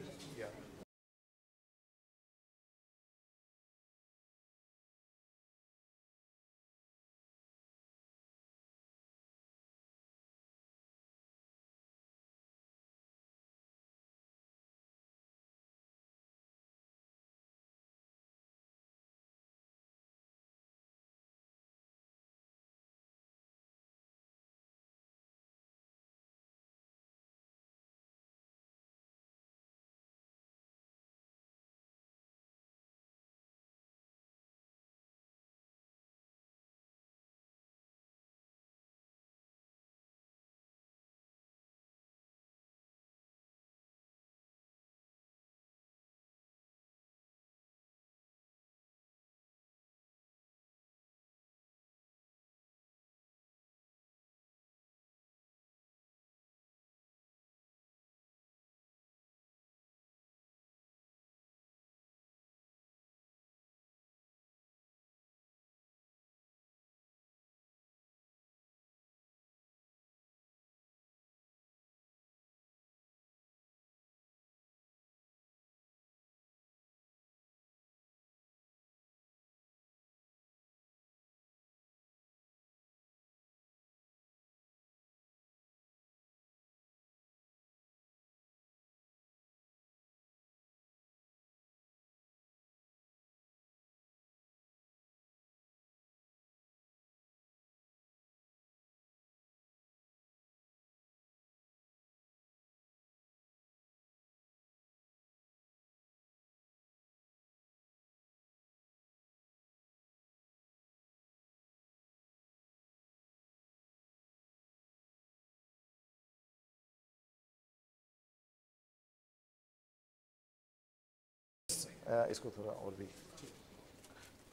इसको थोड़ा और भी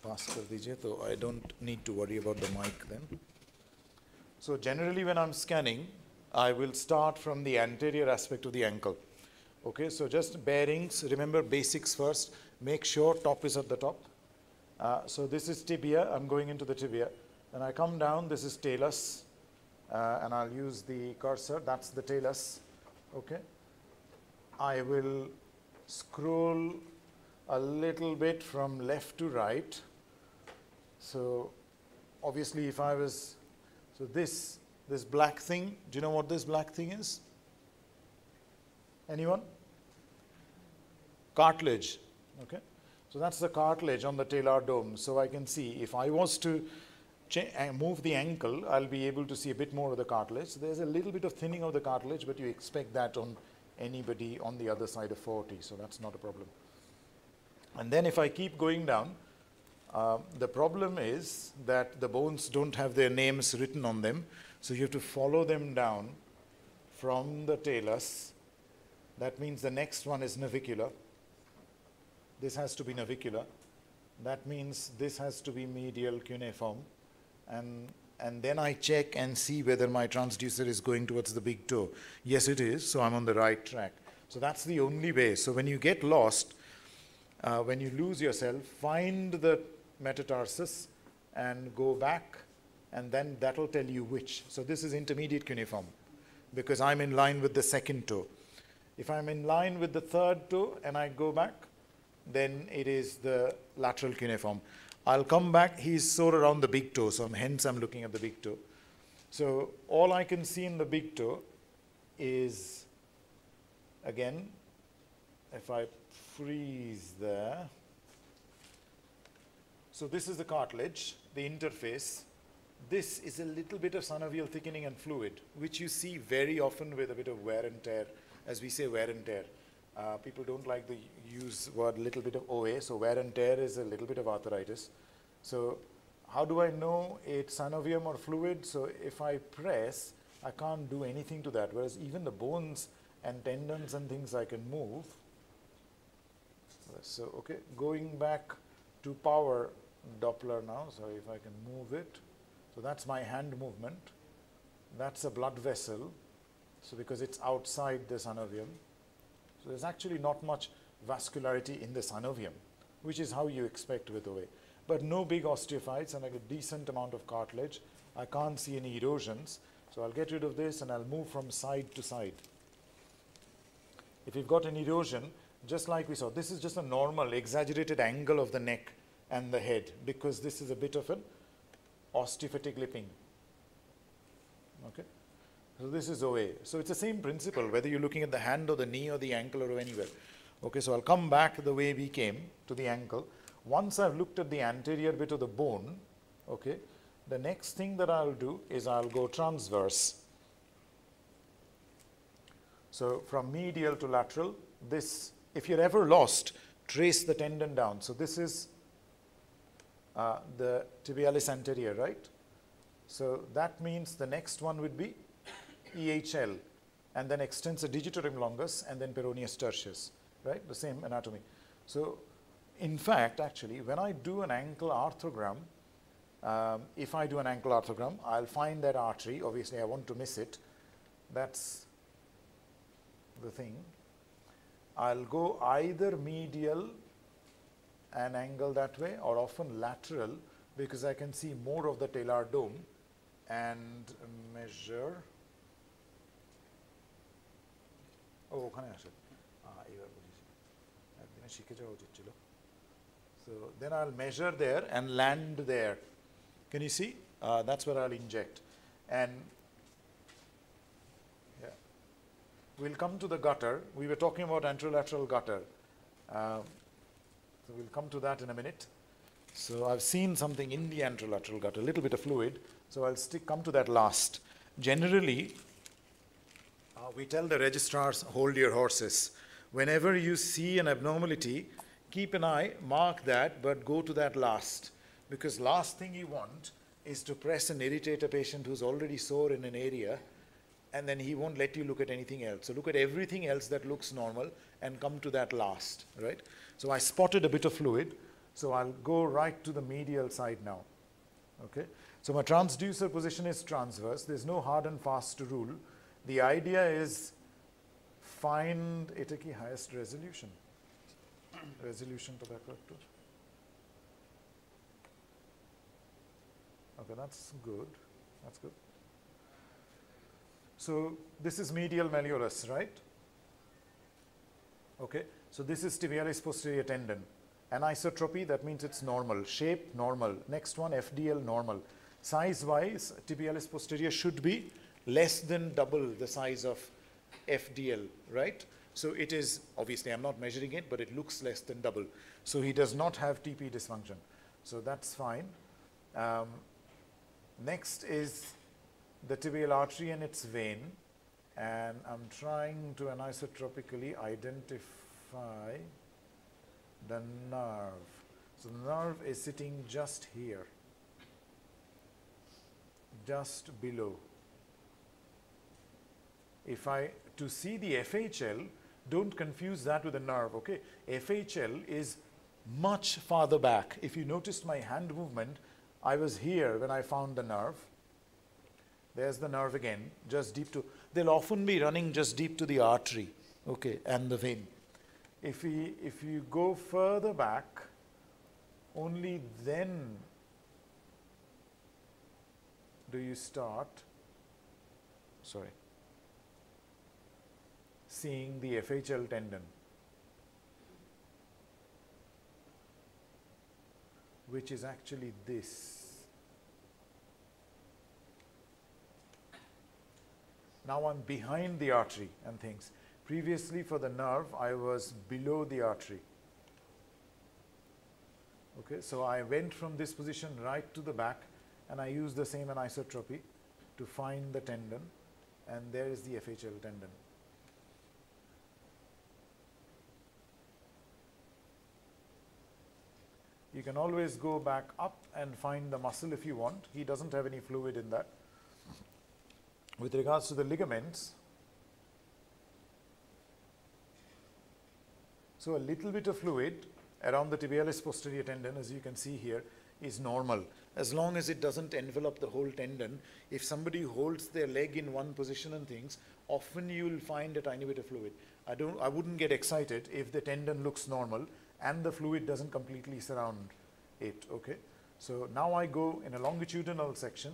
पास कर दीजिए तो I don't need to worry about the mic then. So generally when I'm scanning, I will start from the anterior aspect of the ankle. Okay, so just bearings, remember basics first. Make sure top is at the top. Uh, so this is tibia, I'm going into the tibia. Then I come down, this is talus. Uh, and I'll use the cursor, that's the talus. Okay. I will scroll a little bit from left to right. So obviously if I was, so this, this black thing, do you know what this black thing is? Anyone? Cartilage, okay? So that's the cartilage on the talar dome. So I can see if I was to uh, move the ankle, I'll be able to see a bit more of the cartilage. So there's a little bit of thinning of the cartilage, but you expect that on anybody on the other side of 40, so that's not a problem. And then if I keep going down, uh, the problem is that the bones don't have their names written on them, so you have to follow them down from the talus. That means the next one is navicular. This has to be navicular. That means this has to be medial cuneiform. And, and then I check and see whether my transducer is going towards the big toe. Yes, it is, so I'm on the right track. So that's the only way. So when you get lost, uh, when you lose yourself, find the metatarsus and go back and then that'll tell you which. So this is intermediate cuneiform because I'm in line with the second toe. If I'm in line with the third toe and I go back, then it is the lateral cuneiform. I'll come back, he's sore around the big toe, so I'm, hence I'm looking at the big toe. So all I can see in the big toe is, again, if I freeze there, so this is the cartilage, the interface. This is a little bit of synovial thickening and fluid, which you see very often with a bit of wear and tear, as we say wear and tear. Uh, people don't like the use word little bit of OA, so wear and tear is a little bit of arthritis. So how do I know it's synovium or fluid? So if I press, I can't do anything to that, whereas even the bones and tendons and things I can move. So, okay, going back to power Doppler now, so if I can move it. So that's my hand movement. That's a blood vessel, so because it's outside the synovium. So there's actually not much vascularity in the synovium, which is how you expect with OA. But no big osteophytes and like a decent amount of cartilage. I can't see any erosions. So I'll get rid of this and I'll move from side to side. If you've got an erosion, just like we saw, this is just a normal exaggerated angle of the neck and the head because this is a bit of an osteophytic lipping. Okay. So this is OA. So it's the same principle, whether you're looking at the hand or the knee or the ankle or anywhere. Okay, so I'll come back the way we came to the ankle. Once I've looked at the anterior bit of the bone, okay, the next thing that I'll do is I'll go transverse. So from medial to lateral, this, if you're ever lost, trace the tendon down. So this is uh, the tibialis anterior, right? So that means the next one would be EHL and then extensor digitorum longus and then peroneus tertius, right? The same anatomy. So in fact, actually, when I do an ankle arthrogram, um, if I do an ankle arthrogram, I'll find that artery. Obviously, I want to miss it. That's the thing. I'll go either medial and angle that way or often lateral because I can see more of the talar dome and measure oh can I ask so then I'll measure there and land there. Can you see? Uh, that's where I'll inject. And we'll come to the gutter. We were talking about anterolateral gutter. Um, so we'll come to that in a minute. So I've seen something in the anterolateral gutter a little bit of fluid. So I'll stick come to that last. Generally uh, we tell the registrars, hold your horses. Whenever you see an abnormality, keep an eye, mark that, but go to that last. Because last thing you want is to press and irritate a patient who's already sore in an area, and then he won't let you look at anything else. So look at everything else that looks normal and come to that last, right? So I spotted a bit of fluid, so I'll go right to the medial side now, okay? So my transducer position is transverse. There's no hard and fast rule. The idea is find it ki highest resolution. resolution to that too. Okay, that's good. That's good. So this is medial malleolus, right? Okay, so this is tibialis posterior tendon. Anisotropy, that means it's normal. Shape, normal. Next one, FDL, normal. Size-wise, tibialis posterior should be less than double the size of FDL, right? So it is, obviously I'm not measuring it, but it looks less than double. So he does not have TP dysfunction. So that's fine. Um, next is the tibial artery and its vein. And I'm trying to anisotropically identify the nerve. So the nerve is sitting just here, just below if I, to see the FHL, don't confuse that with the nerve, okay? FHL is much farther back. If you noticed my hand movement, I was here when I found the nerve. There's the nerve again, just deep to, they'll often be running just deep to the artery, okay, and the vein. If, we, if you go further back, only then do you start, sorry, seeing the FHL tendon, which is actually this. Now I'm behind the artery and things. Previously for the nerve, I was below the artery. Okay, so I went from this position right to the back and I used the same anisotropy to find the tendon and there is the FHL tendon. You can always go back up and find the muscle if you want. He doesn't have any fluid in that. With regards to the ligaments, so a little bit of fluid around the tibialis posterior tendon, as you can see here, is normal. As long as it doesn't envelop the whole tendon, if somebody holds their leg in one position and things, often you will find a tiny bit of fluid. I, don't, I wouldn't get excited if the tendon looks normal and the fluid doesn't completely surround it, okay? So now I go in a longitudinal section.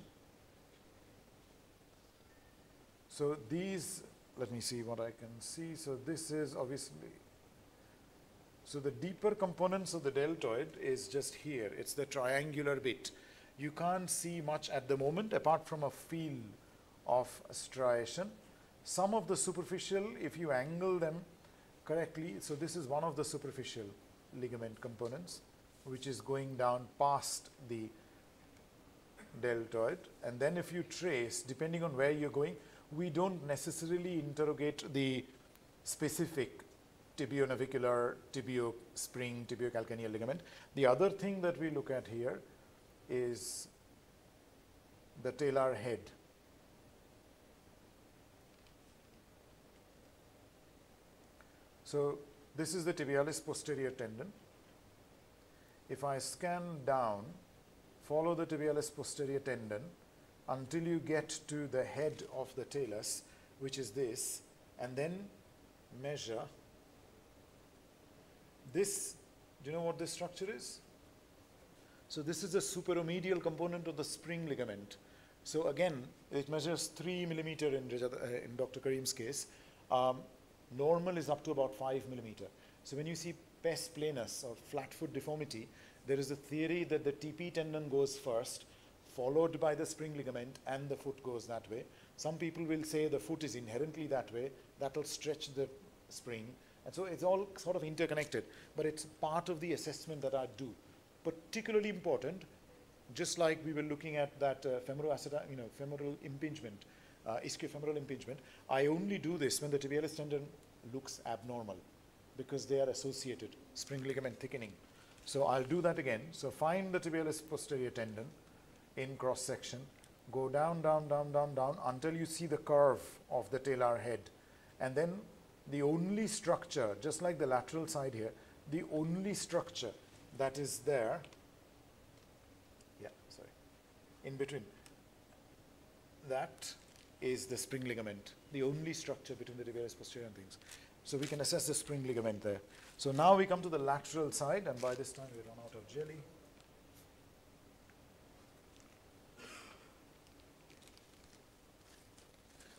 So these, let me see what I can see. So this is obviously so the deeper components of the deltoid is just here. It's the triangular bit. You can't see much at the moment apart from a feel of striation. Some of the superficial, if you angle them correctly, so this is one of the superficial ligament components which is going down past the deltoid. And then if you trace, depending on where you're going, we don't necessarily interrogate the specific tibionavicular, tibio spring, tibiocalcaneal ligament. The other thing that we look at here is the talar head. So this is the tibialis posterior tendon. If I scan down, follow the tibialis posterior tendon until you get to the head of the talus, which is this, and then measure this, do you know what this structure is? So this is the superomedial component of the spring ligament. So again, it measures 3 millimeter in, uh, in Dr. Karim's case. Um, normal is up to about 5 millimeter. So when you see pes planus or flat foot deformity, there is a theory that the TP tendon goes first, followed by the spring ligament, and the foot goes that way. Some people will say the foot is inherently that way, that will stretch the spring, and so it's all sort of interconnected, but it's part of the assessment that I do. Particularly important, just like we were looking at that uh, femoral, you know, femoral impingement, uh, ischiofemoral impingement, I only do this when the tibialis tendon looks abnormal because they are associated, spring ligament thickening. So I'll do that again. So find the tibialis posterior tendon in cross section, go down, down, down, down, down until you see the curve of the talar head. And then the only structure, just like the lateral side here, the only structure that is there, yeah, sorry, in between, that is the spring ligament, the only structure between the tibialis posterior and things. So we can assess the spring ligament there. So now we come to the lateral side, and by this time we run out of jelly.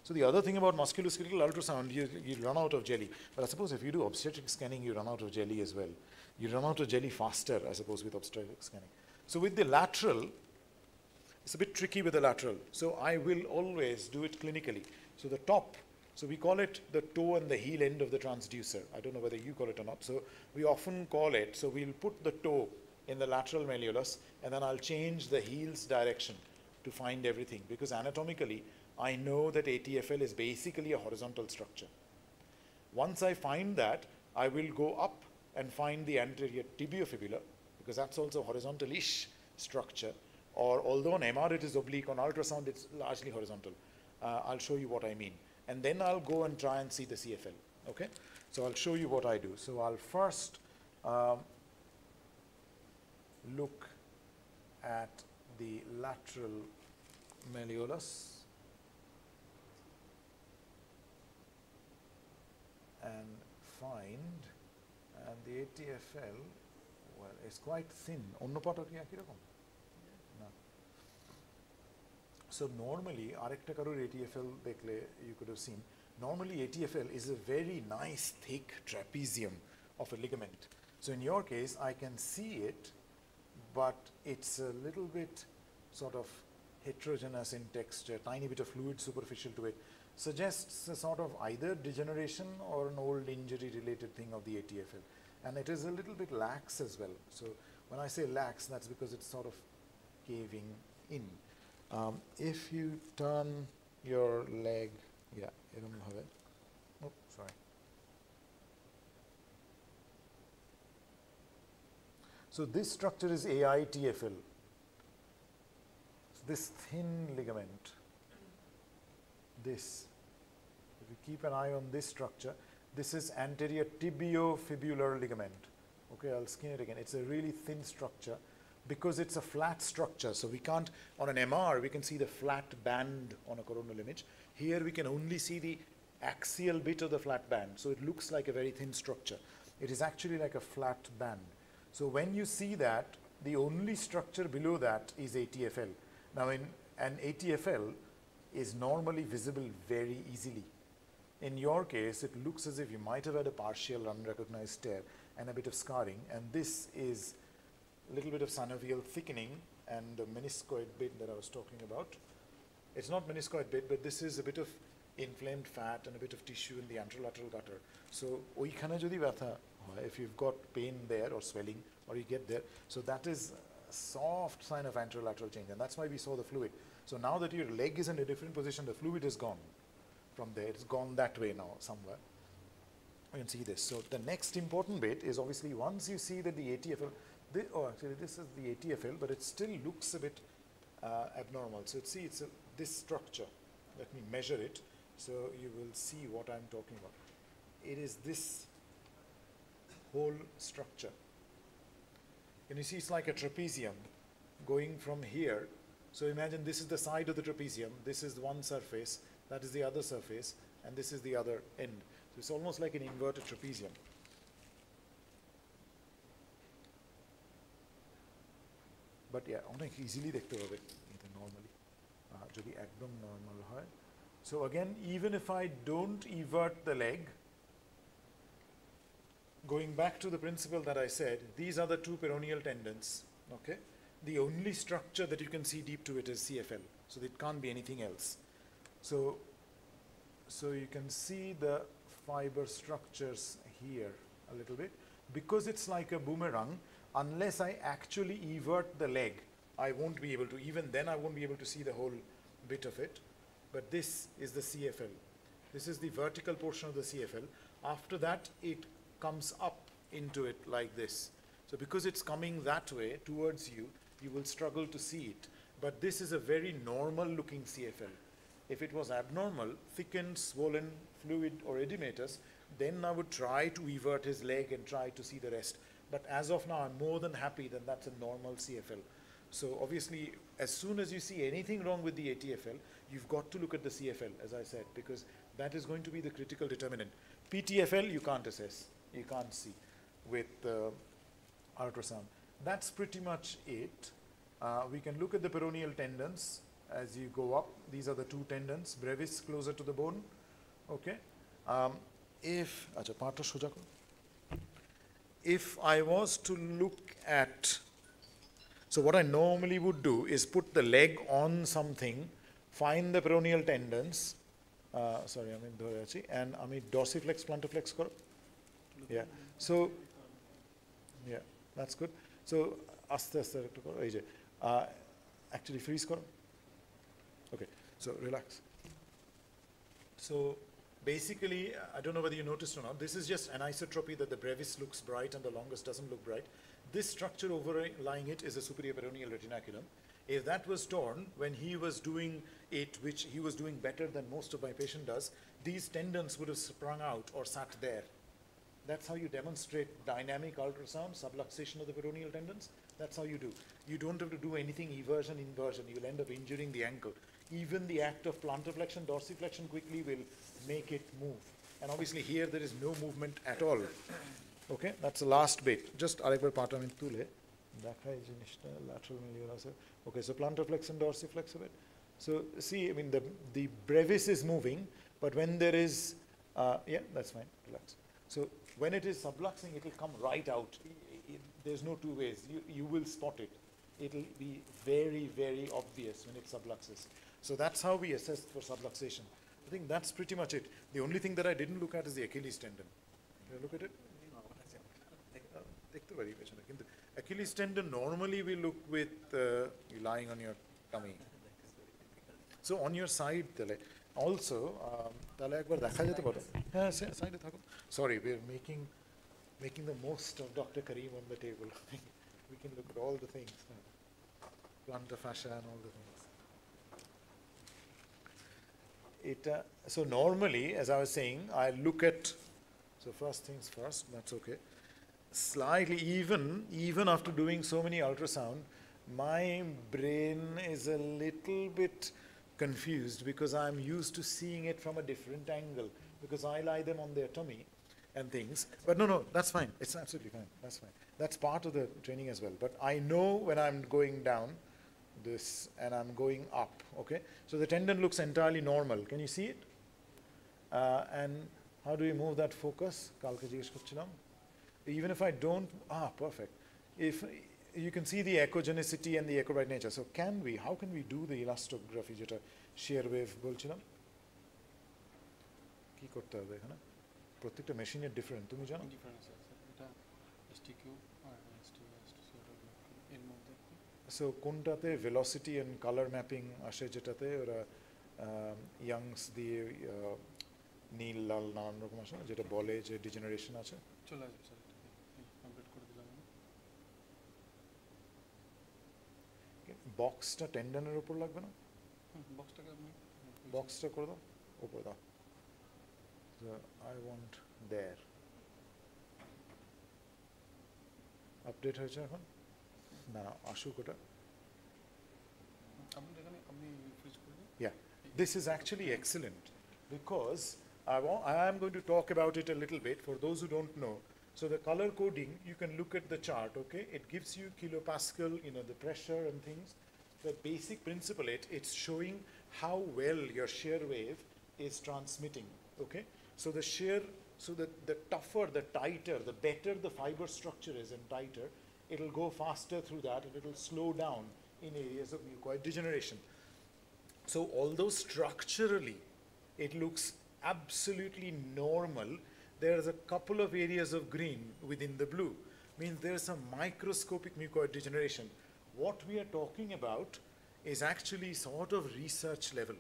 So the other thing about musculoskeletal ultrasound, you, you run out of jelly. But I suppose if you do obstetric scanning, you run out of jelly as well. You run out of jelly faster, I suppose, with obstetric scanning. So with the lateral, it's a bit tricky with the lateral. So I will always do it clinically. So the top, so we call it the toe and the heel end of the transducer. I don't know whether you call it or not. So we often call it, so we'll put the toe in the lateral malleolus and then I'll change the heel's direction to find everything because anatomically I know that ATFL is basically a horizontal structure. Once I find that, I will go up and find the anterior tibiofibula, because that's also horizontal-ish structure, or although on MR it is oblique, on ultrasound it's largely horizontal. Uh, I'll show you what I mean. And then I'll go and try and see the CFL, okay? So I'll show you what I do. So I'll first um, look at the lateral malleolus. and find and the ATFL well it's quite thin অন্য পাটা কি একই রকম না So normally, আরেকটা কারোর ATFL দেখলে you could have seen, normally ATFL is a very nice thick trapezium of a ligament. So in your case, I can see it, but it's a little bit sort of heterogeneous in texture, tiny bit of fluid superficial to it, suggests a sort of either degeneration or an old injury related thing of the ATFL. And it is a little bit lax as well. So when I say lax, that's because it's sort of caving in. Um, if you turn your leg, yeah, এরম ভাবে, oh, sorry. So this structure is AITFL. This thin ligament, this, if you keep an eye on this structure, this is anterior tibiofibular ligament. Okay, I'll skin it again. It's a really thin structure because it's a flat structure. So we can't, on an MR, we can see the flat band on a coronal image. Here we can only see the axial bit of the flat band. So it looks like a very thin structure. It is actually like a flat band. So when you see that, the only structure below that is ATFL. Now in an ATFL is normally visible very easily. In your case, it looks as if you might have had a partial unrecognized tear and a bit of scarring, and this is a little bit of synovial thickening and the meniscoid bit that I was talking about. It's not meniscoid bit, but this is a bit of inflamed fat and a bit of tissue in the anterolateral gutter. So ওইখানে যদি ব্যথা হয়, if you've got pain there or swelling or you get there, so that is a soft sign of anterolateral change, and that's why we saw the fluid. So now that your leg is in a different position, the fluid is gone from there. It's gone that way now somewhere. You can see this. So the next important bit is obviously once you see that the ATFL, thi- oh actually this is the ATFL, but it still looks a bit uh, abnormal. So see it's a, this structure. Let me measure it so you will see what I'm talking about. It is this whole structure. And you see it's like a trapezium going from here. So imagine this is the side of the trapezium, this is one surface, that is the other surface, and this is the other end. So it's almost like an inverted trapezium. But অনেক easily দেখতে পাবে এটা normally যদি একদম normal হয় so again even if I don't ইভার্ট the leg going back to the principle that I said, these are the two peroneal tendons, okay? The only structure that you can see deep to it is CFL, so it can't be anything else. So, so you can see the fiber structures here a little bit. Because it's like a boomerang, unless I actually evert the leg, I won't be able to, even then I won't be able to see the whole bit of it. But this is the CFL. This is the vertical portion of the CFL. After that, it comes up into it like this. So because it's coming that way towards you, you will struggle to see it. But this is a very normal looking CFL. If it was abnormal, thickened, swollen, fluid or edematous, then I would try to evert his leg and try to see the rest. But as of now, I'm more than happy that that's a normal CFL. So obviously, as soon as you see anything wrong with the ATFL, you've got to look at the CFL, as I said, because that is going to be the critical determinant. PTFL, you can't assess, you can't see with uh, ultrasound. That's pretty much it. Uh, we can look at the peroneal tendons as you go up. These are the two tendons, brevis closer to the bone. Okay. Um, if, if I was to look at, so what I normally would do is put the leg on something, find the peroneal tendons, uh, sorry, I mean, and I mean dorsiflex, plantarflex, yeah. So, yeah, that's good. So আস্তে আস্তে একটু করো এই যে actually freeze করো okay so relax so basically, I don't know whether you noticed or not, this is just anisotropy that the brevis looks bright and the longus doesn't look bright. This structure overlying it is a superior peroneal retinaculum. If that was torn, when he was doing it, which he was doing better than most of my patient does, these tendons would have sprung out or sat there That's how you demonstrate dynamic ultrasound, subluxation of the peroneal tendons. That's how you do. You don't have to do anything eversion, inversion. You'll end up injuring the ankle. Even the act of plantar flexion, dorsiflexion quickly will make it move. And obviously here there is no movement at all. Okay, that's the last bit. Just আরেকবার পাটা আমি তুলে দেখাই জিনিসটা lateral medial আছে. Okay, so plantar flexion, dorsiflex a bit. So see, I mean, the, the brevis is moving, but when there is, uh, yeah, that's fine, relax. So when it is subluxing, it will come right out. It, it, there's no two ways. You, you will spot it. It will be very, very obvious when it subluxes. So that's how we assess for subluxation. I think that's pretty much it. The only thing that I didn't look at is the Achilles tendon. Can I look at it? Uh, Achilles tendon normally we look with uh, lying on your tummy. So on your side, তাহলে also um, তাহলে একবার দেখা যেতে পারো হ্যাঁ সাইডে থাকো sorry we are making making the most of Dr. Kareem on the table we can look at all the things plantar fascia and all the things it uh, so normally as I was saying I look at so first things first that's okay slightly even even after doing so many ultrasound my brain is a little bit confused because I'm used to seeing it from a different angle because I lie them on their tummy and things. But no, no, that's fine. It's absolutely fine. That's fine. That's part of the training as well. But I know when I'm going down this and I'm going up, okay? So the tendon looks entirely normal. Can you see it? Uh, and how do we move that focus? Even if I don't, ah, perfect. If you can see the echogenicity and the echobright nature. So can we, how can we do the elastography যেটা shear wave বলছিলাম কি করতে হবে এখানে প্রত্যেকটা মেশিনের different তুমি জানো ডিফারেন্স আছে এটা এসটিকিউ আর এর মধ্যে সো কোনটাতে ভেলোসিটি অ্যান্ড কালার ম্যাপিং আসে যেটাতে ওরা ইয়াংস দিয়ে নীল লাল নানান রকম আসে যেটা বলে যে ডিজেনারেশন আছে চলে আসবে বক্সটা টেন্ডনের উপর লাগবে না বক্সটাকে আপনি বক্সটা করে দাও উপরে দাও আই ওয়ান্ট দেয়ার আপডেট হয়েছে এখন না আসুক ওটা আপনি এখানে আপনি ফ্রিজ করে দিন Yeah, this is actually excellent because I, wa- I am going to talk about it a little bit for those who don't know. So the color coding, you can look at the chart, okay? It gives you kilopascal, you know, the pressure and things. The basic principle, it, it's showing how well your shear wave is transmitting, okay? So the shear, so the, the tougher, the tighter, the better the fiber structure is and tighter, it'll go faster through that and it'll slow down in areas of mucoid degeneration. So although structurally it looks absolutely normal, there's a couple of areas of green within the blue. Means there's some microscopic mucoid degeneration. What we are talking about is actually sort of research level.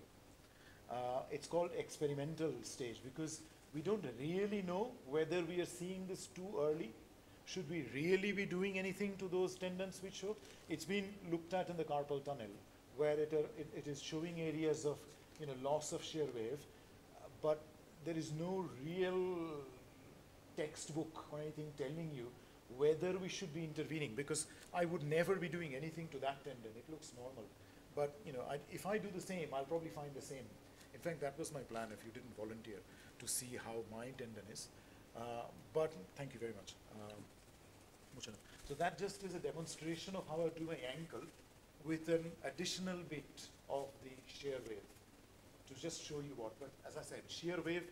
Uh, it's called experimental stage because we don't really know whether we are seeing this too early. Should we really be doing anything to those tendons which show? It's been looked at in the carpal tunnel where it, are, it, it is showing areas of you know, loss of shear wave, uh, but there is no real textbook or anything telling you whether we should be intervening because I would never be doing anything to that tendon. It looks normal. But you know, I, if I do the same, I'll probably find the same. In fact, that was my plan if you didn't volunteer to see how my tendon is. Uh, but thank you very much. Um, So that just is a demonstration of how I do my ankle with an additional bit of the shear wave to just show you what. But as I said, shear wave,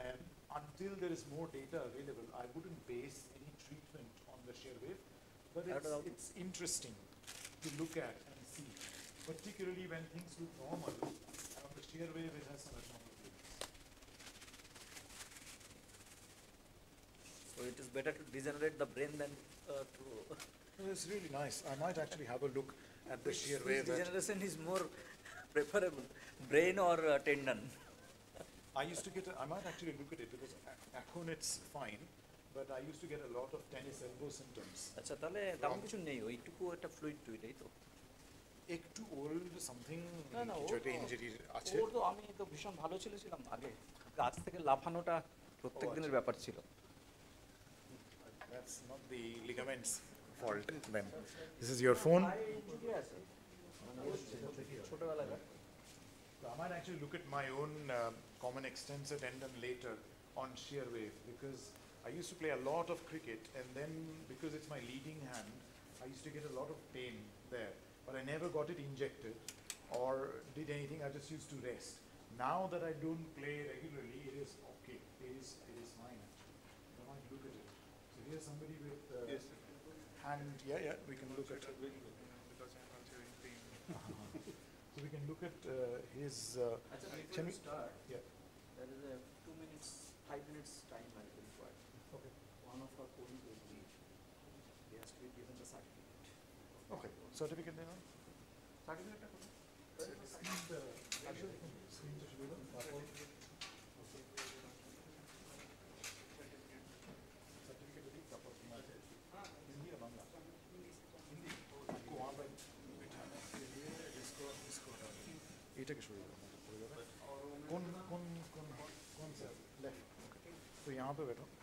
um, until there is more data available, I wouldn't base the shear wave, but it's, it's interesting to look at and see, particularly when things look normal, on the shear wave it has some So it is better to degenerate the brain than uh, to. It's really nice. I might actually have a look at the shear wave. Degeneration is more preferable, brain or uh, tendon. I used to get. A, I might actually look at it because at it's fine but I used to get a lot of tennis elbow symptoms. আচ্ছা তাহলে তেমন কিছু নেই ওইটুকু একটা fluid tweet এই তো একটু ওল্ড সামথিং না না কিছু ওর একটা তো- ইনজুরি আছে ওর তো আমি তো ভীষণ ভালো ছেলেছিলাম আগে গাছ থেকে লাফানোটা প্রত্যেক দিনের ব্যাপার ছিল That's not the ligaments fault then. This is your phone. ছোটবেলায় So I might actually look at my own um, common extensor tendon later on shear wave because I used to play a lot of cricket and then because it's my leading hand, I used to get a lot of pain there. But I never got it injected. or did anything. I just used to rest. Now that I don't play regularly, it is okay. It is it is fine actually. I want to look at it. So here's somebody with uh, Yes. hand. Yeah, yeah. We can look at. Because I'm also in pain. So we can look at uh, his. Uh, Can we- start, yeah. there is a two minutes, five minutes time Okay, certificate देना? कौन कौन कौन कौन सा left तो यहाँ पे बैठो।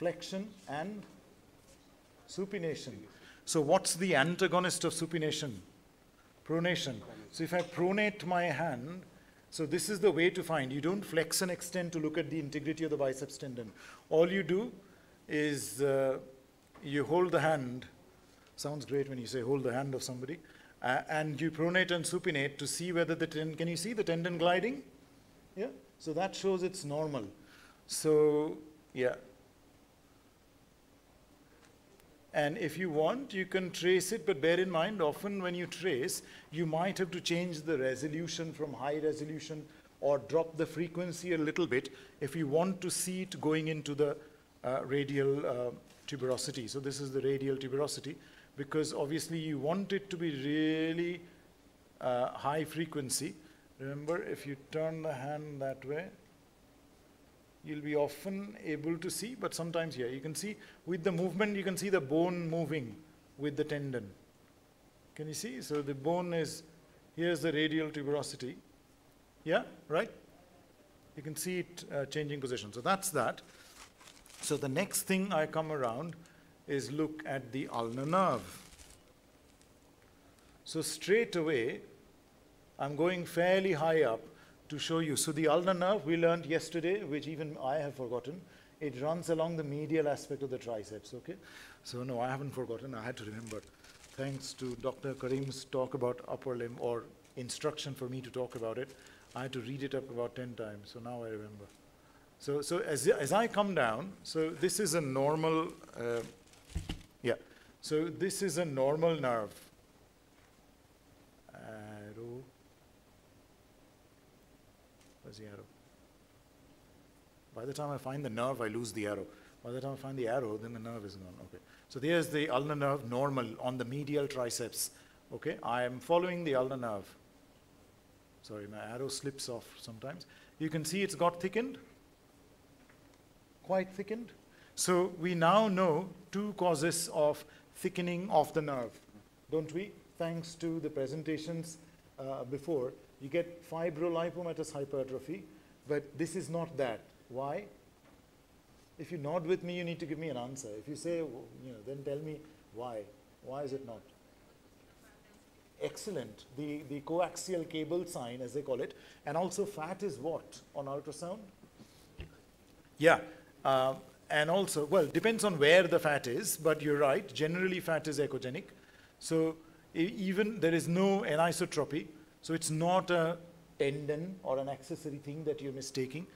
Flexion and supination. So what's the antagonist of supination? Pronation. So if I pronate my hand, So this is the way to find. You don't flex and extend to look at the integrity of the biceps tendon. All you do is uh, you hold the hand. Sounds great when you say hold the hand of somebody. Uh, and you pronate and supinate to see whether the tendon, can you see the tendon gliding? Yeah? So that shows it's normal. So, yeah. And if you want, you can trace it, but bear in mind, often when you trace, you might have to change the resolution from high resolution or drop the frequency a little bit if you want to see it going into the uh, radial uh, tuberosity. So this is the radial tuberosity because obviously you want it to be really uh, high frequency. Remember, if you turn the hand that way, you'll be often able to see, but sometimes here, you can see with the movement, you can see the bone moving with the tendon. Can you see? So the bone is, here's the radial tuberosity. Yeah, right? You can see it uh, changing position. So that's that. So the next thing I come around is look at the ulnar nerve. So straight away, I'm going fairly high up to show you. So the ulnar nerve we learned yesterday, which even I have forgotten, it runs along the medial aspect of the triceps, okay? So no, I haven't forgotten, I had to remember. Thanks to Dr. Karim's talk about upper limb or instruction for me to talk about it, I had to read it up about 10 times, so now I remember. So, so as, as I come down, so this is a normal, uh, yeah, so this is a normal nerve. Arrow. Where's the arrow? By the time I find the nerve, I lose the arrow. By the time I find the arrow, then the nerve is gone. Okay. So there's the ulnar nerve normal on the medial triceps. Okay. I am following the ulnar nerve. Sorry, my arrow slips off sometimes. You can see it's got thickened. Quite thickened. So we now know two causes of thickening of the nerve, don't we? Thanks to the presentations uh, before. You get fibrolipomatous hypertrophy, but this is not that. Why? If you nod with me, you need to give me an answer. If you say, you know, then tell me why. Why is it not? Excellent. The, the coaxial cable sign, as they call it, and also fat is what on ultrasound? Yeah. Uh, and also, well, depends on where the fat is, but you're right. Generally, fat is echogenic. So even there is no anisotropy. So it's not a tendon or an accessory thing that you're mistaking.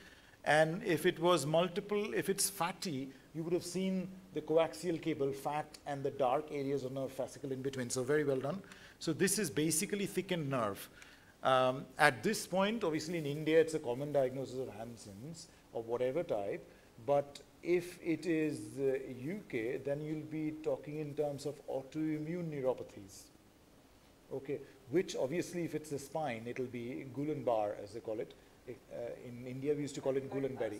And if it was multiple, if it's fatty, you would have seen the coaxial cable, fat, and the dark areas of nerve fascicle in between. So very well done. So this is basically thickened nerve. Um, at this point, obviously in India, it's a common diagnosis of Hansen's of whatever type. But if it is uh, UK, then you'll be talking in terms of autoimmune neuropathies. Okay, which obviously if it's the spine, it'll be Guillain-Barre as they call it. Uh, in India, we used to call it Guillain-Barre.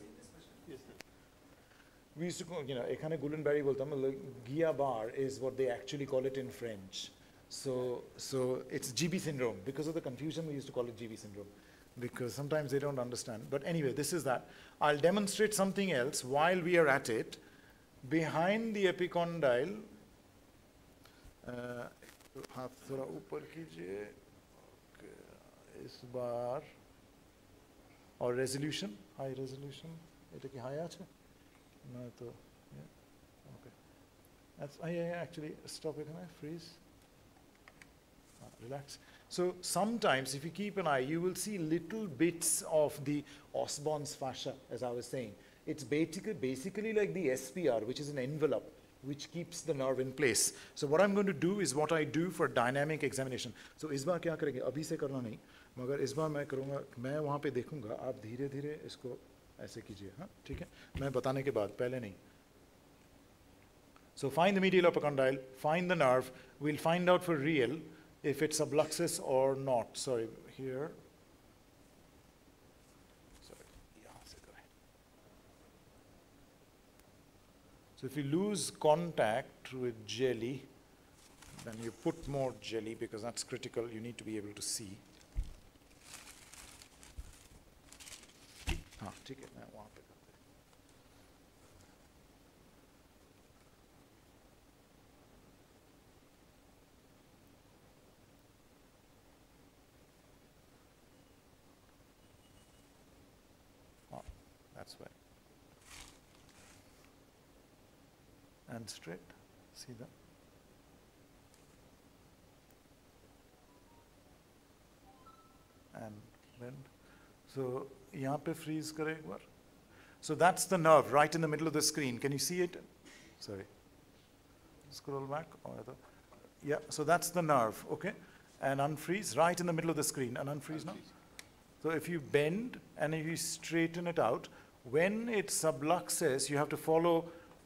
We used to call, you know, এখানে Guillain-Barre বলতাম, Guillain-Barre is what they actually call it in French. So, so it's GB syndrome. Because of the confusion, we used to call it GB syndrome. Because sometimes they don't understand. But anyway, this is that. I'll demonstrate something else while we are at it. Behind the epicondyle, uh, हाथ थोड़ा ऊपर कीजिए इस बार और resolution high resolution এটা কি high আছে না তো ওকে আই অ্যাকচুয়ালি স্টপ এখানে freeze relax. So sometimes if you keep an eye, you will see little bits of the Osborne's fascia, as I was saying. It's basically, like the SPR, which is an envelope which keeps the nerve in place. So what I'm going to do is what I do for dynamic examination. So isba kya karenge? Abhi se karna nahi. मगर इस बार मैं करूँगा मैं वहाँ पे देखूँगा आप धीरे धीरे इसको ऐसे कीजिए हाँ ठीक है मैं बताने के बाद पहले नहीं So find the medial epicondyle, find the nerve. We'll find out for real if it's subluxus or not. Sorry, here. So if you lose contact with jelly, then you put more jelly because that's critical. You need to be able to see. Oh, ticket that wipe it up. Oh, that's why. And straight, see that? And bend. So यहाँ पे freeze करें एक बार. So that's the nerve right in the middle of the screen. Can you see it? Sorry. Scroll back. or other- Yeah, so that's the nerve, okay? And unfreeze right in the middle of the screen. And unfreeze now. So if you bend and if you straighten it out, when it subluxes, you have to follow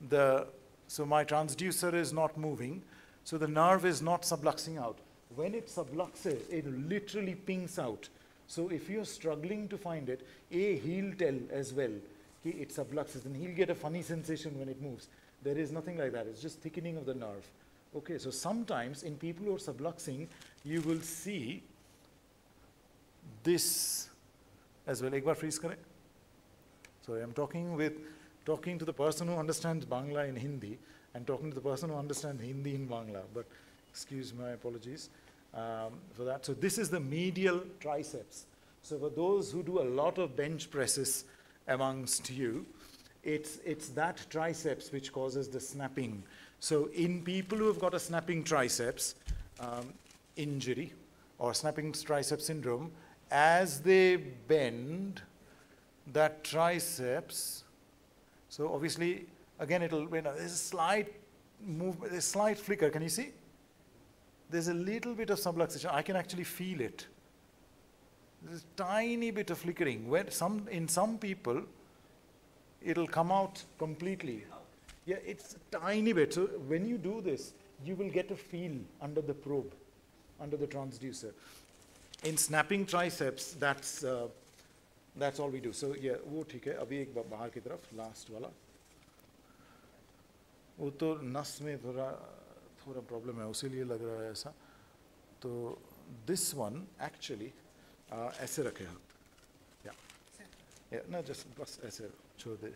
the, so my transducer is not moving, so the nerve is not subluxing out. When it subluxes, it literally pings out. So if you're struggling to find it, A, he'll tell as well, okay, it subluxes, and he'll get a funny sensation when it moves. There is nothing like that. It's just thickening of the nerve. Okay, so sometimes in people who are subluxing, you will see this as well. Ek freeze kare. Sorry, I'm talking with, talking to the person who understands Bangla in Hindi and talking to the person who understands Hindi in Bangla, but excuse my apologies um, for that. So this is the medial triceps. So for those who do a lot of bench presses amongst you, it's, it's that triceps which causes the snapping. So in people who have got a snapping triceps um, injury or snapping tricep syndrome, as they bend, that triceps, so obviously, again, it'll, you know, there's a slight movement, there's a slight flicker, can you see? There's a little bit of subluxation, I can actually feel it. There's a tiny bit of flickering, where some, in some people, it'll come out completely. Yeah, it's a tiny bit, so when you do this, you will get a feel under the probe, under the transducer. In snapping triceps, that's, uh, that's all we do. So yeah, वो ठीक है अभी एक बा- बाहर की तरफ last वाला वो तो नस में थोड़ा थोड़ा प्रॉब्लम है उसीलिए लग रहा है ऐसा तो दिस वन एक्चुअली ऐसे रखे हाथ या या ना जस्ट बस ऐसे छोड़ दे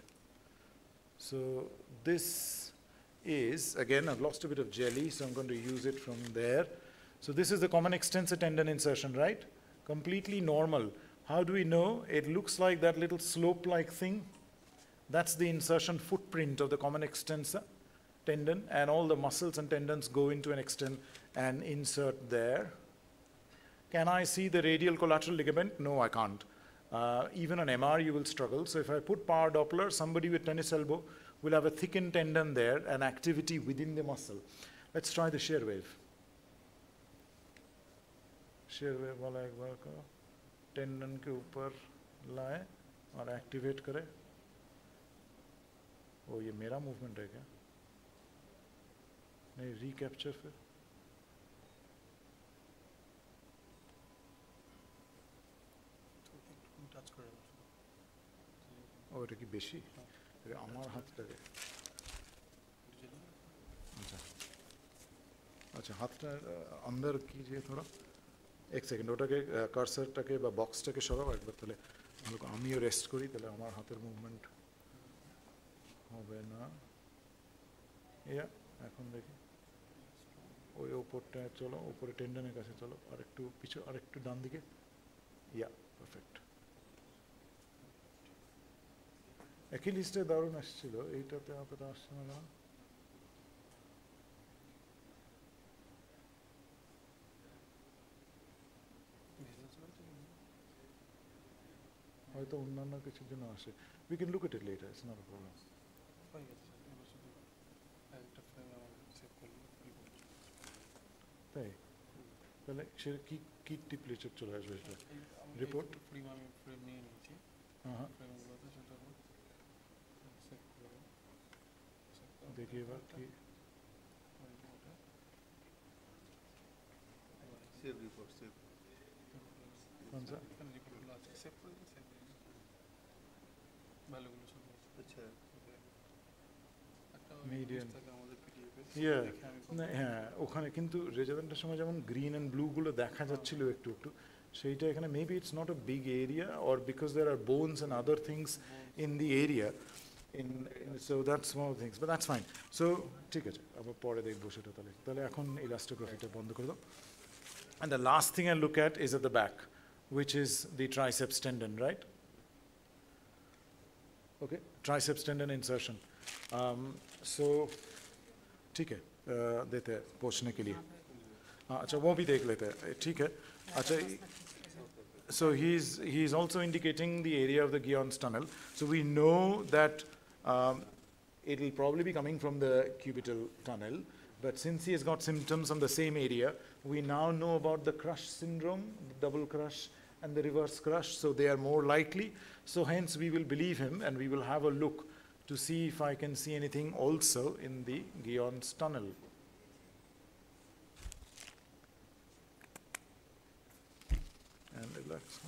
So this is, again, I've lost a bit of jelly, so I'm going to use it from there. So this is the common extensor tendon insertion, right? Completely normal. How do we know? It looks like that little slope-like thing. That's the insertion footprint of the common extensor tendon, and all the muscles and tendons go into an extend and insert there. Can I see the radial collateral ligament? No, I can't. Uh, even on MR, you will struggle. So if I put power Doppler, somebody with tennis elbow will have a thickened tendon there and activity within the muscle. Let's try the shear wave. Share wave वाला एक बार करो tendon के ऊपर लाए और activate करें ओ ये मेरा मूवमेंट है क्या Hij recapture it. ও এটা কি বেশি আমার হাতটাকে আচ্ছা আচ্ছা হাতটা আন্দার কি যে থোড়া এক সেকেন্ড ওটাকে কার্সারটাকে বা বক্সটাকে সরাও একবার তাহলে আমিও রেস্ট করি তাহলে আমার হাতের মুভমেন্ট হবে না ইয়া এখন দেখি ওই ওপরটায় চলো ওপরে টেন্ডনের কাছে চলো আর একটু পিছু আর একটু ডান দিকে। ইয়া পারফেক্ট একই লিস্টে দারুণ আসছিল এইটাতে অতটা আসছে না হয়তো অন্যান্য কিছুর জন্য আসে। We can look at it later it's not problem তাই তাহলে সে কি কি টিপলে চোখ চলে আসবে এটা রিপোর্ট হ্যাঁ হ্যাঁ দেখি এবার কি Save report, save. কোন সা আচ্ছা Median. ইয়ে না হ্যাঁ ওখানে কিন্তু রেজাল্টের সময় যেমন গ্রিন অ্যান্ড ব্লুগুলো দেখা যাচ্ছিল একটু একটু সেইটা এখানে maybe it's not a big area or because there are bones and other things in the area in so that's one of things but that's fine so ঠিক আছে আবার পরে দেখবো সেটা তাহলে তাহলে এখন ইলাস্টোগ্রাফিটা বন্ধ করে দাও And the last thing I look at is at the back, which is the triceps tendon, right? Okay, triceps tendon insertion. Um, so, ठीक है देते हैं पहुँचने so he's he's also indicating the area of the Guyon's tunnel. So we know that um, it will probably be coming from the cubital tunnel. But since he has got symptoms from the same area, we now know about the crush syndrome, the double crush, and the reverse crush. So they are more likely. So hence we will believe him, and we will have a look to see if I can see anything also in the Guyon's tunnel. And relax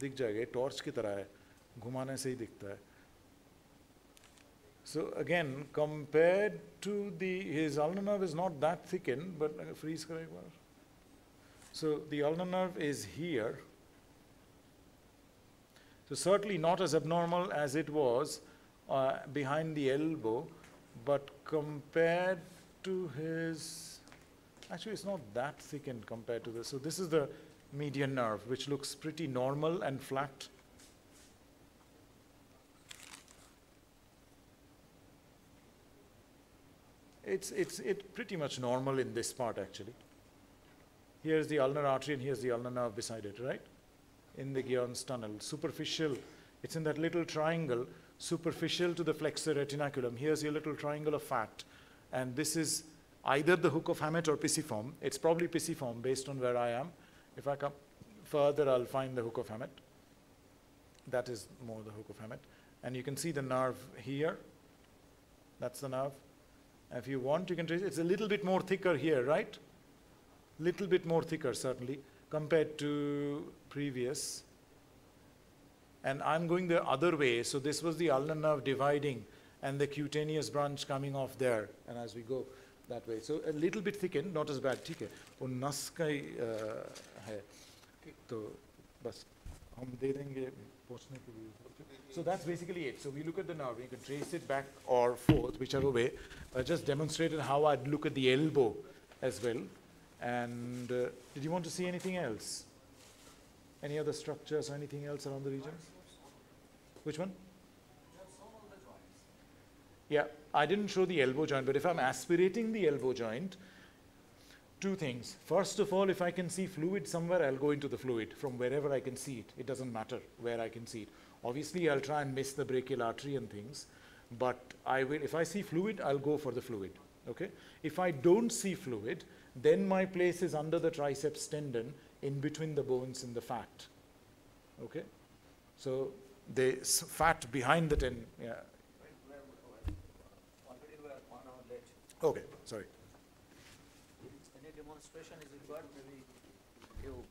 दिख जाएगा torch की तरह है घुमाने से ही दिखता है So again, compared to the his ulnar nerve is not that thickened, but freeze करेगा. So the ulnar nerve is here. So certainly not as abnormal as it was uh, behind the elbow, but compared to his, actually it's not that thickened compared to this. So this is the median nerve, which looks pretty normal and flat. It's, it's, it's pretty much normal in this part actually. Here's the ulnar artery and here's the ulnar nerve beside it, right? In the Guyon's tunnel. Superficial, it's in that little triangle, superficial to the flexor retinaculum. Here's your little triangle of fat. And this is either the hook of hamate or pisiform. It's probably pisiform based on where I am. If I come further, I'll find the hook of hamate. That is more the hook of hamate. And you can see the nerve here. That's the nerve. If you want, you can trace It's a little bit more thicker here, right? Little bit more thicker, certainly, compared to previous And I'm going the other way. So this was the ulnar nerve dividing and the cutaneous branch coming off there. And as we go that way. So a little bit thickened, not as bad. ठीक है वो नस का ही uh, है तो बस हम दे देंगे पहुंचने के लिए so that's basically it. So we look at the nerve, you can trace it back or forth, whichever way. I just demonstrated how I'd look at the elbow as well. And uh, did you want to see anything else? Any other structures or anything else around the region? Which one? Yeah, I didn't show the elbow joint, but if I'm aspirating the elbow joint, two things. First of all, if I can see fluid somewhere, I'll go into the fluid from wherever I can see it. It doesn't matter where I can see it. Obviously, I'll try and miss the brachial artery and things, but I will, if I see fluid, I'll go for the fluid, okay? If I don't see fluid, then my place is under the triceps tendon in between the bones and the fat, okay? So the s- fat behind the tendon, yeah. Okay, sorry. Any demonstration is required, maybe.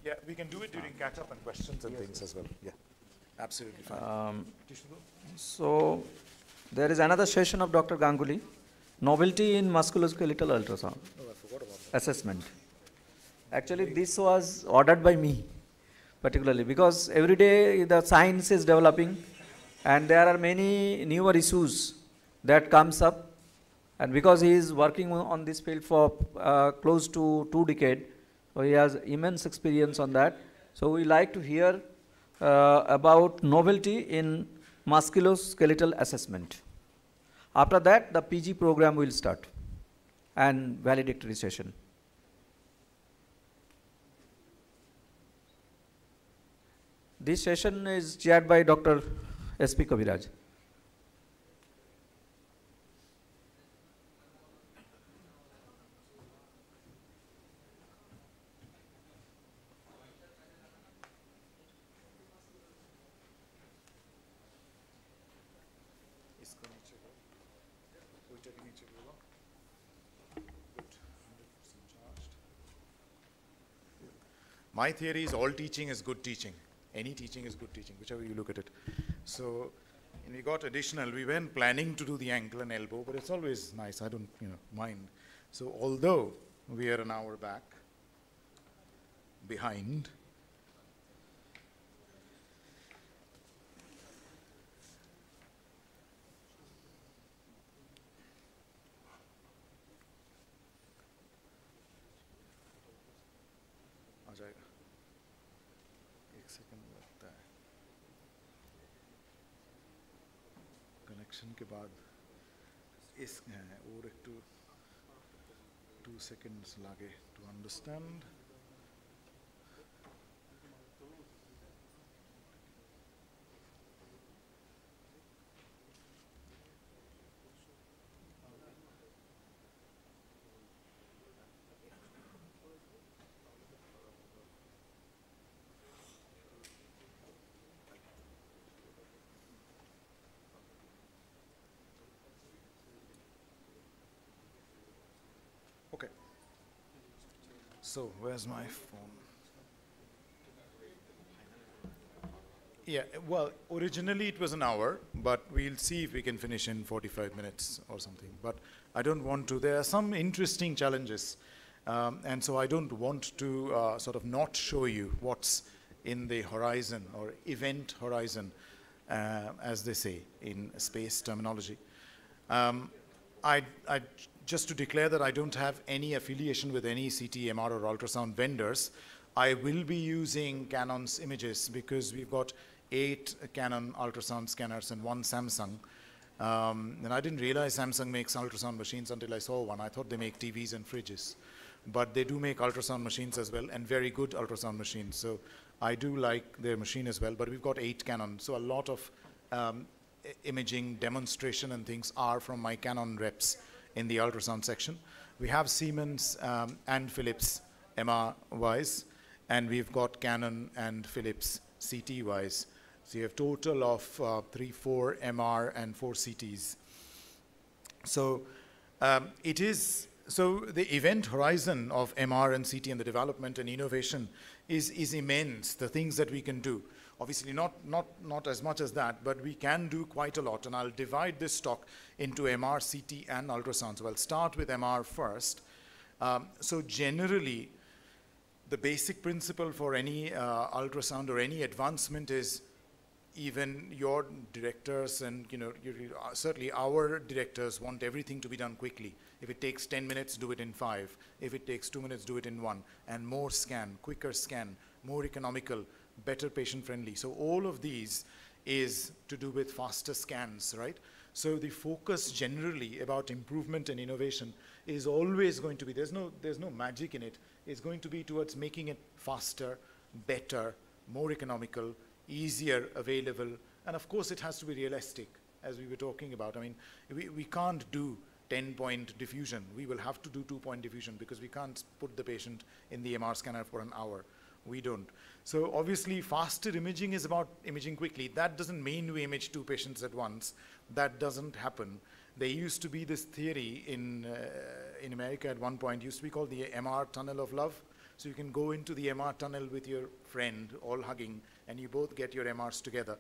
Yeah, we can do it during catch-up and questions and things as well, yeah. Absolutely fine. Um, so, there is another session of Dr. Ganguly, novelty in musculoskeletal ultrasound Oh, I forgot about that. assessment. Actually, this was ordered by me particularly because every day the science is developing and there are many newer issues that comes up. And because he is working on this field for uh, close to two decade so he has immense experience on that. So we like to hear uh, about novelty in musculoskeletal assessment. After that the pg program will start and valedictory session This session is chaired by Dr. S.P. Kaviraj. My theory is all teaching is good teaching. Any teaching is good teaching, whichever you look at it. So, we got additional. We weren't planning to do the ankle and elbow, but it's always nice. I don't, you know, mind. So, although we are an hour back behind, के बाद इस हैं और एक two two seconds लागे to understand So where's my phone? Yeah, well, originally it was an hour, but we'll see if we can finish in 45 minutes or something. But I don't want to. There are some interesting challenges, um, and so I don't want to uh, sort of not show you what's in the horizon or event horizon, uh, as they say in space terminology. Um, I, I, just to declare that I don't have any affiliation with any CT, MR, or ultrasound vendors. I will be using Canon's images because we've got eight Canon ultrasound scanners and one Samsung. Um, and I didn't realize Samsung makes ultrasound machines until I saw one. I thought they make TVs and fridges. But they do make ultrasound machines as well, and very good ultrasound machines. So I do like their machine as well. But we've got eight Canon. So a lot of um, imaging demonstration and things are from my Canon reps in the ultrasound section. We have Siemens um, and Philips MR wise, and we've got Canon and Philips CT wise. So you have total of uh, three, four MR and four CTs. So um, it is so the event horizon of MR and CT and the development and innovation is, is immense. The things that we can do, obviously not not not as much as that, but we can do quite a lot. And I'll divide this talk into MR, CT, and ultrasound. So I'll start with MR first. Um, so generally, the basic principle for any uh, ultrasound or any advancement is even your directors and you know uh, certainly our directors want everything to be done quickly if it takes 10 minutes do it in 5 if it takes 2 minutes do it in 1 and more scan quicker scan more economical better patient friendly so all of these is to do with faster scans right? So the focus generally about improvement and innovation is always going to be there's no there's no magic in it. It's going to be towards making it faster better more economical easier available. And of course it has to be realistic as we were talking about. I mean we, we can't do 10 point diffusion. We will have to do 2 point diffusion because we can't put the patient in the mr scanner for an hour. We don't so obviously faster imaging is about imaging quickly that doesn't mean we image two patients at once that doesn't happen there used to be this theory in uh, in america at one point used to be called the mr tunnel of love so you can go into the MR tunnel with your friend, all hugging, and you both get your MRs together.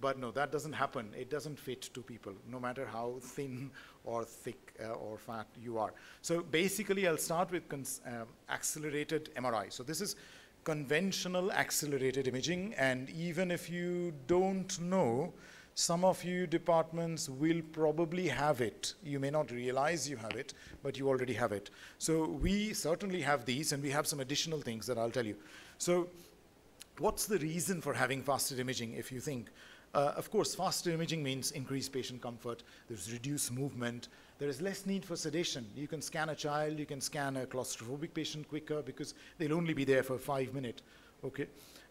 But no, that doesn't happen. It doesn't fit two people, no matter how thin or thick uh, or fat you are. So basically, I'll start with um, accelerated MRI. So this is conventional accelerated imaging, and even if you don't know, some of you departments will probably have it. You may not realize you have it, but you already have it. So we certainly have these, and we have some additional things that I'll tell you. So what's the reason for having faster imaging, if you think? Uh, of course, faster imaging means increased patient comfort, there's reduced movement, there is less need for sedation. You can scan a child, you can scan a claustrophobic patient quicker because they'll only be there for five minutes. Okay.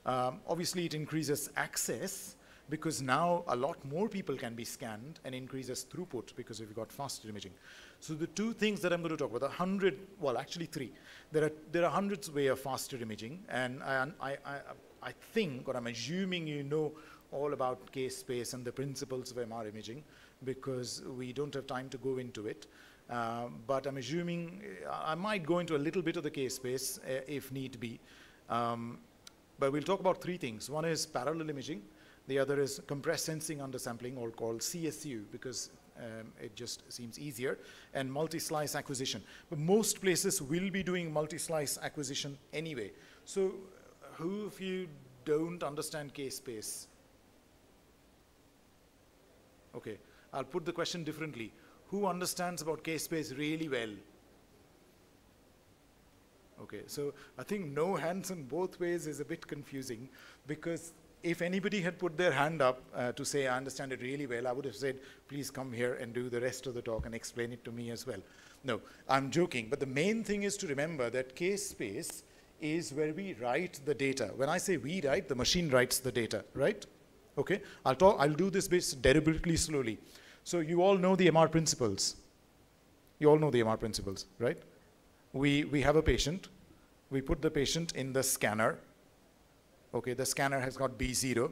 Um, obviously, it increases access because now a lot more people can be scanned and increases throughput because we've got faster imaging. So the two things that I'm going to talk about, the hundred, well, actually three. There are there are hundreds way of faster imaging, and I, I, I, I think, or I'm assuming you know all about K space and the principles of MR imaging, because we don't have time to go into it. Uh, but I'm assuming I might go into a little bit of the K space uh, if need be. Um, but we'll talk about three things. One is parallel imaging. The other is compressed sensing undersampling, or called CSU, because um, it just seems easier, and multi-slice acquisition. But most places will be doing multi-slice acquisition anyway. So uh, who of you don't understand K space? Okay, I'll put the question differently. Who understands about K space really well? Okay, so I think no hands in both ways is a bit confusing because if anybody had put their hand up uh, to say, I understand it really well, I would have said, please come here and do the rest of the talk and explain it to me as well. No, I'm joking. But the main thing is to remember that K space is where we write the data. When I say we write, the machine writes the data, right? Okay, I'll, talk, I'll do this bit deliberately slowly. So you all know the MR principles. You all know the MR principles, right? We, we have a patient. We put the patient in the scanner. Okay, the scanner has got B0.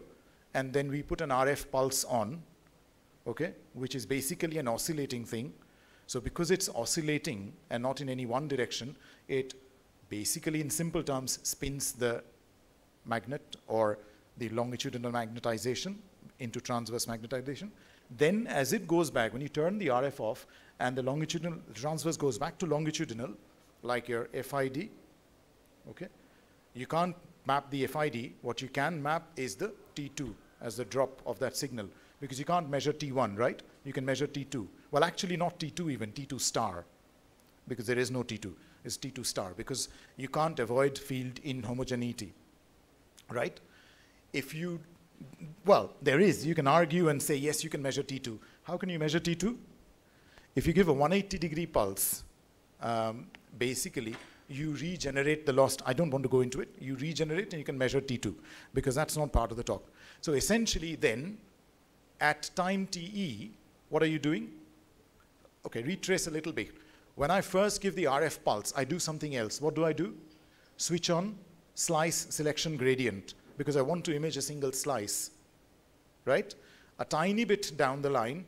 And then we put an RF pulse on, okay, which is basically an oscillating thing. So because it's oscillating and not in any one direction, it basically, in simple terms, spins the magnet or the longitudinal magnetization into transverse magnetization. Then as it goes back, when you turn the RF off and the longitudinal the transverse goes back to longitudinal, like your FID, okay? You can't map the FID. What you can map is the T2 as the drop of that signal because you can't measure T1, right? You can measure T2. Well, actually not T2 even, T2 star because there is no T2. It's T2 star because you can't avoid field inhomogeneity, right? If you well, there is. You can argue and say, yes, you can measure T2. How can you measure T2? If you give a 180 degree pulse, um, basically, you regenerate the lost. I don't want to go into it. You regenerate and you can measure T2 because that's not part of the talk. So essentially, then, at time TE, what are you doing? Okay, retrace a little bit. When I first give the RF pulse, I do something else. What do I do? Switch on slice selection gradient because I want to image a single slice, right? A tiny bit down the line,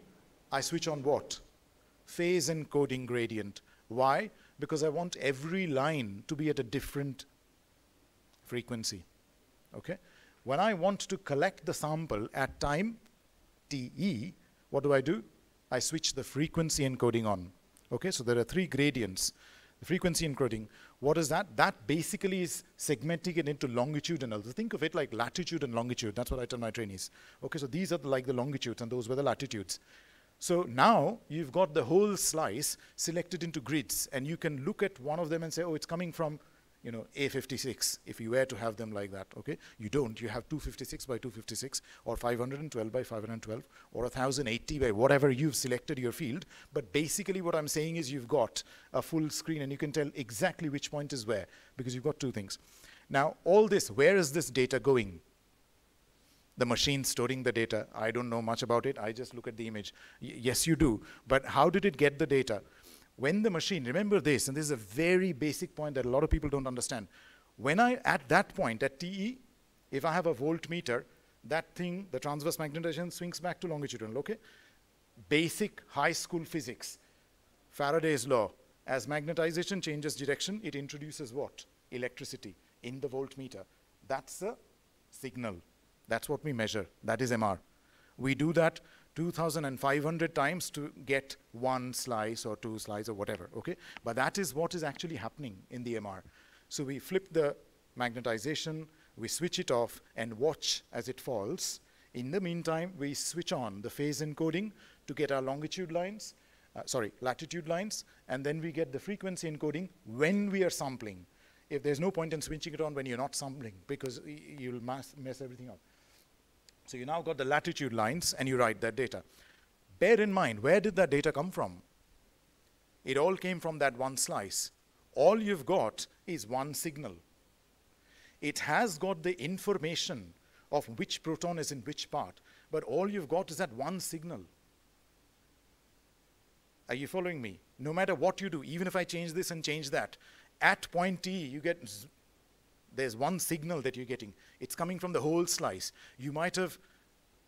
I switch on what? Phase encoding gradient. Why? Because I want every line to be at a different frequency, okay? When I want to collect the sample at time TE, what do I do? I switch the frequency encoding on. Okay, so there are three gradients. The frequency encoding, what is that? That basically is segmenting it into longitudinal. So think of it like latitude and longitude. That's what I tell my trainees. Okay, so these are the, like the longitudes and those were the latitudes. So now you've got the whole slice selected into grids and you can look at one of them and say, oh, it's coming from you know, A56, if you were to have them like that, okay? You don't. You have 256 by 256 or 512 by 512 or 1080 by whatever you've selected your field. But basically what I'm saying is you've got a full screen and you can tell exactly which point is where because you've got two things. Now, all this, where is this data going? The machine storing the data. I don't know much about it. I just look at the image. Y yes, you do. But how did it get the data? When the machine, remember this, and this is a very basic point that a lot of people don't understand. When I, at that point, at TE, if I have a voltmeter, that thing, the transverse magnetization swings back to longitudinal, okay? Basic high school physics, Faraday's law. As magnetization changes direction, it introduces what? Electricity in the voltmeter. That's a signal. That's what we measure. That is MR. We do that 2,500 times to get one slice or two slices or whatever, okay? But that is what is actually happening in the MR. So we flip the magnetization, we switch it off and watch as it falls. In the meantime, we switch on the phase encoding to get our longitude lines, uh, sorry, latitude lines, and then we get the frequency encoding when we are sampling. If there's no point in switching it on when you're not sampling because you'll mess everything up. So you now got the latitude lines and you write that data. Bear in mind, where did that data come from? It all came from that one slice. All you've got is one signal. It has got the information of which proton is in which part, but all you've got is that one signal. Are you following me? No matter what you do, even if I change this and change that, at point T, you get there's one signal that you're getting. It's coming from the whole slice. You might have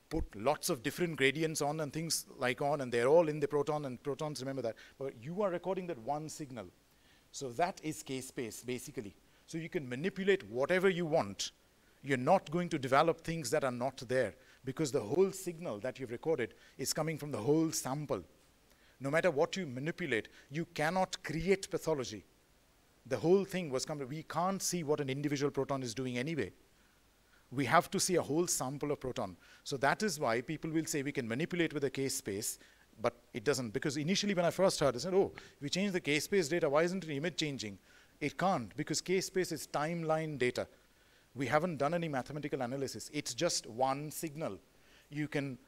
put lots of different gradients on and things like on, and they're all in the proton, and protons remember that. But you are recording that one signal. So that is K space, basically. So you can manipulate whatever you want. You're not going to develop things that are not there because the whole signal that you've recorded is coming from the whole sample. No matter what you manipulate, you cannot create pathology the whole thing was coming. We can't see what an individual proton is doing anyway. We have to see a whole sample of proton. So that is why people will say we can manipulate with the K space, but it doesn't. Because initially when I first heard, I said, oh, we change the K space data, why isn't the image changing? It can't, because K space is timeline data. We haven't done any mathematical analysis. It's just one signal. You can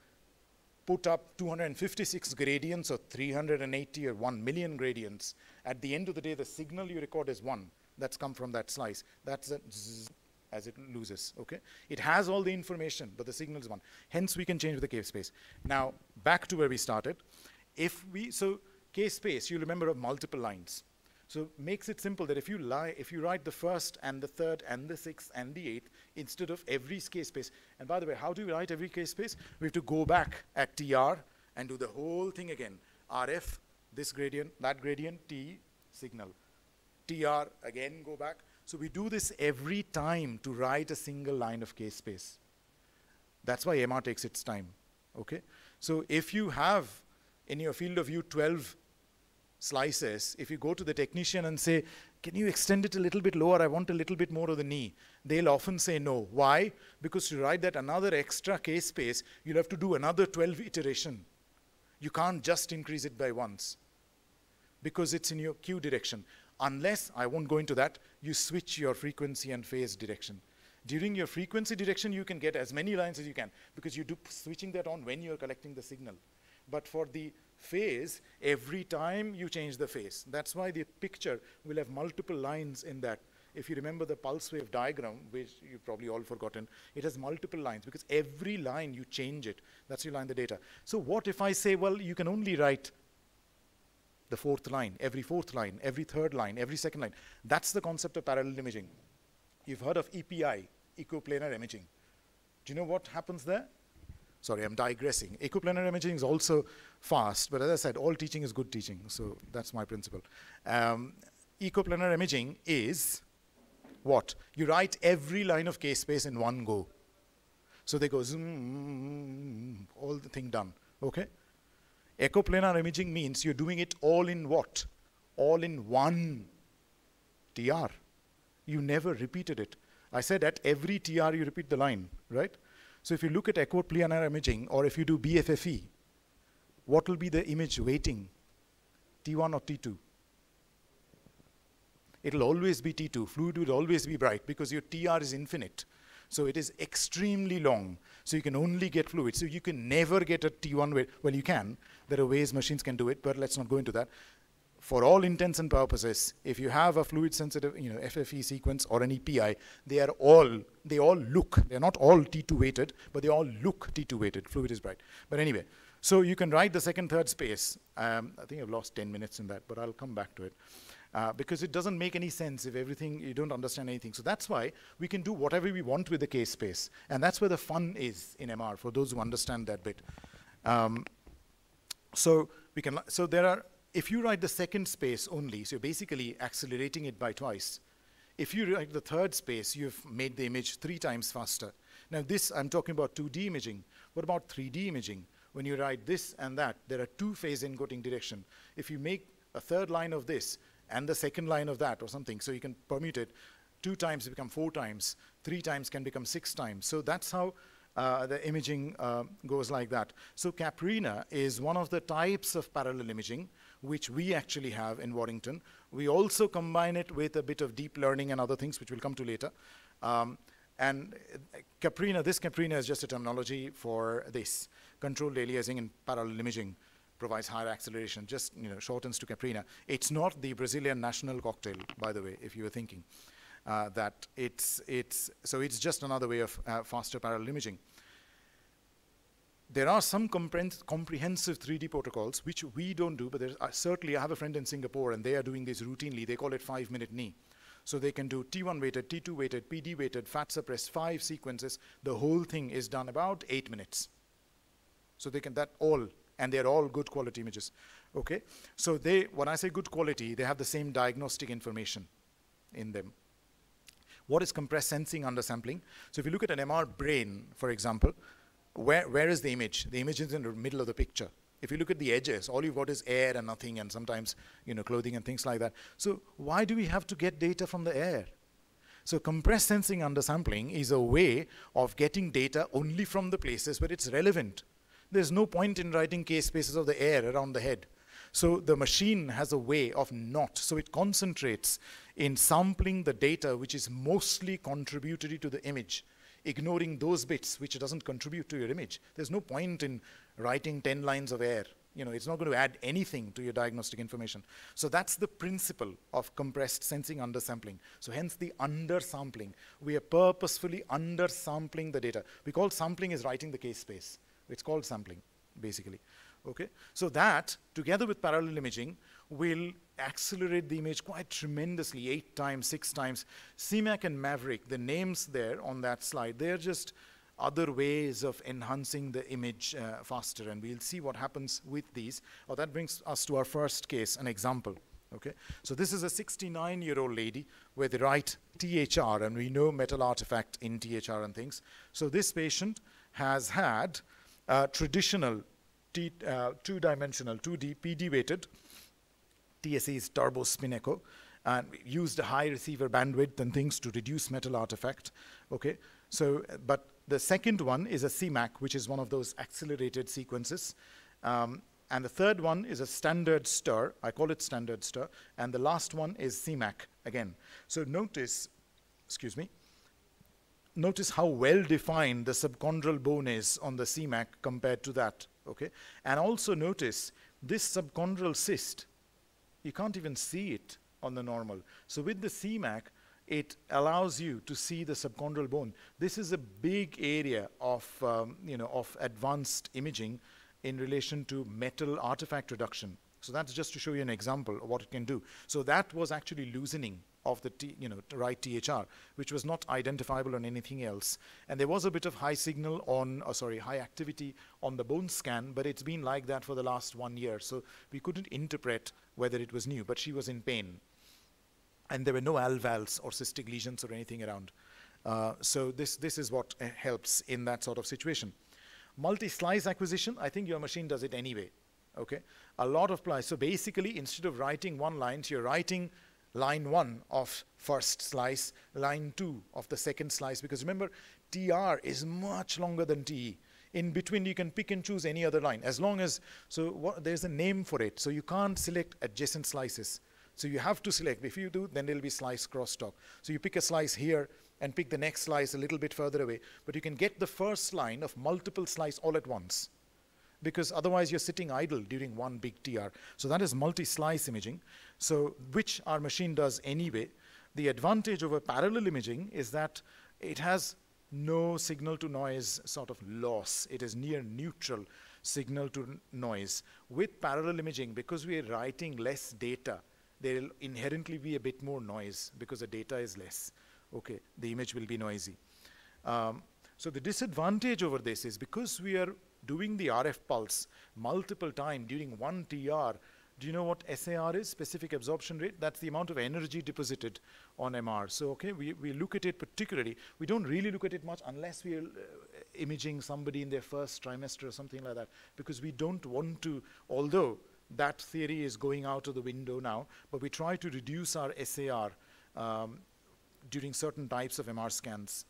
put up 256 gradients or 380 or 1 million gradients. At the end of the day, the signal you record is one. That's come from that slice. That's a zzz as it loses, okay? It has all the information, but the signal is one. Hence, we can change the K space. Now, back to where we started. If we, so K space, you remember of multiple lines. So makes it simple that if you lie, if you write the first and the third and the sixth and the eighth instead of every K space. And by the way, how do we write every K space? We have to go back at TR and do the whole thing again. RF, this gradient, that gradient, T, signal. TR, again go back. So we do this every time to write a single line of K space. That's why MR takes its time, okay? So if you have in your field of view 12 slices, if you go to the technician and say, can you extend it a little bit lower? I want a little bit more of the knee. They'll often say no. Why? Because to write that another extra K space, you'll have to do another 12 iteration. You can't just increase it by once because it's in your Q direction unless, I won't go into that, you switch your frequency and phase direction. During your frequency direction, you can get as many lines as you can because you do switching that on when you're collecting the signal. But for the phase, every time you change the phase. That's why the picture will have multiple lines in that. If you remember the pulse wave diagram, which you've probably all forgotten, it has multiple lines because every line you change it. That's your line the data. So what if I say, well, you can only write the fourth line, every fourth line, every third line, every second line. That's the concept of parallel imaging. You've heard of EPI, echoplanar imaging. Do you know what happens there? Sorry, I'm digressing. Echoplanar imaging is also fast, but as I said, all teaching is good teaching, so that's my principle. Um, echoplanar imaging is what? You write every line of K space in one go. So they go zoom, all the thing done, okay? Echoplanar imaging means you're doing it all in what? All in one TR. You never repeated it. I said at every TR you repeat the line, right? So if you look at echoplanar imaging or if you do BFFE, what will be the image weighting? T1 or T2? It'll always be T2. Fluid will always be bright because your TR is infinite. So it is extremely long. So you can only get fluid. So you can never get a T1 weight. Well, you can. There are ways machines can do it, but let's not go into that. For all intents and purposes, if you have a fluid sensitive, you know, FFE sequence or an EPI, they are all, they all look, they're not all T2 weighted, but they all look T2 weighted. Fluid is bright. But anyway, so you can write the second, third space. Um, I think I've lost 10 minutes in that, but I'll come back to it. Uh, because it doesn't make any sense if everything, you don't understand anything. So that's why we can do whatever we want with the K space. And that's where the fun is in MR, for those who understand that bit. Um, so we can, so there are, if you write the second space only, so you're basically accelerating it by twice. If you write the third space, you've made the image three times faster. Now this, I'm talking about 2D imaging. What about 3D imaging? When you write this and that, there are two phase encoding direction. If you make a third line of this, and the second line of that or something. So you can permute it. Two times become four times. Three times can become six times. So that's how uh, the imaging uh, goes like that. So CAIPIRINHA is one of the types of parallel imaging which we actually have in Warrington. We also combine it with a bit of deep learning and other things which we'll come to later. Um, and CAIPIRINHA, this CAIPIRINHA is just a terminology for this, controlled aliasing and parallel imaging provides higher acceleration, just you know, shortens to CAIPIRINHA. It's not the Brazilian national cocktail, by the way, if you were thinking. Uh, that it's, it's, so it's just another way of uh, faster parallel imaging. There are some comprehensive 3D protocols, which we don't do, but uh, certainly I have a friend in Singapore and they are doing this routinely. They call it five minute knee. So they can do T1 weighted, T2 weighted, PD weighted, fat suppressed, five sequences. The whole thing is done about eight minutes. So they can, that all and they're all good quality images. Okay, so they, when I say good quality, they have the same diagnostic information in them. What is compressed sensing undersampling? So if you look at an MR brain, for example, where, where is the image? The image is in the middle of the picture. If you look at the edges, all you've got is air and nothing, and sometimes you know clothing and things like that. So why do we have to get data from the air? So compressed sensing undersampling is a way of getting data only from the places where it's relevant. There's no point in writing K spaces of the air around the head. So the machine has a way of not. So it concentrates in sampling the data which is mostly contributory to the image, ignoring those bits which doesn't contribute to your image. There's no point in writing 10 lines of air. You know, it's not going to add anything to your diagnostic information. So that's the principle of compressed sensing undersampling. So hence the undersampling. We are purposefully undersampling the data. We call sampling is writing the K space. It's called sampling, basically. Okay? So that, together with parallel imaging, will accelerate the image quite tremendously, eight times, six times. SEMAC and MAVRIC, the names there on that slide, they're just other ways of enhancing the image uh, faster, and we'll see what happens with these. Oh, that brings us to our first case, an example. Okay, so this is a 69-year-old lady with the right THR, and we know metal artifact in THR and things. So this patient has had uh, traditional uh, two-dimensional, 2D PD-weighted TSE's turbo spin echo, and used a high receiver bandwidth and things to reduce metal artifact. Okay, so but the second one is a SEMAC, which is one of those accelerated sequences. Um, and the third one is a standard STIR. I call it standard STIR. And the last one is SEMAC again. So notice, excuse me, notice how well defined the subchondral bone is on the SEMAC compared to that. Okay, and also notice this subchondral cyst. You can't even see it on the normal. So with the SEMAC, it allows you to see the subchondral bone. This is a big area of, um, you know, of advanced imaging in relation to metal artifact reduction. So that's just to show you an example of what it can do. So that was actually loosening of the T, you know, right THR, which was not identifiable on anything else. And there was a bit of high signal on, oh, sorry, high activity on the bone scan, but it's been like that for the last one year. So we couldn't interpret whether it was new, but she was in pain and there were no alveoles or cystic lesions or anything around. Uh, so this, this is what uh, helps in that sort of situation. Multi-slice acquisition, I think your machine does it anyway. Okay, a lot of plies. So basically, instead of writing one line, so you're writing line one of first slice, line two of the second slice, because remember, TR is much longer than TE. In between, you can pick and choose any other line, as long as, so there's a name for it. So you can't select adjacent slices. So you have to select. If you do, then it'll be slice crosstalk. So you pick a slice here and pick the next slice a little bit further away. But you can get the first line of multiple slice all at once. Because otherwise you're sitting idle during one big TR. So that is multi-slice imaging. So which our machine does anyway. The advantage over parallel imaging is that it has no signal to noise sort of loss. It is near neutral signal to noise. With parallel imaging, because we are writing less data, there will inherently be a bit more noise because the data is less. Okay, the image will be noisy. Um, so the disadvantage over this is because we are doing the RF pulse multiple times during one TR, do you know what SAR is, specific absorption rate? That's the amount of energy deposited on MR. So, okay, we, we look at it particularly. We don't really look at it much unless we are uh, imaging somebody in their first trimester or something like that, because we don't want to, although that theory is going out of the window now, but we try to reduce our SAR um, during certain types of MR scans.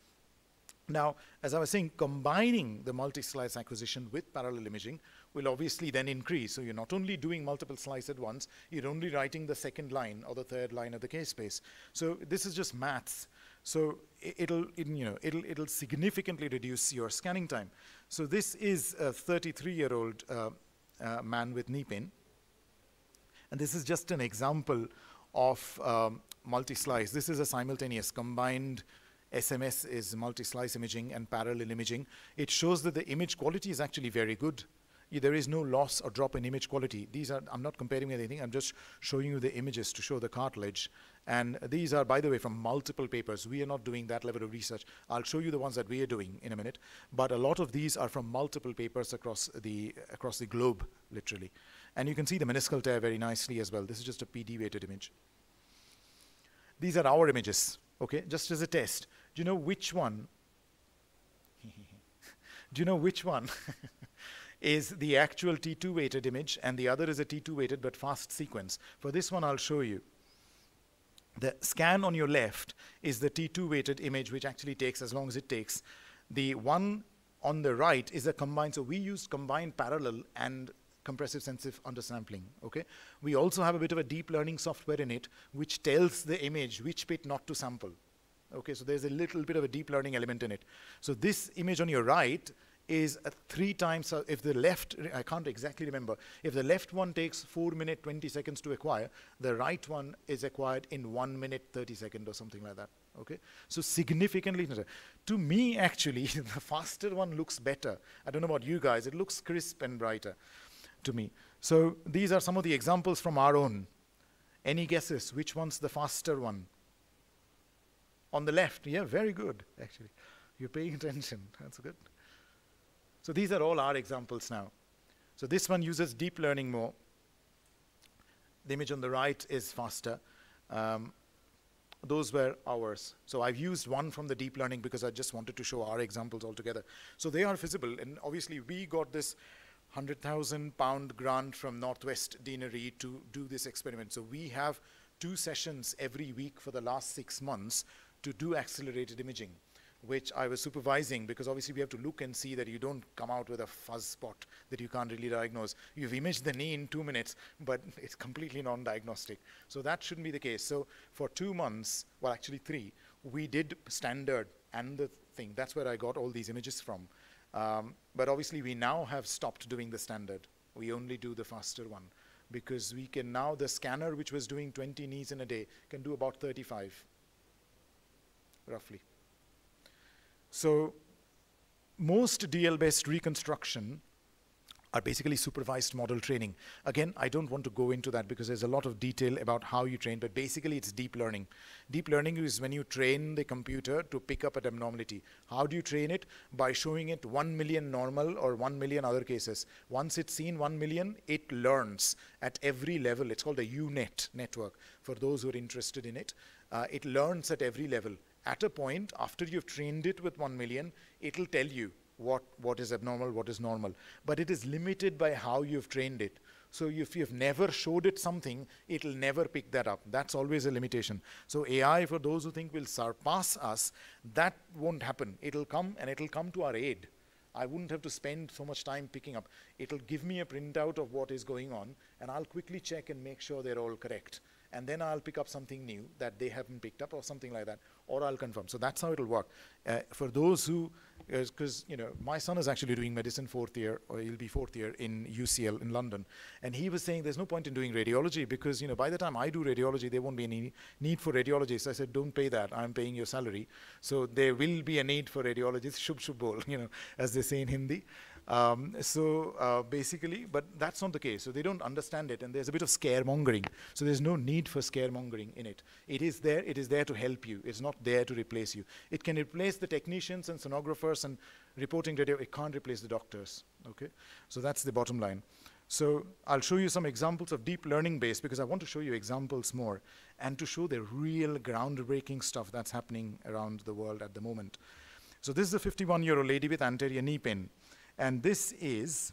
Now, as I was saying, combining the multi-slice acquisition with parallel imaging will obviously then increase. So you're not only doing multiple slices at once, you're only writing the second line or the third line of the K space. So this is just maths. So it'll, it, you know, it'll, it'll significantly reduce your scanning time. So this is a 33-year-old uh, uh, man with knee pain. And this is just an example of um, multi-slice. This is a simultaneous combined SMS is multi-slice imaging and parallel imaging. It shows that the image quality is actually very good. There is no loss or drop in image quality. These are, I'm not comparing with anything, I'm just showing you the images to show the cartilage. And these are, by the way, from multiple papers. We are not doing that level of research. I'll show you the ones that we are doing in a minute. But a lot of these are from multiple papers across the, across the globe, literally. And you can see the meniscal tear very nicely as well. This is just a PD weighted image. These are our images, okay, just as a test. Do you know which one? Do you know which one is the actual T2 weighted image and the other is a T2 weighted but fast sequence? For this one, I'll show you. The scan on your left is the T2 weighted image, which actually takes as long as it takes. The one on the right is a combined, so we used combined parallel and compressive sensitive undersampling. Okay, we also have a bit of a deep learning software in it, which tells the image which bit not to sample. Okay, so there's a little bit of a deep learning element in it. So this image on your right is three times, uh, if the left, I can't exactly remember, if the left one takes 4 minute 20 seconds to acquire, the right one is acquired in 1 minute 30 second or something like that. Okay, so significantly, to me actually, the faster one looks better. I don't know about you guys, it looks crisp and brighter to me. So these are some of the examples from our own. Any guesses? Which one's the faster one? On the left, yeah, very good, actually. You're paying attention, that's good. So these are all our examples now. So this one uses deep learning more. The image on the right is faster. Um, those were ours. So I've used one from the deep learning because I just wanted to show our examples altogether. So they are visible, and obviously we got this 100,000 pound grant from Northwest Deanery to do this experiment. So we have two sessions every week for the last six months to do accelerated imaging which I was supervising because obviously we have to look and see that you don't come out with a fuzz spot that you can't really diagnose. You've imaged the knee in two minutes, but it's completely non-diagnostic. So that shouldn't be the case. So for two months, well actually three, we did standard and the thing. That's where I got all these images from. Um, but obviously we now have stopped doing the standard. We only do the faster one because we can now, the scanner which was doing 20 knees in a day can do about 35, roughly. So most DL-based reconstruction are basically supervised model training. Again, I don't want to go into that because there's a lot of detail about how you train, but basically it's deep learning. Deep learning is when you train the computer to pick up an abnormality. How do you train it? By showing it 1 million normal or 1 million other cases. Once it's seen 1 million, it learns at every level. It's called a UNet network for those who are interested in it. Uh, it learns at every level at a point, after you've trained it with 1 million, it'll tell you what, what is abnormal, what is normal. But it is limited by how you've trained it. So if you've never showed it something, it'll never pick that up. That's always a limitation. So AI, for those who think will surpass us, that won't happen. It'll come and it'll come to our aid. I wouldn't have to spend so much time picking up. It'll give me a printout of what is going on, and I'll quickly check and make sure they're all correct and then I'll pick up something new that they haven't picked up or something like that, or I'll confirm. So that's how it'll work. Uh, for those who, because you know, my son is actually doing medicine fourth year, or he'll be fourth year in UCL in London, and he was saying there's no point in doing radiology because you know by the time I do radiology, there won't be any need for radiologists. I said, don't pay that. I'm paying your salary, so there will be a need for radiologists. Shub shub bol, you know, as they say in Hindi. Um, so uh, basically, but that's not the case. So they don't understand it, and there's a bit of scaremongering. So there's no need for scaremongering in it. It is there. It is there to help you. It's not there to replace you. It can replace the technicians and sonographers and reporting radio. It can't replace the doctors. Okay. So that's the bottom line. So I'll show you some examples of deep learning based because I want to show you examples more and to show the real groundbreaking stuff that's happening around the world at the moment. So this is a 51 year old lady with anterior knee pain. And this is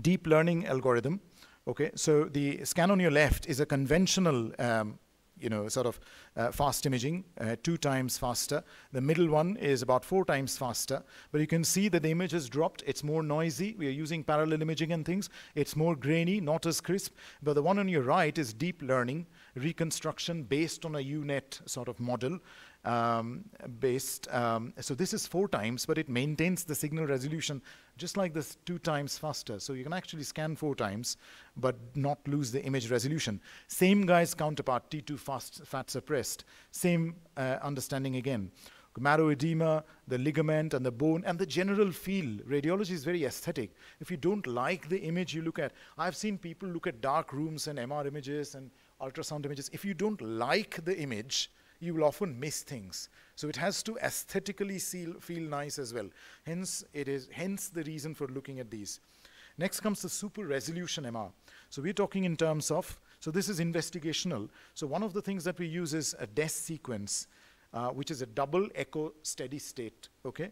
deep learning algorithm. Okay, so the scan on your left is a conventional um, you know, sort of uh, fast imaging, uh, two times faster. The middle one is about four times faster. But you can see that the image has dropped. It's more noisy. We are using parallel imaging and things. It's more grainy, not as crisp. But the one on your right is deep learning, reconstruction based on a UNet sort of model um, based. Um, so this is four times, but it maintains the signal resolution just like this two times faster. So you can actually scan four times, but not lose the image resolution. Same guy's counterpart, T2 fast, fat suppressed. Same uh, understanding again. Marrow edema, the ligament and the bone, and the general feel. Radiology is very aesthetic. If you don't like the image you look at, I've seen people look at dark rooms and MR images and ultrasound images. If you don't like the image, you will often miss things. So it has to aesthetically feel, feel nice as well. Hence, it is hence the reason for looking at these. Next comes the super resolution MR. So we're talking in terms of, so this is investigational. So one of the things that we use is a DESS sequence, uh, which is a double echo steady state, okay?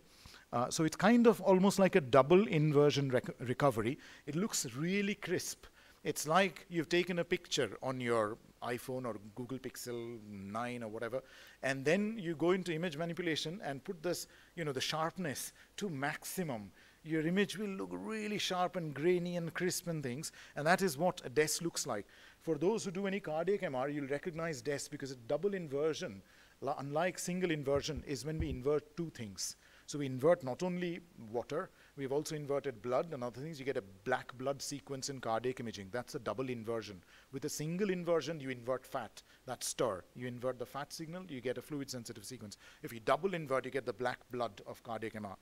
Uh, so it's kind of almost like a double inversion rec recovery. It looks really crisp. It's like you've taken a picture on your iPhone or Google Pixel 9 or whatever, and then you go into image manipulation and put this, you know, the sharpness to maximum. your image will look really sharp and grainy and crisp and things, and that is what a DESS looks like. For those who do any cardiac MR, you'll recognize DESS because a double inversion, unlike single inversion, is when we invert two things. So we invert not only water, we've also inverted blood and other things. You get a black blood sequence in cardiac imaging. That's a double inversion. With a single inversion, you invert fat. That's STIR. You invert the fat signal, you get a fluid sensitive sequence. If you double invert, you get the black blood of cardiac MR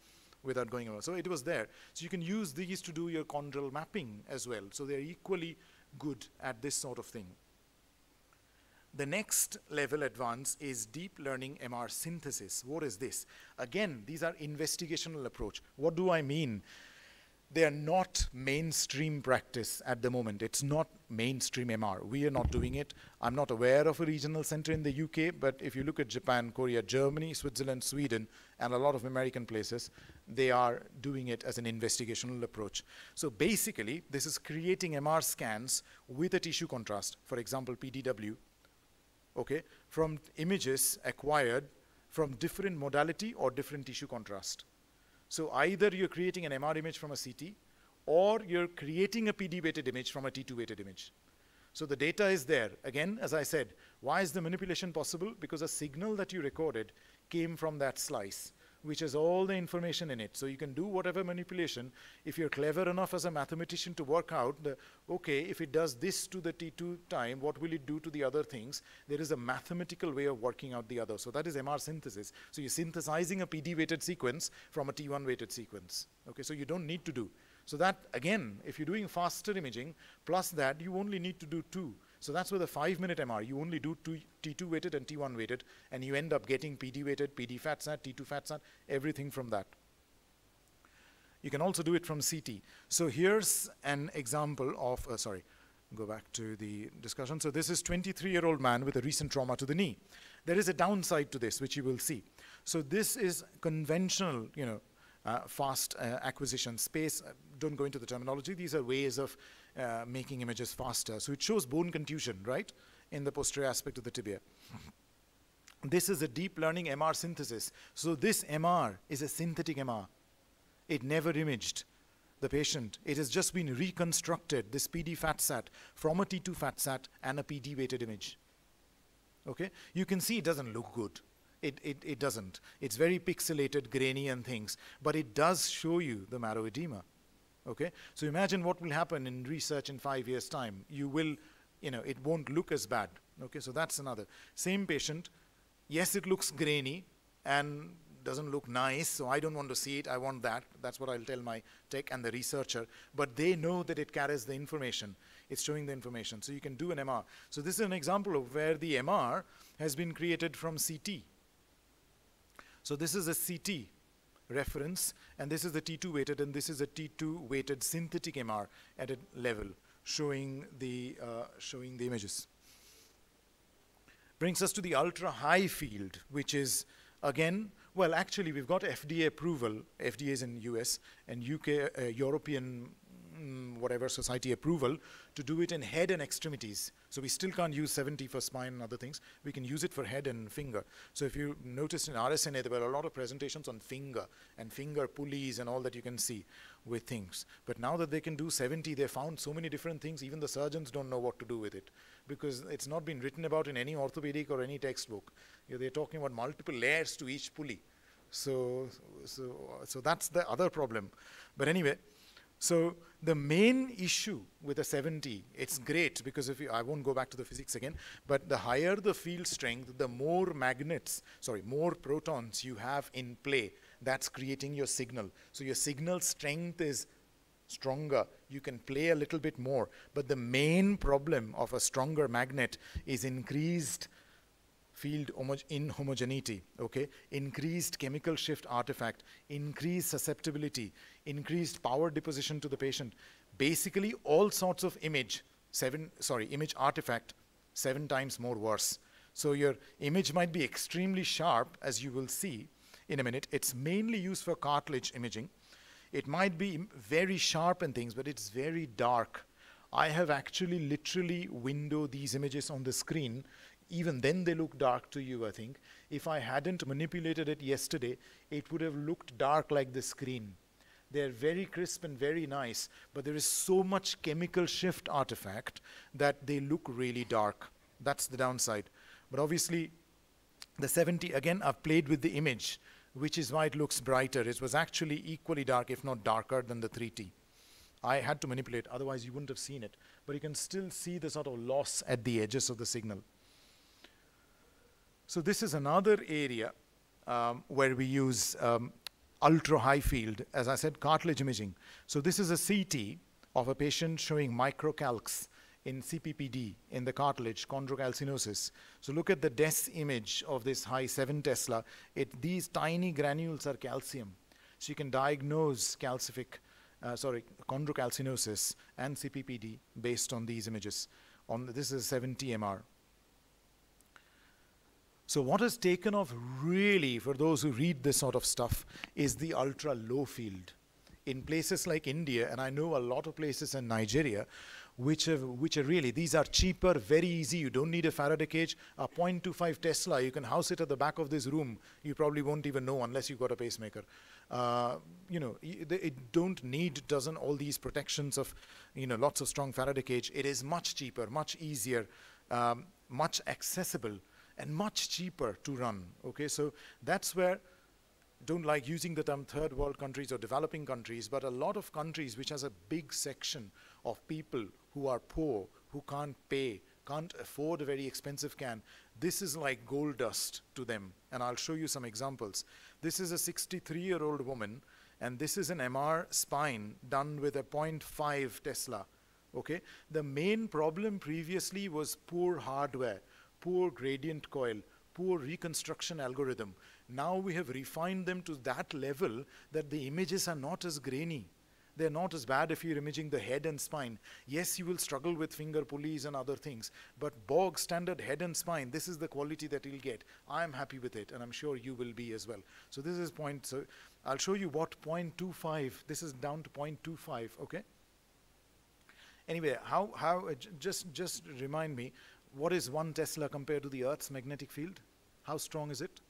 without going over. So it was there. So you can use these to do your chondral mapping as well. So they're equally good at this sort of thing. The next level advance is deep learning MR synthesis. What is this? Again, these are investigational approach. What do I mean? They are not mainstream practice at the moment. It's not mainstream MR. We are not doing it. I'm not aware of a regional center in the UK, but if you look at Japan, Korea, Germany, Switzerland, Sweden, and a lot of American places, they are doing it as an investigational approach. So basically, this is creating MR scans with a tissue contrast, for example, PDW, okay, from images acquired from different modality or different tissue contrast. So either you're creating an MR image from a CT or you're creating a PD weighted image from a T2 weighted image. So the data is there. Again, as I said, why is the manipulation possible? Because a signal that you recorded came from that slice which has all the information in it. So you can do whatever manipulation if you're clever enough as a mathematician to work out the, okay, if it does this to the T2 time, what will it do to the other things? There is a mathematical way of working out the other. So that is MR synthesis. So you're synthesizing a PD weighted sequence from a T1 weighted sequence. Okay, so you don't need to do. So that, again, if you're doing faster imaging, plus that, you only need to do two. So that's where the five minute MR, you only do two, T2 weighted and T1 weighted, and you end up getting PD weighted, PD fat sat, T2 fat sat, everything from that. You can also do it from CT. So here's an example of, uh, sorry, go back to the discussion. So this is 23 year old man with a recent trauma to the knee. There is a downside to this, which you will see. So this is conventional, you know, uh, fast uh, acquisition space. Uh, don't go into the terminology. These are ways of uh, making images faster. So it shows bone contusion, right, in the posterior aspect of the tibia. This is a deep learning MR synthesis. So this MR is a synthetic MR. It never imaged the patient. It has just been reconstructed, this PD fat sat, from a T2 fat sat and a PD weighted image. Okay? You can see it doesn't look good. It, it, it doesn't. It's very pixelated, grainy and things, but it does show you the marrow edema. Okay? So imagine what will happen in research in five years' time. You will, you know, it won't look as bad. Okay, so that's another. Same patient, yes, it looks grainy and doesn't look nice, so I don't want to see it, I want that. That's what I'll tell my tech and the researcher. But they know that it carries the information. It's showing the information. So you can do an MR. So this is an example of where the MR has been created from CT. So this is a CT reference, and this is the T2 weighted, and this is a T2 weighted synthetic MR at a level showing the, uh, showing the images. Brings us to the ultra high field, which is again, well, actually, we've got FDA approval, FDA is in US, and UK, uh, European mm, whatever society approval to do it in head and extremities. So we still can't use 7T for spine and other things. We can use it for head and finger. So if you noticed in RSNA, there were a lot of presentations on finger and finger pulleys and all that you can see with things. But now that they can do 7T, they found so many different things, even the surgeons don't know what to do with it because it's not been written about in any orthopedic or any textbook. You know, they're talking about multiple layers to each pulley. So, so, so that's the other problem. But anyway, so the main issue with a 7T, it's great because if you, I won't go back to the physics again, but the higher the field strength, the more magnets, sorry, more protons you have in play. That's creating your signal. So your signal strength is stronger. You can play a little bit more. But the main problem of a stronger magnet is increased field inhomogeneity, okay? Increased chemical shift artifact, increased susceptibility, increased power deposition to the patient. Basically, all sorts of image, seven, sorry, image artifact, seven times more worse. So your image might be extremely sharp, as you will see in a minute. It's mainly used for cartilage imaging. It might be very sharp and things, but it's very dark. I have actually literally window these images on the screen even then they look dark to you, I think. If I hadn't manipulated it yesterday, it would have looked dark like the screen. They're very crisp and very nice, but there is so much chemical shift artifact that they look really dark. That's the downside. But obviously, the 7T, again, I've played with the image, which is why it looks brighter. It was actually equally dark, if not darker, than the 3T. I had to manipulate, otherwise you wouldn't have seen it. But you can still see the sort of loss at the edges of the signal. So this is another area um, where we use um, ultra high field, as I said, cartilage imaging. So this is a CT of a patient showing microcalcs in CPPD in the cartilage, chondrocalcinosis. So look at the DESS image of this high 7 Tesla. It, these tiny granules are calcium. So you can diagnose calcific, uh, sorry, chondrocalcinosis and CPPD based on these images. On this is a 7T MR. So what has taken off really for those who read this sort of stuff is the ultra low field. In places like India, and I know a lot of places in Nigeria, which, have, which are really, these are cheaper, very easy. You don't need a Faraday cage. A 0.25 Tesla, you can house it at the back of this room. You probably won't even know unless you've got a pacemaker. Uh, you know, it don't need doesn't all these protections of, you know, lots of strong Faraday cage. It is much cheaper, much easier, um, much accessible and much cheaper to run. Okay, so that's where don't like using the term third world countries or developing countries, but a lot of countries which has a big section of people who are poor, who can't pay, can't afford a very expensive can, this is like gold dust to them. And I'll show you some examples. This is a 63 year old woman, and this is an MR spine done with a 0.5 Tesla. Okay, the main problem previously was poor hardware poor gradient coil, poor reconstruction algorithm. Now we have refined them to that level that the images are not as grainy. They're not as bad if you're imaging the head and spine. Yes, you will struggle with finger pulleys and other things, but bog standard head and spine, this is the quality that you'll get. I'm happy with it, and I'm sure you will be as well. So this is point, so I'll show you what 0.25, this is down to 0.25, okay? Anyway, how, how, uh, just, just remind me, what is one Tesla compared to the Earth's magnetic field? How strong is it?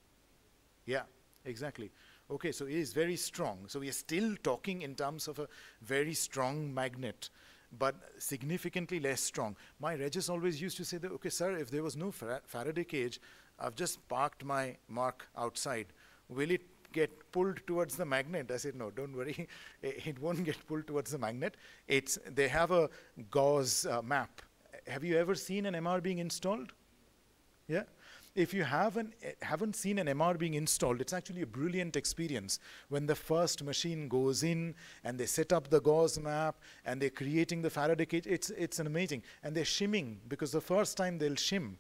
Yeah, exactly. Okay, so it is very strong. So we are still talking in terms of a very strong magnet, but significantly less strong. My Regis always used to say that, okay, sir, if there was no Faraday cage, I've just parked my mark outside. Will it get pulled towards the magnet? I said, no, don't worry. it won't get pulled towards the magnet. It's, they have a gauss uh, map have you ever seen an MR being installed? Yeah? If you haven't, eh, haven't seen an MR being installed, it's actually a brilliant experience when the first machine goes in and they set up the gauss map and they're creating the Faraday cage. It's, it's an amazing. And they're shimming because the first time they'll shim.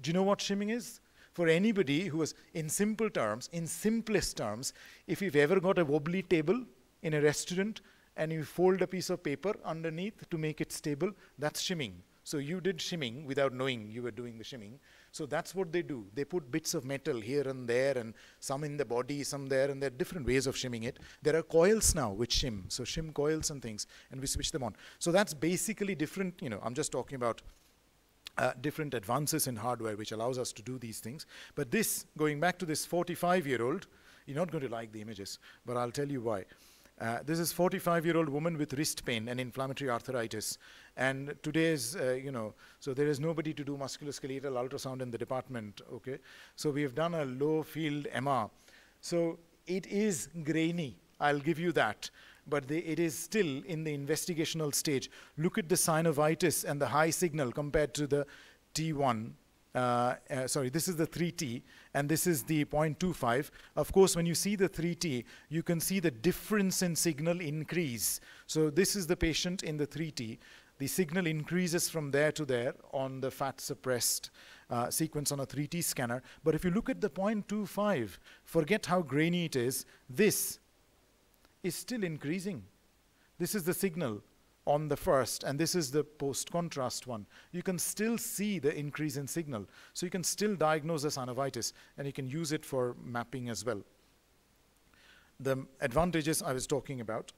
Do you know what shimming is? For anybody who was, in simple terms, in simplest terms, if you've ever got a wobbly table in a restaurant and you fold a piece of paper underneath to make it stable, that's shimming. So you did shimming without knowing you were doing the shimming. So that's what they do. They put bits of metal here and there and some in the body, some there, and there are different ways of shimming it. There are coils now which shim, so shim coils and things, and we switch them on. So that's basically different, you know, I'm just talking about uh, different advances in hardware which allows us to do these things. But this, going back to this 45-year-old, you're not going to like the images, but I'll tell you why. Uh, this is 45-year-old woman with wrist pain and inflammatory arthritis. And today's, uh, you know, so there is nobody to do musculoskeletal ultrasound in the department, okay? So we have done a low field MR. So it is grainy, I'll give you that. But it is still in the investigational stage. Look at the synovitis and the high signal compared to the T1 uh, uh, sorry, this is the 3T, and this is the 0.25. Of course, when you see the 3T, you can see the difference in signal increase. So this is the patient in the 3T. The signal increases from there to there on the fat suppressed uh, sequence on a 3T scanner. But if you look at the 0.25, forget how grainy it is, this is still increasing. This is the signal on the first, and this is the post-contrast one, you can still see the increase in signal. So you can still diagnose a synovitis, and you can use it for mapping as well. The advantages I was talking about.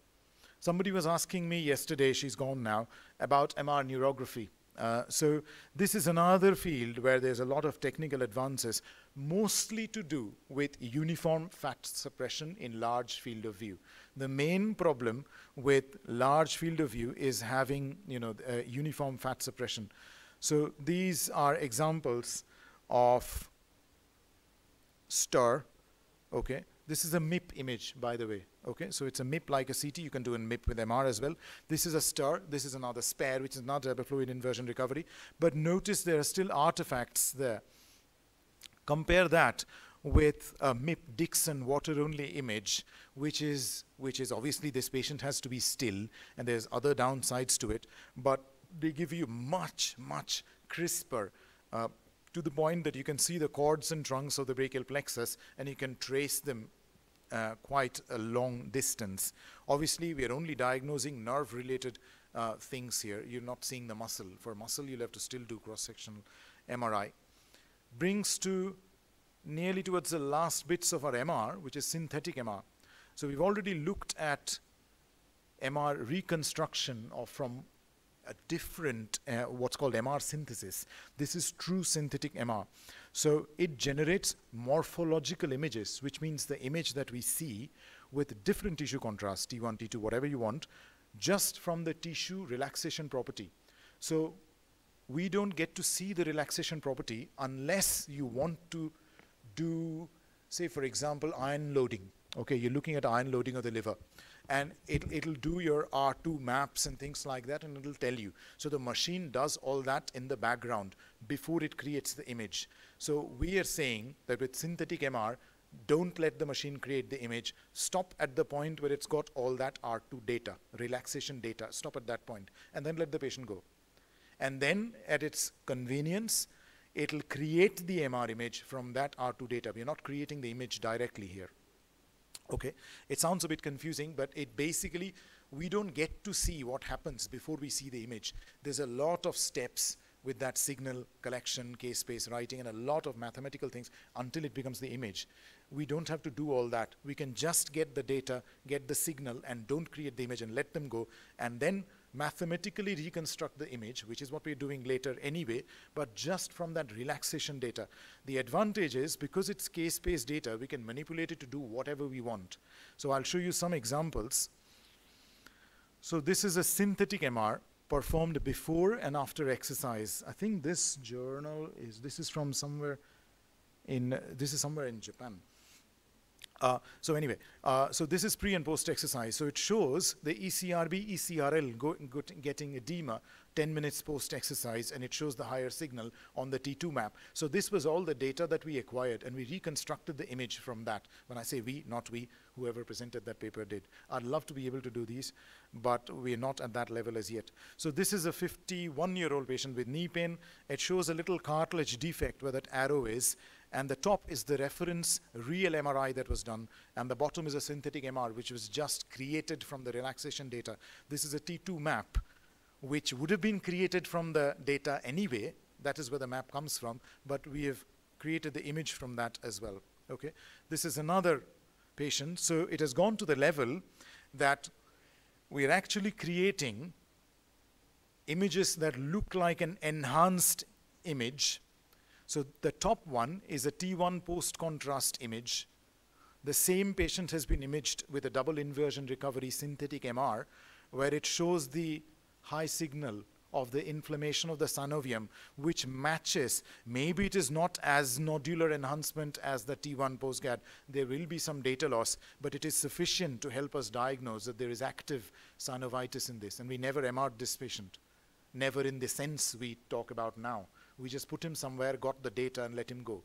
Somebody was asking me yesterday, she's gone now, about MR neurography. Uh, so this is another field where there's a lot of technical advances, mostly to do with uniform fat suppression in large field of view. The main problem with large field of view is having, you know, uh, uniform fat suppression. So these are examples of STIR, okay? This is a MIP image, by the way. Okay, so it's a MIP like a CT. You can do a MIP with MR as well. This is a STIR. This is another SPAIR, which is not a fluid inversion recovery. But notice there are still artifacts there. Compare that with a MIP Dixon water-only image, which is which is obviously this patient has to be still, and there's other downsides to it. But they give you much much crisper. Uh, to the point that you can see the cords and trunks of the brachial plexus and you can trace them uh, quite a long distance. Obviously, we are only diagnosing nerve-related uh, things here. You're not seeing the muscle. For muscle, you'll have to still do cross-sectional MRI. Brings to nearly towards the last bits of our MR, which is synthetic MR. So we've already looked at MR reconstruction of from a different, uh, what's called MR synthesis. This is true synthetic MR. So it generates morphological images, which means the image that we see with different tissue contrast, T1, T2, whatever you want, just from the tissue relaxation property. So we don't get to see the relaxation property unless you want to do, say, for example, iron loading. Okay, you're looking at iron loading of the liver and it, it'll do your R2 maps and things like that and it'll tell you. So the machine does all that in the background before it creates the image. So we are saying that with synthetic MR, don't let the machine create the image. Stop at the point where it's got all that R2 data, relaxation data. Stop at that point and then let the patient go. And then at its convenience, it'll create the MR image from that R2 data. We're not creating the image directly here. Okay, it sounds a bit confusing, but it basically, we don't get to see what happens before we see the image. There's a lot of steps with that signal collection, K space writing, and a lot of mathematical things until it becomes the image. We don't have to do all that. We can just get the data, get the signal, and don't create the image and let them go, and then mathematically reconstruct the image, which is what we're doing later anyway, but just from that relaxation data. The advantage is because it's K-space data, we can manipulate it to do whatever we want. So I'll show you some examples. So this is a synthetic MR performed before and after exercise. I think this journal is, this is from somewhere in, this is somewhere in Japan. Uh, so anyway, uh, so this is pre and post exercise. So it shows the ECRB, ECRL go, go getting edema 10 minutes post exercise, and it shows the higher signal on the T2 map. So this was all the data that we acquired, and we reconstructed the image from that. When I say we, not we, whoever presented that paper did. I'd love to be able to do these, but we're not at that level as yet. So this is a 51-year-old patient with knee pain. It shows a little cartilage defect where that arrow is, and the top is the reference real MRI that was done, and the bottom is a synthetic MR, which was just created from the relaxation data. This is a T2 map, which would have been created from the data anyway. That is where the map comes from, but we have created the image from that as well. Okay, this is another patient. So it has gone to the level that we're actually creating images that look like an enhanced image so the top one is a T1 post-contrast image. The same patient has been imaged with a double inversion recovery synthetic MR, where it shows the high signal of the inflammation of the synovium, which matches, maybe it is not as nodular enhancement as the T1 postgad. There will be some data loss, but it is sufficient to help us diagnose that there is active synovitis in this. And we never MR'd this patient, never in the sense we talk about now. We just put him somewhere, got the data, and let him go.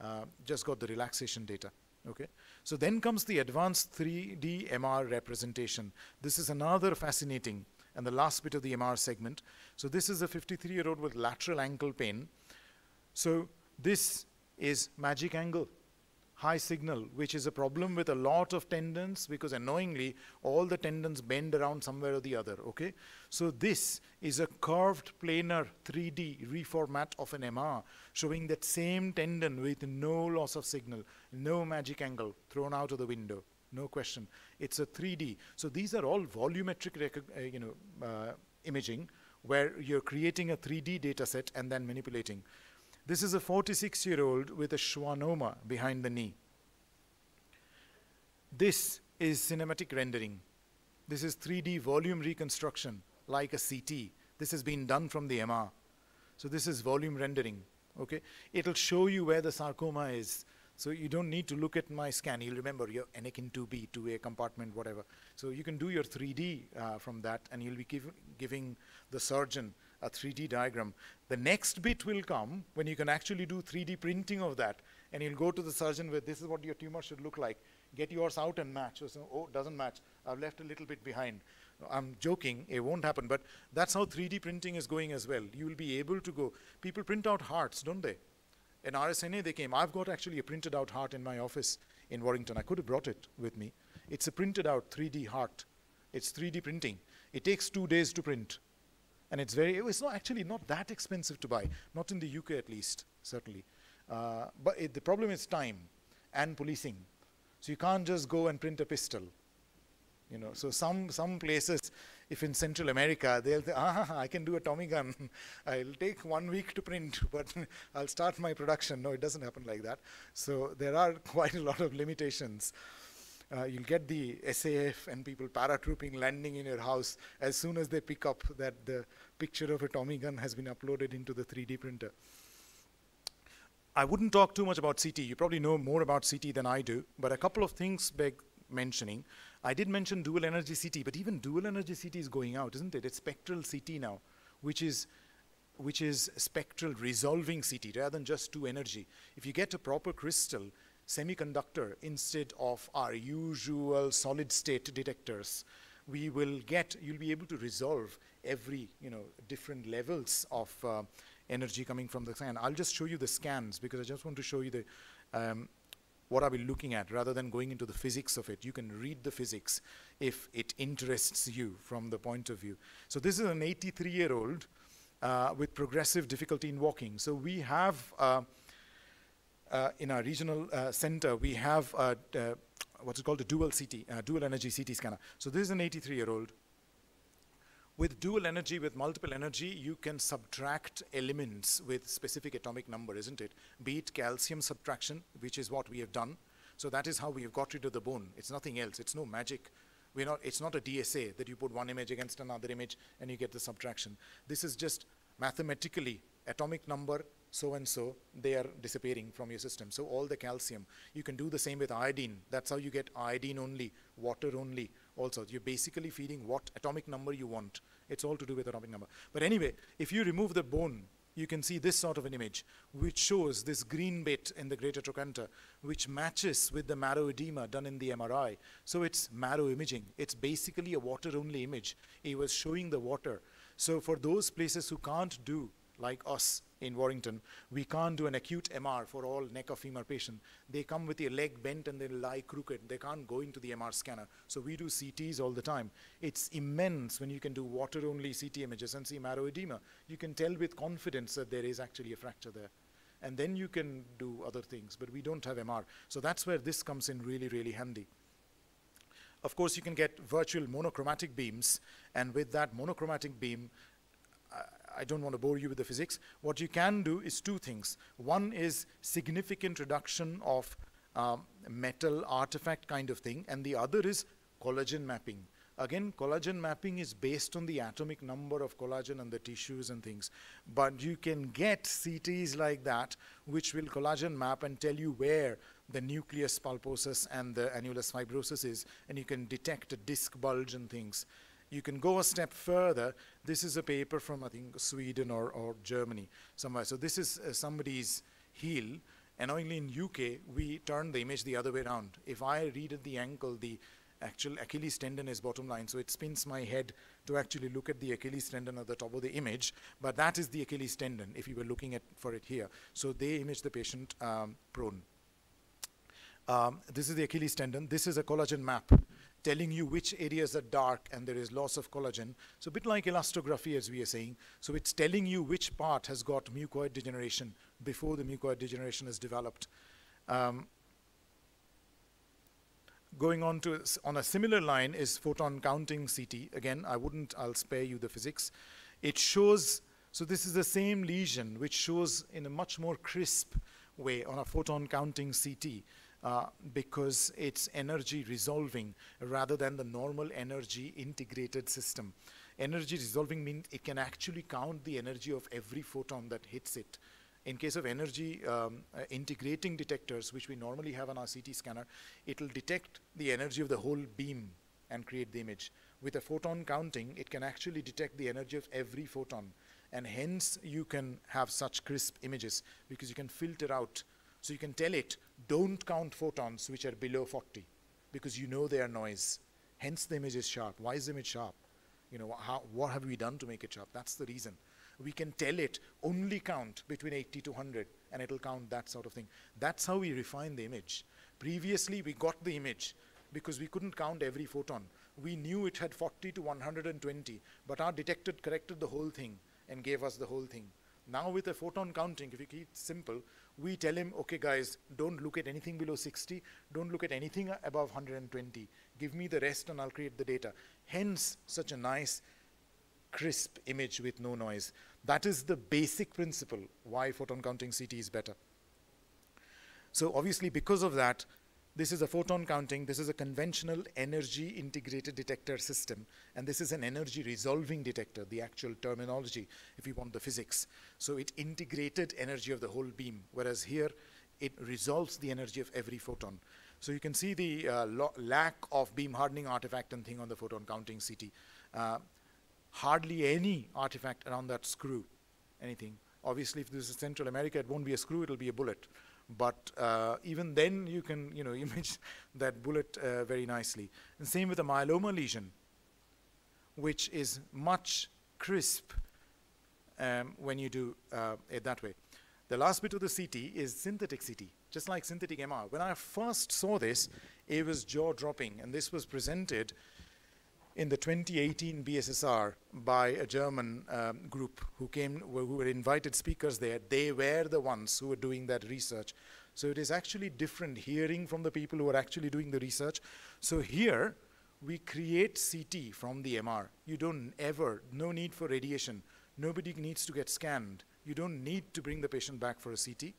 Uh, just got the relaxation data. Okay. So then comes the advanced 3D MR representation. This is another fascinating and the last bit of the MR segment. So this is a 53-year-old with lateral ankle pain. So this is magic angle high signal, which is a problem with a lot of tendons because annoyingly all the tendons bend around somewhere or the other, okay? So this is a curved planar 3D reformat of an MR showing that same tendon with no loss of signal, no magic angle thrown out of the window, no question. It's a 3D. So these are all volumetric, uh, you know, uh, imaging where you're creating a 3D data set and then manipulating. This is a 46 year old with a schwannoma behind the knee. This is cinematic rendering. This is 3D volume reconstruction like a CT. This has been done from the MR. So this is volume rendering. Okay, it'll show you where the sarcoma is. So you don't need to look at my scan. You'll remember your Enneking 2B, 2A compartment, whatever. So you can do your 3D uh, from that, and you'll be giv giving the surgeon a 3D diagram. The next bit will come when you can actually do 3D printing of that, and you'll go to the surgeon with this is what your tumor should look like. Get yours out and match. So, oh, doesn't match. I've left a little bit behind. I'm joking, it won't happen, but that's how 3D printing is going as well. You will be able to go. People print out hearts, don't they? In RSNA, they came. I've got actually a printed out heart in my office in Warrington. I could have brought it with me. It's a printed out 3D heart. It's 3D printing. It takes two days to print. And it's very, it's not actually not that expensive to buy, not in the UK at least, certainly. Uh, but it, the problem is time and policing. So you can't just go and print a pistol. You know, so some some places, if in Central America, they'll say, ah, I can do a Tommy gun. I'll take one week to print, but I'll start my production. No, it doesn't happen like that. So there are quite a lot of limitations. Uh, you'll get the SAF and people paratrooping landing in your house as soon as they pick up that the picture of a Tommy gun has been uploaded into the 3D printer. I wouldn't talk too much about CT. You probably know more about CT than I do, but a couple of things beg mentioning. I did mention dual energy CT, but even dual energy CT is going out, isn't it? It's spectral CT now, which is which is spectral resolving CT rather than just two energy. If you get a proper crystal semiconductor instead of our usual solid state detectors, we will get, you'll be able to resolve every, you know, different levels of uh, energy coming from the scan. I'll just show you the scans because I just want to show you the um, what are we looking at rather than going into the physics of it. You can read the physics if it interests you from the point of view. So this is an 83-year-old uh, with progressive difficulty in walking. So we have, uh, in our regional uh, center, we have uh, what's called a dual CT, uh, dual energy CT scanner. So this is an 83-year-old with dual energy, with multiple energy, you can subtract elements with specific atomic number, isn't it? Be it calcium subtraction, which is what we have done. So that is how we have got rid of the bone. It's nothing else. It's no magic. We're not, it's not a DSA that you put one image against another image and you get the subtraction. This is just mathematically atomic number so and so, they are disappearing from your system. So all the calcium. You can do the same with iodine. That's how you get iodine only, water only, also. You're basically feeding what atomic number you want. It's all to do with atomic number. But anyway, if you remove the bone, you can see this sort of an image, which shows this green bit in the greater trochanter, which matches with the marrow edema done in the MRI. So it's marrow imaging. It's basically a water-only image. It was showing the water. So for those places who can't do like us in Warrington, we can't do an acute MR for all neck of femur patient. They come with their leg bent and they lie crooked. They can't go into the MR scanner. So we do CTs all the time. It's immense when you can do water-only CT images and see marrow edema. You can tell with confidence that there is actually a fracture there. And then you can do other things, but we don't have MR. So that's where this comes in really, really handy. Of course, you can get virtual monochromatic beams, and with that monochromatic beam, I don't want to bore you with the physics. What you can do is two things. One is significant reduction of um, metal artifact kind of thing, and the other is collagen mapping. Again, collagen mapping is based on the atomic number of collagen and the tissues and things. But you can get CTs like that, which will collagen map and tell you where the nucleus pulposus and the annulus fibrosus is, and you can detect a disc bulge and things. You can go a step further. This is a paper from, I think, Sweden or, or Germany somewhere. So this is uh, somebody's heel. And only in UK, we turn the image the other way around. If I read at the ankle, the actual Achilles tendon is bottom line. So it spins my head to actually look at the Achilles tendon at the top of the image. But that is the Achilles tendon if you were looking at for it here. So they image the patient um, prone. Um, this is the Achilles tendon. This is a collagen map telling you which areas are dark and there is loss of collagen. So a bit like elastography as we are saying. So it's telling you which part has got mucoid degeneration before the mucoid degeneration is developed. Um, going on to on a similar line is photon counting CT. Again, I wouldn't, I'll spare you the physics. it shows, so this is the same lesion which shows in a much more crisp way on a photon counting CT uh, because it's energy resolving rather than the normal energy integrated system. Energy resolving means it can actually count the energy of every photon that hits it. In case of energy um, uh, integrating detectors, which we normally have on our CT scanner, it will detect the energy of the whole beam and create the image. With a photon counting, it can actually detect the energy of every photon. And hence, you can have such crisp images because you can filter out. So you can tell it, don't count photons which are below 40 because you know they are noise. Hence, the image is sharp. Why is the image sharp? You know, how, what have we done to make it sharp? That's the reason we can tell it only count between 80 to 100 and it'll count that sort of thing. That's how we refine the image. Previously, we got the image because we couldn't count every photon. We knew it had 40 to 120, but our detector corrected the whole thing and gave us the whole thing. Now with a photon counting, if you keep it simple, we tell him, okay guys, don't look at anything below 60, don't look at anything above 120. Give me the rest and I'll create the data. Hence, such a nice crisp image with no noise. That is the basic principle why photon counting CT is better. So obviously because of that, this is a photon counting, this is a conventional energy integrated detector system, and this is an energy resolving detector, the actual terminology, if you want the physics. So it integrated energy of the whole beam, whereas here it resolves the energy of every photon. So you can see the uh, lack of beam hardening artifact and thing on the photon counting CT. Uh, hardly any artifact around that screw, anything. Obviously, if this is Central America, it won't be a screw, it'll be a bullet. But uh, even then, you can you know image that bullet uh, very nicely. And same with a myeloma lesion, which is much crisp um, when you do uh, it that way. The last bit of the CT is synthetic CT, just like synthetic MR. When I first saw this, it was jaw-dropping, and this was presented in the 2018 BSSR by a German um, group who came, who were invited speakers there. They were the ones who were doing that research. So it is actually different hearing from the people who are actually doing the research. So here, we create CT from the MR. You don't ever, no need for radiation. Nobody needs to get scanned. You don't need to bring the patient back for a CT.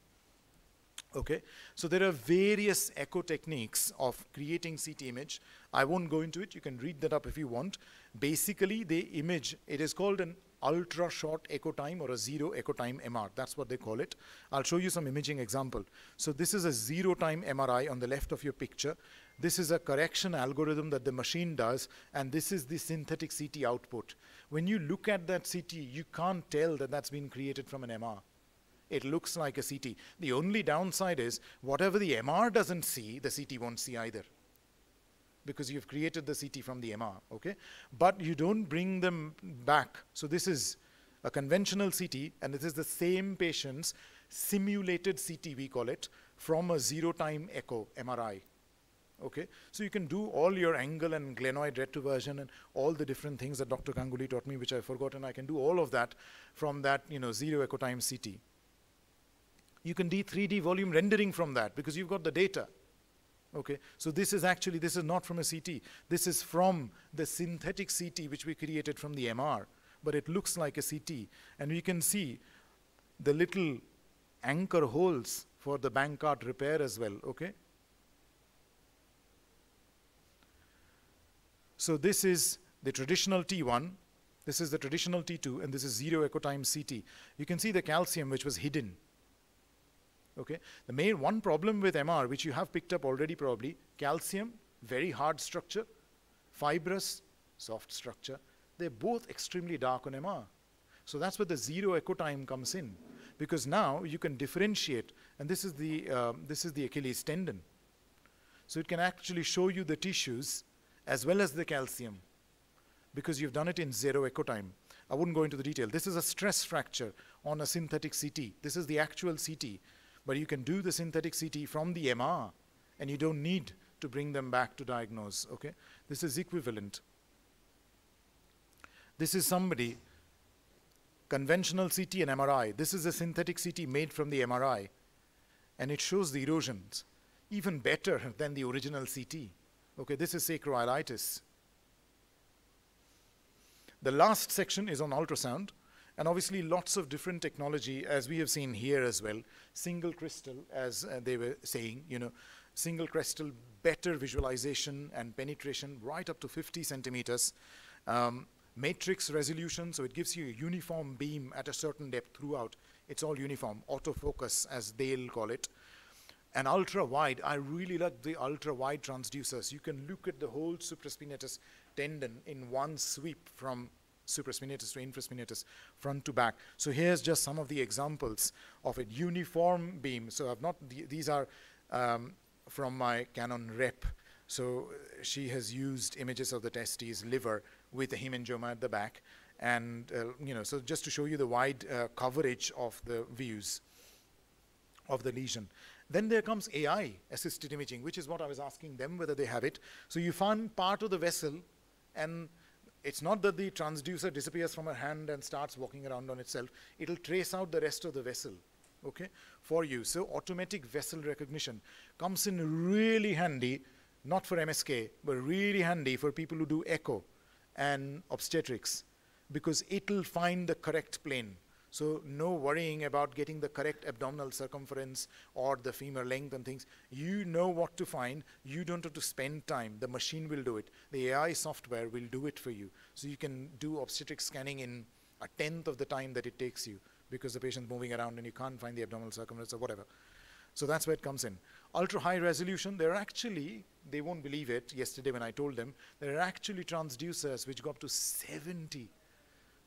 Okay, so there are various echo techniques of creating CT image. I won't go into it. You can read that up if you want. Basically, the image, it is called an ultra short echo time or a zero echo time MR. That's what they call it. I'll show you some imaging example. So this is a zero time MRI on the left of your picture. This is a correction algorithm that the machine does, and this is the synthetic CT output. When you look at that CT, you can't tell that that's been created from an MR it looks like a CT. The only downside is whatever the MR doesn't see, the CT won't see either because you've created the CT from the MR, okay? But you don't bring them back. So this is a conventional CT, and this is the same patient's simulated CT, we call it, from a zero-time echo, MRI. Okay, so you can do all your angle and glenoid retroversion and all the different things that Dr. Ganguly taught me, which I've forgotten. I can do all of that from that, you know, zero echo time CT you can do 3D volume rendering from that because you've got the data. Okay, so this is actually, this is not from a CT. This is from the synthetic CT which we created from the MR, but it looks like a CT. And we can see the little anchor holes for the Bankart repair as well, okay? So this is the traditional T1, this is the traditional T2, and this is zero echo time CT. You can see the calcium which was hidden. Okay, the main one problem with MR, which you have picked up already probably, calcium, very hard structure, fibrous, soft structure. They're both extremely dark on MR. So that's where the zero echo time comes in, because now you can differentiate, and this is the um, this is the Achilles tendon. So it can actually show you the tissues as well as the calcium, because you've done it in zero echo time. I wouldn't go into the detail. This is a stress fracture on a synthetic CT. This is the actual CT but you can do the synthetic CT from the MR, and you don't need to bring them back to diagnose, okay? This is equivalent. This is somebody, conventional CT and MRI. This is a synthetic CT made from the MRI, and it shows the erosions even better than the original CT. Okay, this is sacroiliitis. The last section is on ultrasound, and obviously lots of different technology, as we have seen here as well. Single crystal, as uh, they were saying, you know, single crystal, better visualization and penetration, right up to 50 centimeters. Um, matrix resolution, so it gives you a uniform beam at a certain depth throughout. It's all uniform, autofocus, as they'll call it. And ultra wide, I really like the ultra wide transducers. You can look at the whole supraspinatus tendon in one sweep from supraspinatus to infraspinatus, front to back. So here's just some of the examples of a uniform beam. So I've not, th these are um, from my Canon rep. So she has used images of the testes, liver, with the hemangioma at the back. And, uh, you know, so just to show you the wide uh, coverage of the views of the lesion. Then there comes AI assisted imaging, which is what I was asking them whether they have it. So you find part of the vessel, and it's not that the transducer disappears from her hand and starts walking around on itself. It'll trace out the rest of the vessel, okay, for you. So automatic vessel recognition comes in really handy, not for MSK, but really handy for people who do echo and obstetrics because it'll find the correct plane. So no worrying about getting the correct abdominal circumference or the femur length and things. You know what to find. You don't have to spend time. The machine will do it. The AI software will do it for you. So you can do obstetric scanning in a tenth of the time that it takes you because the patient's moving around and you can't find the abdominal circumference or whatever. So that's where it comes in. Ultra high resolution, there are actually, they won't believe it, yesterday when I told them, there are actually transducers which go up to 70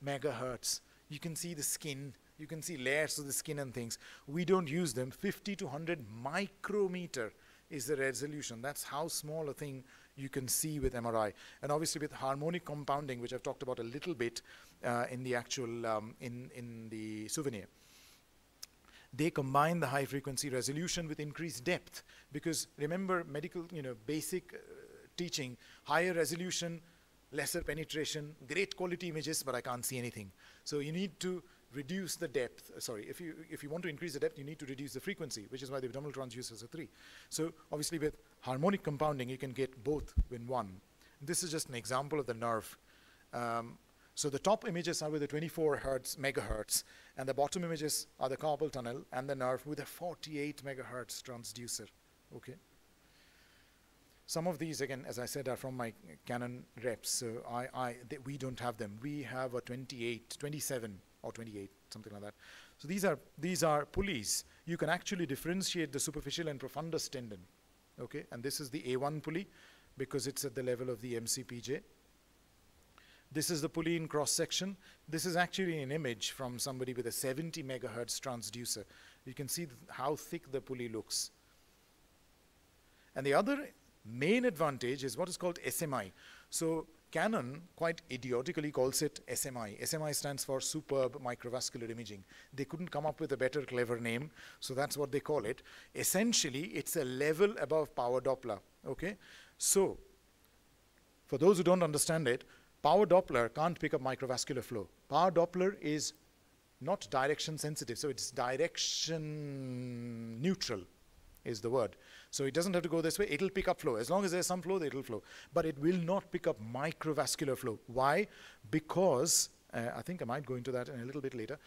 megahertz. You can see the skin, you can see layers of the skin and things. We don't use them. 50 to 100 micrometer is the resolution. That's how small a thing you can see with MRI. And obviously with harmonic compounding, which I've talked about a little bit uh, in the actual, um, in, in the souvenir they combine the high frequency resolution with increased depth because remember medical you know basic uh, teaching higher resolution lesser penetration great quality images but i can't see anything so you need to reduce the depth uh, sorry if you if you want to increase the depth you need to reduce the frequency which is why the abdominal transducers are 3 so obviously with harmonic compounding you can get both in one this is just an example of the nerve um, so the top images are with the 24 hertz megahertz, and the bottom images are the carpal tunnel and the nerve with a 48 megahertz transducer. Okay. Some of these, again, as I said, are from my Canon reps. So I, I, we don't have them. We have a 28, 27 or 28, something like that. So these are these are pulleys. You can actually differentiate the superficial and profundus tendon. Okay, and this is the A1 pulley because it's at the level of the MCPJ. This is the pulley in cross section. This is actually an image from somebody with a 70 megahertz transducer. You can see how thick the pulley looks. And the other main advantage is what is called SMI. So Canon quite idiotically calls it SMI. SMI stands for Superb Microvascular Imaging. They couldn't come up with a better clever name, so that's what they call it. Essentially, it's a level above power Doppler, okay? So, for those who don't understand it, Power Doppler can't pick up microvascular flow. Power Doppler is not direction sensitive, so it's direction neutral is the word. So it doesn't have to go this way, it'll pick up flow. As long as there's some flow, it'll flow. But it will not pick up microvascular flow. Why? Because, uh, I think I might go into that in a little bit later,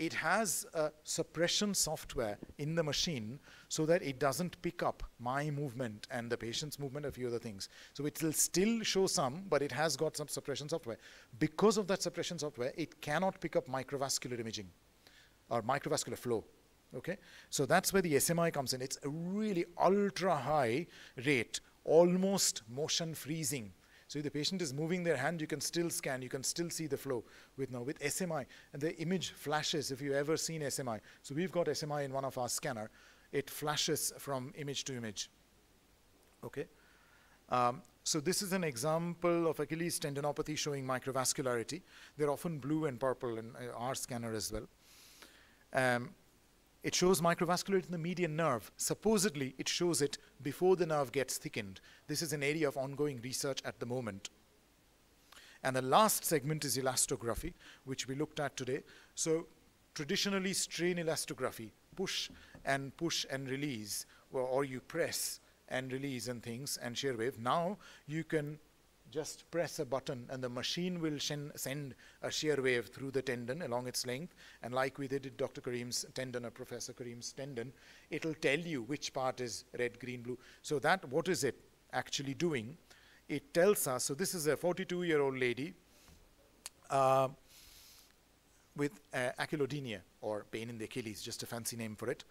it has a suppression software in the machine so that it doesn't pick up my movement and the patient's movement, a few other things. So it will still show some, but it has got some suppression software. Because of that suppression software, it cannot pick up microvascular imaging or microvascular flow. Okay, so that's where the SMI comes in. It's a really ultra high rate, almost motion freezing so if the patient is moving their hand, you can still scan, you can still see the flow. With now with SMI, and the image flashes if you've ever seen SMI. So we've got SMI in one of our scanner. It flashes from image to image. Okay. Um, so this is an example of Achilles tendinopathy showing microvascularity. They're often blue and purple in uh, our scanner as well. Um, it shows microvascularity in the median nerve. Supposedly, it shows it before the nerve gets thickened. This is an area of ongoing research at the moment. And the last segment is elastography, which we looked at today. So traditionally, strain elastography, push and push and release, or, or you press and release and things, and shear wave. Now you can just press a button and the machine will send a shear wave through the tendon along its length. And like we did Dr. Karim's tendon or Professor Karim's tendon, it'll tell you which part is red, green, blue. So that, what is it actually doing? It tells us, so this is a 42 year old lady uh, with uh, achillodynia or pain in the Achilles, just a fancy name for it.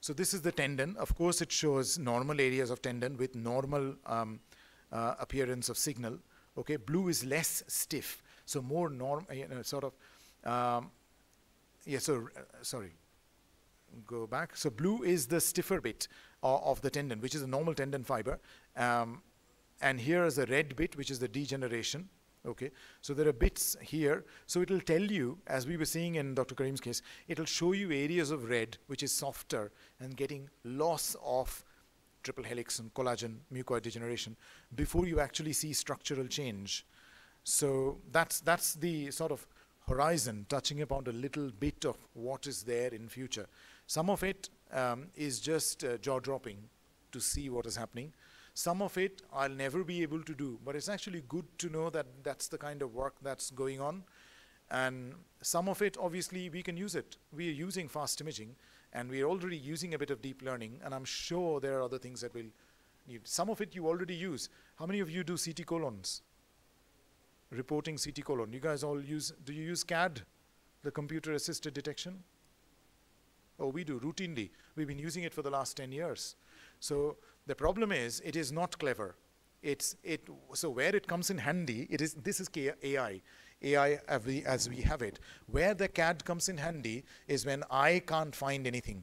So this is the tendon. Of course, it shows normal areas of tendon with normal um, uh, appearance of signal. Okay, blue is less stiff, so more norm, uh, you know, sort of. Um, yeah, so uh, sorry. Go back. So blue is the stiffer bit of, of the tendon, which is a normal tendon fiber, um, and here is the red bit, which is the degeneration. Okay, so there are bits here. So it will tell you, as we were seeing in Dr. Karim's case, it will show you areas of red, which is softer and getting loss of triple helix and collagen mucoid degeneration before you actually see structural change. So that's that's the sort of horizon, touching upon a little bit of what is there in future. Some of it um, is just uh, jaw dropping to see what is happening. Some of it I'll never be able to do, but it's actually good to know that that's the kind of work that's going on. And some of it, obviously, we can use it. We are using fast imaging, and we're already using a bit of deep learning, and I'm sure there are other things that we'll need. Some of it you already use. How many of you do CT colons? Reporting CT colon. You guys all use, do you use CAD, the computer assisted detection? Oh, we do routinely. We've been using it for the last 10 years. So the problem is, it is not clever. It's it. So where it comes in handy, it is this is AI. AI as we, have it. Where the CAD comes in handy is when I can't find anything.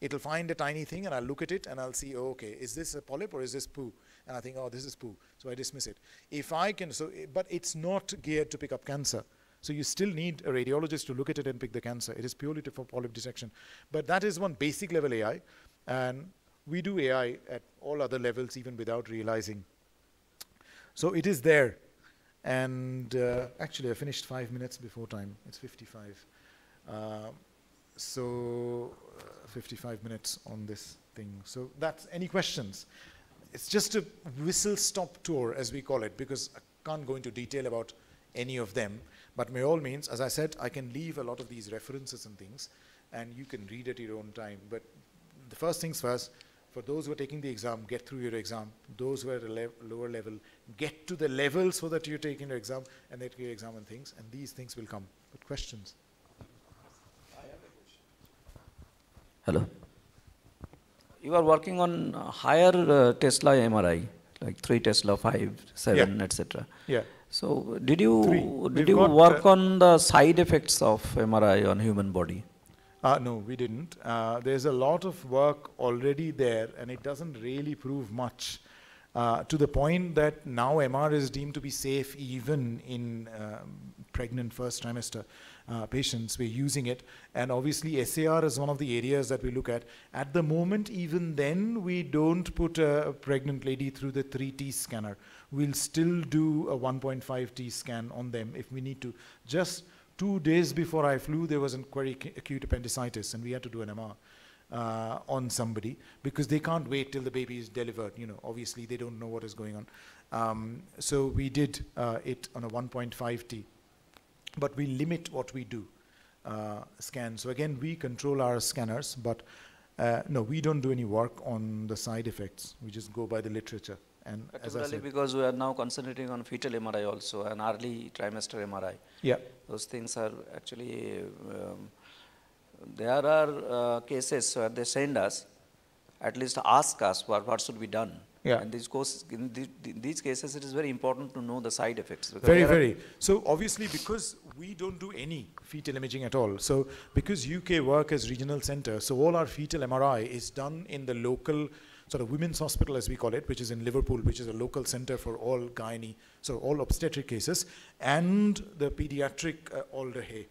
It'll find a tiny thing and I'll look at it and I'll see, oh, okay, is this a polyp or is this poo? And I think, oh, this is poo. So I dismiss it. If I can, so, but it's not geared to pick up cancer. So you still need a radiologist to look at it and pick the cancer. It is purely for polyp detection. But that is one basic level AI. And we do AI at all other levels even without realizing. So it is there. And uh, actually, I finished five minutes before time. It's 55. Um, so uh, 55 minutes on this thing. So that's any questions? It's just a whistle stop tour, as we call it, because I can't go into detail about any of them. But by all means, as I said, I can leave a lot of these references and things, and you can read at your own time. But the first things first, for those who are taking the exam, get through your exam. Those who are at a lower level, get to the level so that you're taking your exam and they take your exam and things, and these things will come. But questions? Hello. You are working on uh, higher uh, Tesla MRI, like 3 Tesla, 5, 7, etc. Yeah. So did you Three. did We've you work uh, on the side effects of MRI on human body? Uh, no, we didn't. Uh, there's a lot of work already there, and it doesn't really prove much. Uh, to the point that now MR is deemed to be safe even in um, pregnant first trimester uh, patients. We're using it, and obviously SAR is one of the areas that we look at. At the moment, even then, we don't put a pregnant lady through the 3T scanner. We'll still do a 1.5T scan on them if we need to. Just two days before I flew, there was a very acute appendicitis, and we had to do an MR uh, on somebody because they can't wait till the baby is delivered. You know, obviously they don't know what is going on. Um, so we did uh, it on a 1.5T, but we limit what we do uh, scan. So again, we control our scanners, but uh, no, we don't do any work on the side effects. We just go by the literature. And Particularly because we are now concentrating on fetal MRI also, an early trimester MRI. yeah, Those things are actually, um, there are uh, cases where they send us, at least ask us what, what should be done. Yeah. And these, courses, in the, these cases, it is very important to know the side effects. Very, very. So obviously, because we don't do any fetal imaging at all, so because UK work as regional center, so all our fetal MRI is done in the local sort of women's hospital, as we call it, which is in Liverpool, which is a local center for all gynae, so all obstetric cases, and the pediatric uh, Alder Hey.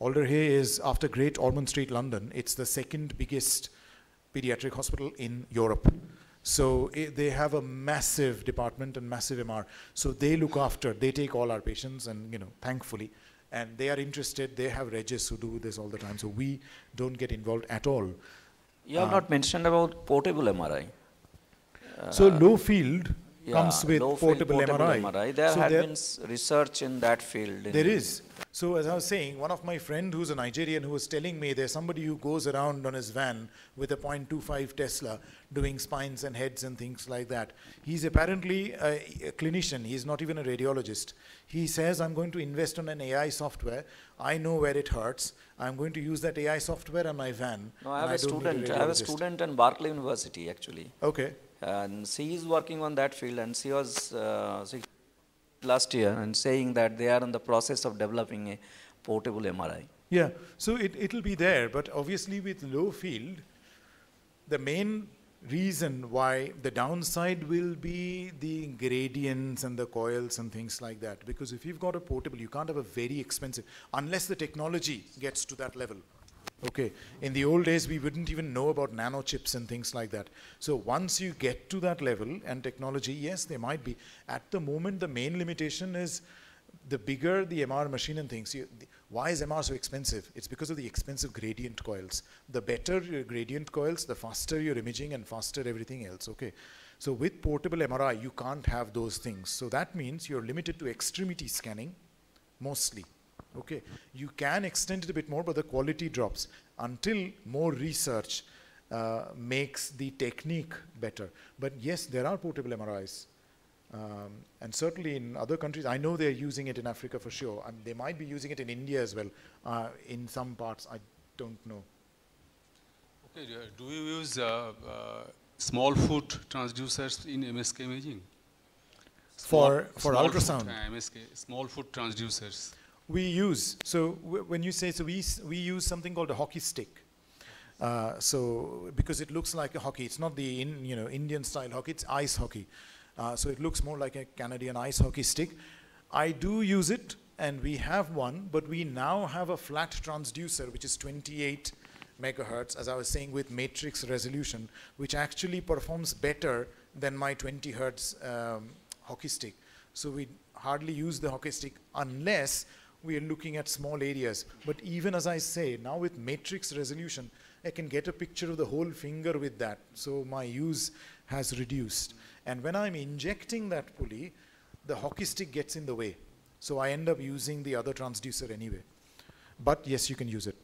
Alder Hey is after Great Ormond Street, London. It's the second biggest pediatric hospital in Europe. So i they have a massive department and massive MR. So they look after, they take all our patients and, you know, thankfully, and they are interested, they have regis who do this all the time. So we don't get involved at all. You have Uh, not mentioned about portable MRI. So low field comes with low-field portable, MRI. There So had there- been research in that field. in- There is. So as I was saying, one of my friend who's a Nigerian who was telling me there's somebody who goes around on his van with a 0.25 Tesla doing spines and heads and things like that. He's apparently a, a clinician. He's not even a radiologist. He says, I'm going to invest on an AI software. I know where it hurts. I'm going to use that AI software on my van. No, I have a student. I have a student in Berkeley University actually, Okay. And she is working on that field, and she was uh, she last year and saying that they are in the process of developing a portable MRI. Yeah, so it, it'll be there, but obviously with low field, the main reason why the downside will be the gradients and the coils and things like that. Because if you've got a portable, you can't have a very expensive, unless the technology gets to that level. Okay, in the old days, we wouldn't even know about nano chips and things like that. So once you get to that level and technology, yes, there might be. At the moment, the main limitation is the bigger the MR machine and things, you, the, why is MR so expensive? It's because of the expensive gradient coils. The better your gradient coils, the faster your imaging and faster everything else, okay? So with portable MRI, you can't have those things. So that means you're limited to extremity scanning, mostly, okay? You can extend it a bit more, but the quality drops until more research uh, makes the technique better. But yes, there are portable MRIs. Um, and certainly in other countries, I know they're using it in Africa for sure. And they might be using it in India as well. Uh, in some parts, I don't know. Okay, do you use uh, uh, small foot transducers in MSK imaging? For- for small ultrasound? Foot, uh, MSK, small foot transducers. We use, so when you say, so we, we use something called a hockey stick. Uh, so, because it looks like a hockey, it's not the in, you know, Indian style hockey, it's ice hockey. Uh, so it looks more like a Canadian ice hockey stick. I do use it, and we have one, but we now have a flat transducer, which is 28 megahertz, as I was saying, with matrix resolution, which actually performs better than my 20 hertz um, hockey stick. So we hardly use the hockey stick unless we are looking at small areas. But even as I say, now with matrix resolution, I can get a picture of the whole finger with that. So my use has reduced. And when I'm injecting that pulley, the hockey stick gets in the way. So I end up using the other transducer anyway. But yes, you can use it.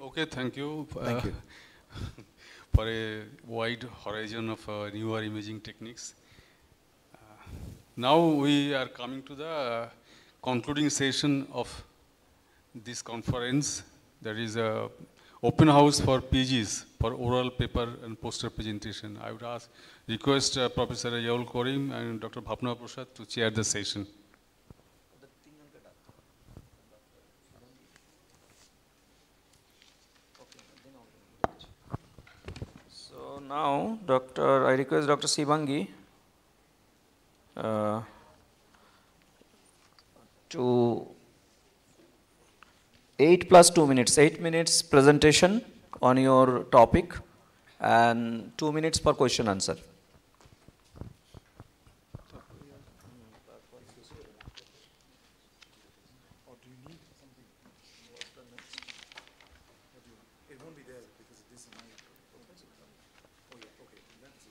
Okay, thank you. Thank uh, you. for a wide horizon of uh, newer imaging techniques. Uh, now we are coming to the uh, concluding session of this conference. There is a open house for PGs for oral paper and poster presentation. I would ask, request uh, Professor Yaul Korim and Dr. Bhapna Prasad to chair the session. So now, Dr. I request Dr. Sibangi uh, to 8 plus 2 minutes, 8 minutes presentation on your topic and 2 minutes per question answer. It won't be there because this is my Oh yeah, okay. That's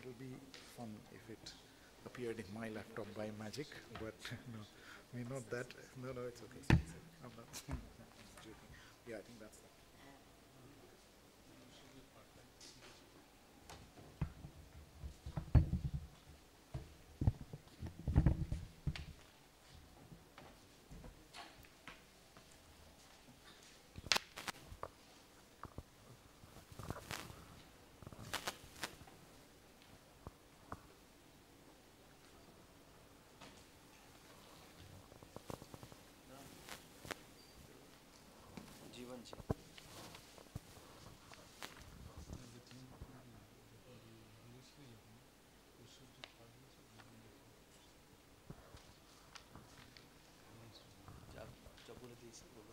It'll be fun if it appeared in my laptop by magic, but no, mean not that. No, no, it's okay. diciendo,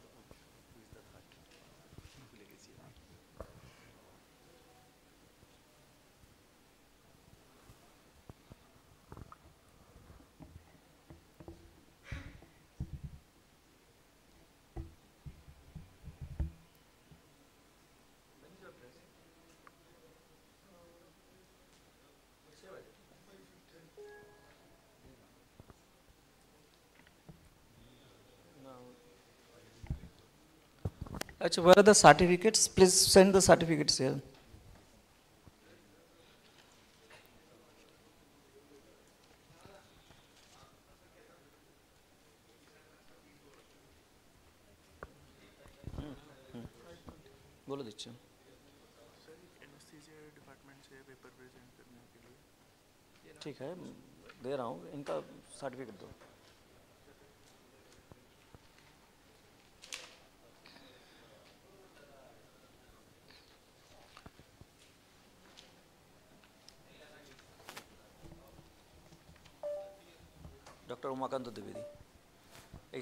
अच्छा where are the certificates please send the certificates here बोलो दीजिए ठीक है, दे रहा हूँ, इनका certificate दो।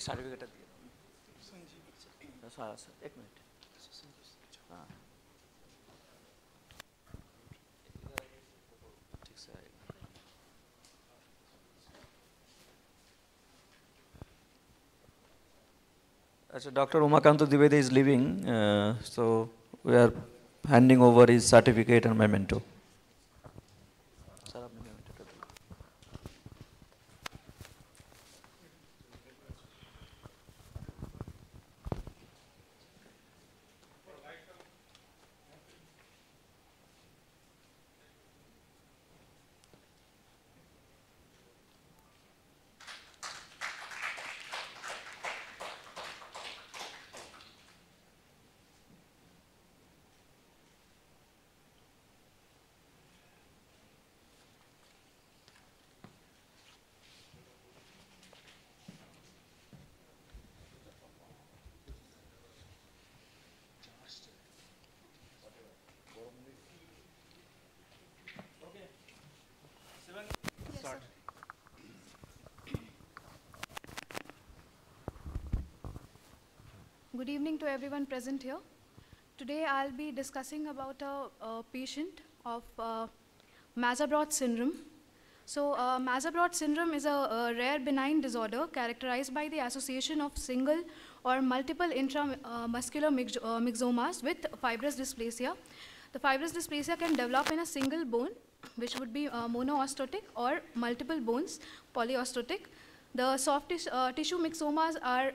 সার্টিফিকেটটা দিয়ে দাও স্যার স্যার এক মিনিট হ্যাঁ ঠিক sir Actually, Dr. Umakanta Dwivedi is leaving, uh, so we are handing over his certificate and memento. Everyone present here. Today I'll be discussing about a, a patient of uh, syndrome. So uh, syndrome is a, a rare benign disorder characterized by the association of single or multiple intramuscular uh, myxomas with fibrous dysplasia. The fibrous dysplasia can develop in a single bone, which would be uh, monoostotic, or multiple bones, polyostotic. The soft uh, tissue myxomas are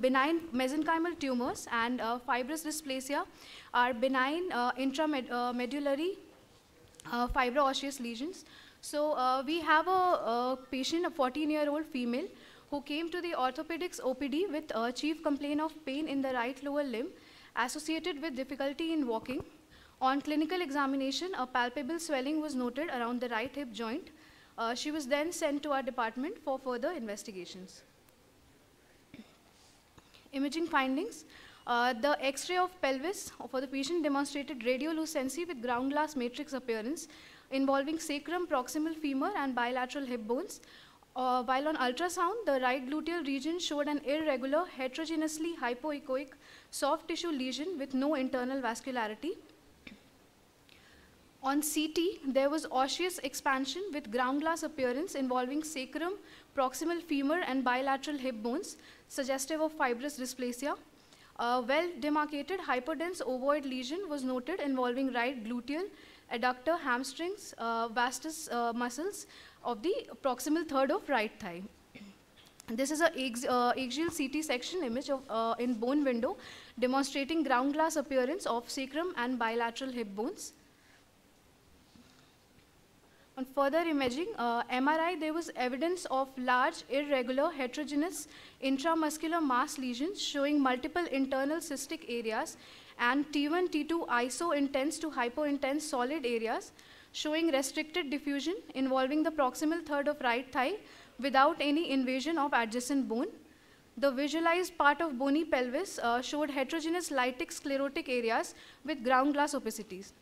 benign mesenchymal tumors, and uh, fibrous dysplasia are benign uh, intramedullary uh, fibroosseous lesions. So uh, we have a, a patient, a 14-year-old female, who came to the orthopedics OPD with a chief complaint of pain in the right lower limb associated with difficulty in walking. On clinical examination, a palpable swelling was noted around the right hip joint. Uh, she was then sent to our department for further investigations. Imaging findings. Uh, the X-ray of pelvis for the patient demonstrated radiolucency with ground glass matrix appearance involving sacrum, proximal femur, and bilateral hip bones. Uh, while on ultrasound, the right gluteal region showed an irregular, heterogeneously hypoechoic soft tissue lesion with no internal vascularity. On CT, there was osseous expansion with ground glass appearance involving sacrum, proximal femur, and bilateral hip bones, suggestive of fibrous dysplasia. A well demarcated hyperdense ovoid lesion was noted involving right gluteal, adductor, hamstrings, uh, vastus uh, muscles of the proximal third of right thigh. This is a ax- uh, axial CT section image of, uh, in bone window demonstrating ground glass appearance of sacrum and bilateral hip bones. On further imaging, uh, MRI, there was evidence of large, irregular, heterogeneous intramuscular mass lesions showing multiple internal cystic areas and T1, T2 iso-intense to hypo-intense solid areas showing restricted diffusion involving the proximal third of right thigh without any invasion of adjacent bone. The visualized part of bony pelvis uh, showed heterogeneous lytic sclerotic areas with ground glass opacities.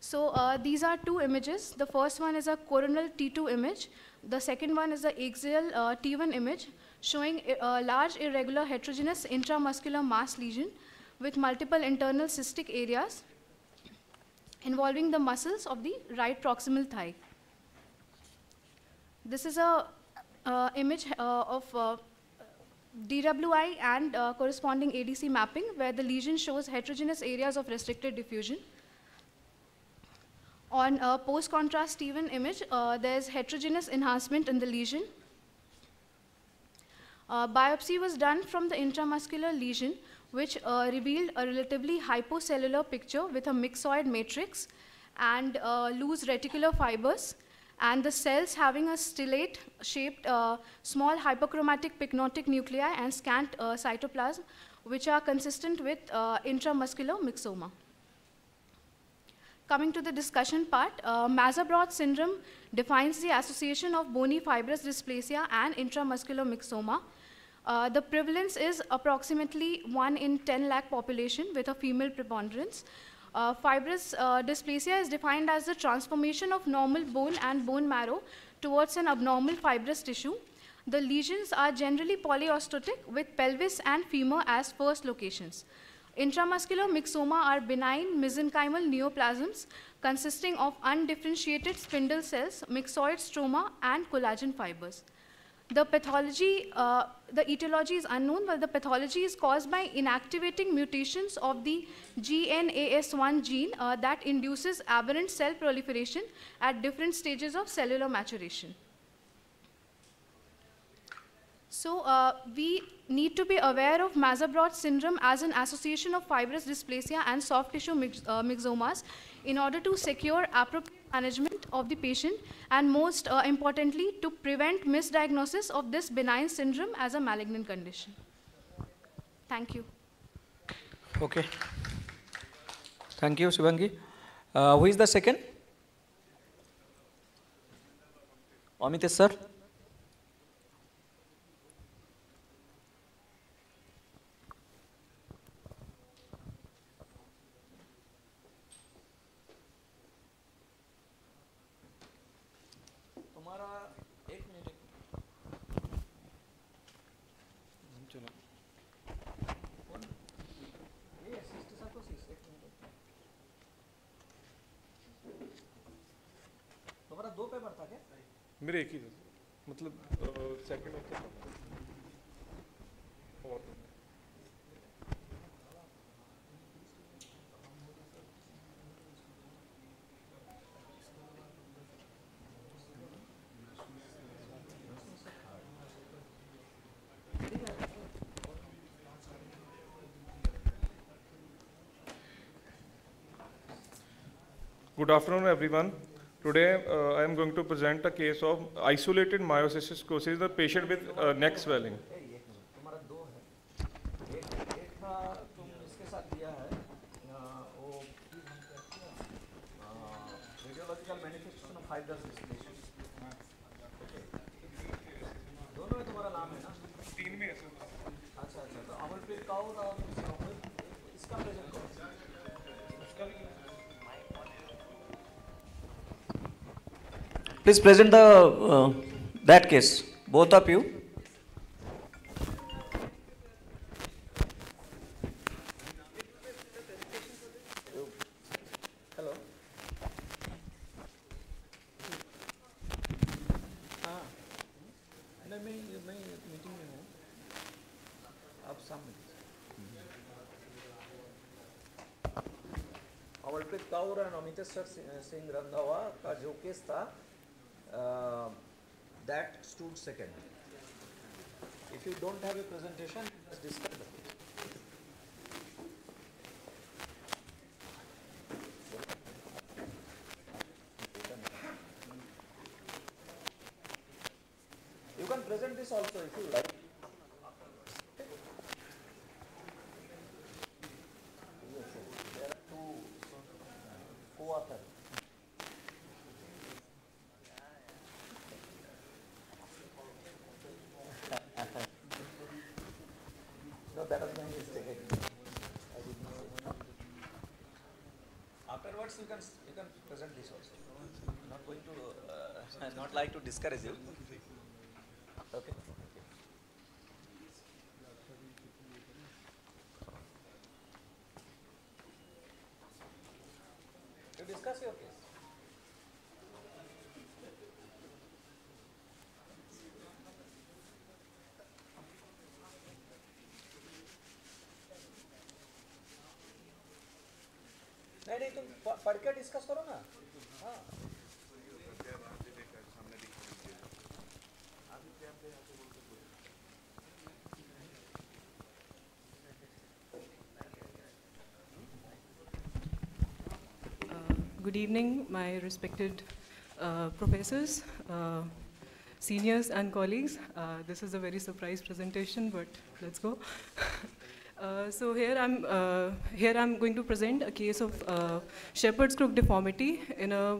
So uh, these are two images. The first one is a coronal T2 image. The second one is the axial uh, T1 image showing a large irregular heterogeneous intramuscular mass lesion with multiple internal cystic areas involving the muscles of the right proximal thigh. This is a uh, image uh, of uh, DWI and uh, corresponding ADC mapping where the lesion shows heterogeneous areas of restricted diffusion. On a post-contrast T1 image, uh, there's heterogeneous enhancement in the lesion. Uh, biopsy was done from the intramuscular lesion, which uh, revealed a relatively hypocellular picture with a myxoid matrix and uh, loose reticular fibers, and the cells having a stellate shaped uh, small hyperchromatic pycnotic nuclei and scant uh, cytoplasm, which are consistent with uh, intramuscular myxoma. Coming to the discussion part, uh, Mazabraud syndrome defines the association of bony fibrous dysplasia and intramuscular myxoma. Uh, the prevalence is approximately 1 in 10 lakh population with a female preponderance. Uh, fibrous uh, dysplasia is defined as the transformation of normal bone and bone marrow towards an abnormal fibrous tissue. The lesions are generally polyostotic with pelvis and femur as first locations. Intramuscular myxoma are benign mesenchymal neoplasms consisting of undifferentiated spindle cells, myxoid stroma, and collagen fibers. The pathology, uh, the etiology is unknown, but the pathology is caused by inactivating mutations of the GNAS1 gene uh, that induces aberrant cell proliferation at different stages of cellular maturation. So uh, we need to be aware of Mazabraud syndrome as an association of fibrous dysplasia and soft tissue uh, myxomas in order to secure appropriate management of the patient and most uh, importantly to prevent misdiagnosis of this benign syndrome as a malignant condition. Thank you. Okay. Thank you, Shivangi. Uh, who is the second? Amitesh sir. मेरे एक ही मतलब second uh, और good afternoon everyone Today, uh, I am going to present a case of isolated myocystis the patient with uh, neck swelling. तुम्हारा दो है एक एक था तुम इसके साथ दिया है अ, वो radiological manifestation of fibrous displacement दोनों में तुम्हारा नाम है ना तीन में ऐसे अच्छा अच्छा तो अमरप्रीत कौर और Please present the uh, that case, both of you. Second. If you don't have a presentation, just discuss the case. You can present this also if you like. Yes, yes. There are two co-authors. No, Afterwards, you can you can present this also. Not going to uh, not like to discourage you. नहीं नहीं तुम पढ़ के discuss करो ना हाँ good evening, my respected uh, professors, uh, seniors and colleagues. Uh, this is a very surprise presentation, but let's go. Uh, so here I'm uh, here I'm going to present a case of uh, shepherd's crook deformity in a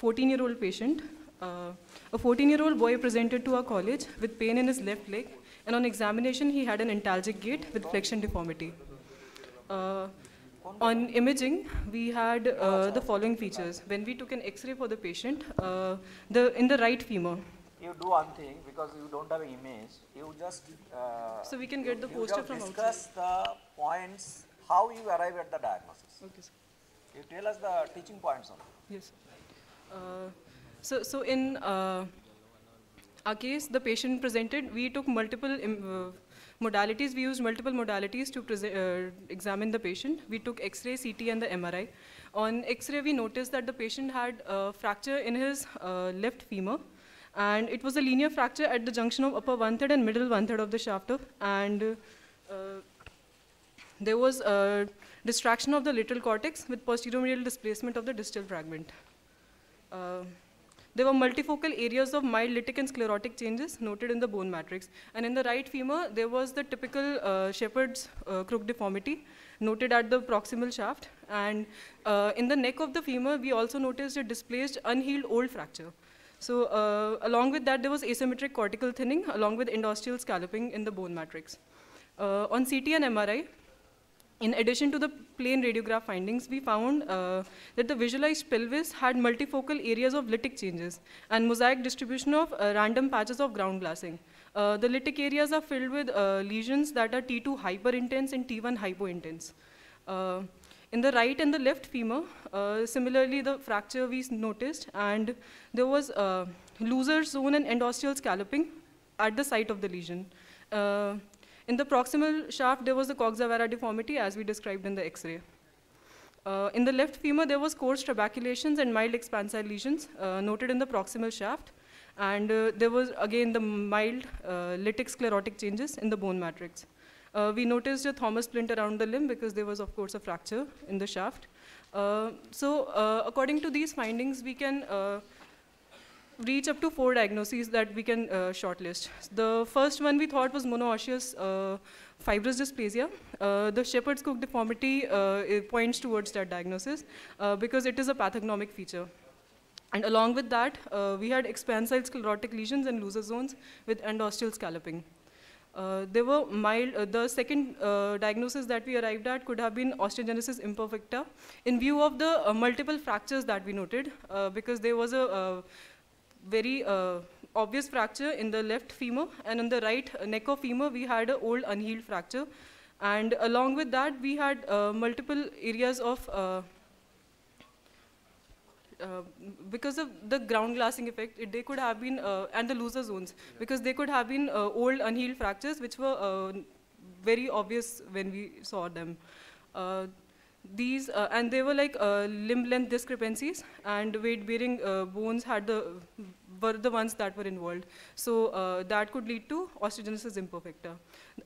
14-year-old patient. Uh, a 14-year-old boy presented to our college with pain in his left leg, and on examination he had an antalgic gait with flexion deformity. Uh, on imaging, we had the following features. When we took an X-ray for the patient, the in the right femur, You do one thing because you don't have an image. You just. Uh, So we can get the poster from discuss the points how you arrive at the diagnosis. Okay, sir. You tell us the teaching points only. Yes. Uh, so, so in uh, our case, the patient presented, we took multiple uh, modalities. We used multiple modalities to uh, examine the patient. We took X-ray, CT, and the MRI. On X-ray, we noticed that the patient had a fracture in his uh, left femur. And it was a linear fracture at the junction of upper one-third and middle one-third of the shaft. of- And uh, there was a distraction of the lateral cortex with posterior medial displacement of the distal fragment. Uh, there were multifocal areas of mild lytic and sclerotic changes noted in the bone matrix. And in the right femur, there was the typical uh, shepherd's uh, crook deformity noted at the proximal shaft. And uh, in the neck of the femur, we also noticed a displaced, unhealed old fracture. So uh, along with that, there was asymmetric cortical thinning along with endosteal scalloping in the bone matrix. Uh, on CT and MRI, in addition to the plain radiograph findings, we found uh, that the visualized pelvis had multifocal areas of lytic changes and mosaic distribution of uh, random patches of ground glassing. Uh, the lytic areas are filled with uh, lesions that are T2 hyperintense and T1 hypointense. In the right and the left femur, uh, similarly the fracture we noticed and there was uh, Looser zone and endosteal scalloping at the site of the lesion. Uh, in the proximal shaft, there was the Coxa-Vara deformity as we described in the X-ray. Uh, in the left femur, there was coarse trabeculations and mild expansile lesions uh, noted in the proximal shaft. And uh, there was, again, the mild lytic sclerotic changes in the bone matrix. Uh, we noticed a Thomas splint around the limb because there was, of course, a fracture in the shaft. Uh, so, uh, according to these findings, we can uh, reach up to four diagnoses that we can uh, shortlist. The first one we thought was monoosseous uh, fibrous dysplasia. The Shepherd's Crook deformity it points towards that diagnosis because it is a pathognomic feature. And along with that, we had expansile sclerotic lesions and Looser zones with endosteal scalloping. Uh, there were mild, uh, the second uh, diagnosis that we arrived at could have been osteogenesis imperfecta. In view of the uh, multiple fractures that we noted uh, because there was a uh, very obvious fracture in the left femur and on the right neck of femur we had an old unhealed fracture. And along with that we had multiple areas of uh, because of the ground glassing effect, it, they could have been, uh, and the Looser zones, because they could have been uh, old unhealed fractures which were uh, very obvious when we saw them. Uh, these, and they were like limb length discrepancies, and weight bearing bones had the, were the ones that were involved. So that could lead to osteogenesis imperfecta.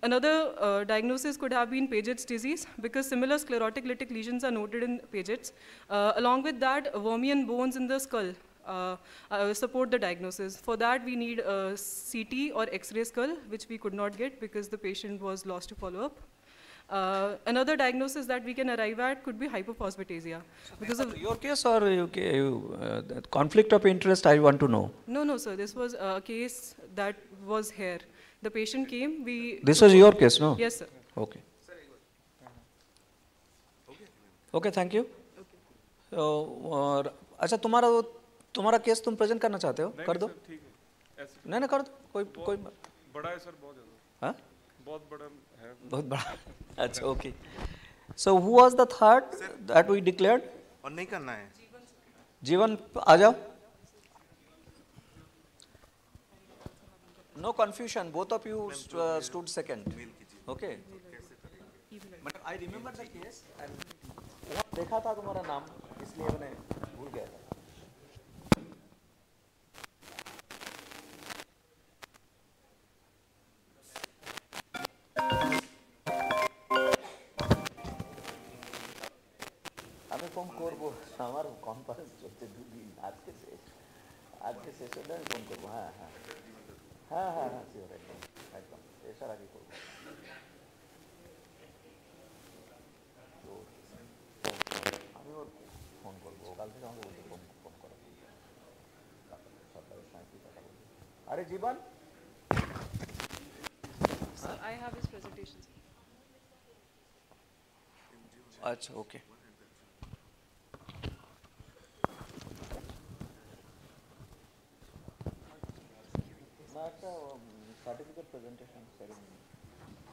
Another uh, diagnosis could have been Paget's disease because similar sclerotic lytic lesions are noted in Paget's. Uh, along with that, Wormian bones in the skull uh, uh, support the diagnosis. For that, we need a CT or X-ray skull, which we could not get because the patient was lost to follow-up. Uh, another diagnosis that we can arrive at could be hypophosphatasia. Because of Your case or uh, that conflict of interest, I want to know. no, no, sir. This was a case that was here. The patient came. We. This was your case, no? Yes, sir. Okay. Okay, thank you. So, और अच्छा तुम्हारा वो तुम्हारा case तुम present करना चाहते हो कर दो है नहीं नहीं कर दो कोई कोई बड़ा है सर बहुत ज़्यादा हाँ बहुत बड़ा है बहुत बड़ा अच्छा okay so who was the third that we declared और नहीं करना है जीवन आ जाओ no confusion both of you stood second okay but I remember the case and वहाँ देखा था तुम्हारा नाम इसलिए मैंने भूल गया था আমি ফোন ফোন করবো আমার কনফারেন্স চলছে দুদিন আজকে শেষ আজকে শেষ হলে আমি ফোন করবো হ্যাঁ হ্যাঁ হ্যাঁ হ্যাঁ হ্যাঁ শিওর একদম একদম এসার আগে করবো তো, আমি ওর ফোন করবো কাল থেকে আমাকে বলছে ফোন ফোন করো সরকারের সঙ্গে কি কথা বলবো আরে জীবন So I have his presentation. আচ্ছা at the um, certificate presentation ceremony,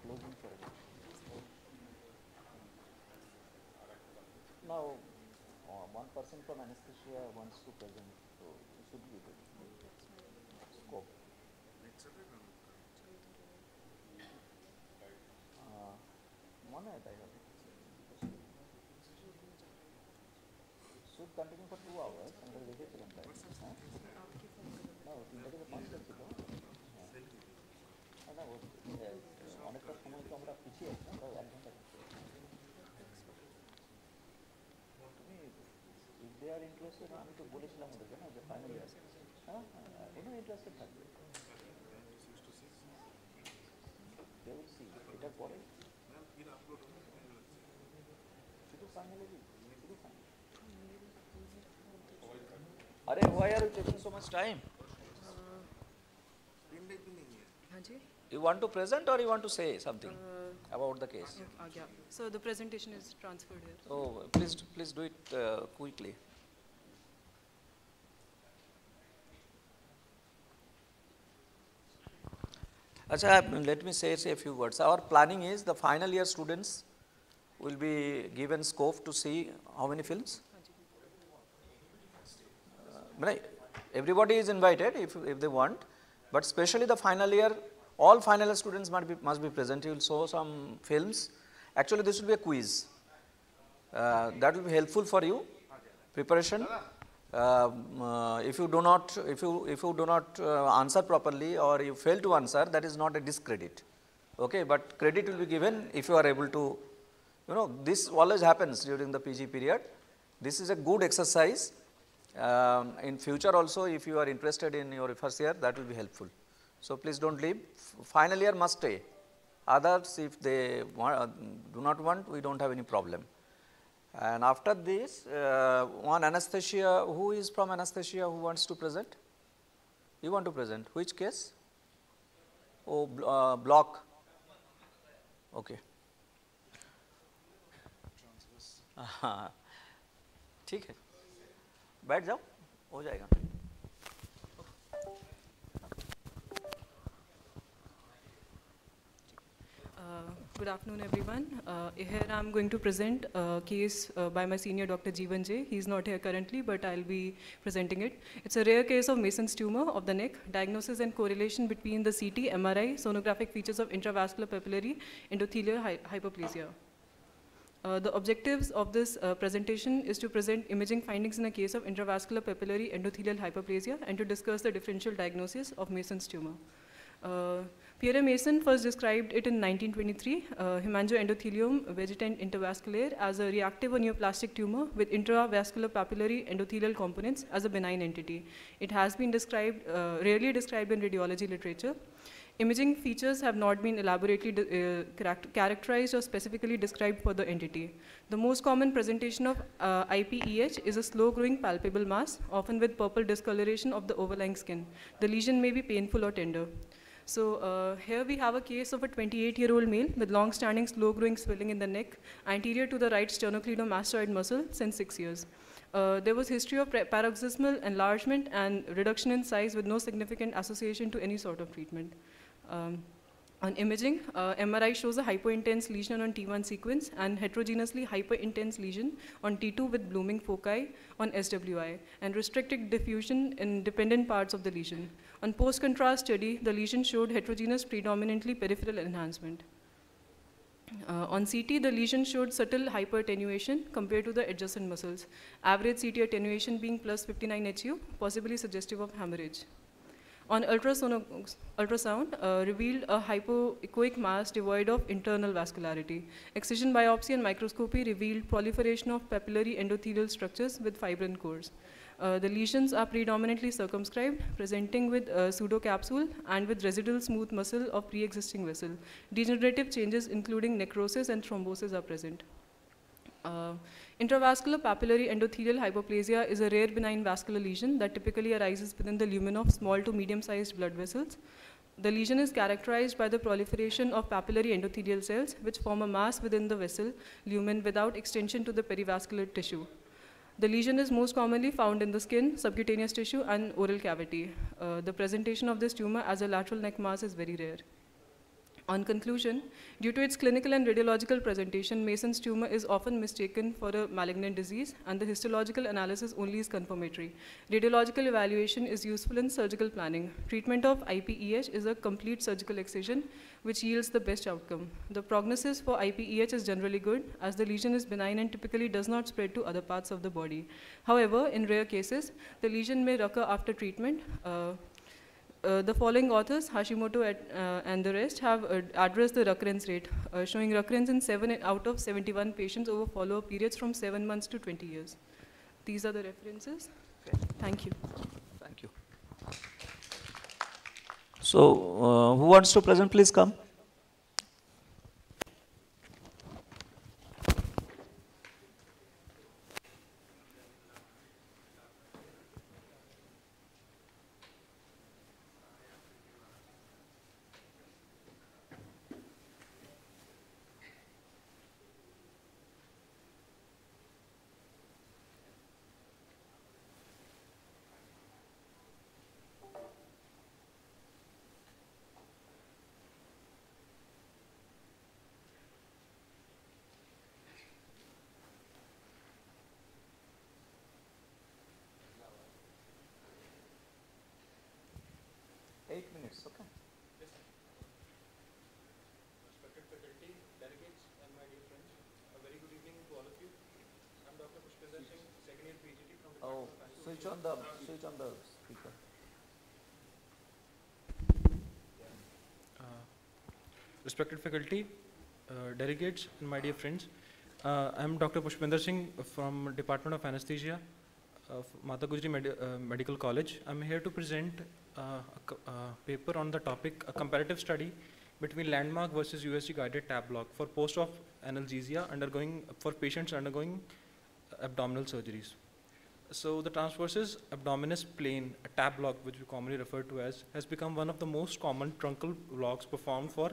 closing ceremony. Now, uh, one person from anesthesia wants to present, so it should be good. Scope. one at I have. Should continue for two hours under the second time. No, অনেকটা সময় তো আমরা পিছিয়ে আছি আমরা এক ঘন্টা পিছিয়ে আছি। তুমি ইফ দে আর ইন্টারেস্টেড আমি তো বলেছিলাম ওদেরকে না যে ফাইনাল ইয়ার হ্যাঁ হ্যাঁ এমনি ইন্টারেস্টেড থাকবে They will see. এটার পরে শুধু ফাইনালি শুধু ফাইনাল अरे why are you taking so much time? You want to present or you want to say something uh, about the case? Uh, yeah. So the presentation is transferred here. Oh, please, please do it uh, quickly. Achha, let me say, say a few words. Our planning is the final year students will be given scope to see how many films? Uh, everybody is invited if, if they want, but especially the final year all final students must be, must be present. You will show some films. Actually, this will be a quiz. Uh, that will be helpful for you, preparation. Um, uh, if you do not, if you, if you do not uh, answer properly or you fail to answer, that is not a discredit. Okay, but credit will be given if you are able to, you know, this always happens during the PG period. This is a good exercise. Um, in future also, if you are interested in your first year, that will be helpful. So please don't leave. F- Final year must stay. Others, if they want, uh, do not want, we don't have any problem. And after this, uh, one anesthesia, who is from anesthesia who wants to present? You want to present, which case? Oh, bl- uh, block. Okay. हाँ, ठीक है बैठ जाओ हो जाएगा Uh, Good afternoon, everyone. Uh, Here I'm going to present a case uh, by my senior Dr. Jeevan J. He's not here currently, but I'll be presenting it. It's a rare case of Masson's tumor of the neck, diagnosis and correlation between the CT, MRI, sonographic features of intravascular papillary endothelial hy- hyperplasia. Uh, the objectives of this uh, presentation is to present imaging findings in a case of intravascular papillary endothelial hyperplasia and to discuss the differential diagnosis of Masson's tumor. Uh, Pierre Masson first described it in 1923, uh, hemangioendothelium vegetant intervasculaire, as a reactive or neoplastic tumor with intravascular papillary endothelial components as a benign entity. It has been described, uh, rarely described in radiology literature. Imaging features have not been elaborately uh, characterized or specifically described for the entity. The most common presentation of uh, IPEH is a slow growing palpable mass, often with purple discoloration of the overlying skin. The lesion may be painful or tender. So uh, here we have a case of a 28-year-old male with long-standing slow-growing swelling in the neck, anterior to the right sternocleidomastoid muscle since six years. Uh, there was history of paroxysmal enlargement and reduction in size with no significant association to any sort of treatment. Um, on imaging, uh, MRI shows a hypointense lesion on T1 sequence and heterogeneously hyperintense lesion on T2 with blooming foci on SWI and restricted diffusion in dependent parts of the lesion. On post-contrast study, the lesion showed heterogeneous predominantly peripheral enhancement. Uh, on CT, the lesion showed subtle hyperattenuation compared to the adjacent muscles. Average CT attenuation being plus 59 HU, possibly suggestive of hemorrhage. On ultrasound uh, revealed a hypoechoic mass devoid of internal vascularity. Excision biopsy and microscopy revealed proliferation of papillary endothelial structures with fibrin cores. Uh, the lesions are predominantly circumscribed, presenting with a pseudocapsule and with residual smooth muscle of pre-existing vessel. Degenerative changes including necrosis and thrombosis are present. Uh, intravascular papillary endothelial hypoplasia is a rare benign vascular lesion that typically arises within the lumen of small to medium-sized blood vessels. The lesion is characterized by the proliferation of papillary endothelial cells, which form a mass within the vessel lumen without extension to the perivascular tissue. The lesion is most commonly found in the skin, subcutaneous tissue, and oral cavity. Uh, the presentation of this tumor as a lateral neck mass is very rare. On conclusion, due to its clinical and radiological presentation, Masson's tumor is often mistaken for a malignant disease, and the histological analysis only is confirmatory. Radiological evaluation is useful in surgical planning. Treatment of IPEH is a complete surgical excision, which yields the best outcome. The prognosis for IPEH is generally good, as the lesion is benign and typically does not spread to other parts of the body. However, in rare cases, the lesion may recur after treatment. Uh, uh, the following authors, Hashimoto et, uh, and the rest, have uh, addressed the recurrence rate, uh, showing recurrence in 7 out of 71 patients over follow-up periods from 7 months to 20 years. These are the references. Thank you. Thank you. So, uh, who wants to present, please come. Eight minutes, okay. Respected faculty, delegates, and my dear friends, a very good evening to all of you. I'm Dr. Pushpinder Singh, second year PhD from Oh, Department of switch on the, switch on the speaker. Uh, respected faculty, uh, delegates, and my dear friends, uh, I'm Dr. Pushpinder Singh from Department of Anesthesia of Mata Gujri Medi uh, Medical College. I'm here to present uh, a co- uh, paper on the topic, a comparative study between landmark versus USG guided TAP block for post-op analgesia undergoing, for patients undergoing abdominal surgeries. So the transversus abdominis plane, a TAP block, which we commonly refer to as, has become one of the most common truncal blocks performed for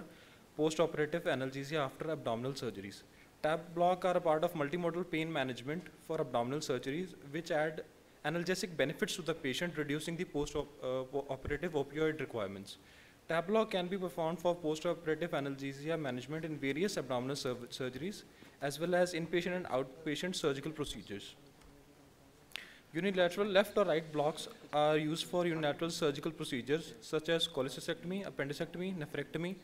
post-operative analgesia after abdominal surgeries. TAP block are a part of multimodal pain management for abdominal surgeries, which add analgesic benefits to the patient, reducing the post-operative uh, opioid requirements. TAP block can be performed for post-operative analgesia management in various abdominal sur- surgeries, as well as inpatient and outpatient surgical procedures. Unilateral left or right blocks are used for unilateral surgical procedures such as cholecystectomy, appendicectomy, nephrectomy,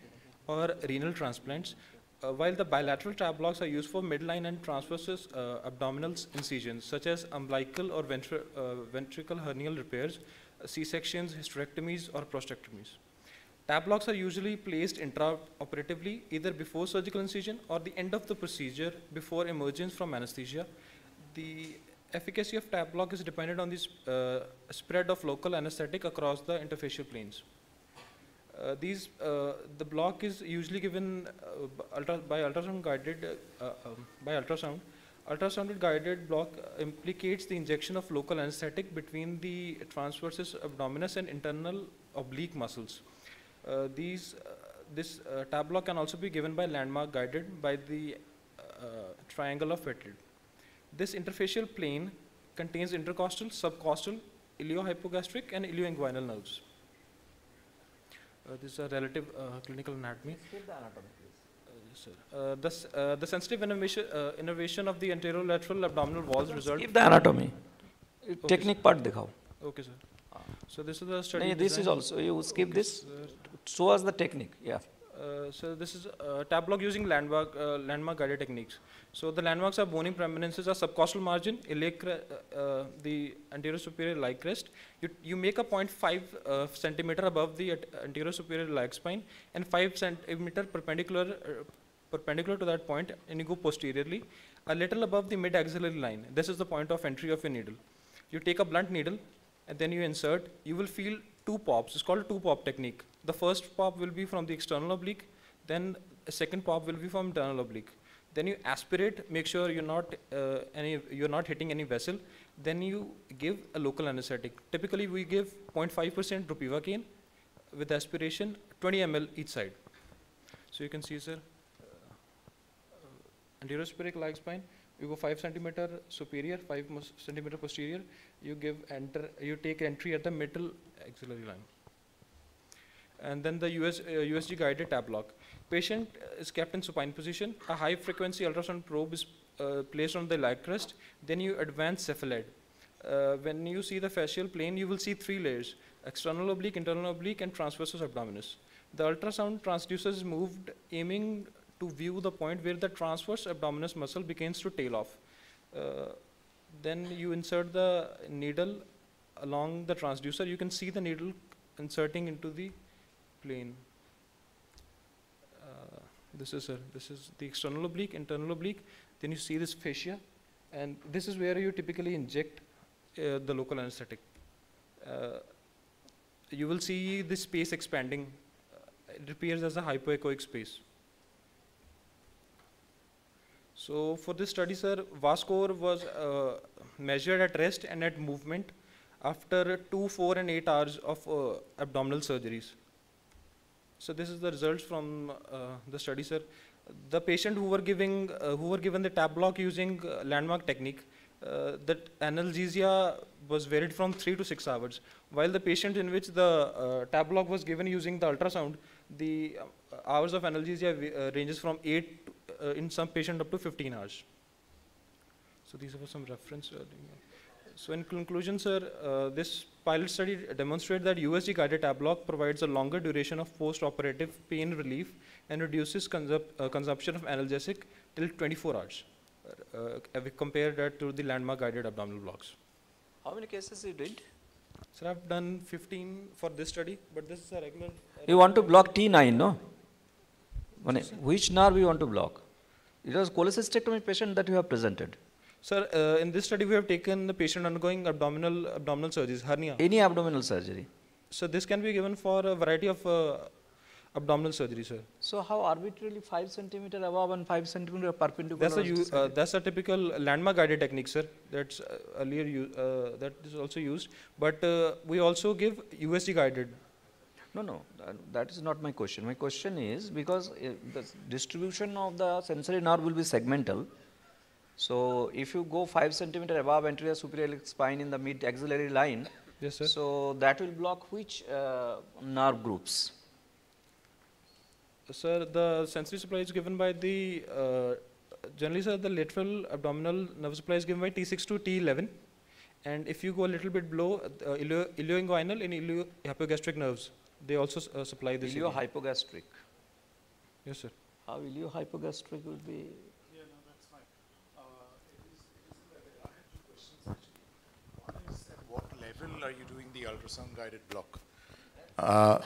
or renal transplants, uh, while the bilateral TAP blocks are used for midline and transverse uh, abdominal incisions such as umbilical or ventri- uh, ventricle hernial repairs, uh, C-sections, hysterectomies, or prostatectomies. TAP blocks are usually placed intraoperatively either before surgical incision or the end of the procedure before emergence from anesthesia. The efficacy of TAP block is dependent on the sp- uh, spread of local anesthetic across the interfacial planes. Uh, these, uh, the block is usually given uh, ultra, by ultrasound guided, uh, um, by ultrasound. Ultrasound guided block implicates the injection of local anesthetic between the transversus abdominis and internal oblique muscles. Uh, these, uh, this uh, TAP block can also be given by landmark guided by the triangle of Petit. This interfacial plane contains intercostal, subcostal, iliohypogastric, and ilioinguinal nerves. Uh, this is a relative uh, clinical anatomy. Skip the anatomy, Uh, yes, sir. The, the sensitive innervation, uh, innervation of the anterolateral abdominal walls result. Skip the anatomy. Okay, Technique part dikhao. Okay, sir. So this is the study. No, this is also, you skip Okay, this, sir. show us the technique, yeah. Uh, so this is block using landmark, uh, landmark guided techniques. So the landmarks are bony prominences are subcostal margin, iliac, uh, uh, the anterior superior iliac crest. You, you make a 0.5 uh, centimeter above the anterior superior iliac spine and 5 centimeter perpendicular, uh, perpendicular to that point and you go posteriorly, a little above the mid axillary line. This is the point of entry of your needle. You take a blunt needle and then you insert, you will feel two pops. It's called a two pop technique. The first pop will be from the external oblique, then a second pop will be from internal oblique. Then you aspirate, make sure you're not uh, any you're not hitting any vessel. Then you give a local anesthetic. Typically, we give 0.5% ropivacaine with aspiration, 20 ml each side. So you can see, sir, uh, anterior superior iliac spine. You go 5 centimeter superior, 5 centimeter posterior. You give enter. You take entry at the middle axillary line. And then the US, uh, USG guided TAP block. Patient is kept in supine position. A high frequency ultrasound probe is uh, placed on the iliac crest. Then you advance cephalad. Uh, when you see the fascial plane, you will see three layers: external oblique, internal oblique, and transversus abdominis. The ultrasound transducer is moved, aiming to view the point where the transverse abdominis muscle begins to tail off. Uh, then you insert the needle along the transducer. You can see the needle inserting into the plane. Uh, this is a, this is the external oblique, internal oblique. Then you see this fascia, and this is where you typically inject uh, the local anesthetic. Uh, you will see this space expanding. Uh, it appears as a hypoechoic space. So for this study, sir, VAS score was uh, measured at rest and at movement after 2, 4 and 8 hours of uh, abdominal surgeries. So this is the results from uh, the study, sir. The patient who were giving, uh, who were given the TAP block using uh, landmark technique, uh, that analgesia was varied from three to six hours. While the patient in which the uh, TAP block was given using the ultrasound, the uh, hours of analgesia ranges from eight, to, in some patient up to 15 hours. So these are some reference. So in conclusion, sir, this pilot study demonstrated that USG guided TAP block provides a longer duration of post-operative pain relief and reduces consup- uh, consumption of analgesic till 24 hours. Uh, uh, we compared that to the landmark guided abdominal blocks. How many cases you did? Sir, I've done 15 for this study, but this is a regular. You want to block T9, no? One- Which nerve you want to block? It was cholecystectomy patient that you have presented. Sir, uh, in this study, we have taken the patient undergoing abdominal abdominal surgeries, hernia. Any abdominal surgery. So this can be given for a variety of uh, abdominal surgery, sir. So how arbitrarily 5 centimeter above and 5 centimeter perpendicular? That's a uh, that's a typical landmark guided technique, sir. That's uh, earlier u- uh, that is also used, but uh, we also give USG guided. No, no, that, that is not my question. My question is because uh, the distribution of the sensory nerve will be segmental. So if you go 5 centimeter above anterior superior spine in the mid axillary line, yes, sir. so that will block which uh, nerve groups? Sir, the sensory supply is given by the uh, generally, sir, the lateral abdominal nerve supply is given by T6 to T11, and if you go a little bit below, uh, ilio- ilioinguinal and iliohypogastric nerves, they also uh, supply this. Iliohypogastric. Yes, sir. How iliohypogastric will be? What level are you doing the ultrasound guided block? Uh,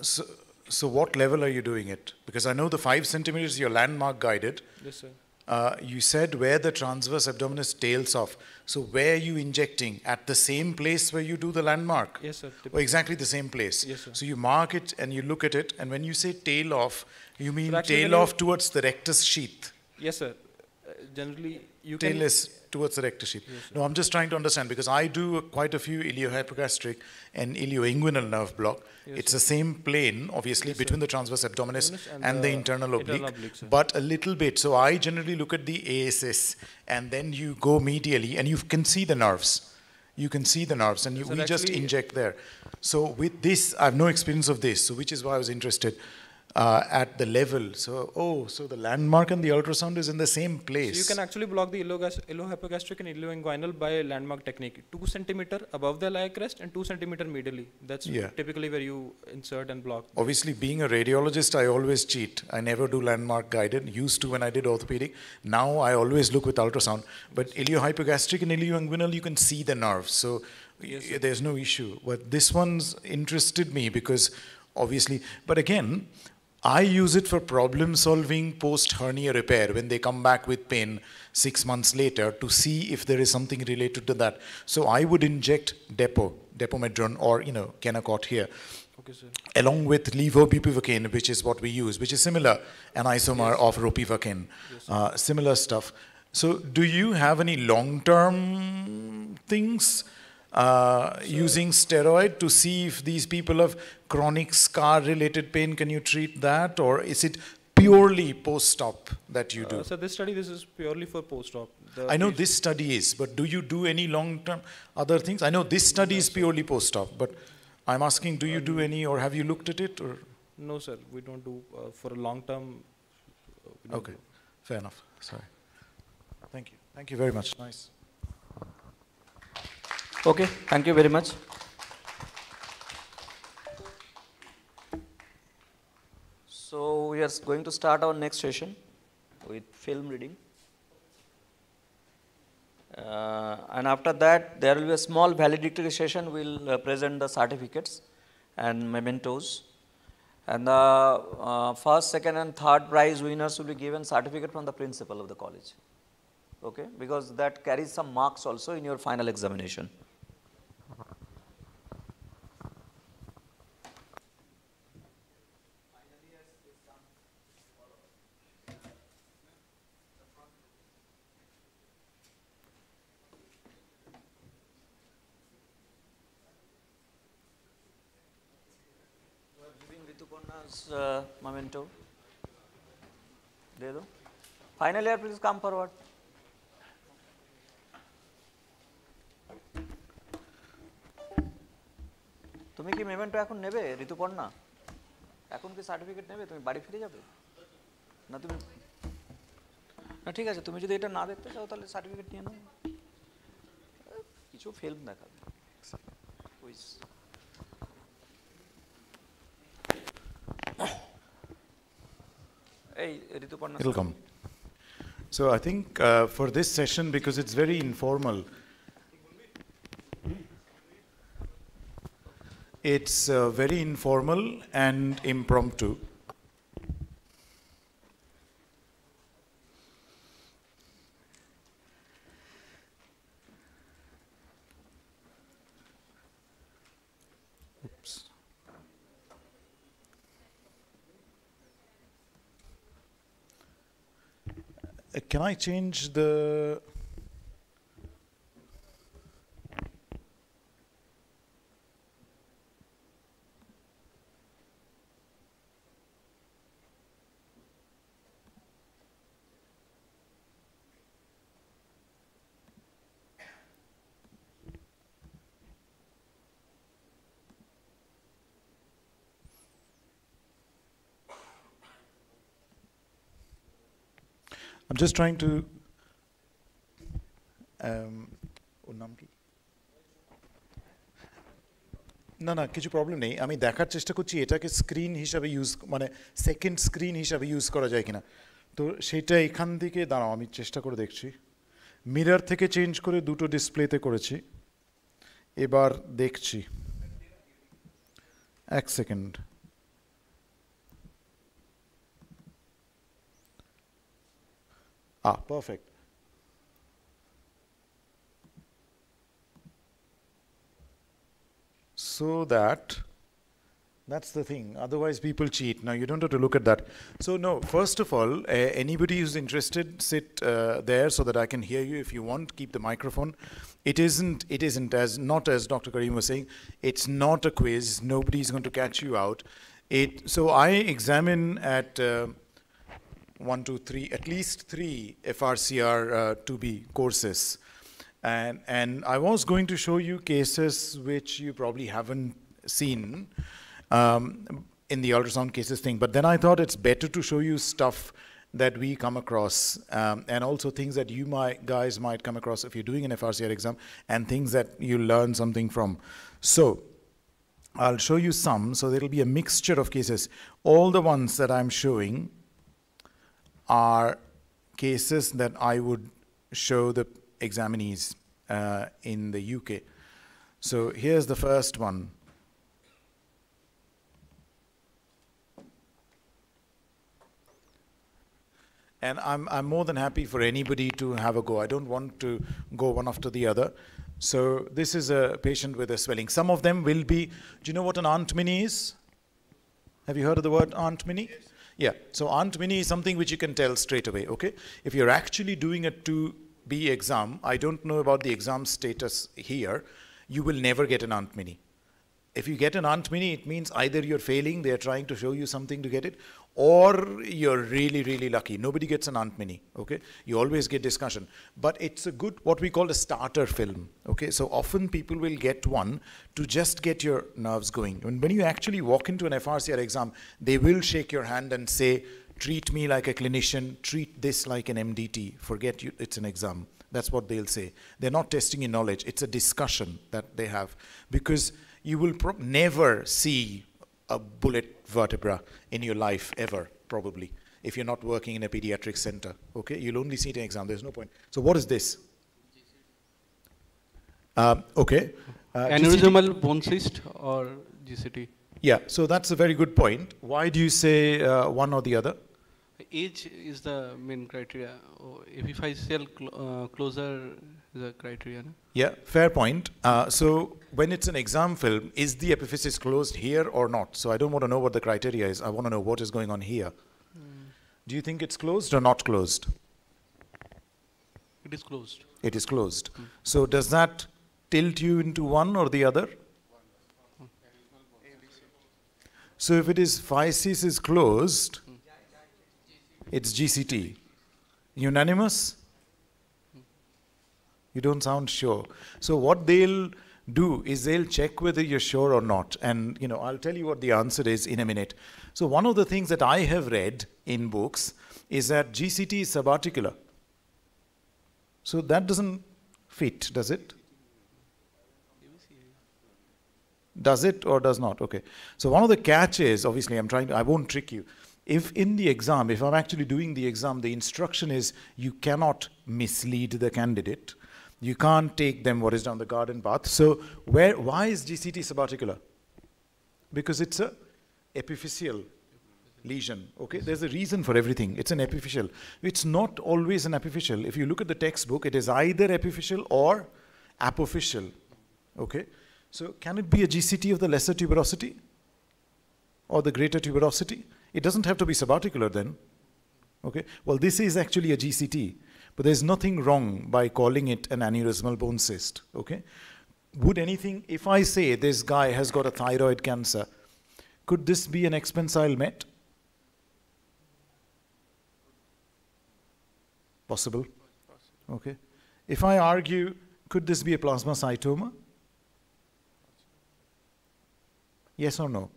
so, so what level are you doing it? Because I know the five centimeters is your landmark guided. Yes, sir. Uh, you said where the transverse abdominis tails off. So where are you injecting? At the same place where you do the landmark? Yes, sir. Or exactly the same place? Yes, sir. So you mark it and you look at it, and when you say tail off, you mean tail off towards the rectus sheath. Yes, sir. Uh, generally, you tail can. is towards the rectus sheath. Yes, no, I'm just trying to understand because I do quite a few iliohypogastric and ilioinguinal nerve block. Yes, it's sir. the same plane, obviously, Yes, sir. between the transverse abdominis and, and the the internal oblique, internal oblique, but a little bit. So I generally look at the ASS and then you go medially and you can see the nerves. You can see the nerves and you, Sir, we just inject there. So with this, I have no experience of this, so which is why I was interested. Uh, at the level. So, oh, so the landmark and the ultrasound is in the same place. So you can actually block the iliohypogastric and ilioinguinal by landmark technique. Two centimeter above the iliac crest and two centimeter medially. That's Yeah. typically where you insert and block. Obviously, being a radiologist, I always cheat. I never do landmark guided. Used to when I did orthopedic. Now I always look with ultrasound. But iliohypogastric and ilioinguinal, you can see the nerves, so y- there's no issue. But this one's interested me because obviously, but again, I use it for problem solving post hernia repair when they come back with pain six months later to see if there is something related to that. So I would inject Depo, Depomedrone, or you know, Kenacort here. Okay, along with levobupivacaine, which is what we use, which is similar, an isomer of ropivacaine, uh, similar stuff. So, do you have any long-term things uh, using steroid to see if these people have chronic scar-related pain? Can you treat that, or is it purely post-op that you do? Uh, so this study, this is purely for post-op. I know this study is, but do you do any long-term other things? I know this study is purely post-op, but I'm asking, do you do any, or have you looked at it, or? No, sir. We don't do uh, for a long term. Uh, Okay, do. fair enough, sorry. Thank you, thank you very much, nice. Okay, thank you very much. So we are going to start our next session with film reading. Uh, and after that, there will be a small valedictory session. We'll uh, present the certificates and mementos. And the uh, first, second, and third prize winners will be given certificate from the principal of the college. Okay, because that carries some marks also in your final examination. Rituparna's uh, memento. दे दो final year please come forward তুমি কি memento এখন নেবে ঋতুপর্ণা এখন কি certificate নেবে তুমি বাড়ি ফিরে যাবে না তুমি না ঠিক আছে তুমি যদি এটা না দেখতে চাও তাহলে সার্টিফিকেট নিয়ে নাও কিছু ফিল্ম দেখাবে Hey, It'll come. So I think uh, for this session, because it's very informal, it's uh, very informal and impromptu. Can I change the? Just trying to. Um, না না কিছু প্রবলেম নেই। আমি দেখার চেষ্টা করছি এটাকে স্ক্রিন হিসাবে ইউজ মানে সেকেন্ড স্ক্রিন হিসাবে ইউজ করা যায় কিনা। তো সেটা এখান থেকে দাঁড়াও আমি চেষ্টা করে দেখছি। মিরর থেকে চেঞ্জ করে দুটো ডিসপ্লেতে করেছি। এবার দেখছি। এক second Ah, perfect. So that, that's the thing. Otherwise, people cheat. Now, you don't have to look at that. So, no, first of all, uh, anybody who's interested, sit uh, there so that I can hear you. If you want, keep the microphone. It isn't, it isn't as, not as Dr. Karim was saying, it's not a quiz. Nobody's going to catch you out. It, so I examine at, uh, one, two, three, at least three FRCR uh, 2B courses. And, and I was going to show you cases which you probably haven't seen. Um, in the ultrasound cases thing. But then I thought it's better to show you stuff that we come across um, and also things that you might guys might come across if you're doing an FRCR exam and things that you learn something from. So I'll show you some. So there'll be a mixture of cases. All the ones that I'm showing are cases that I would show the examinees uh, in the UK. So here's the first one. And I'm, I'm more than happy for anybody to have a go. I don't want to go one after the other. So this is a patient with a swelling. Some of them will be, do you know what an Aunt Minnie is? Have you heard of the word Aunt Minnie? Yes. Yeah, so Aunt Minnie is something which you can tell straight away, okay? If you're actually doing a 2B exam, I don't know about the exam status here, you will never get an Aunt Minnie. If you get an Aunt Minnie, it means either you're failing, they're trying to show you something to get it, or you're really, really lucky. Nobody gets an Aunt Minnie, okay? You always get discussion. But it's a good, what we call a starter film, okay? So often people will get one to just get your nerves going. And when you actually walk into an FRCR exam, they will shake your hand and say, treat me like a clinician, treat this like an MDT, forget you, it's an exam. That's what they'll say. They're not testing your knowledge, it's a discussion that they have. Because you will never see a bullet vertebra in your life ever, probably, if you're not working in a pediatric center. Okay, you'll only see it in exam. There's no point. So what is this? Um, okay. Uh, Aneurysmal bone cyst or GCT? Yeah, so that's a very good point. Why do you say uh, one or the other? Age is the main criteria. Oh, if, if I sell cl uh, closer, the criteria. No? Yeah, fair point. Uh, so when it's an exam film, is the epiphysis closed here or not? So I don't want to know what the criteria is. I want to know what is going on here. Mm. Do you think it's closed or not closed? It is closed. It is closed. Mm. So does that tilt you into one or the other? So if it is physis is closed, it's GCT. Unanimous? You don't sound sure. So what they'll do is they'll check whether you're sure or not. And, you know, I'll tell you what the answer is in a minute. So one of the things that I have read in books is that GCT is subarticular. So that doesn't fit, does it? Does it or does not? Okay. So one of the catches, obviously, I'm trying to, I won't trick you. If in the exam, if I'm actually doing the exam, the instruction is you cannot mislead the candidate. You can't take them what is down the garden path. So where, why is GCT subarticular? Because it's a epiphyseal lesion. Okay, there's a reason for everything. It's an epiphyseal. It's not always an epiphyseal. If you look at the textbook, it is either epiphyseal or apophyseal. Okay, so can it be a GCT of the lesser tuberosity or the greater tuberosity? It doesn't have to be subarticular then. Okay, well, this is actually a GCT. But there's nothing wrong by calling it an aneurysmal bone cyst, okay? Would anything, if I say this guy has got a thyroid cancer, could this be an expansile met? Possible? Okay. If I argue, could this be a plasma plasmacytoma? Yes or no?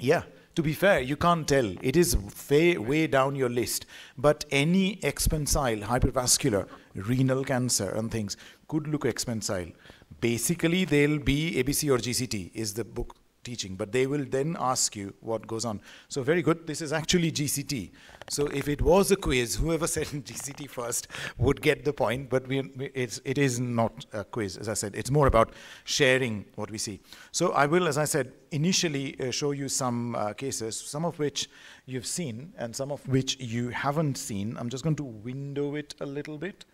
Yeah to be fair, you can't tell. It is way, way down your list. But any expansile, hypervascular, renal cancer and things could look expansile. Basically, they'll be ABC or GCT is the book teaching, but they will then ask you what goes on. So very good. This is actually GCT. So if it was a quiz, whoever said GCT first would get the point, but we, it's, it is not a quiz, as I said. It's more about sharing what we see. So I will, as I said, initially uh, show you some uh, cases, some of which you've seen and some of which you haven't seen. I'm just going to window it a little bit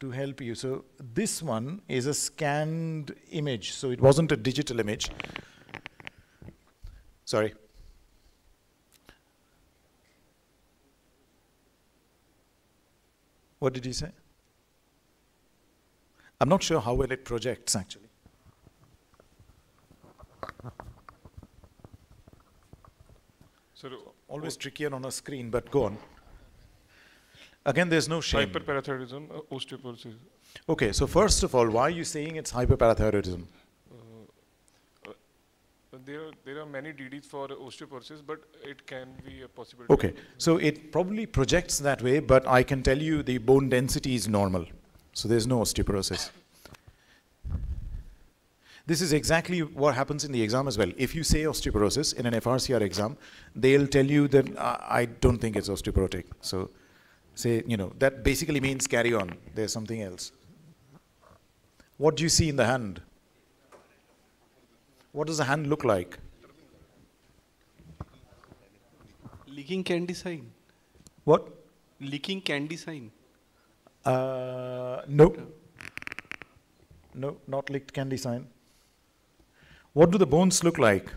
to help you. So this one is a scanned image, so it wasn't a digital image. Sorry. What did he say? I'm not sure how well it projects actually. So always trickier on a screen, but go on. Again, there's no shame. Hyperparathyroidism, uh, osteoporosis. Okay, so first of all, why are you saying it's hyperparathyroidism? There, there are many DDs for osteoporosis, but it can be a possibility. Okay, so it probably projects that way, but I can tell you the bone density is normal. So there's no osteoporosis. This is exactly what happens in the exam as well. If you say osteoporosis in an FRCR exam, they'll tell you that uh, I don't think it's osteoporotic. So say, you know, that basically means carry on. There's something else. What do you see in the hand? What does the hand look like? Licking candy sign. What? Licking candy sign. Uh, no. No, not licked candy sign. What do the bones look like?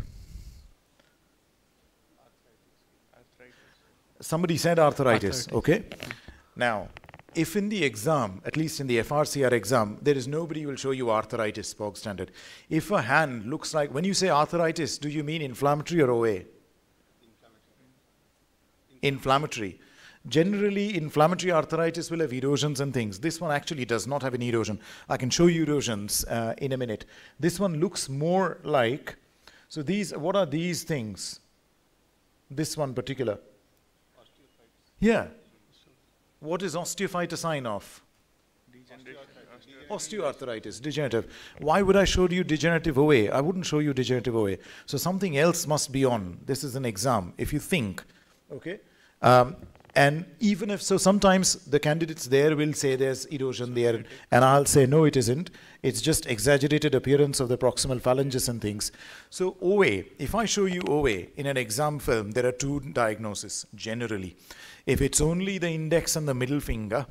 Somebody said arthritis, Arthritis. okay? Now, if in the exam, at least in the FRCR exam, there is nobody who will show you arthritis, bog standard. If a hand looks like, when you say arthritis, do you mean inflammatory or OA? Inflammatory. Generally, inflammatory arthritis will have erosions and things. This one actually does not have an erosion. I can show you erosions uh, in a minute. This one looks more like, so these, what are these things? This one particular. Yeah. What is osteophyte sign of? Osteoarthritis, degenerative. Why would I show you degenerative OA? I wouldn't show you degenerative OA. So something else must be on. This is an exam. If you think, okay? Um, and even if so, sometimes the candidates there will say there's erosion there, and I'll say no, it isn't. It's just exaggerated appearance of the proximal phalanges and things. So OA, if I show you OA in an exam film, there are two diagnoses generally. If it's only the index and the middle finger,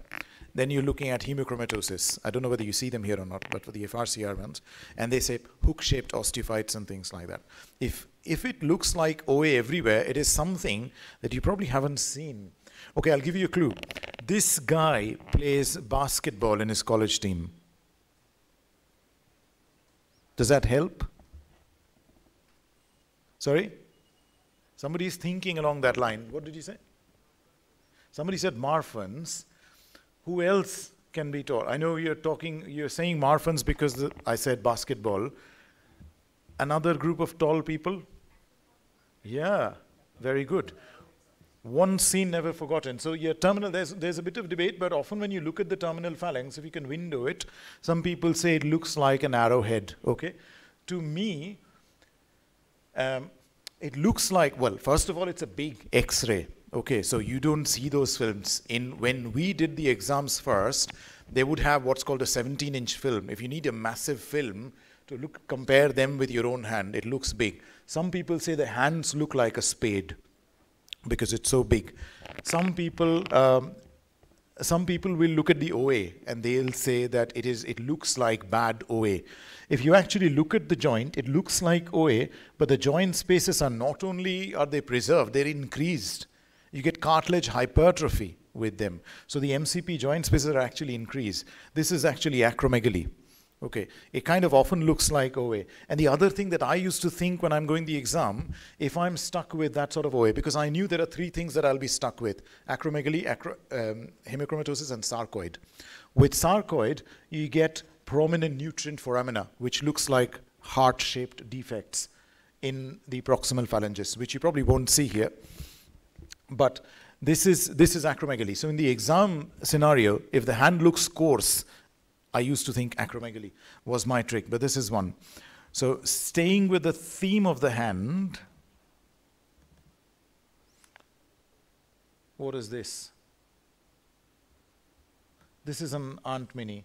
then you're looking at hemochromatosis. I don't know whether you see them here or not, but for the FRCR ones, and they say hook-shaped osteophytes and things like that. If if it looks like OA everywhere, it is something that you probably haven't seen. Okay, I'll give you a clue. This guy plays basketball in his college team. Does that help? Sorry? Somebody is thinking along that line. What did you say? Somebody said Marfans. Who else can be taught? I know you're talking, you're saying Marfans because the, I said basketball. Another group of tall people? Yeah, very good. One scene never forgotten. So your terminal, there's, there's a bit of debate, but often when you look at the terminal phalanx, if you can window it, some people say it looks like an arrowhead, okay? To me, um, it looks like, well, first of all, it's a big X-ray. Okay, so you don't see those films. In when we did the exams first, they would have what's called a 17-inch film. If you need a massive film to look, compare them with your own hand, it looks big. Some people say the hands look like a spade because it's so big. Some people, um, some people will look at the OA and they'll say that it is, it looks like bad OA. If you actually look at the joint, it looks like OA, but the joint spaces are not only are they preserved, they're increased. You get cartilage hypertrophy with them. So the MCP joint spaces are actually increased. This is actually acromegaly. Okay, it kind of often looks like OA. And the other thing that I used to think when I'm going the exam, if I'm stuck with that sort of OA, because I knew there are three things that I'll be stuck with, acromegaly, acro um, hemochromatosis, and sarcoid. With sarcoid, you get prominent nutrient foramina, which looks like heart-shaped defects in the proximal phalanges, which you probably won't see here. But this is, this is acromegaly. So in the exam scenario, if the hand looks coarse, I used to think acromegaly was my trick, but this is one. So staying with the theme of the hand, what is this? This is an Aunt Minnie.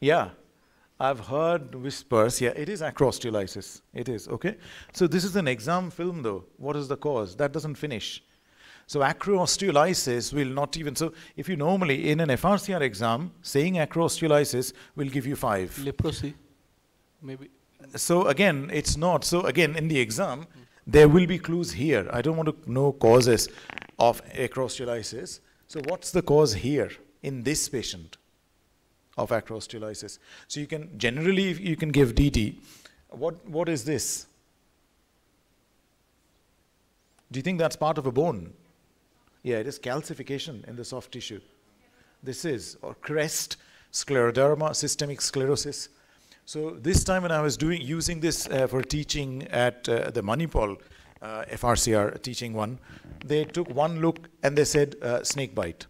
Yeah, I've heard whispers. Yeah, it is acrosteolysis. It is, okay? So this is an exam film though. What is the cause? That doesn't finish. So acroosteolysis will not even, so if you normally in an FRCR exam, saying acroosteolysis will give you five. Leprosy, maybe. So again, it's not. So again, in the exam, there will be clues here. I don't want to know causes of acroosteolysis. So what's the cause here in this patient? Of acrosteolysis. So you can generally you can give DT. What what is this? Do you think that's part of a bone? Yeah, it is calcification in the soft tissue. this is, or crest, scleroderma, systemic sclerosis. So this time when I was doing using this uh, for teaching at uh, the Manipal uh, FRCR teaching one, they took one look and they said uh, snake bite.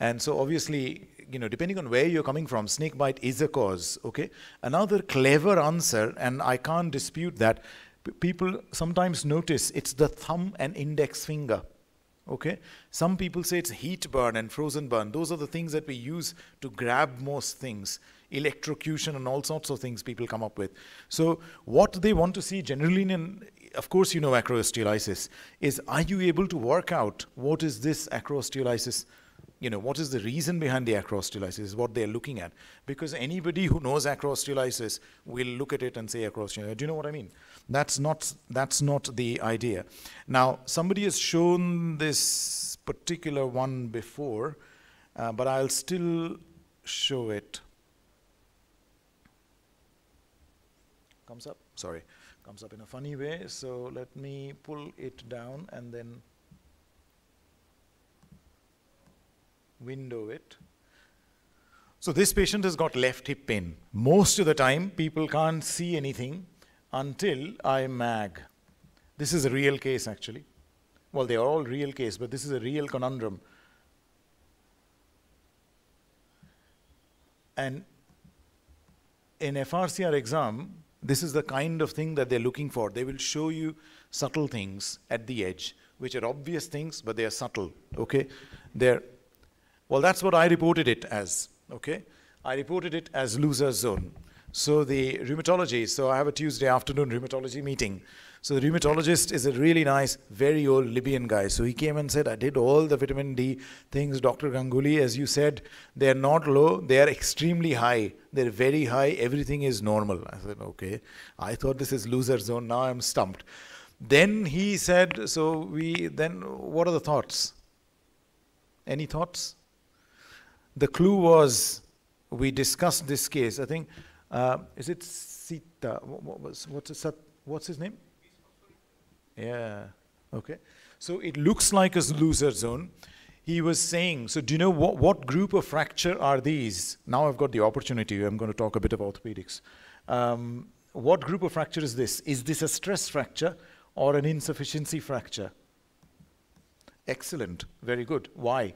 And so obviously, you know, depending on where you're coming from, snake bite is a cause, okay? Another clever answer, and I can't dispute that, people sometimes notice it's the thumb and index finger. Okay, some people say it's heat burn and frozen burn. Those are the things that we use to grab most things, electrocution and all sorts of things people come up with. So what they want to see generally in, of course you know acrosteolysis, is are you able to work out what is this acrosteolysis you know, what is the reason behind the acrosteolysis is what they're looking at. Because anybody who knows acrosteolysis will look at it and say acrosteolysis. Do you know what I mean? That's not, that's not the idea. Now, somebody has shown this particular one before, uh, but I'll still show it. Comes up? Sorry. Comes up in a funny way. So let me pull it down and then window it. So this patient has got left hip pain. Most of the time, people can't see anything until I mag. This is a real case, actually. Well, they are all real case, but this is a real conundrum. And in FRCR exam, this is the kind of thing that they're looking for. They will show you subtle things at the edge, which are obvious things, but they are subtle, okay? They're well, that's what I reported it as, okay? I reported it as Looser zone. So the rheumatology, so I have a Tuesday afternoon rheumatology meeting. So the rheumatologist is a really nice, very old Libyan guy. So he came and said, I did all the vitamin D things, Dr. Ganguly, as you said, they're not low, they are extremely high. They're very high, everything is normal. I said, okay. I thought this is Looser zone, now I'm stumped. Then he said, so we, then what are the thoughts? Any thoughts? The clue was we discussed this case. I think, uh, is it Sita? What, what was, what's, it, what's his name? Yeah, okay. So it looks like a Looser zone. He was saying, so do you know what, what group of fracture are these? Now I've got the opportunity, I'm going to talk a bit of orthopedics. Um, what group of fracture is this? Is this a stress fracture or an insufficiency fracture? Excellent, very good. Why?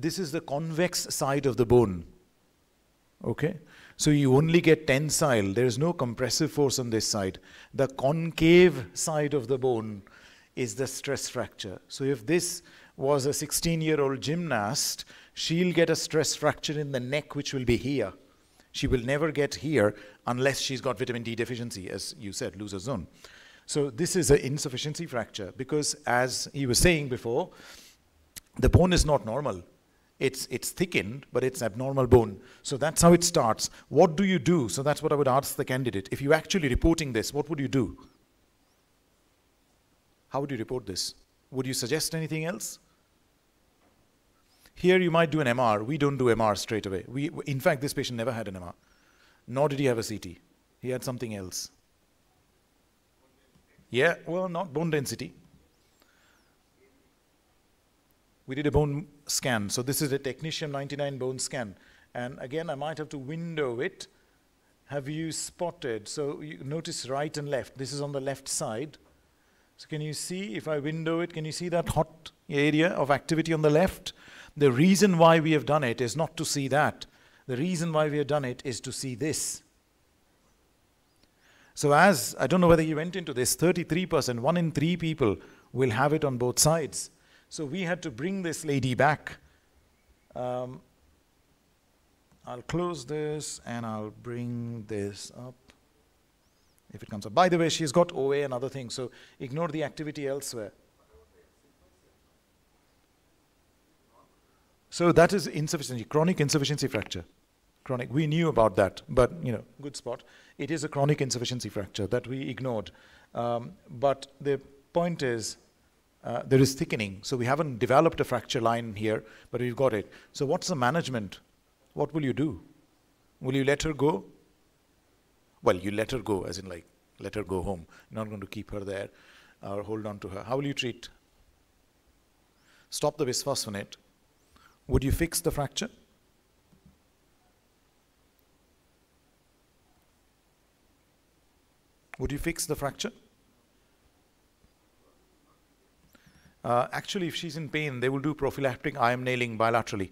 This is the convex side of the bone. Okay? So you only get tensile. There is no compressive force on this side. The concave side of the bone is the stress fracture. So if this was a 16 year old gymnast, she'll get a stress fracture in the neck, which will be here. She will never get here unless she's got vitamin D deficiency, as you said, Looser zone. So this is an insufficiency fracture because, as he was saying before, the bone is not normal. It's, it's thickened, but it's abnormal bone. So that's how it starts. What do you do? So that's what I would ask the candidate. If you're actually reporting this, what would you do? How would you report this? Would you suggest anything else? Here you might do an MR. We don't do MR straight away. We, in fact, this patient never had an MR, nor did he have a CT. He had something else. Yeah, well, not bone density we did a bone scan. So this is a technetium 99 bone scan. And again, I might have to window it. Have you spotted? So you notice right and left. This is on the left side. So can you see, if I window it, can you see that hot area of activity on the left? The reason why we have done it is not to see that. The reason why we have done it is to see this. So as, I don't know whether you went into this, 33%, one in three people will have it on both sides. So we had to bring this lady back. Um, I'll close this and I'll bring this up if it comes up. By the way, she's got OA and other things, so ignore the activity elsewhere. So that is insufficiency, chronic insufficiency fracture. Chronic, we knew about that, but you know, good spot. It is a chronic insufficiency fracture that we ignored. Um, but the point is, uh, there is thickening. So we haven't developed a fracture line here, but we've got it. So what's the management? What will you do? Will you let her go? Well, you let her go, as in like, let her go home. You're not going to keep her there or hold on to her. How will you treat? stop the bisphosphonate, would you fix the fracture? Would you fix the fracture? Uh, actually, if she's in pain, they will do prophylactic IM nailing bilaterally.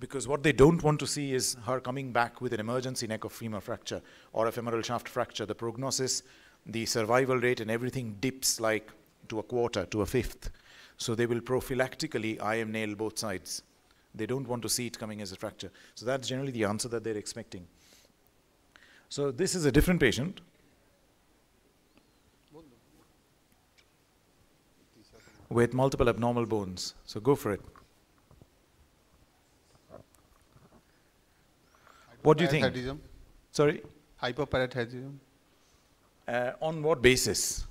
Because what they don't want to see is her coming back with an emergency neck of femur fracture or a femoral shaft fracture. The prognosis, the survival rate, and everything dips like to a quarter, to a fifth. So they will prophylactically IM nail both sides. They don't want to see it coming as a fracture. So that's generally the answer that they're expecting. So this is a different patient. With multiple abnormal bones. So go for it. What do you think? Sorry? Hyperparathyroidism. Uh, on what basis?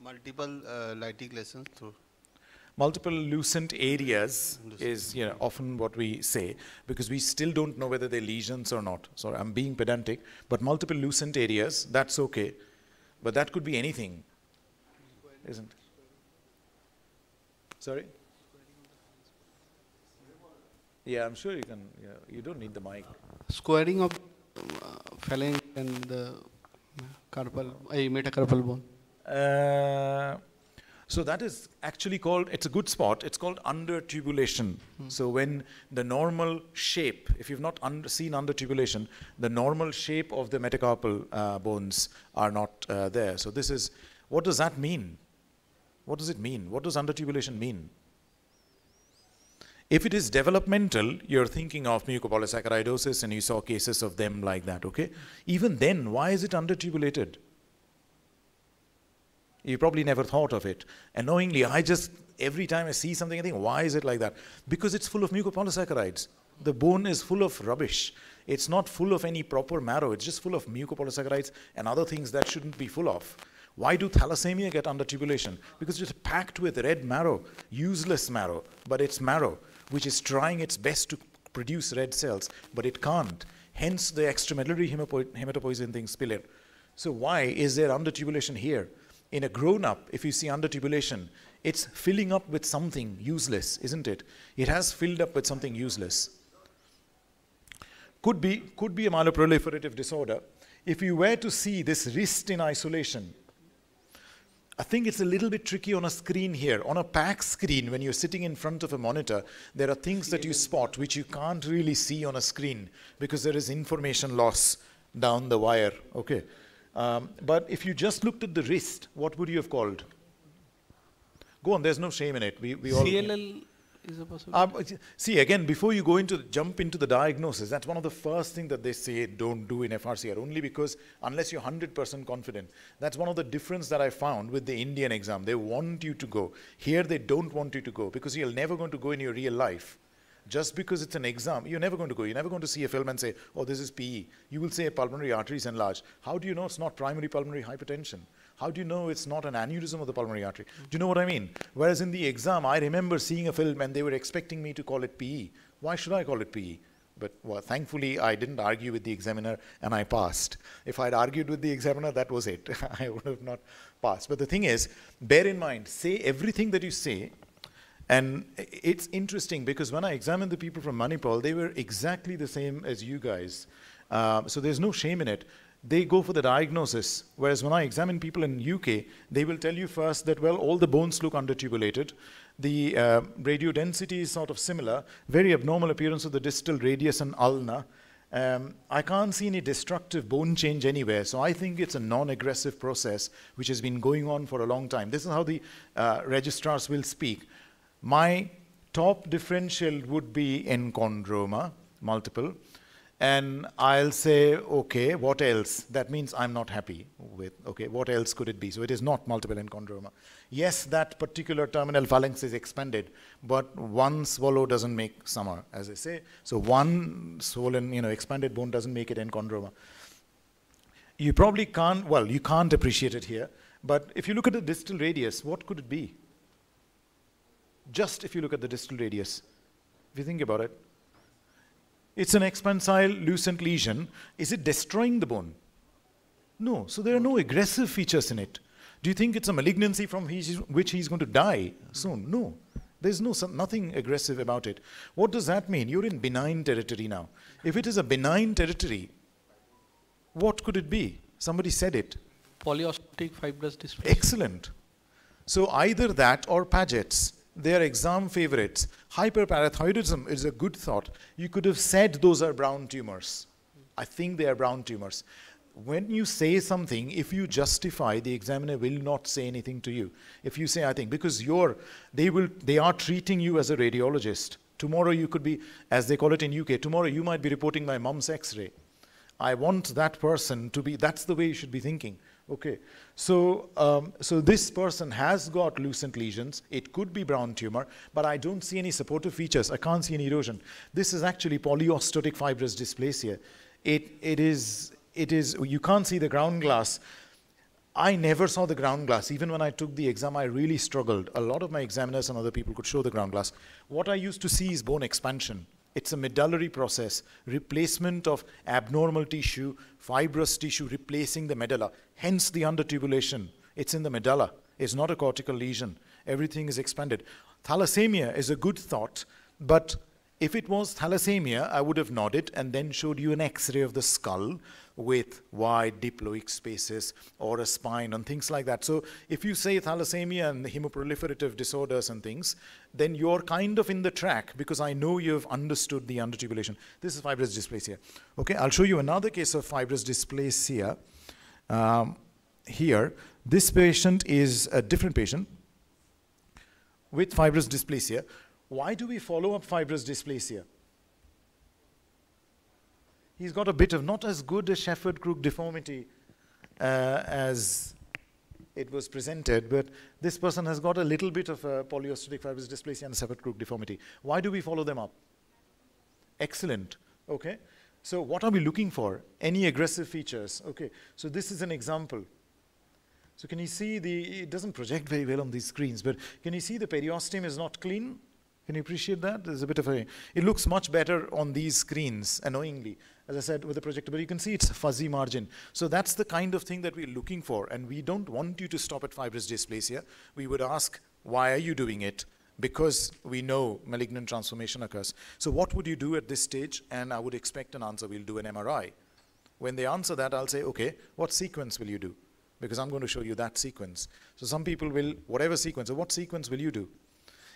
Multiple uh, lytic lesions through. Multiple lucent areas is you know, often what we say because we still don't know whether they're lesions or not. So I'm being pedantic, but multiple lucent areas, that's okay. But that could be anything, isn't it? Sorry? Yeah, I'm sure you can. Yeah, you don't need the mic. Squaring of uh, phalanx and the carpal, uh, metacarpal bone. Uh, so that is actually called, it's a good spot, it's called undertubulation. Hmm. So when the normal shape, if you've not under, seen undertubulation, the normal shape of the metacarpal uh, bones are not uh, there. So this is, what does that mean? What does it mean? What does undertubulation mean? If it is developmental, you're thinking of mucopolysaccharidosis and you saw cases of them like that, okay? Even then, why is it undertubulated? You probably never thought of it. Annoyingly, I just, every time I see something, I think, why is it like that? Because it's full of mucopolysaccharides. The bone is full of rubbish. It's not full of any proper marrow. It's just full of mucopolysaccharides and other things that shouldn't be full of. Why do thalassemia get undertubulation? Because it's packed with red marrow, useless marrow, but it's marrow, which is trying its best to produce red cells, but it can't. Hence the extramedullary hematopoiesin thing spill it. So why is there undertubulation here? In a grown-up, if you see undertubulation, it's filling up with something useless, isn't it? It has filled up with something useless. Could be, could be a myeloproliferative disorder. If you were to see this wrist in isolation, I think it's a little bit tricky on a screen here. On a pack screen, when you're sitting in front of a monitor, there are things that you spot which you can't really see on a screen because there is information loss down the wire. Okay. Um, but if you just looked at the wrist, what would you have called? Go on, there's no shame in it. We, we all, CLL is a possibility. um, see, again, before you go into jump into the diagnosis, that's one of the first things that they say don't do in FRCR, only because unless you're 100% confident. That's one of the difference that I found with the Indian exam. They want you to go. Here, they don't want you to go because you're never going to go in your real life. Just because it's an exam, you're never going to go. You're never going to see a film and say, oh, this is PE. You will say pulmonary arteries enlarged. How do you know it's not primary pulmonary hypertension? How do you know it's not an aneurysm of the pulmonary artery? Do you know what I mean? Whereas in the exam, I remember seeing a film and they were expecting me to call it PE. Why should I call it PE? But well, thankfully, I didn't argue with the examiner and I passed. If I'd argued with the examiner, that was it. I would have not passed. But the thing is, bear in mind, say everything that you say and it's interesting because when I examined the people from Manipal, they were exactly the same as you guys. Uh, so there's no shame in it. They go for the diagnosis. Whereas when I examine people in UK, they will tell you first that, well, all the bones look undertubulated. The uh, radio density is sort of similar. Very abnormal appearance of the distal radius and ulna. Um, I can't see any destructive bone change anywhere, so I think it's a non-aggressive process which has been going on for a long time. This is how the uh, registrars will speak. My top differential would be enchondroma, multiple, and I'll say, okay, what else? That means I'm not happy with, okay, what else could it be? So it is not multiple enchondroma. Yes, that particular terminal phalanx is expanded, but one swallow doesn't make summer, as I say. So one swollen, you know, expanded bone doesn't make it enchondroma. You probably can't, well, you can't appreciate it here, but if you look at the distal radius, what could it be? Just if you look at the distal radius, if you think about it, it's an expansile lucent lesion. Is it destroying the bone? No. So there are no aggressive features in it. Do you think it's a malignancy from which he's going to die soon? No. There's no, nothing aggressive about it. What does that mean? You're in benign territory now. If it is a benign territory, what could it be? Somebody said it. Polyostotic fibrous dysplasia. Excellent. So either that or Paget's. They are exam favorites. Hyperparathyroidism is a good thought. You could have said those are brown tumors. I think they are brown tumors. When you say something, if you justify, the examiner will not say anything to you. If you say, I think, because you're, they will, they are treating you as a radiologist. Tomorrow you could be, as they call it in UK, tomorrow you might be reporting my mom's X-ray. I want that person to be, that's the way you should be thinking. Okay, so, um, so this person has got lucent lesions. It could be brown tumor, but I don't see any supportive features. I can't see any erosion. This is actually polyostotic fibrous dysplasia. It, it, is, it is, you can't see the ground glass. I never saw the ground glass. Even when I took the exam, I really struggled. A lot of my examiners and other people could show the ground glass. What I used to see is bone expansion. It's a medullary process, replacement of abnormal tissue, fibrous tissue replacing the medulla. Hence the undertubulation. It's in the medulla. It's not a cortical lesion. Everything is expanded. Thalassemia is a good thought, but if it was thalassemia, I would have nodded and then showed you an x-ray of the skull with wide diploic spaces or a spine and things like that. So if you say thalassemia and hemoproliferative disorders and things, then you're kind of in the track because I know you've understood the undertubulation. This is fibrous dysplasia. Okay, I'll show you another case of fibrous dysplasia. Um, here, this patient is a different patient with fibrous dysplasia. Why do we follow up fibrous dysplasia? He's got a bit of not as good a Shepherd Crook deformity uh, as it was presented, but this person has got a little bit of a polyostotic fibrous dysplasia and Shepherd Crook deformity. Why do we follow them up? Excellent. Okay. So what are we looking for? Any aggressive features? Okay. So this is an example. So can you see the, it doesn't project very well on these screens, but can you see the periosteum is not clean? Can you appreciate that? There's a bit of a, it looks much better on these screens, annoyingly as I said, with the projector, but you can see it's a fuzzy margin. So that's the kind of thing that we're looking for, and we don't want you to stop at fibrous dysplasia. We would ask, why are you doing it? Because we know malignant transformation occurs. So what would you do at this stage? And I would expect an answer, we'll do an MRI. When they answer that, I'll say, okay, what sequence will you do? Because I'm going to show you that sequence. So some people will, whatever sequence, so what sequence will you do?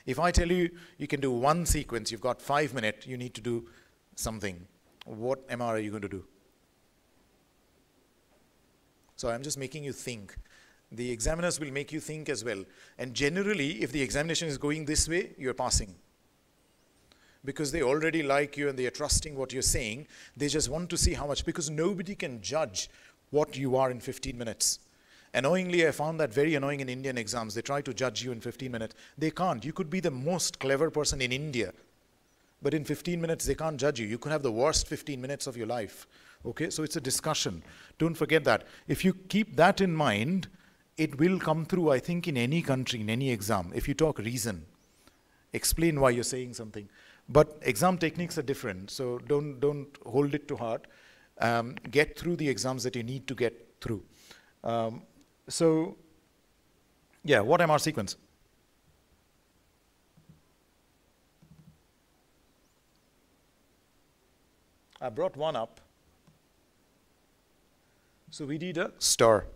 If I tell you you can do one sequence, you've got five minutes, you need to do something what MR are you going to do? So I'm just making you think. The examiners will make you think as well. And generally, if the examination is going this way, you're passing. Because they already like you and they are trusting what you're saying. They just want to see how much, because nobody can judge what you are in 15 minutes. Annoyingly, I found that very annoying in Indian exams. They try to judge you in 15 minutes. They can't. You could be the most clever person in India but in 15 minutes they can't judge you. You could have the worst 15 minutes of your life. Okay, so it's a discussion. Don't forget that. If you keep that in mind, it will come through, I think, in any country, in any exam. If you talk reason, explain why you're saying something. But exam techniques are different, so don't, don't hold it to heart. Um, get through the exams that you need to get through. Um, so, yeah, what MR sequence? I brought one up. So we did a STIR.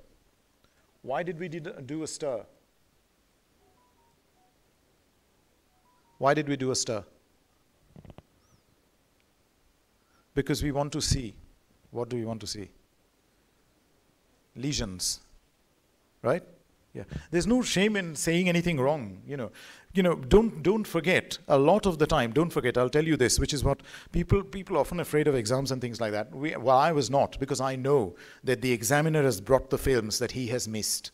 Why did we did do a STIR? Why did we do a STIR? Because we want to see. What do we want to see? Lesions. Right? Yeah. There's no shame in saying anything wrong, you know you know, don't, don't forget, a lot of the time, don't forget, I'll tell you this, which is what people, people often afraid of exams and things like that. We, well, I was not, because I know that the examiner has brought the films that he has missed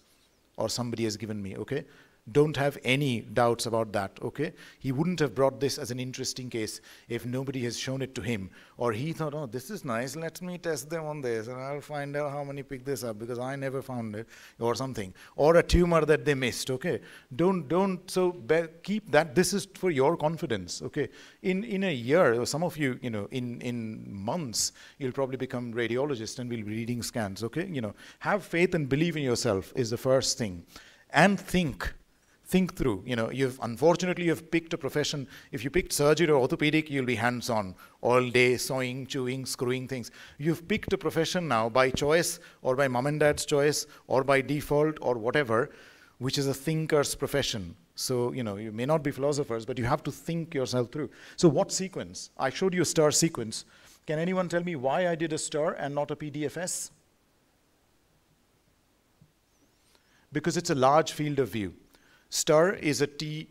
or somebody has given me, okay? Don't have any doubts about that, okay? He wouldn't have brought this as an interesting case if nobody has shown it to him. Or he thought, oh, this is nice, let me test them on this and I'll find out how many pick this up because I never found it or something. Or a tumor that they missed, okay? Don't, don't, so keep that, this is for your confidence, okay? In, in a year, some of you, you know, in, in months, you'll probably become radiologist and will be reading scans, okay? You know, have faith and believe in yourself is the first thing. And think, think through. You know, you've unfortunately you've picked a profession. If you picked surgery or orthopedic, you'll be hands-on all day, sewing, chewing, screwing things. You've picked a profession now by choice or by mom and dad's choice or by default or whatever, which is a thinker's profession. So, you know, you may not be philosophers, but you have to think yourself through. So what sequence? I showed you a STIR sequence. Can anyone tell me why I did a STIR and not a PDFS? Because it's a large field of view. STIR is a T,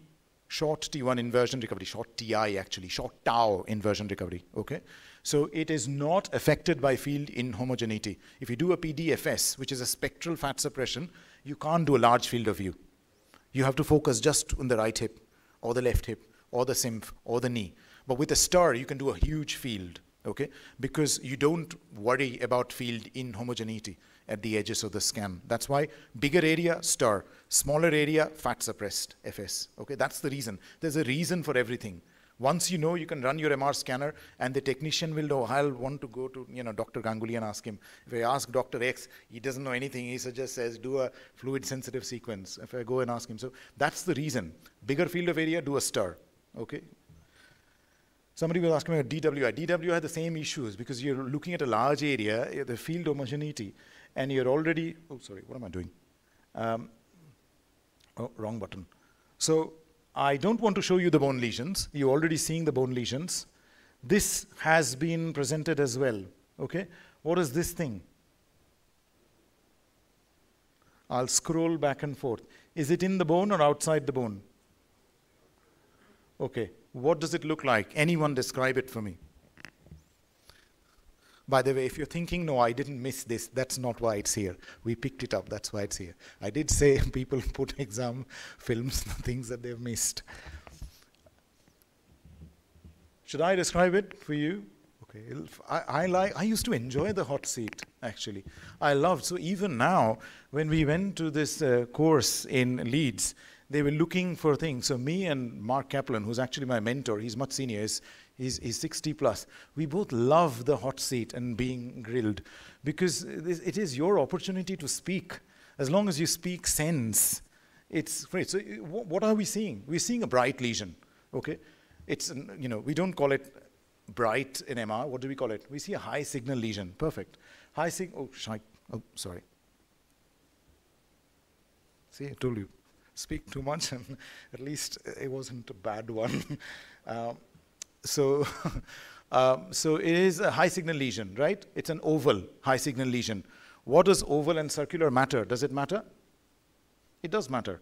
short T1 inversion recovery, short TI actually, short tau inversion recovery, okay? So it is not affected by field inhomogeneity. If you do a PDFS, which is a spectral fat suppression, you can't do a large field of view. You have to focus just on the right hip, or the left hip, or the symph, or the knee. But with a STIR, you can do a huge field, okay? Because you don't worry about field inhomogeneity at the edges of the scan. That's why bigger area, STIR. Smaller area, fat suppressed, FS. Okay, that's the reason. There's a reason for everything. Once you know, you can run your MR scanner, and the technician will know. I'll want to go to you know Dr. Ganguly and ask him. If I ask Dr. X, he doesn't know anything. He just says do a fluid-sensitive sequence. If I go and ask him, so that's the reason. Bigger field of area, do a STIR. Okay. Somebody was asking me about DWI. DWI had the same issues because you're looking at a large area, the field homogeneity, and you're already. Oh, sorry. What am I doing? Um, oh, wrong button. So I don't want to show you the bone lesions. You're already seeing the bone lesions. This has been presented as well. Okay? What is this thing? I'll scroll back and forth. Is it in the bone or outside the bone? Okay. What does it look like? Anyone describe it for me? By the way, if you're thinking, no, I didn't miss this, that's not why it's here. We picked it up, that's why it's here. I did say people put exam films, things that they've missed. Should I describe it for you? Okay, I, I, like, I used to enjoy the hot seat, actually. I loved, so even now, when we went to this uh, course in Leeds, they were looking for things. So me and Mark Kaplan, who's actually my mentor, he's much senior, he's, he's, he's 60 plus. We both love the hot seat and being grilled because it is your opportunity to speak. As long as you speak sense, it's great. So what are we seeing? We're seeing a bright lesion, okay? It's, you know, we don't call it bright in MR. What do we call it? We see a high signal lesion. Perfect. High signal, oh, shy. oh, sorry. See, I told you speak too much, and at least it wasn't a bad one. um, so, um, so it is a high signal lesion, right? It's an oval high signal lesion. What does oval and circular matter? Does it matter? It does matter.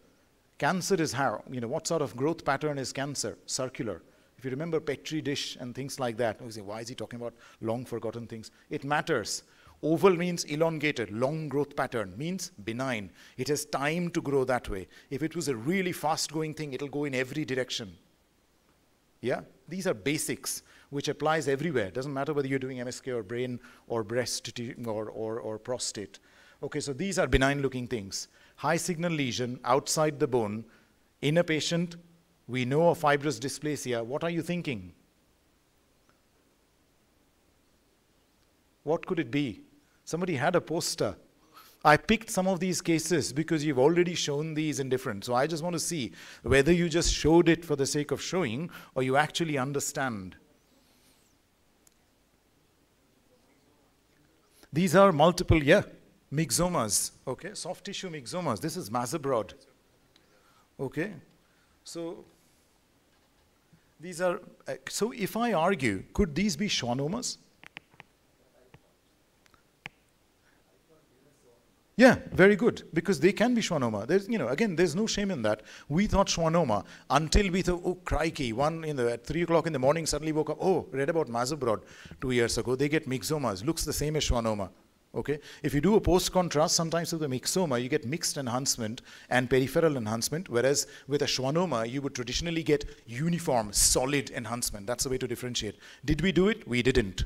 Cancer is how? You know, what sort of growth pattern is cancer? Circular. If you remember Petri dish and things like that, you say, why is he talking about long forgotten things? It matters. Oval means elongated, long growth pattern, means benign. It has time to grow that way. If it was a really fast going thing, it'll go in every direction. Yeah? These are basics which applies everywhere. Doesn't matter whether you're doing MSK or brain or breast or, or, or prostate. Okay, so these are benign looking things. High signal lesion outside the bone. In a patient, we know of fibrous dysplasia. What are you thinking? What could it be? Somebody had a poster. I picked some of these cases because you've already shown these in different. So I just want to see whether you just showed it for the sake of showing or you actually understand. These are multiple, yeah, myxomas, okay, soft tissue myxomas. This is Mazabraud, okay. So these are, uh, so if I argue, could these be schwannomas? Yeah, very good, because they can be schwannoma. There's, you know, again, there's no shame in that. We thought schwannoma until we thought, oh, crikey, one in the, at 3 o'clock in the morning, suddenly woke up, oh, read about Mazabraud two years ago. They get myxomas, looks the same as schwannoma. Okay, if you do a post-contrast, sometimes with a myxoma, you get mixed enhancement and peripheral enhancement, whereas with a schwannoma, you would traditionally get uniform, solid enhancement. That's the way to differentiate. Did we do it? We didn't.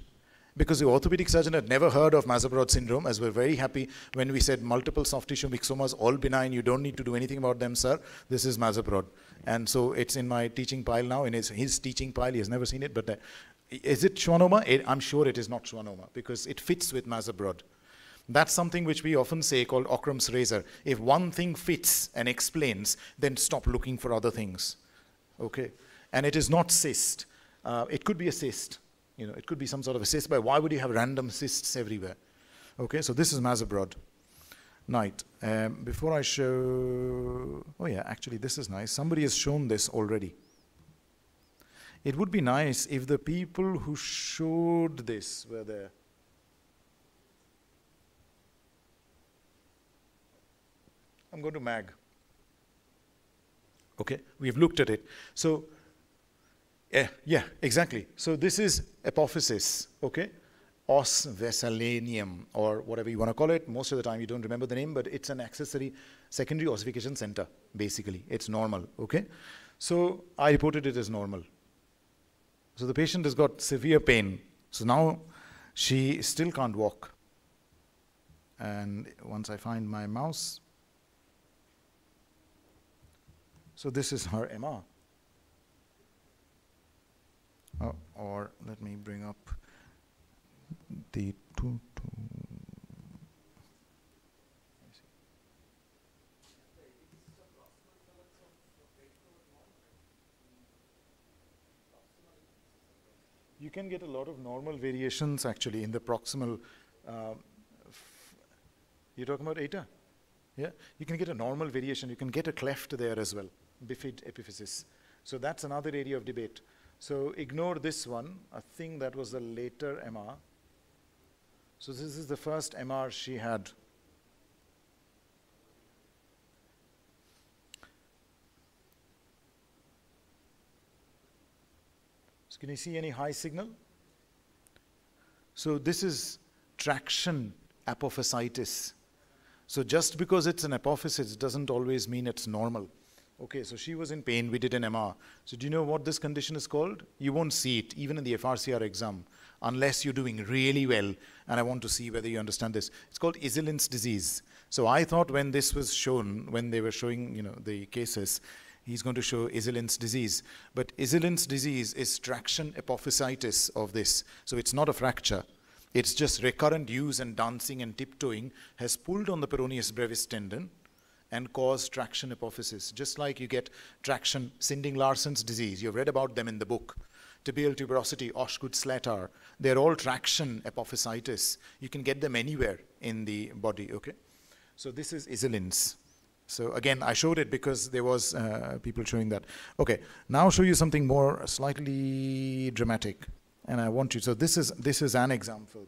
Because the orthopedic surgeon had never heard of Mazabraud syndrome, as we're very happy when we said multiple soft tissue myxomas, all benign, you don't need to do anything about them, sir. This is Mazabraud. And so it's in my teaching pile now, in his, his teaching pile, he has never seen it, but uh, is it schwannoma? It, I'm sure it is not schwannoma, because it fits with Mazabraud. That's something which we often say called Occam's razor. If one thing fits and explains, then stop looking for other things. Okay? And it is not cyst. Uh, it could be a cyst. You know, it could be some sort of a cyst, but why would you have random cysts everywhere? Okay, so this is Mazabraud. Night. Um, before I show, oh yeah, actually this is nice. Somebody has shown this already. It would be nice if the people who showed this were there. I'm going to mag. Okay, we've looked at it. So, yeah, yeah, exactly. So this is apophysis, okay? Os vesalianum, or whatever you want to call it. Most of the time you don't remember the name, but it's an accessory secondary ossification center, basically. It's normal, okay? So I reported it as normal. So the patient has got severe pain. So now she still can't walk. And once I find my mouse, so this is her MR. Oh, or let me bring up the two, two. You can get a lot of normal variations actually in the proximal. Uh, you're talking about eta? Yeah, you can get a normal variation. You can get a cleft there as well, bifid epiphysis. So that's another area of debate. So ignore this one. I think that was a later MR. So this is the first MR she had. So can you see any high signal? So this is traction apophysitis. So just because it's an apophysis doesn't always mean it's normal. Okay, so she was in pain, we did an MR. So do you know what this condition is called? You won't see it, even in the FRCR exam, unless you're doing really well, and I want to see whether you understand this. It's called Iselin's disease. So I thought when this was shown, when they were showing, you know, the cases, he's going to show Iselin's disease. But Iselin's disease is traction apophysitis of this. So it's not a fracture. It's just recurrent use and dancing and tiptoeing has pulled on the peroneus brevis tendon and cause traction apophysis. Just like you get traction, Sinding-Larsen's disease. You've read about them in the book. Tibial tuberosity, Osgood-Schlatter. They're all traction apophysitis. You can get them anywhere in the body, okay? So this is Iselin's. So again, I showed it because there was uh, people showing that. Okay, now I'll show you something more slightly dramatic. And I want you, so this is, this is an example.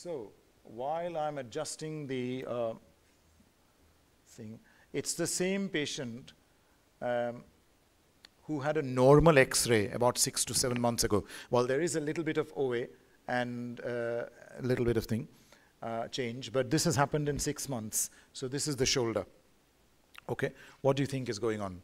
So while I'm adjusting the uh, thing, it's the same patient um, who had a normal X-ray about six to seven months ago. Well, there is a little bit of OA and uh, a little bit of thing uh, change, but this has happened in six months. So this is the shoulder. Okay, what do you think is going on?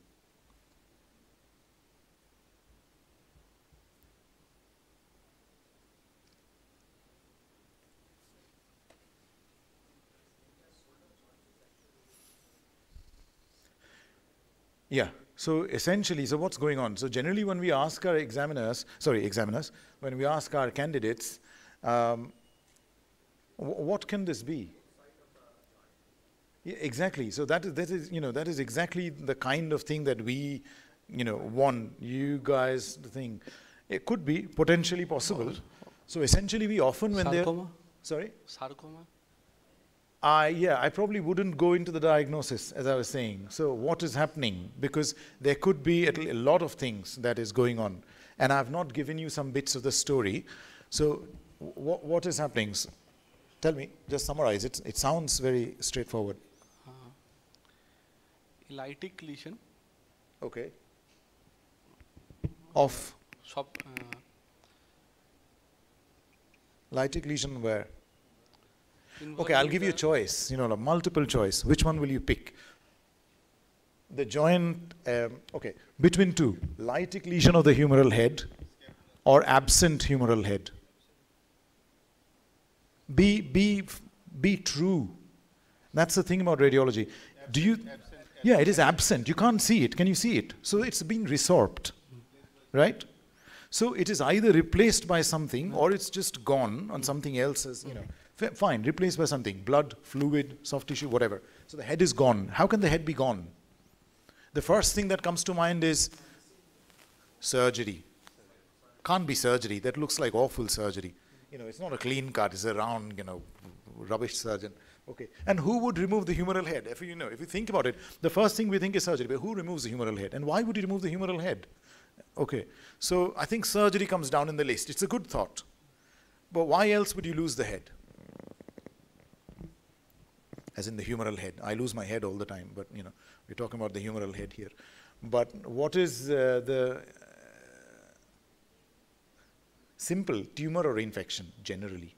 Yeah. So essentially, so what's going on? So generally, when we ask our examiners, sorry, examiners, when we ask our candidates, um, what can this be? Yeah, exactly. So that is that is you know that is exactly the kind of thing that we, you know, want you guys to think. It could be potentially possible. So essentially, we often when they Sarcoma? sorry Sarcoma? I, yeah, I probably wouldn't go into the diagnosis, as I was saying. So what is happening? Because there could be a lot of things that is going on. And I've not given you some bits of the story. So what is happening? So tell me, just summarize it. It sounds very straightforward. Uh, lytic lesion. Okay. Of Sub, uh, lytic lesion where? Okay, I'll give you a choice, you know, a multiple choice. Which one will you pick? The joint, um, okay, between two, lytic lesion of the humeral head or absent humeral head. Be, be, be true. That's the thing about radiology. Do you, yeah, it is absent. You can't see it. Can you see it? So it's been resorbed, right? So it is either replaced by something or it's just gone on something else as, you know, fine, replaced by something, blood, fluid, soft tissue, whatever. So the head is gone. How can the head be gone? The first thing that comes to mind is surgery. Can't be surgery. That looks like awful surgery. You know, it's not a clean cut. It's a round, you know, rubbish surgeon. Okay. And who would remove the humeral head? If you know, if you think about it, the first thing we think is surgery. But who removes the humeral head? And why would you remove the humeral head? Okay. So I think surgery comes down in the list. It's a good thought. But why else would you lose the head? As in the humeral head. I lose my head all the time, but you know, we're talking about the humeral head here. But what is uh, the uh, simple tumor or infection generally?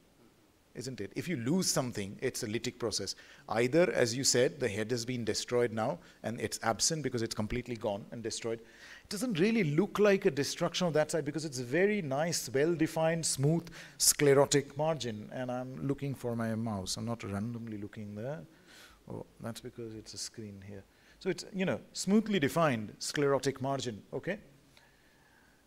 Isn't it? If you lose something, it's a lytic process. Either, as you said, the head has been destroyed now and it's absent because it's completely gone and destroyed. Doesn't really look like a destruction of that side because it's a very nice, well-defined, smooth, sclerotic margin. And I'm looking for my mouse. I'm not randomly looking there. Oh, that's because it's a screen here. So it's, you know, smoothly defined sclerotic margin, okay?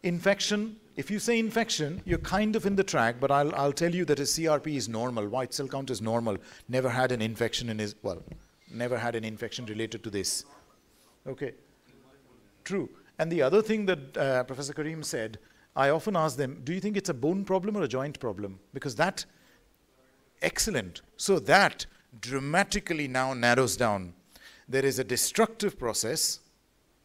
Infection, if you say infection, you're kind of in the track, but I'll, I'll tell you that his CRP is normal, white cell count is normal, never had an infection in his, well, never had an infection related to this. Okay, true. And the other thing that uh, Professor Karim said, I often ask them, do you think it's a bone problem or a joint problem? Because that, excellent. So that dramatically now narrows down. There is a destructive process,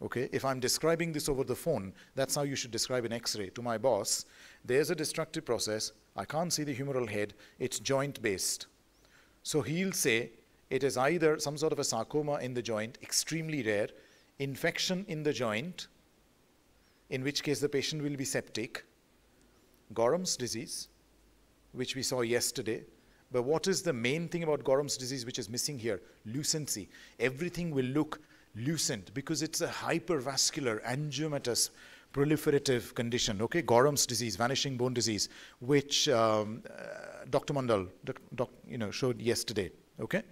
okay? If I'm describing this over the phone, that's how you should describe an x-ray to my boss. There's a destructive process. I can't see the humeral head. It's joint-based. So he'll say it is either some sort of a sarcoma in the joint, extremely rare, infection in the joint, in which case the patient will be septic, Gorham's disease, which we saw yesterday. But what is the main thing about Gorham's disease which is missing here? Lucency. Everything will look lucent because it's a hypervascular angiomatous proliferative condition, okay? Gorham's disease, vanishing bone disease, which um, uh, Dr. Mandal, doc, doc, you know, showed yesterday, okay?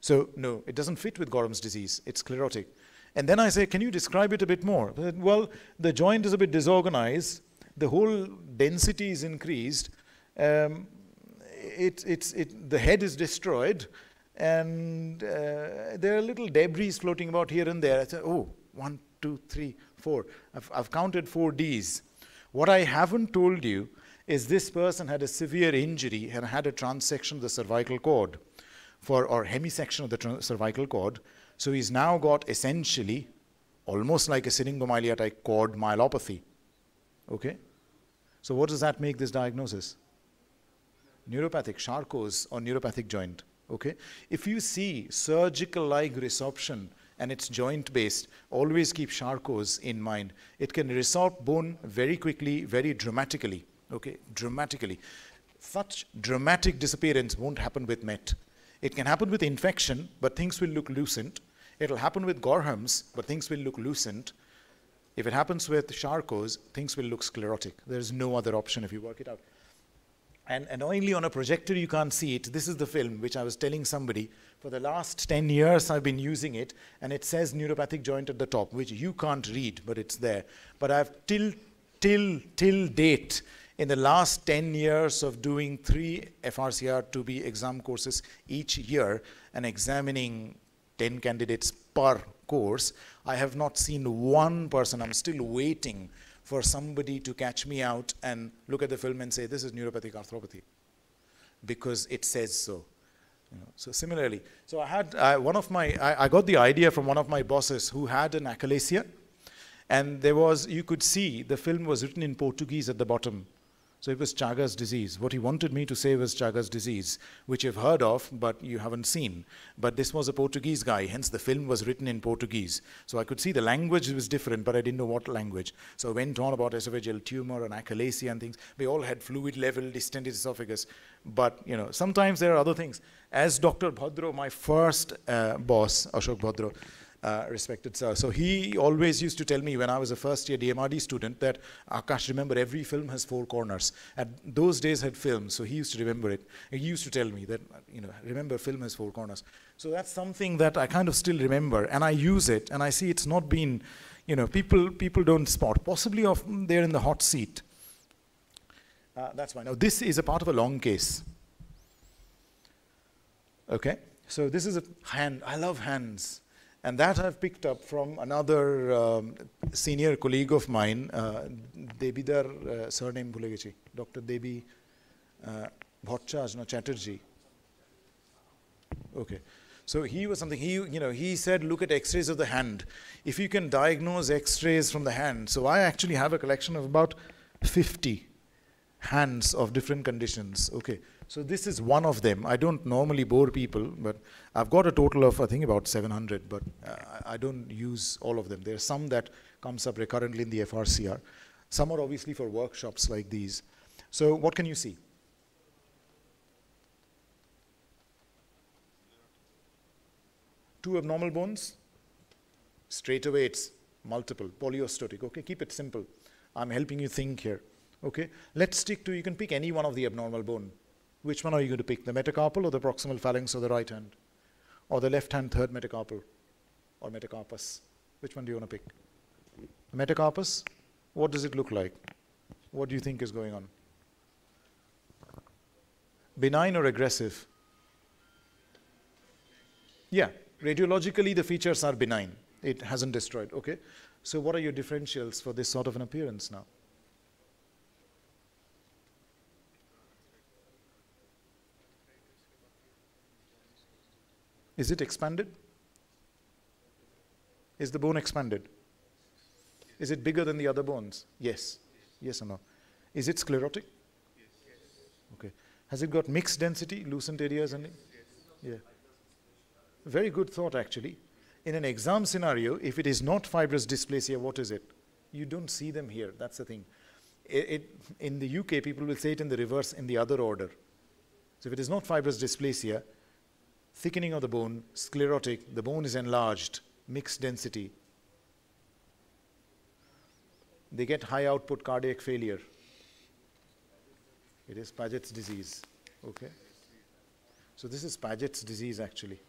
So no, it doesn't fit with Gorham's disease. It's sclerotic. And then I say, can you describe it a bit more? Well, the joint is a bit disorganized. The whole density is increased. Um, it, it's, it, the head is destroyed. And uh, there are little debris floating about here and there. I say, oh, one, two, three, four. I've, I've counted four Ds. What I haven't told you is this person had a severe injury and had a transection of the cervical cord for, or hemisection of the cervical cord. So he's now got essentially almost like a syringomyelia type cord myelopathy. Okay? So what does that make this diagnosis? Neuropathic, Charcot's or neuropathic joint. Okay? If you see surgical-like resorption and it's joint-based, always keep Charcot's in mind. It can resorb bone very quickly, very dramatically. Okay? Dramatically. Such dramatic disappearance won't happen with MET. It can happen with infection, but things will look lucent. It'll happen with Gorham's, but things will look lucent. If it happens with Charcot's, things will look sclerotic. There's no other option if you work it out. And annoyingly, on a projector, you can't see it. This is the film, which I was telling somebody. For the last 10 years, I've been using it, and it says neuropathic joint at the top, which you can't read, but it's there. But I've till, till, till date, in the last 10 years of doing three FRCR2B exam courses each year and examining 10 candidates per course, I have not seen one person, I'm still waiting for somebody to catch me out and look at the film and say, this is neuropathic arthropathy, because it says so. You know, so similarly, so I had uh, one of my, I, I got the idea from one of my bosses who had an achalasia, and there was, you could see, the film was written in Portuguese at the bottom. So it was Chagas disease. What he wanted me to say was Chagas disease, which you've heard of, but you haven't seen. But this was a Portuguese guy, hence the film was written in Portuguese. So I could see the language was different, but I didn't know what language. So I went on about esophageal tumor and achalasia and things. We all had fluid level, distended esophagus. But, you know, sometimes there are other things. As Dr. Bhadro, my first uh, boss, Ashok Bhadro, uh, respected sir. So he always used to tell me when I was a first year DMRD student that Akash, remember every film has four corners. At those days had films, so he used to remember it. He used to tell me that, you know, remember film has four corners. So that's something that I kind of still remember, and I use it, and I see it's not been, you know, people people don't spot. Possibly of they're in the hot seat. Uh, that's why. Now this is a part of a long case. Okay, so this is a hand. I love hands. And that I've picked up from another um, senior colleague of mine, uh, Debidar, uh, surname bhule Dr. Debi uh, Bhattacharya Chatterjee. Okay. So he was something, he, you know, he said, look at x-rays of the hand. If you can diagnose x-rays from the hand. So I actually have a collection of about 50 hands of different conditions. Okay. So this is one of them. I don't normally bore people, but I've got a total of, I think, about 700, but uh, I don't use all of them. There are some that comes up recurrently in the FRCR. Some are obviously for workshops like these. So what can you see? Two abnormal bones? Straight away it's multiple, polyostotic. Okay, keep it simple. I'm helping you think here. Okay, let's stick to, you can pick any one of the abnormal bone. Which one are you going to pick, the metacarpal or the proximal phalanx or the right hand? Or the left hand third metacarpal or metacarpus? Which one do you want to pick? The metacarpus, what does it look like? What do you think is going on? Benign or aggressive? Yeah, radiologically the features are benign. It hasn't destroyed, okay? So what are your differentials for this sort of an appearance now? Is it expanded? Is the bone expanded? Is it bigger than the other bones? Yes. Yes or no? Is it sclerotic? Okay. Has it got mixed density, lucent areas and yeah. Very good thought actually. In an exam scenario, if it is not fibrous dysplasia, what is it? You don't see them here. That's the thing. It, it, in the UK, people will say it in the reverse in the other order. So if it is not fibrous dysplasia, thickening of the bone, sclerotic, the bone is enlarged, mixed density. They get high output cardiac failure. It is Paget's disease. Okay? So this is Paget's disease actually.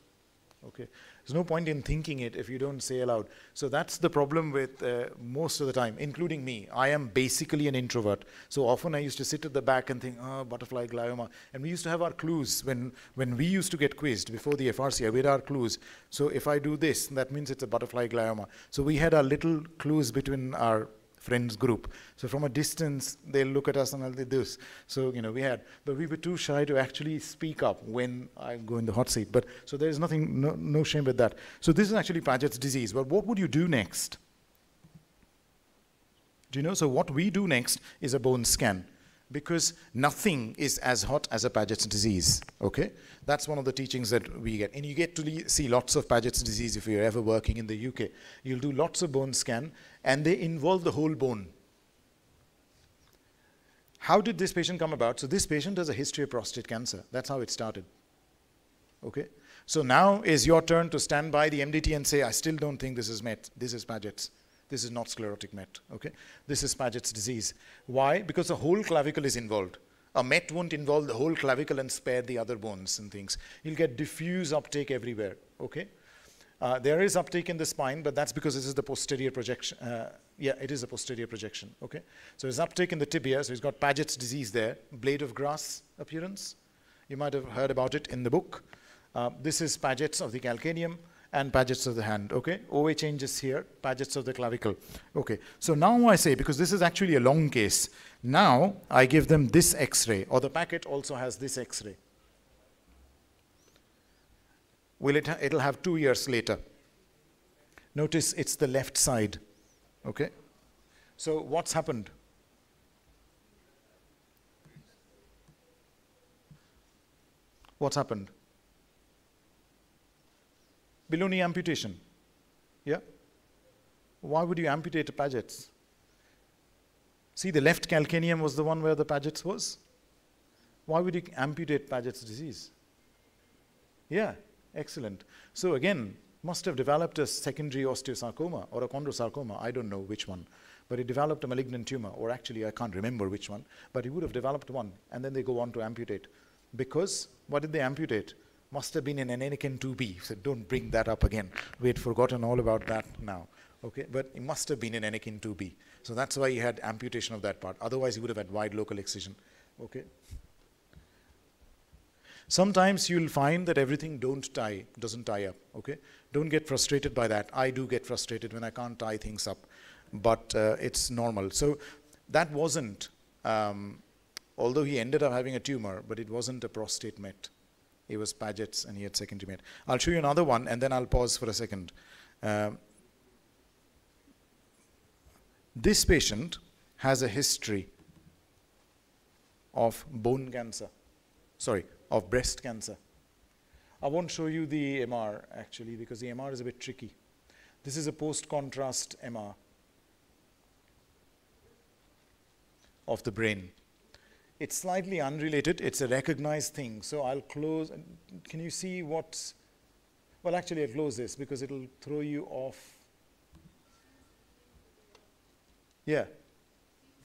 Okay, there's no point in thinking it if you don't say aloud. So that's the problem with uh, most of the time, including me. I am basically an introvert. So often I used to sit at the back and think, oh, butterfly glioma. And we used to have our clues when, when we used to get quizzed before the FRC, we had our clues. So if I do this, that means it's a butterfly glioma. So we had our little clues between our friends group. So from a distance, they'll look at us and they'll do this. So, you know, we had, but we were too shy to actually speak up when I go in the hot seat. But so there's nothing, no, no shame with that. So this is actually Paget's disease. But what would you do next? Do you know? So what we do next is a bone scan because nothing is as hot as a Paget's disease, okay? That's one of the teachings that we get. And you get to see lots of Paget's disease if you're ever working in the UK. You'll do lots of bone scan, and they involve the whole bone. How did this patient come about? So this patient has a history of prostate cancer. That's how it started, okay? So now is your turn to stand by the MDT and say, I still don't think this is met. This is Paget's. This is not sclerotic MET, okay? This is Paget's disease. Why? Because the whole clavicle is involved. A MET won't involve the whole clavicle and spare the other bones and things. You'll get diffuse uptake everywhere, okay? Uh, there is uptake in the spine, but that's because this is the posterior projection. Uh, yeah, it is a posterior projection, okay? So there's uptake in the tibia, so he's got Paget's disease there, blade of grass appearance. You might have heard about it in the book. Uh, this is Paget's of the calcaneum and Paget's of the hand, okay? OA changes here, Paget's of the clavicle. Okay, so now I say, because this is actually a long case, now I give them this x-ray, or the packet also has this x-ray will it, it'll have two years later. Notice it's the left side, okay? So what's happened? What's happened? Below knee amputation, yeah? Why would you amputate Paget's? See, the left calcaneum was the one where the Paget's was. Why would you amputate Paget's disease? Yeah, excellent. So again, must have developed a secondary osteosarcoma or a chondrosarcoma. I don't know which one. But he developed a malignant tumor, or actually, I can't remember which one. But he would have developed one, and then they go on to amputate. Because what did they amputate? Must have been an Enneking 2B. So don't bring that up again. We had forgotten all about that now. Okay, but it must have been an Enneking 2B. So that's why he had amputation of that part. Otherwise, he would have had wide local excision. Okay. Sometimes you'll find that everything don't tie, doesn't tie up. Okay, don't get frustrated by that. I do get frustrated when I can't tie things up, but uh, it's normal. So that wasn't. Um, although he ended up having a tumor, but it wasn't a prostate met. It was Paget's, and he had secondary met. I'll show you another one, and then I'll pause for a second. Um, this patient has a history of bone cancer. Sorry, of breast cancer. I won't show you the MR actually because the MR is a bit tricky. This is a post-contrast MR of the brain. It's slightly unrelated. It's a recognized thing. So I'll close. Can you see what's... Well, actually, I'll close this because it'll throw you off. Yeah.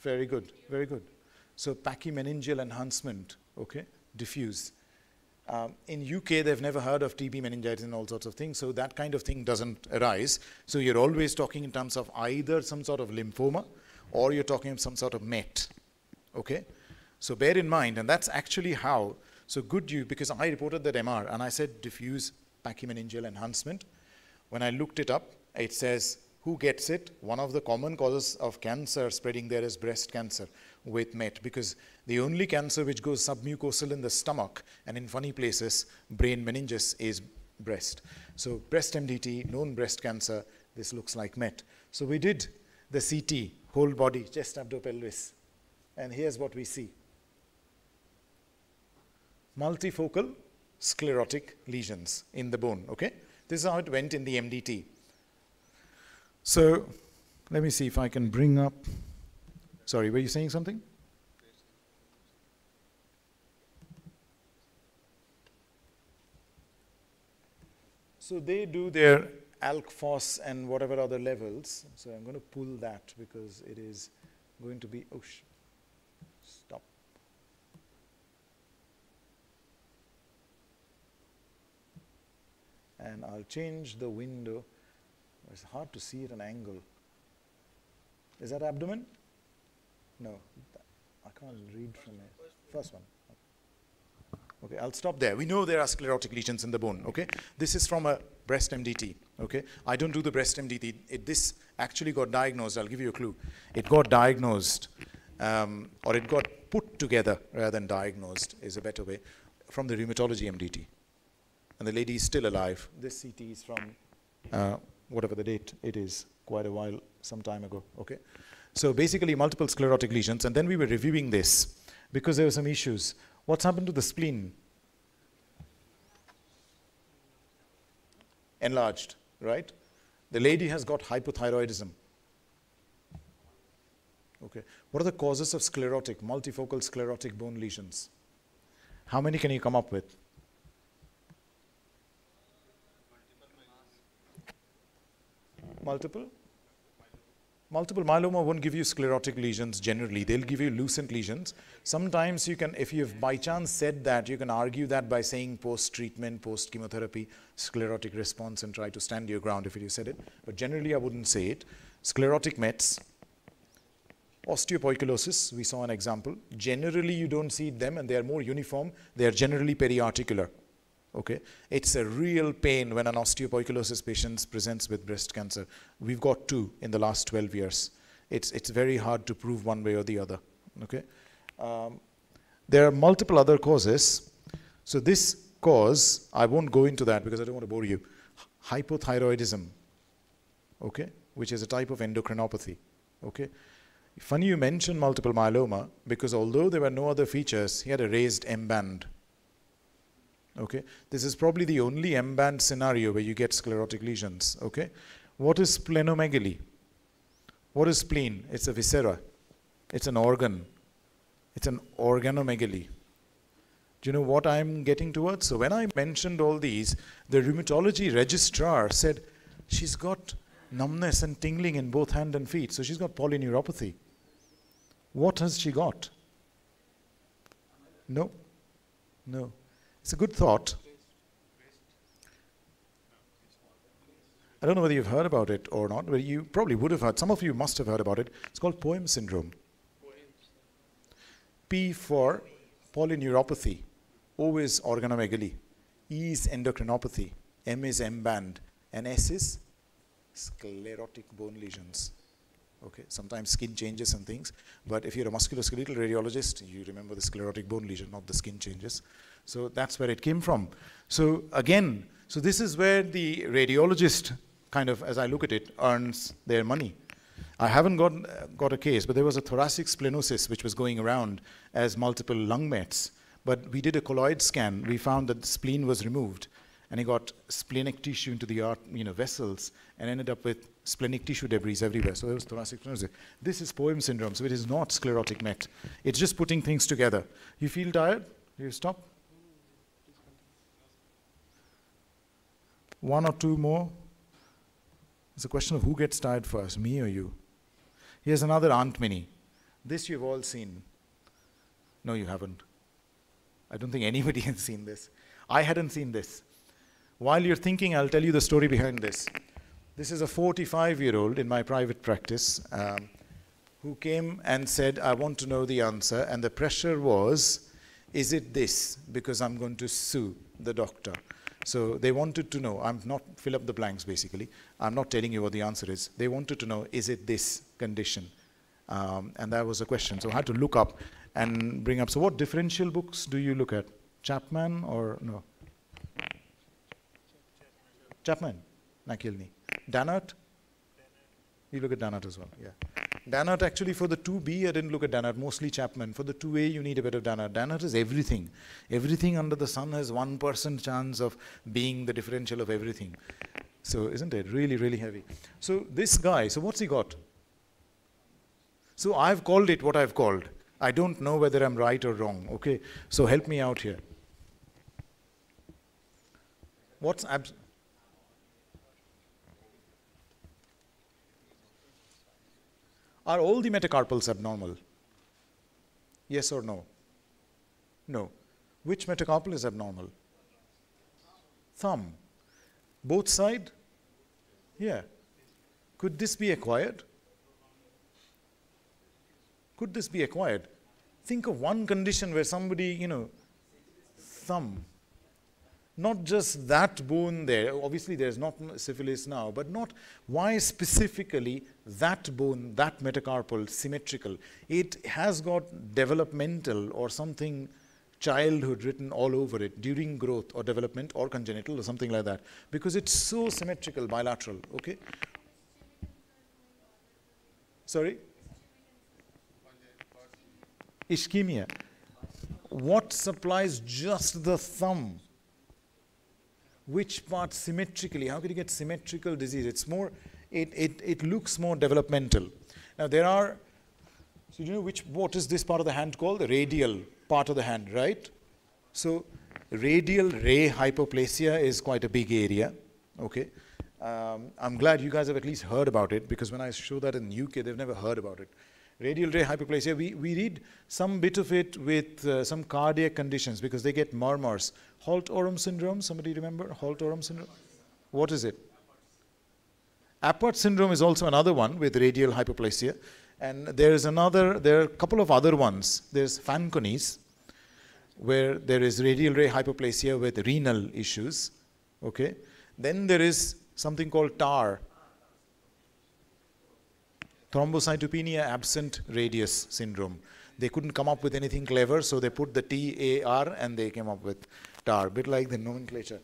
Very good. Very good. So pachymeningeal enhancement, okay, diffuse. Um, in UK, they've never heard of TB meningitis and all sorts of things, so that kind of thing doesn't arise. So you're always talking in terms of either some sort of lymphoma or you're talking of some sort of MET, okay? So bear in mind, and that's actually how, so good you, because I reported that MR and I said diffuse pachymeningeal enhancement. When I looked it up, it says who gets it? One of the common causes of cancer spreading there is breast cancer with MET because the only cancer which goes submucosal in the stomach and in funny places, brain meninges, is breast. So breast MDT, known breast cancer, this looks like MET. So we did the CT, whole body, chest, abdo, pelvis. And here's what we see. Multifocal sclerotic lesions in the bone, okay? This is how it went in the MDT. So let me see if I can bring up. Sorry, were you saying something? So they do their alk phos and whatever other levels. So I'm going to pull that because it is going to be, oh, stop. And I'll change the window. It's hard to see at an angle. Is that abdomen? No, I can't read from it. First one. Okay, I'll stop there. We know there are sclerotic lesions in the bone, okay? This is from a breast MDT, okay? I don't do the breast MDT. It, this actually got diagnosed, I'll give you a clue. It got diagnosed, um, or it got put together rather than diagnosed is a better way, from the rheumatology MDT. And the lady is still alive. This CT is from uh, whatever the date it is, quite a while, some time ago, okay? So basically multiple sclerotic lesions, and then we were reviewing this because there were some issues. What's happened to the spleen? Enlarged, right? The lady has got hypothyroidism. Okay. What are the causes of sclerotic, multifocal sclerotic bone lesions? How many can you come up with? Multiple? Multiple myeloma won't give you sclerotic lesions generally. They'll give you lucent lesions. Sometimes you can, if you've by chance said that, you can argue that by saying post-treatment, post-chemotherapy, sclerotic response and try to stand your ground if you said it. But generally I wouldn't say it. Sclerotic Mets, osteopoikilosis, we saw an example. Generally you don't see them and they are more uniform. They are generally periarticular. Okay, it's a real pain when an osteopoikilosis patient presents with breast cancer. We've got two in the last 12 years. It's, it's very hard to prove one way or the other. Okay, um, there are multiple other causes. So this cause, I won't go into that because I don't want to bore you. Hypothyroidism, okay, which is a type of endocrinopathy. Okay, funny you mentioned multiple myeloma because although there were no other features, he had a raised M band Okay, this is probably the only M-band scenario where you get sclerotic lesions. Okay, what is splenomegaly? What is spleen? It's a viscera. It's an organ. It's an organomegaly. Do you know what I'm getting towards? So when I mentioned all these, the rheumatology registrar said she's got numbness and tingling in both hand and feet. So she's got polyneuropathy. What has she got? No. No. It's a good thought. I don't know whether you've heard about it or not, but you probably would have heard. Some of you must have heard about it. It's called POEMS syndrome. P for polyneuropathy. O is organomegaly. E is endocrinopathy. M is M band. And S is sclerotic bone lesions. Okay, sometimes skin changes and things, but if you're a musculoskeletal radiologist, you remember the sclerotic bone lesion, not the skin changes. So that's where it came from. So again, so this is where the radiologist kind of, as I look at it, earns their money. I haven't got, got a case, but there was a thoracic splenosis which was going around as multiple lung mets. But we did a colloid scan. We found that the spleen was removed, and he got splenic tissue into the art, you know, vessels, and ended up with splenic tissue debris everywhere. So there was thoracic splenosis. This is POEMS syndrome, so it is not sclerotic met. It's just putting things together. You feel tired? You stop. One or two more. It's a question of who gets tired first, me or you. Here's another Aunt Minnie. This you've all seen. No, you haven't. I don't think anybody has seen this. I hadn't seen this. While you're thinking, I'll tell you the story behind this. This is a 45 year old in my private practice um, who came and said, I want to know the answer. And the pressure was, is it this? Because I'm going to sue the doctor. So they wanted to know, I'm not, fill up the blanks basically. I'm not telling you what the answer is. They wanted to know, is it this condition? Um, and that was a question. So I had to look up and bring up. So what differential books do you look at? Chapman or no? Chapman, Nakilni. Dahnert? You look at Dahnert as well, yeah. Dahnert actually for the 2B, I didn't look at Dahnert, mostly Chapman. For the 2A, you need a bit of Dahnert. Dahnert is everything. Everything under the sun has 1% chance of being the differential of everything. So isn't it really, really heavy? So this guy, so what's he got? So I've called it what I've called. I don't know whether I'm right or wrong, okay? So help me out here. What's abs Are all the metacarpals abnormal? Yes or no? No. Which metacarpal is abnormal? Thumb. Both side? Yeah. Could this be acquired? Could this be acquired? Think of one condition where somebody, you know, thumb, not just that bone there, obviously there's not syphilis now, but not why specifically that bone, that metacarpal, symmetrical. It has got developmental or something childhood written all over it during growth or development or congenital or something like that because it's so symmetrical bilateral okay? Sorry? Ischemia. What supplies just the thumb which part symmetrically how can you get symmetrical disease? It's more it, it, it looks more developmental. Now there are so you know which what is this part of the hand called? The radial part of the hand right? So radial ray hypoplasia is quite a big area okay? Um, I'm glad you guys have at least heard about it because when I show that in the UK they've never heard about it radial ray hypoplasia, we, we read some bit of it with uh, some cardiac conditions because they get murmurs. Holt-Oram syndrome, somebody remember Holt-Oram syndrome? What is it? Apert syndrome is also another one with radial hypoplasia. And there is another, there are a couple of other ones. There's Fanconi's, where there is radial ray hypoplasia with renal issues. Okay. Then there is something called TAR, thrombocytopenia absent radius syndrome. They couldn't come up with anything clever, so they put the TAR and they came up with TAR, bit like the nomenclature.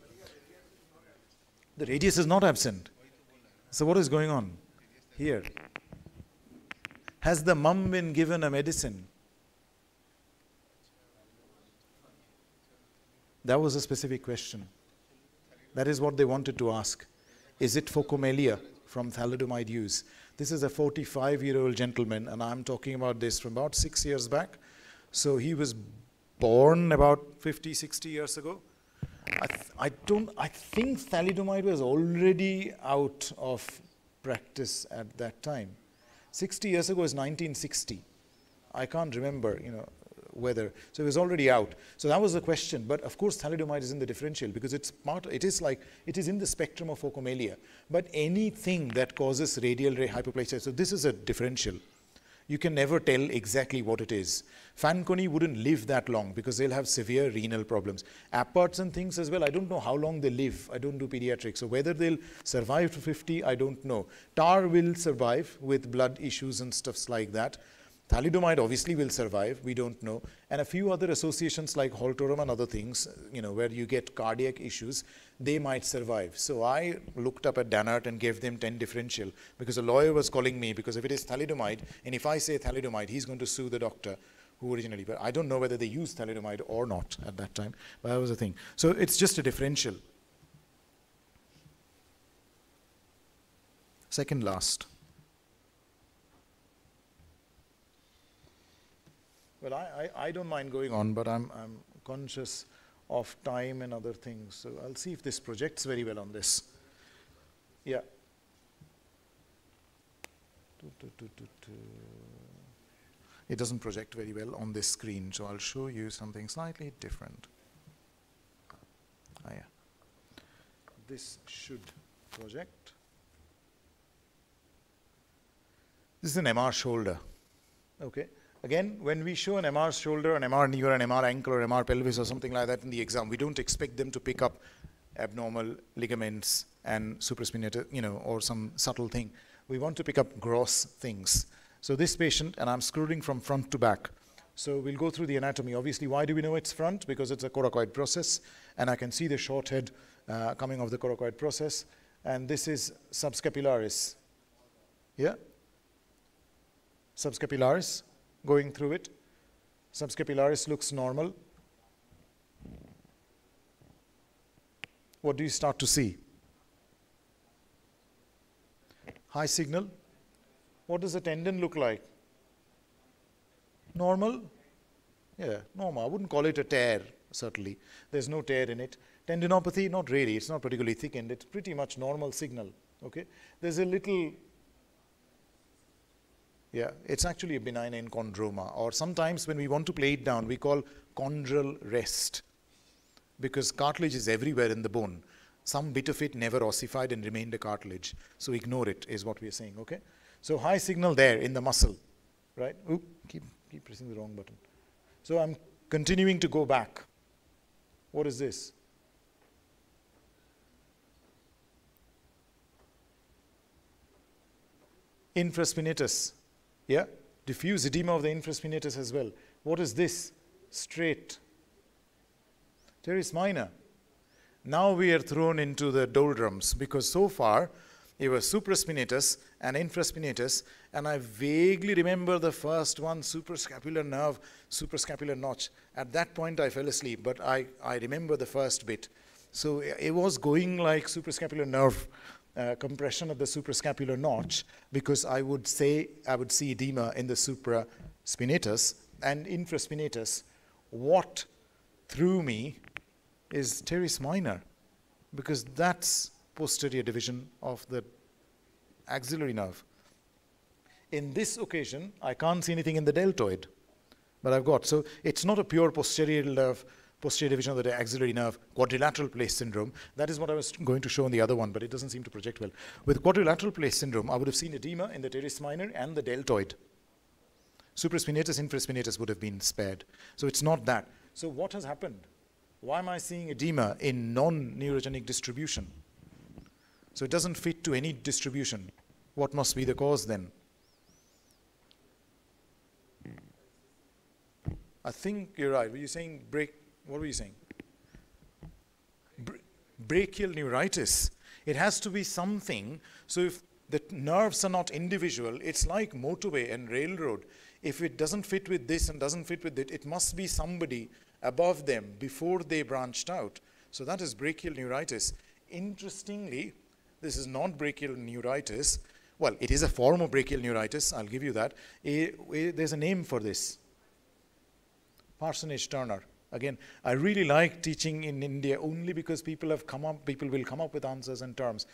The radius is not absent. So what is going on here? Has the mum been given a medicine? That was a specific question. That is what they wanted to ask. Is it phocomelia from thalidomide use? This is a 45 year old gentleman, and I'm talking about this from about six years back. So he was born about 50, 60 years ago. I, I don't, I think thalidomide was already out of practice at that time. 60 years ago is 1960. I can't remember, you know, so it was already out. So that was the question. But of course, thalidomide is in the differential because it's part, it is like, it is in the spectrum of phocomelia. But anything that causes radial ray hypoplasia, so this is a differential. You can never tell exactly what it is. Fanconi wouldn't live that long because they'll have severe renal problems. Aperts and things as well, I don't know how long they live. I don't do pediatrics. So whether they'll survive to 50, I don't know. TAR will survive with blood issues and stuffs like that. Thalidomide obviously will survive, we don't know. And a few other associations like Holt-Oram and other things, you know, where you get cardiac issues, they might survive. So I looked up at Dahnert and gave them 10 differential because a lawyer was calling me because if it is thalidomide, and if I say thalidomide, he's going to sue the doctor who originally, but I don't know whether they used thalidomide or not at that time, but that was the thing. So it's just a differential. Second last. Well, I, I, I, don't mind going on, but I'm, I'm conscious of time and other things. So I'll see if this projects very well on this. Yeah. It doesn't project very well on this screen, so I'll show you something slightly different. Ah, yeah. This should project. This is an MR shoulder. Okay. Again, when we show an MR shoulder, an MR knee, or an MR ankle, or MR pelvis, or something like that in the exam, we don't expect them to pick up abnormal ligaments and supraspinatus, you know, or some subtle thing. We want to pick up gross things. So this patient, and I'm scrolling from front to back. So we'll go through the anatomy. Obviously, why do we know it's front? Because it's a coracoid process, and I can see the short head uh, coming off the coracoid process. And this is subscapularis. Yeah? Subscapularis going through it. Subscapularis looks normal. What do you start to see? High signal. What does the tendon look like? Normal? Yeah, normal. I wouldn't call it a tear, certainly. There's no tear in it. Tendinopathy, not really. It's not particularly thickened. It's pretty much normal signal. Okay? There's a little yeah, it's actually a benign enchondroma. Or sometimes when we want to play it down, we call chondral rest because cartilage is everywhere in the bone. Some bit of it never ossified and remained a cartilage. So ignore it is what we are saying, okay? So high signal there in the muscle, right? Oop, keep, keep pressing the wrong button. So I'm continuing to go back. What is this? Infraspinatus. Yeah? Diffuse edema of the infraspinatus as well. What is this? Straight. Teres minor. Now we are thrown into the doldrums because so far it was supraspinatus and infraspinatus, and I vaguely remember the first one, suprascapular nerve, suprascapular notch. At that point, I fell asleep, but I, I remember the first bit. So it was going like suprascapular nerve uh, compression of the suprascapular notch because I would say I would see edema in the supraspinatus and infraspinatus. What threw me is teres minor because that's posterior division of the axillary nerve. In this occasion, I can't see anything in the deltoid, but I've got. So it's not a pure posterior nerve posterior division of the axillary nerve, quadrilateral space syndrome. That is what I was going to show in the other one, but it doesn't seem to project well. With quadrilateral space syndrome, I would have seen edema in the teres minor and the deltoid. Supraspinatus, infraspinatus would have been spared. So it's not that. So what has happened? Why am I seeing edema in non-neurogenic distribution? So it doesn't fit to any distribution. What must be the cause then? I think you're right. Were you saying break what were you saying? brachial neuritis. It has to be something. So if the nerves are not individual, it's like motorway and railroad. If it doesn't fit with this and doesn't fit with it, it must be somebody above them before they branched out. So that is brachial neuritis. Interestingly, this is not brachial neuritis. Well, it is a form of brachial neuritis, I'll give you that. A, a, there's a name for this. Parsonage Turner. Again, I really like teaching in India only because people have come up, people will come up with answers and terms.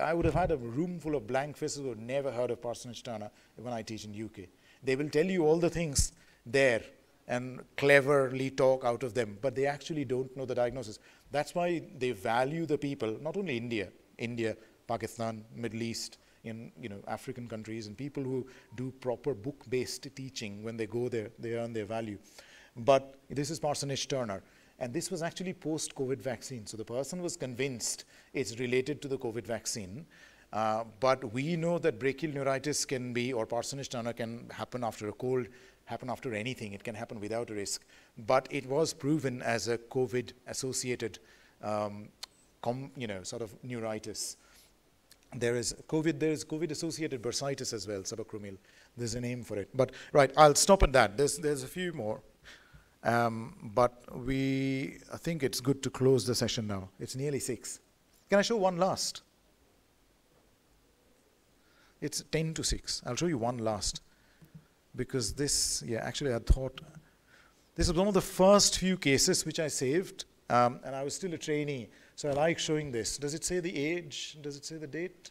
I would have had a room full of blank faces who never heard of Parsonage Turner when I teach in UK. They will tell you all the things there and cleverly talk out of them, but they actually don't know the diagnosis. That's why they value the people, not only India, India, Pakistan, Middle East, in you know African countries, and people who do proper book-based teaching when they go there, they earn their value. But this is Parsonage Turner. And this was actually post-COVID vaccine. So the person was convinced it's related to the COVID vaccine. Uh, but we know that brachial neuritis can be, or Parsonage Turner can happen after a cold, happen after anything. It can happen without a risk. But it was proven as a COVID-associated, um, you know, sort of neuritis. There is COVID, there is COVID-associated bursitis as well, subacromial. There's a name for it. But right, I'll stop at that. There's, there's a few more. Um, but we, I think it's good to close the session now. It's nearly six. Can I show one last? It's 10 to 6. I'll show you one last. Because this, yeah, actually I thought, this is one of the first few cases which I saved. Um, and I was still a trainee. So I like showing this. Does it say the age? Does it say the date?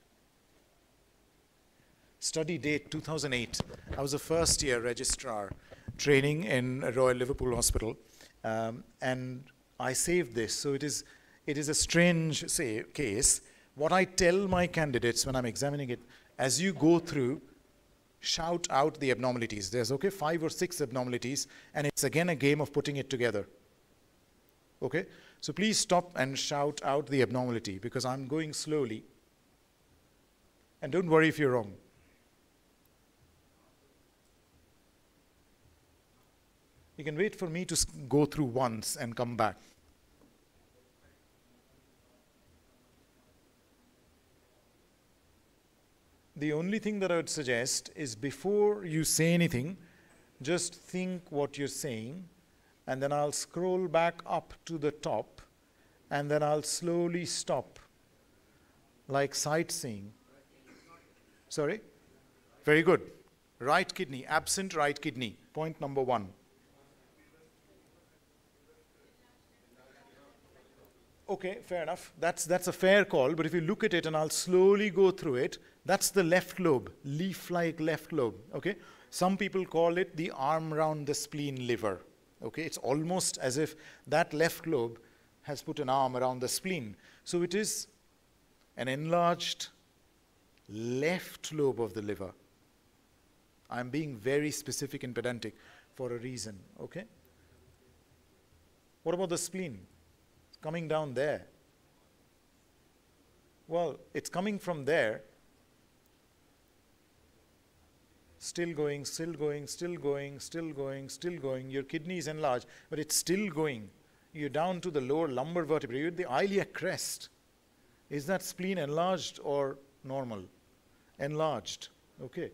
Study date 2008. I was a first year registrar training in Royal Liverpool Hospital, um, and I saved this. So it is, it is a strange say, case. What I tell my candidates when I'm examining it, as you go through, shout out the abnormalities. There's, okay, five or six abnormalities, and it's again a game of putting it together. Okay? So please stop and shout out the abnormality because I'm going slowly. And don't worry if you're wrong. You can wait for me to go through once and come back. The only thing that I would suggest is before you say anything, just think what you're saying, and then I'll scroll back up to the top, and then I'll slowly stop, like sightseeing. Sorry? Very good. Right kidney, absent right kidney, point number one. Okay, fair enough. That's, that's a fair call, but if you look at it and I'll slowly go through it, that's the left lobe, leaf-like left lobe, okay? Some people call it the arm round the spleen liver, okay? It's almost as if that left lobe has put an arm around the spleen. So it is an enlarged left lobe of the liver. I'm being very specific and pedantic for a reason, okay? What about the spleen? Coming down there. Well, it's coming from there, still going, still going, still going, still going, still going. Your kidney is enlarged, but it's still going. You're down to the lower lumbar vertebrae. You're at the iliac crest. Is that spleen enlarged or normal? Enlarged. Okay.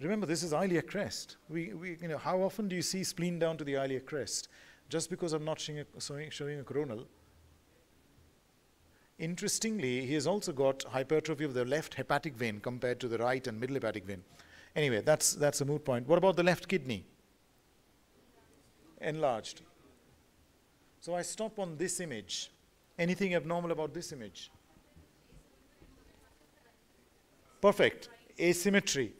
Remember, this is iliac crest. We, we, you know, how often do you see spleen down to the iliac crest? Just because I'm not showing a, showing a coronal Interestingly, he has also got hypertrophy of the left hepatic vein compared to the right and middle hepatic vein. Anyway, that's, that's a moot point. What about the left kidney? Enlarged. So I stop on this image. Anything abnormal about this image? Perfect. Asymmetry.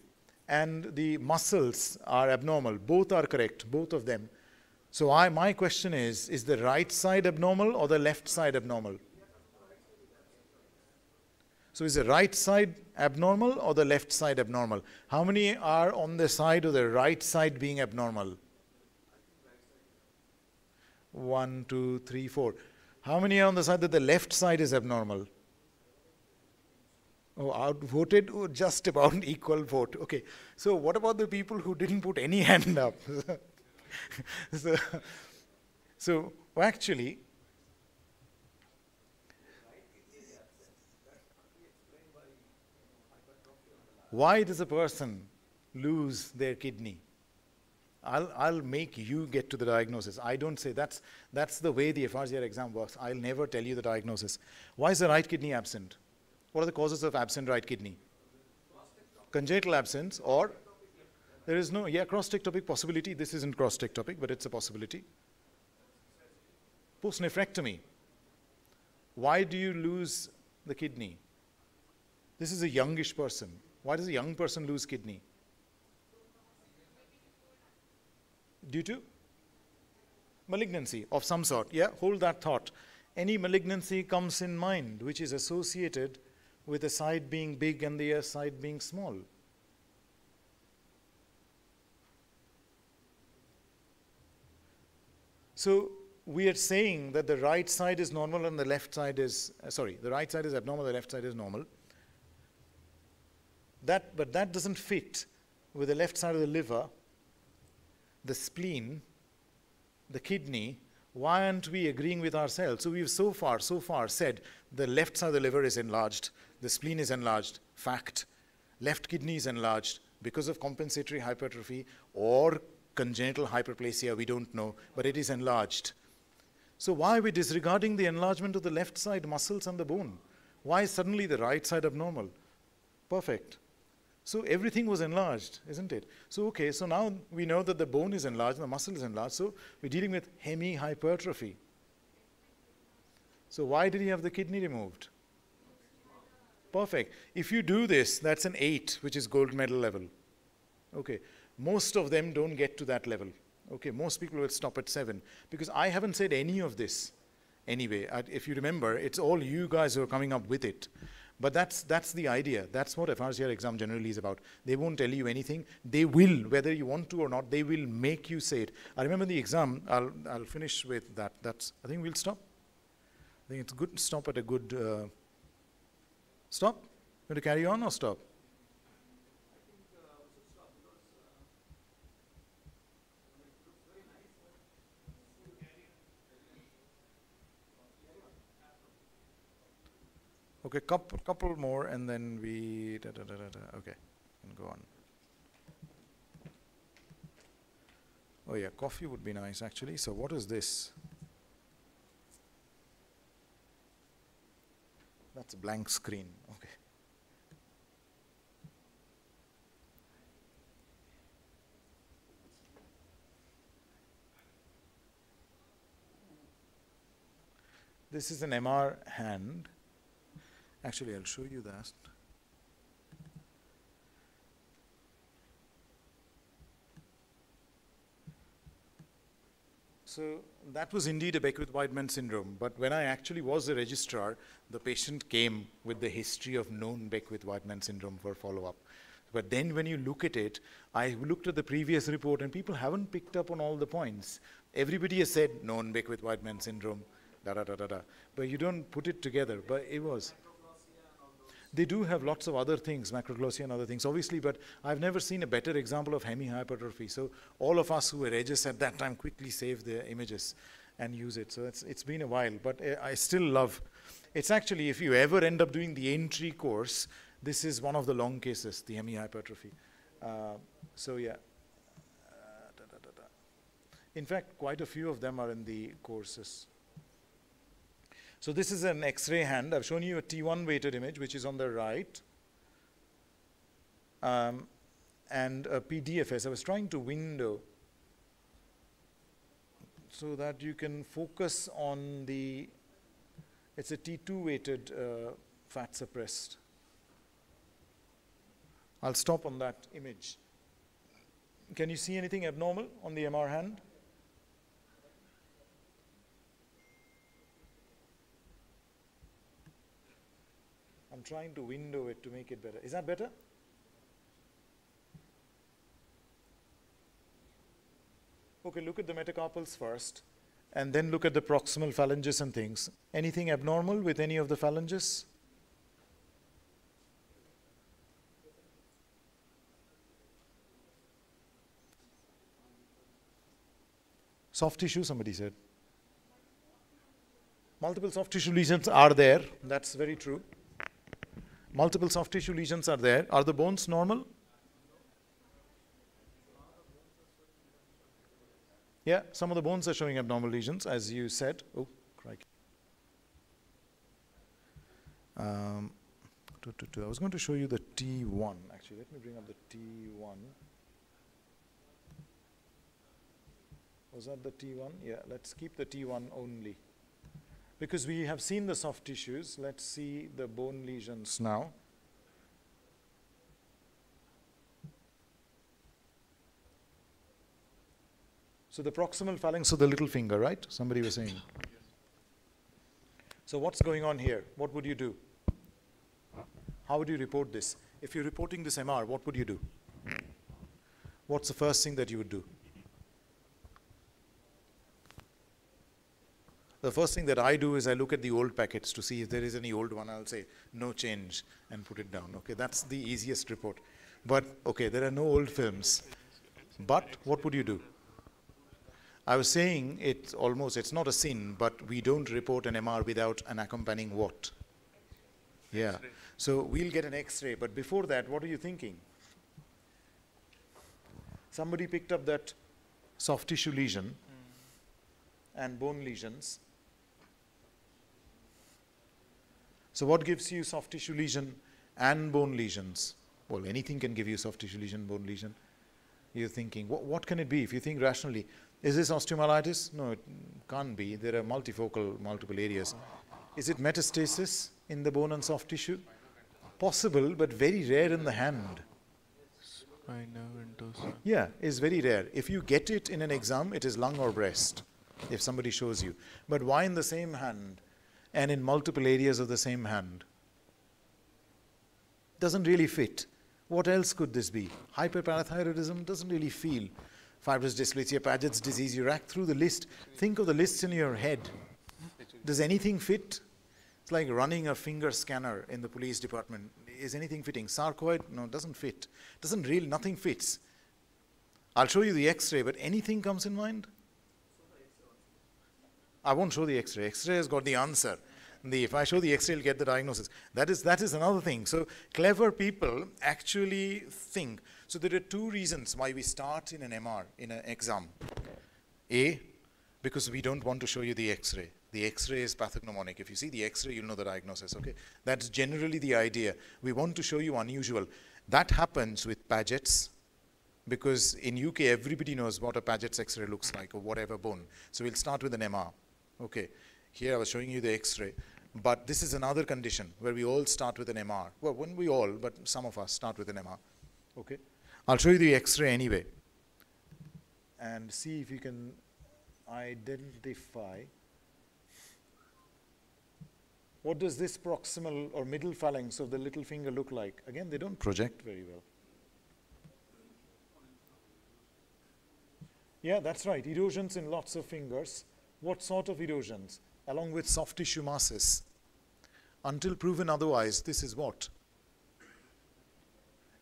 And the muscles are abnormal. Both are correct, both of them. So I, my question is, is the right side abnormal or the left side abnormal? So is the right side abnormal or the left side abnormal? How many are on the side of the right side being abnormal? One, two, three, four. How many are on the side that the left side is abnormal? Oh, outvoted, oh, just about equal vote. Okay. So what about the people who didn't put any hand up? so, so actually, Why does a person lose their kidney? I'll, I'll make you get to the diagnosis. I don't say that's, that's the way the FRCR exam works. I'll never tell you the diagnosis. Why is the right kidney absent? What are the causes of absent right kidney? Congenital absence or there is no, yeah, crossed ectopic possibility. This isn't crossed ectopic, but it's a possibility. Post-nephrectomy. Why do you lose the kidney? This is a youngish person. Why does a young person lose kidney? Due to malignancy of some sort. Yeah, hold that thought. Any malignancy comes in mind which is associated with a side being big and the other side being small. So we are saying that the right side is normal and the left side is, uh, sorry, the right side is abnormal, the left side is normal. That, but that doesn't fit with the left side of the liver, the spleen, the kidney. Why aren't we agreeing with ourselves? So we've so far, so far said the left side of the liver is enlarged, the spleen is enlarged. Fact. Left kidney is enlarged because of compensatory hypertrophy or congenital hyperplasia, we don't know, but it is enlarged. So why are we disregarding the enlargement of the left side muscles and the bone? Why suddenly the right side abnormal? Perfect. So everything was enlarged, isn't it? So okay, so now we know that the bone is enlarged, the muscle is enlarged, so we're dealing with hemihypertrophy. So why did he have the kidney removed? Perfect. If you do this, that's an 8, which is gold medal level. Okay. Most of them don't get to that level. Okay, most people will stop at 7 because I haven't said any of this anyway. I, if you remember, it's all you guys who are coming up with it. But that's, that's the idea. That's what FRCR exam generally is about. They won't tell you anything. They will, whether you want to or not, they will make you say it. I remember the exam, I'll, I'll finish with that. That's, I think we'll stop. I think it's good to stop at a good, uh, stop? Going to carry on or stop? Okay, couple, couple more and then we, da, da, da, okay, and go on. Oh yeah, coffee would be nice actually. So what is this? That's a blank screen, okay. This is an MR hand. Actually, I'll show you that. So that was indeed a Beckwith-Wiedemann syndrome. But when I actually was a registrar, the patient came with the history of known Beckwith-Wiedemann syndrome for follow-up. But then when you look at it, I looked at the previous report and people haven't picked up on all the points. Everybody has said known Beckwith-Wiedemann syndrome, da da da da da. But you don't put it together. But it was. They do have lots of other things, macroglossia and other things, obviously, but I've never seen a better example of hemihypertrophy. So all of us who were ages at that time quickly save their images and use it. So it's, it's been a while, but uh, I still love, it's actually, if you ever end up doing the entry course, this is one of the long cases, the hemihypertrophy. Uh, so yeah. Uh, in fact, quite a few of them are in the courses. So this is an X-ray hand. I've shown you a T1 weighted image, which is on the right. Um, and a PDFS. I was trying to window so that you can focus on the, it's a T2 weighted uh, fat suppressed. I'll stop on that image. Can you see anything abnormal on the MR hand? I'm trying to window it to make it better. Is that better? Okay, look at the metacarpals first, and then look at the proximal phalanges and things. Anything abnormal with any of the phalanges? Soft tissue, somebody said. Multiple soft tissue lesions are there. That's very true. Multiple soft tissue lesions are there. Are the bones normal? Yeah, some of the bones are showing abnormal lesions, as you said. Oh, crikey. Um, I was going to show you the T1. Actually, let me bring up the T1. Was that the T1? Yeah, let's keep the T1 only. Because we have seen the soft tissues, let's see the bone lesions now. So the proximal phalanx of the little finger, right? Somebody was saying. So what's going on here? What would you do? How would you report this? If you're reporting this MR, what would you do? What's the first thing that you would do? The first thing that I do is I look at the old packets to see if there is any old one. I'll say no change and put it down. Okay, that's the easiest report. But okay, there are no old films. But what would you do? I was saying it's almost, it's not a sin, but we don't report an MR without an accompanying what? Yeah. So we'll get an X-ray, but before that, what are you thinking? Somebody picked up that soft tissue lesion mm. and bone lesions. So what gives you soft tissue lesion and bone lesions? Well, anything can give you soft tissue lesion, bone lesion. You're thinking, what, what can it be? If you think rationally, is this osteomyelitis? No, it can't be. There are multifocal, multiple areas. Is it metastasis in the bone and soft tissue? Possible, but very rare in the hand. Yeah, it's very rare. If you get it in an exam, it is lung or breast, if somebody shows you. But why in the same hand and in multiple areas of the same hand? Doesn't really fit. What else could this be? Hyperparathyroidism doesn't really feel. Fibrous dysplasia, Paget's disease, you rack through the list. Think of the lists in your head. Does anything fit? It's like running a finger scanner in the police department. Is anything fitting? Sarcoid? No, doesn't fit. Doesn't really, nothing fits. I'll show you the x-ray, but anything comes in mind? I won't show the x-ray. X-ray has got the answer. The, if I show the x-ray, you'll get the diagnosis. That is, that is another thing. So clever people actually think. So there are two reasons why we start in an MR, in an exam. A, because we don't want to show you the x-ray. The X-ray is pathognomonic. If you see the X-ray, you'll know the diagnosis, okay? That's generally the idea. We want to show you unusual. That happens with Paget's because in UK, everybody knows what a Paget's X-ray looks like or whatever bone. So we'll start with an MR, okay? Here I was showing you the X-ray. But this is another condition where we all start with an MR. Well, when we all, but some of us start with an MR, okay? I'll show you the X-ray anyway and see if you can identify what does this proximal or middle phalanx of the little finger look like? Again, they don't project very well. Yeah, that's right. Erosions in lots of fingers. What sort of erosions? Along with soft tissue masses. Until proven otherwise, this is what?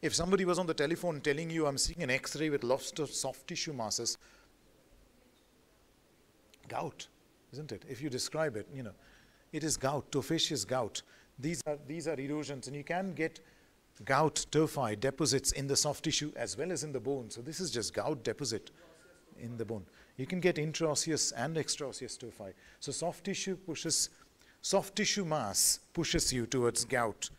If somebody was on the telephone telling you, I'm seeing an x-ray with lots of soft tissue masses, gout, isn't it? If you describe it, you know, it is gout, tophaceous gout. These are, these are erosions, and you can get gout tophi deposits in the soft tissue as well as in the bone. So this is just gout deposit in the bone. You can get intraosseous and extraosseous tophi. So soft tissue pushes, soft tissue mass pushes you towards gout.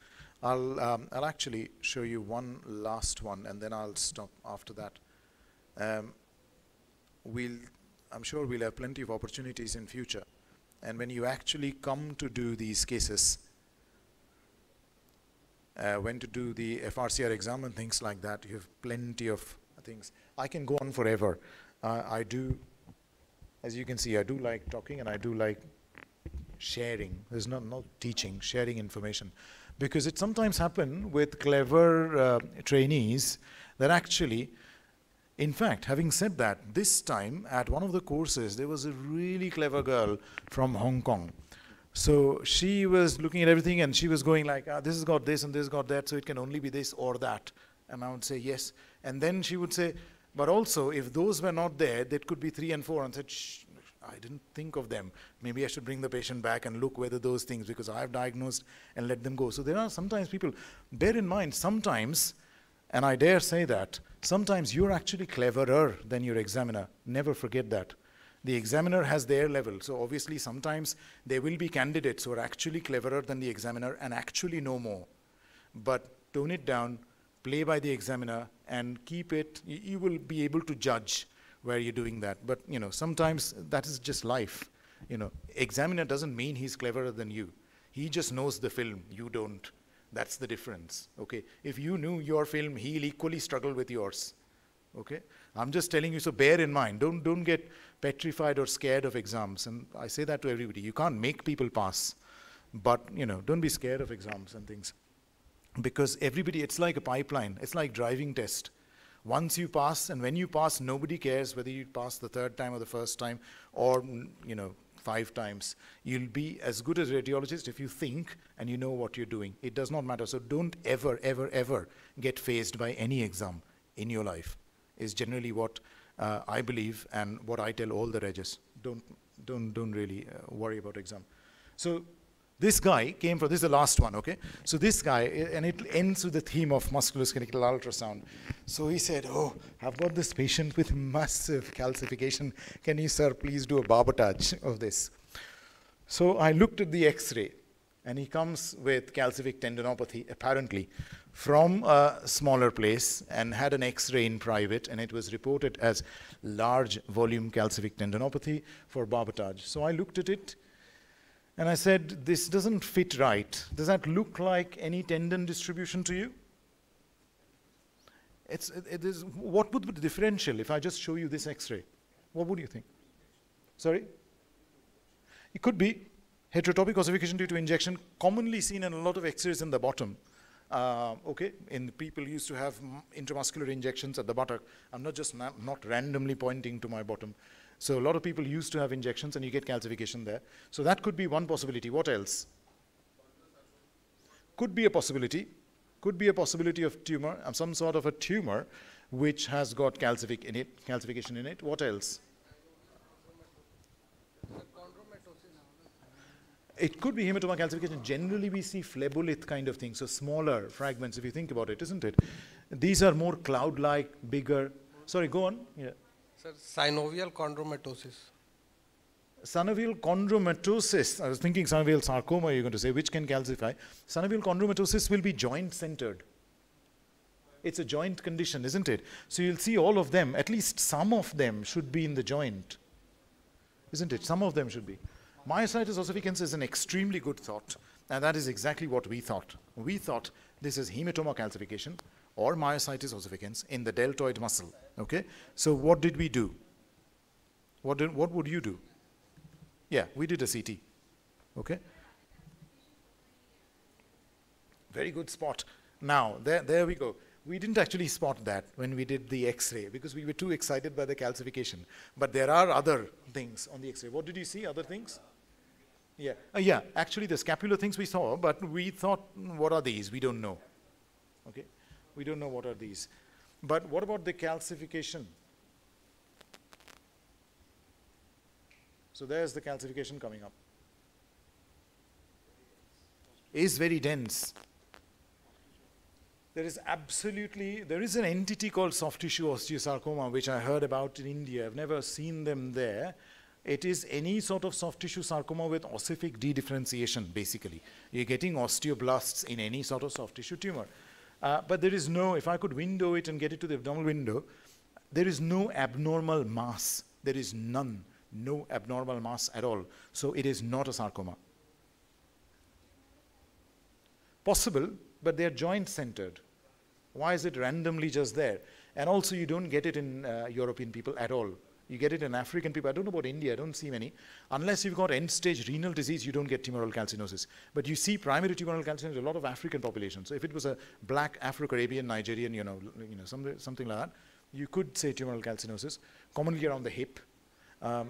I'll, um, I'll actually show you one last one, and then I'll stop after that. Um, we'll, I'm sure we'll have plenty of opportunities in future and when you actually come to do these cases, uh, when to do the FRCR exam and things like that, you have plenty of things. I can go on forever. Uh, I do, as you can see, I do like talking and I do like sharing. There's not, not teaching, sharing information. Because it sometimes happen with clever uh, trainees that actually in fact, having said that, this time at one of the courses, there was a really clever girl from Hong Kong. So she was looking at everything and she was going like, ah, this has got this and this got that, so it can only be this or that. And I would say, yes. And then she would say, but also, if those were not there, that could be three and four. And said, I didn't think of them. Maybe I should bring the patient back and look whether those things, because I have diagnosed and let them go. So there are sometimes people, bear in mind, sometimes, and I dare say that, Sometimes you're actually cleverer than your examiner. Never forget that. The examiner has their level. So obviously sometimes there will be candidates who are actually cleverer than the examiner and actually know more. But tone it down, play by the examiner, and keep it, you, will be able to judge where you're doing that. But you know, sometimes that is just life. You know, examiner doesn't mean he's cleverer than you. He just knows the film, you don't. That's the difference. Okay. If you knew your film, he'll equally struggle with yours. Okay. I'm just telling you, so bear in mind. Don't don't get petrified or scared of exams. And I say that to everybody. You can't make people pass, but you know, don't be scared of exams and things. Because everybody, it's like a pipeline. It's like driving test. Once you pass, and when you pass, nobody cares whether you pass the third time or the first time, or you know, five times. You'll be as good as a radiologist if you think and you know what you're doing. It does not matter. So don't ever, ever, ever get phased by any exam in your life, is generally what uh, I believe and what I tell all the regs. Don't, don't, don't really uh, worry about exam. So this guy came from, this is the last one, okay? So this guy, eh, and it ends with the theme of musculoskeletal ultrasound. So he said, oh, I've got this patient with massive calcification. Can you, sir, please do a barbotage of this? So I looked at the x-ray, and he comes with calcific tendinopathy, apparently, from a smaller place and had an x-ray in private, and it was reported as large volume calcific tendinopathy for barbotage. So I looked at it, and I said, this doesn't fit right. Does that look like any tendon distribution to you? It's, it, is, what would be the differential if I just show you this x-ray? What would you think? Sorry? It could be heterotopic ossification due to injection, commonly seen in a lot of x-rays in the bottom. Uh, okay, in people used to have intramuscular injections at the buttock. I'm not just not randomly pointing to my bottom. So a lot of people used to have injections and you get calcification there. So that could be one possibility. What else? Could be a possibility. Could be a possibility of tumor, uh, some sort of a tumor which has got calcific in it, calcification in it. What else? It could be hematoma calcification. Generally, we see phlebolith kind of thing, so smaller fragments, if you think about it, isn't it? These are more cloud-like, bigger. Sorry, go on. Yeah. Sir, synovial chondromatosis. Synovial chondromatosis, I was thinking synovial sarcoma you're going to say, which can calcify. Synovial chondromatosis will be joint-centered. It's a joint condition, isn't it? So you'll see all of them, at least some of them should be in the joint. Isn't it? Some of them should be. Myositis ossificans is an extremely good thought, and that is exactly what we thought. We thought this is hematoma calcification, or myositis ossificans in the deltoid muscle. Okay? So what did we do? What, did, what would you do? Yeah, we did a CT. Okay? Very good spot. Now, there, there we go. We didn't actually spot that when we did the X-ray because we were too excited by the calcification. But there are other things on the X-ray. What did you see? Other things? Yeah, uh, yeah. Actually, the scapular things we saw, but we thought, hmm, what are these? We don't know. Okay. We don't know what are these. But what about the calcification? So there's the calcification coming up. Is very dense. There is absolutely, there is an entity called soft tissue osteosarcoma, which I heard about in India. I've never seen them there. It is any sort of soft tissue sarcoma with ossific dedifferentiation, basically. You're getting osteoblasts in any sort of soft tissue tumor. Uh, but there is no, if I could window it and get it to the abdominal window, there is no abnormal mass. There is none, no abnormal mass at all. So it is not a sarcoma. Possible, but they are joint centered. Why is it randomly just there? And also, you don't get it in uh, European people at all. You get it in African people. I don't know about India. I don't see many. Unless you've got end-stage renal disease, you don't get tumoral calcinosis. But you see primary tumoral calcinosis in a lot of African populations. So if it was a black Afro-Caribbean, Nigerian, you know, you know, something, something like that, you could say tumoral calcinosis, commonly around the hip. Um,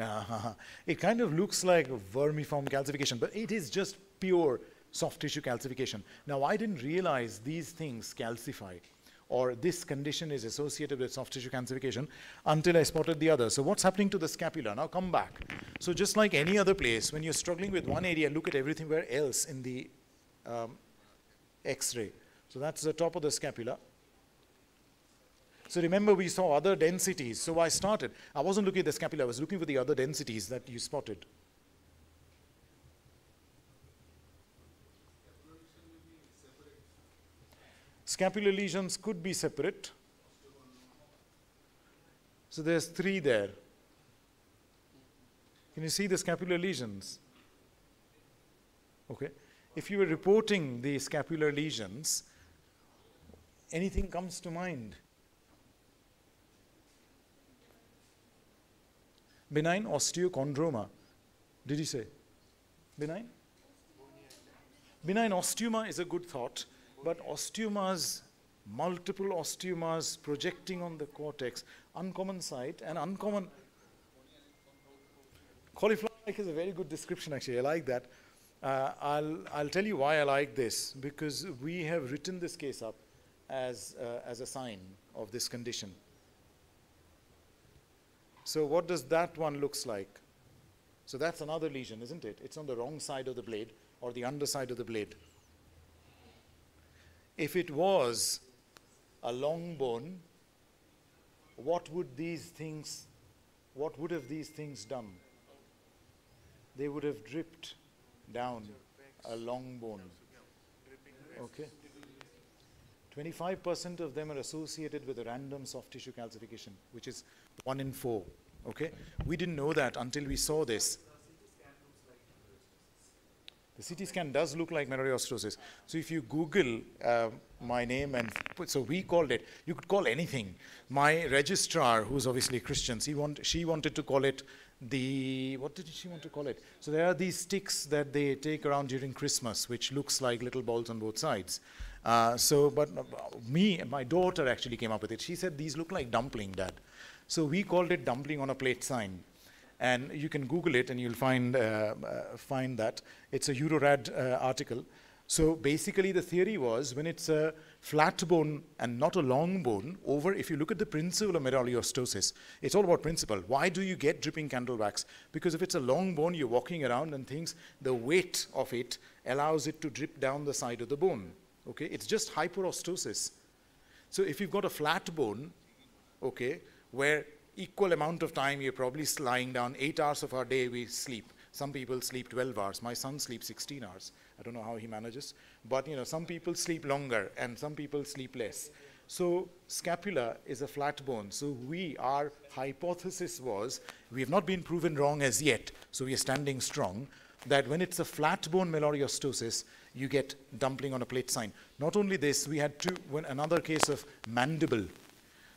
uh, it kind of looks like a vermiform calcification, but it is just pure soft tissue calcification. Now, I didn't realize these things calcify or this condition is associated with soft tissue calcification until I spotted the other. So what's happening to the scapula? Now come back. So just like any other place, when you're struggling with one area, look at everything where else in the, um, X-ray. So that's the top of the scapula. So remember we saw other densities. So I started, I wasn't looking at the scapula, I was looking for the other densities that you spotted. Scapular lesions could be separate. So there's three there. Can you see the scapular lesions? Okay. If you were reporting the scapular lesions, anything comes to mind? Benign osteochondroma. Did you say? Benign? Benign osteoma is a good thought, but osteomas, multiple osteomas projecting on the cortex, uncommon sight and uncommon. Cauliflower like is a very good description actually, I like that. Uh, I'll, I'll tell you why I like this, because we have written this case up as, uh, as a sign of this condition. So what does that one looks like? So that's another lesion, isn't it? It's on the wrong side of the blade or the underside of the blade. If it was a long bone, what would these things, what would have these things done? They would have dripped down a long bone. Okay. 25% of them are associated with a random soft tissue calcification, which is 1 in 4. Okay? We didn't know that until we saw this. The CT scan does look like osteosis. So if you Google uh, my name and put, so we called it, you could call anything. My registrar, who's obviously Christian, he want, she wanted to call it the, what did she want to call it? So there are these sticks that they take around during Christmas, which looks like little balls on both sides. Uh, so, but uh, me, my daughter actually came up with it. She said, these look like dumpling, dad. So we called it dumpling on a plate sign. And you can Google it and you'll find, uh, uh find that. It's a Eurorad uh, article. So basically the theory was when it's a flat bone and not a long bone over, if you look at the principle of melorheostosis, it's all about principle. Why do you get dripping candle wax? Because if it's a long bone, you're walking around and things, the weight of it allows it to drip down the side of the bone. Okay, it's just hyperostosis. So if you've got a flat bone, okay, where equal amount of time you're probably lying down, eight hours of our day we sleep. Some people sleep 12 hours. My son sleeps 16 hours. I don't know how he manages. But, you know, some people sleep longer and some people sleep less. So scapula is a flat bone. So we, our hypothesis was, we have not been proven wrong as yet, so we are standing strong, that when it's a flat bone melorheostosis, you get dumpling on a plate sign. Not only this, we had two, when another case of mandible.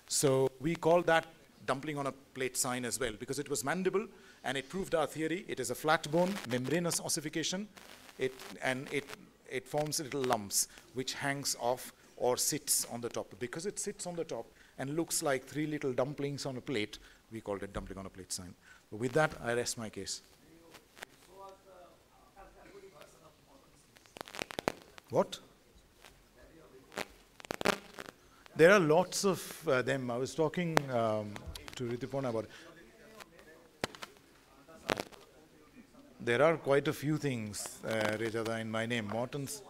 So we call that dumpling on a plate sign as well because it was mandible and it proved our theory. It is a flat bone, membranous ossification, it, and it, it forms little lumps which hangs off or sits on the top. Because it sits on the top and looks like three little dumplings on a plate, we called it dumpling on a plate sign. But with that, I rest my case. What? There are lots of uh, them. I was talking um, to Ritipona about. There are quite a few things, uh, Rejada, in my name. Morton's.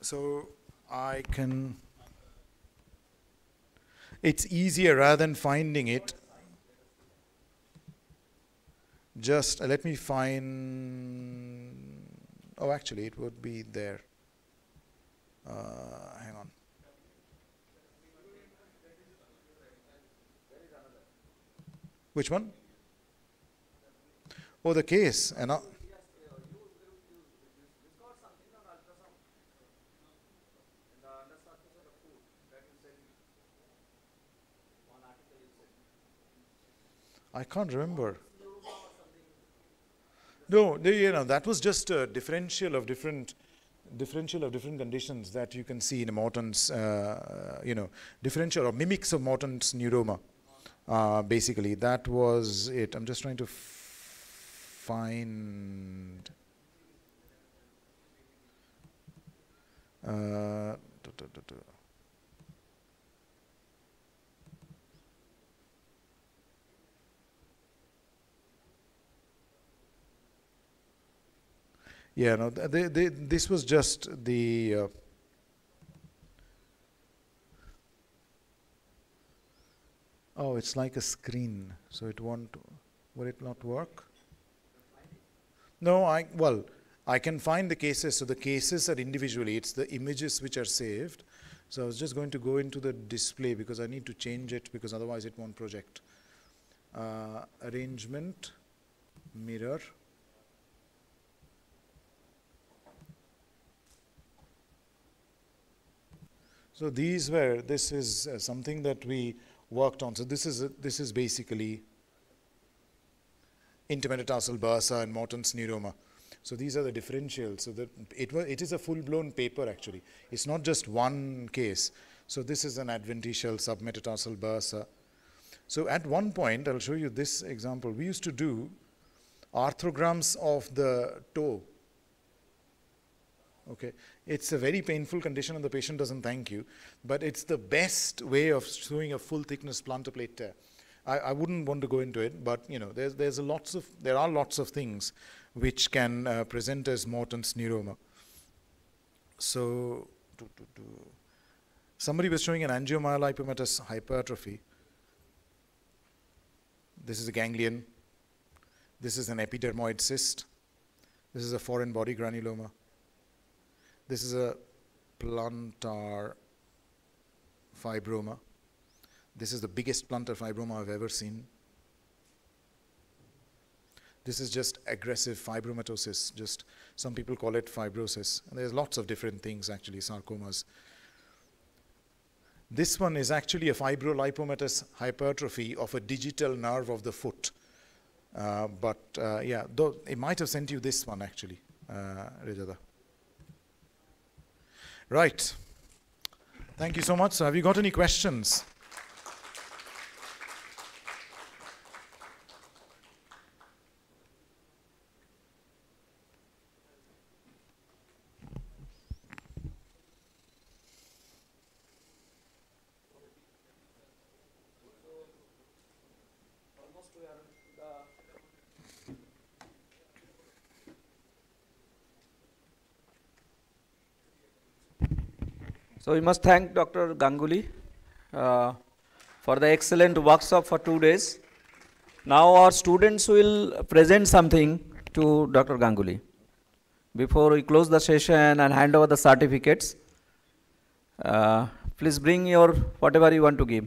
So I can. It's easier rather than finding it. Just uh, let me find Oh, actually, it would be there. Uh, hang on. Which one? Oh, the case. And uh, I can't remember. No, they, you know, that was just a differential of different differential of different conditions that you can see in Morton's, uh, you know, differential or mimics of Morton's neuroma. Uh, basically, that was it. I'm just trying to find. Uh, Yeah, no, they, they, this was just the. Uh, oh, it's like a screen, so it won't. Will it not work? No, I well, I can find the cases. So the cases are individually. It's the images which are saved. So I was just going to go into the display because I need to change it because otherwise it won't project. Uh, arrangement, mirror. So these were, this is uh, something that we worked on. So this is, a, this is basically intermetatarsal bursa and Morton's neuroma. So these are the differentials. So that it, it is a full-blown paper actually. It's not just one case. So this is an adventitial submetatarsal bursa. So at one point, I'll show you this example. We used to do arthrograms of the toe. Okay, it's a very painful condition and the patient doesn't thank you, but it's the best way of showing a full thickness plantar plate tear. I, I wouldn't want to go into it, but you know, there's, there's a lots of, there are lots of things which can uh, present as Morton's neuroma. So, to, to, to. somebody was showing an angiomyolipomatous hypertrophy. This is a ganglion. This is an epidermoid cyst. This is a foreign body granuloma. This is a plantar fibroma. This is the biggest plantar fibroma I've ever seen. This is just aggressive fibromatosis. Just some people call it fibrosis. And there's lots of different things actually, sarcomas. This one is actually a fibrolipomatous hypertrophy of a digital nerve of the foot. Uh, but uh, yeah, though it might have sent you this one actually, uh, Rajada. Right. Thank you so much. Have you got any questions? So we must thank Dr. Ganguly uh, for the excellent workshop for two days. Now our students will present something to Dr. Ganguly. Before we close the session and hand over the certificates, uh, please bring your whatever you want to give.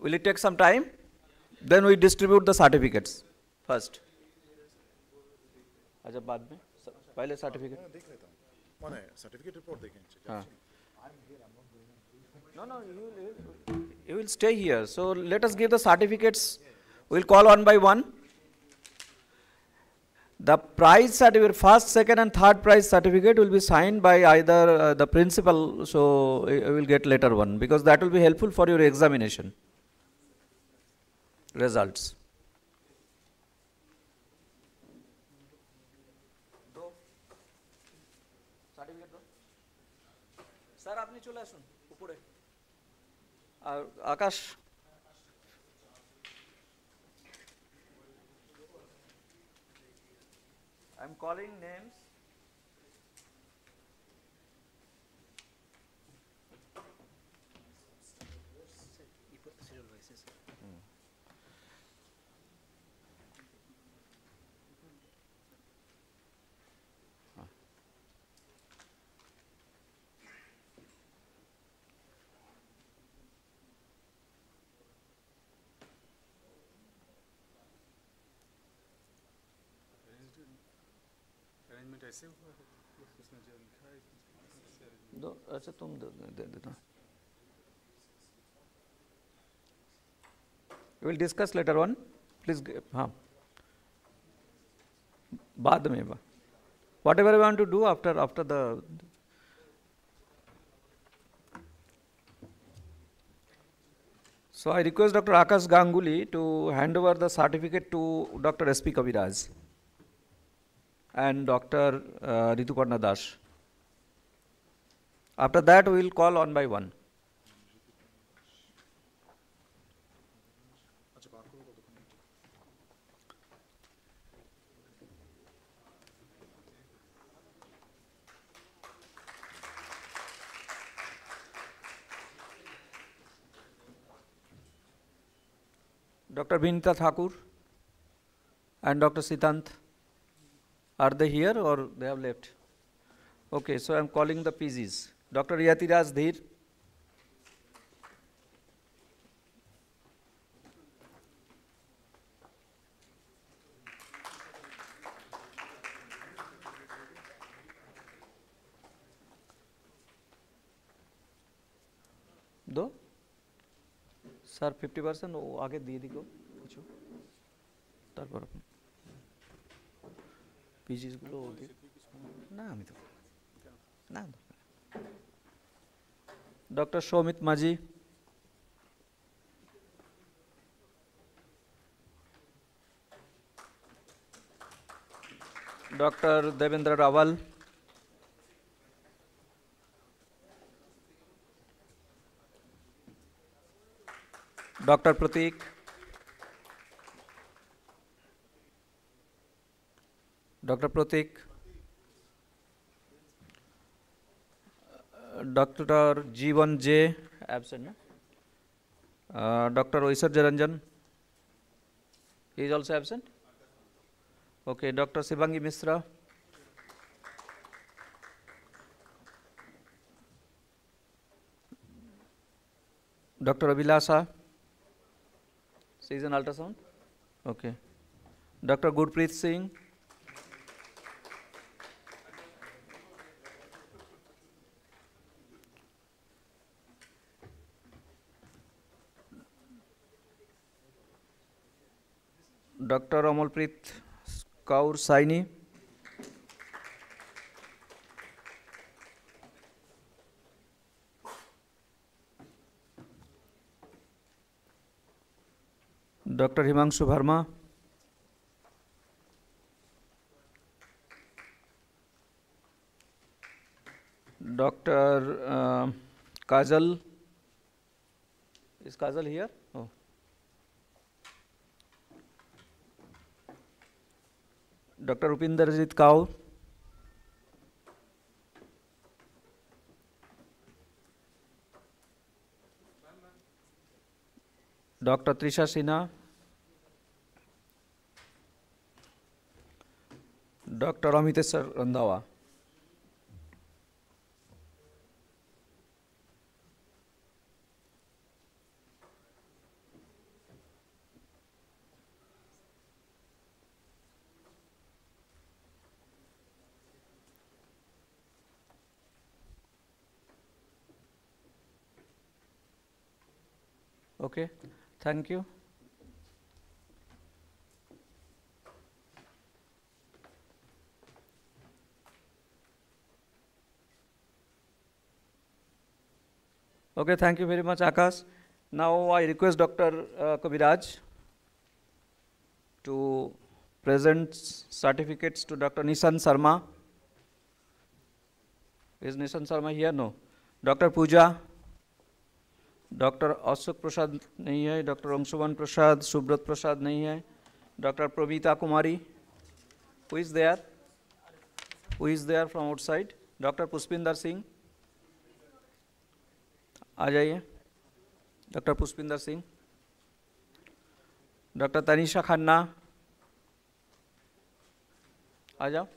Will it take some time? Then we distribute the certificates first. अच्छा बाद में पहले certificate মানে certificate report ah. no, no, you, will stay here. So let us give the certificates. We'll call one by one. The prize certificate, first, second and third prize certificate will be signed by either uh, the principal, so you will get later one because that will be helpful for your examination results. R Akash I am calling दो अच्छा तुम दे, दे देना will discuss later one please हाँ बाद में what ever want to do after after the So I request Dr. Akash Ganguly to hand over the certificate to Dr. S.P. Kaviraj and Dr. Uh, Rituparna Das. After that, we will call one by one. Dr. Vinita Thakur and Dr. Siddhant. Are they here or they have left? Okay, so I am calling the PGs. Dr. Yatiraj Dhir. दो sir fifty percent ও আগে দিয়ে দিগো কিছু তারপর পিজিসগুলো না আমি তো না doctor Soumit Majhi doctor Devendra Rawal doctor Prateek doctor Pratik doctor Jeevan ji absent ना? Doctor ओसर Jaranjan. Is also absent okay doctor Shivangi Mishra. Doctor Abhilasha. She's in ultrasound okay doctor Gurpreet Singh. Gurpreet singh Dr. Amalpreet Kaur Saini. Dr. Himanshu Verma. Dr. Uh, Kajal. Is Kajal here? Oh. Dr. Upinderjit Kaur. Dr. Trisha okay, thank you. Okay, thank you very much, Akash. Now I request doctor Kaviraj to present certificates to doctor Nishant Sharma is Nishant Sharma here no doctor Pooja doctor Ashok Prasad नहीं है, doctor Anshuman Prasad, Subrat Prasad नहीं है, doctor Pravita Kumari who is there who is there from outside doctor Pushpinder Singh. आ जाइए, doctor Pushpinder Singh. Doctor Tanisha Khanna. आ जाओ।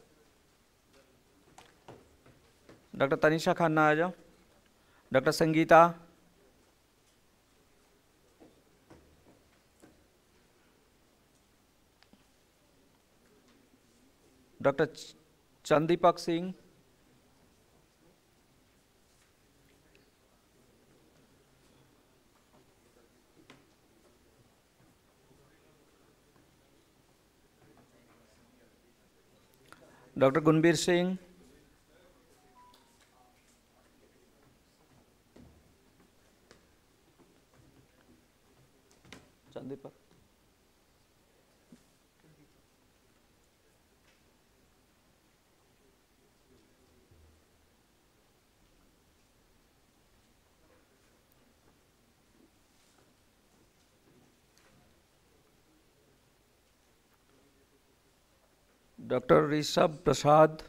Doctor Tanisha Khanna आ जाओ। Doctor Sangeeta. Dr. Chandipak Singh, Dr. Gunbir Singh, Chandipak. Dr. Rishabh Prasad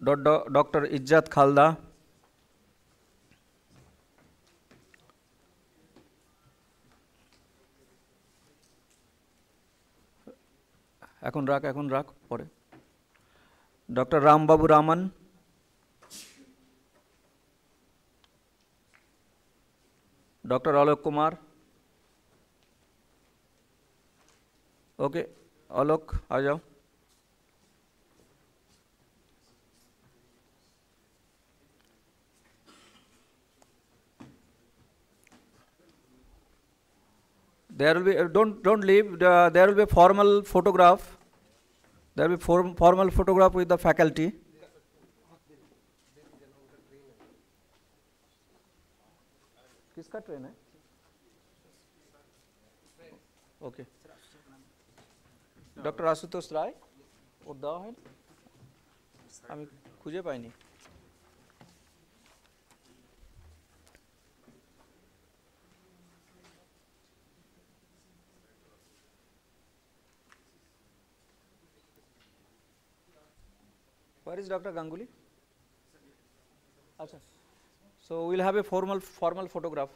Dr. Ijjat Khalda এখন রাখ এখন রাখ পরে doctor Rambabu Raman doctor Alok Kumar okay आलोक आ जाओ there will be uh, don't don't leave the, there will be a formal photograph there will be form, formal photograph with the faculty किसका train है ওকে doctor Ashutosh রায় ওর দেওয়া হয় আমি খুঁজে পাইনি Where is Dr. Ganguly? Acha. So, we'll have a formal formal photograph.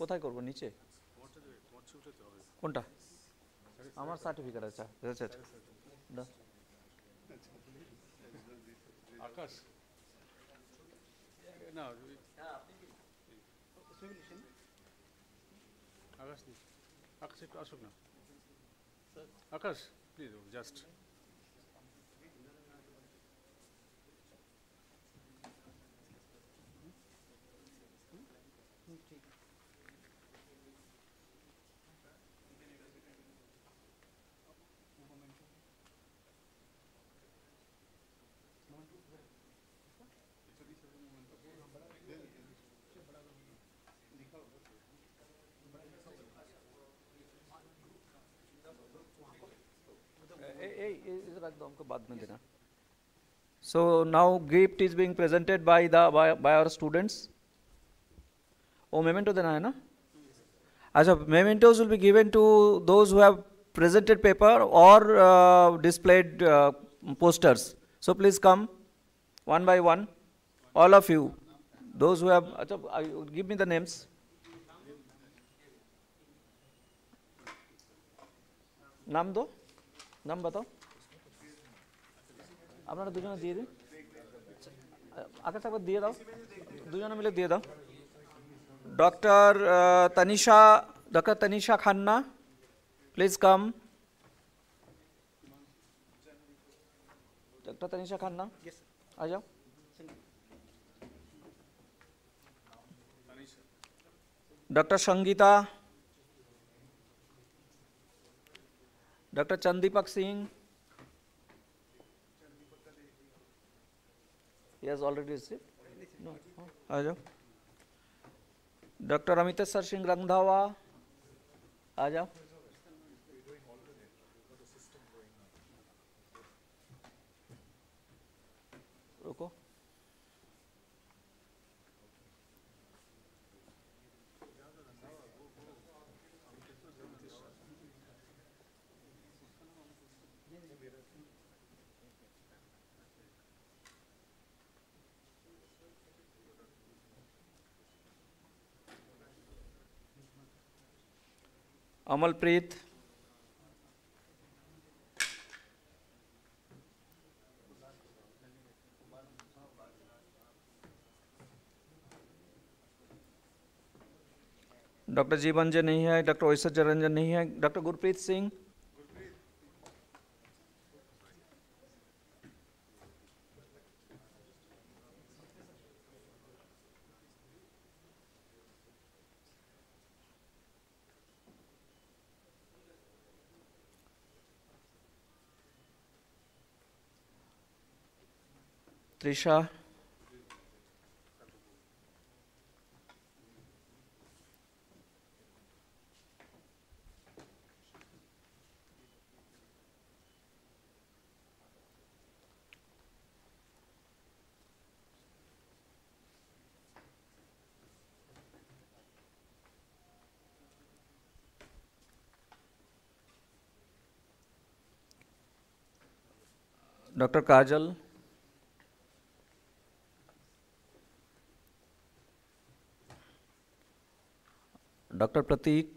কোথায় করব? নিচে? কোনটা? আমার সার্টিফিকেট আছে আচ্ছা আকাশ? না আকাশ একটু আসুক না। আকাশ প্লিজ জাস্ট को बाद में देना। So now gift is being presented by the by our students O memento देना है ना? अच्छा mementos will be given to those who have presented paper और displayed posters so please come one by one all of you those who have अच्छा give me the names नाम दो। नाम बताओ। আপনারা দুজনে দিয়ে দিন আকাশ একবার দিয়ে দাও দুজনে মিলে দিয়ে দাও doctor Tanisha doctor Tanisha Khanna please come doctor Tanisha Khanna आ जाओ doctor Sangeeta doctor Chandipak Singh he has already received no हाँ, आ जाओ doctor Amiteshwar Singh Randhawa Amalpreet doctor Jeevan ji नहीं है डॉक्टर ऐश्वर्य जरंजन नहीं है. Doctor Gurpreet Singh Trisha doctor Kajal Dr. Pratik.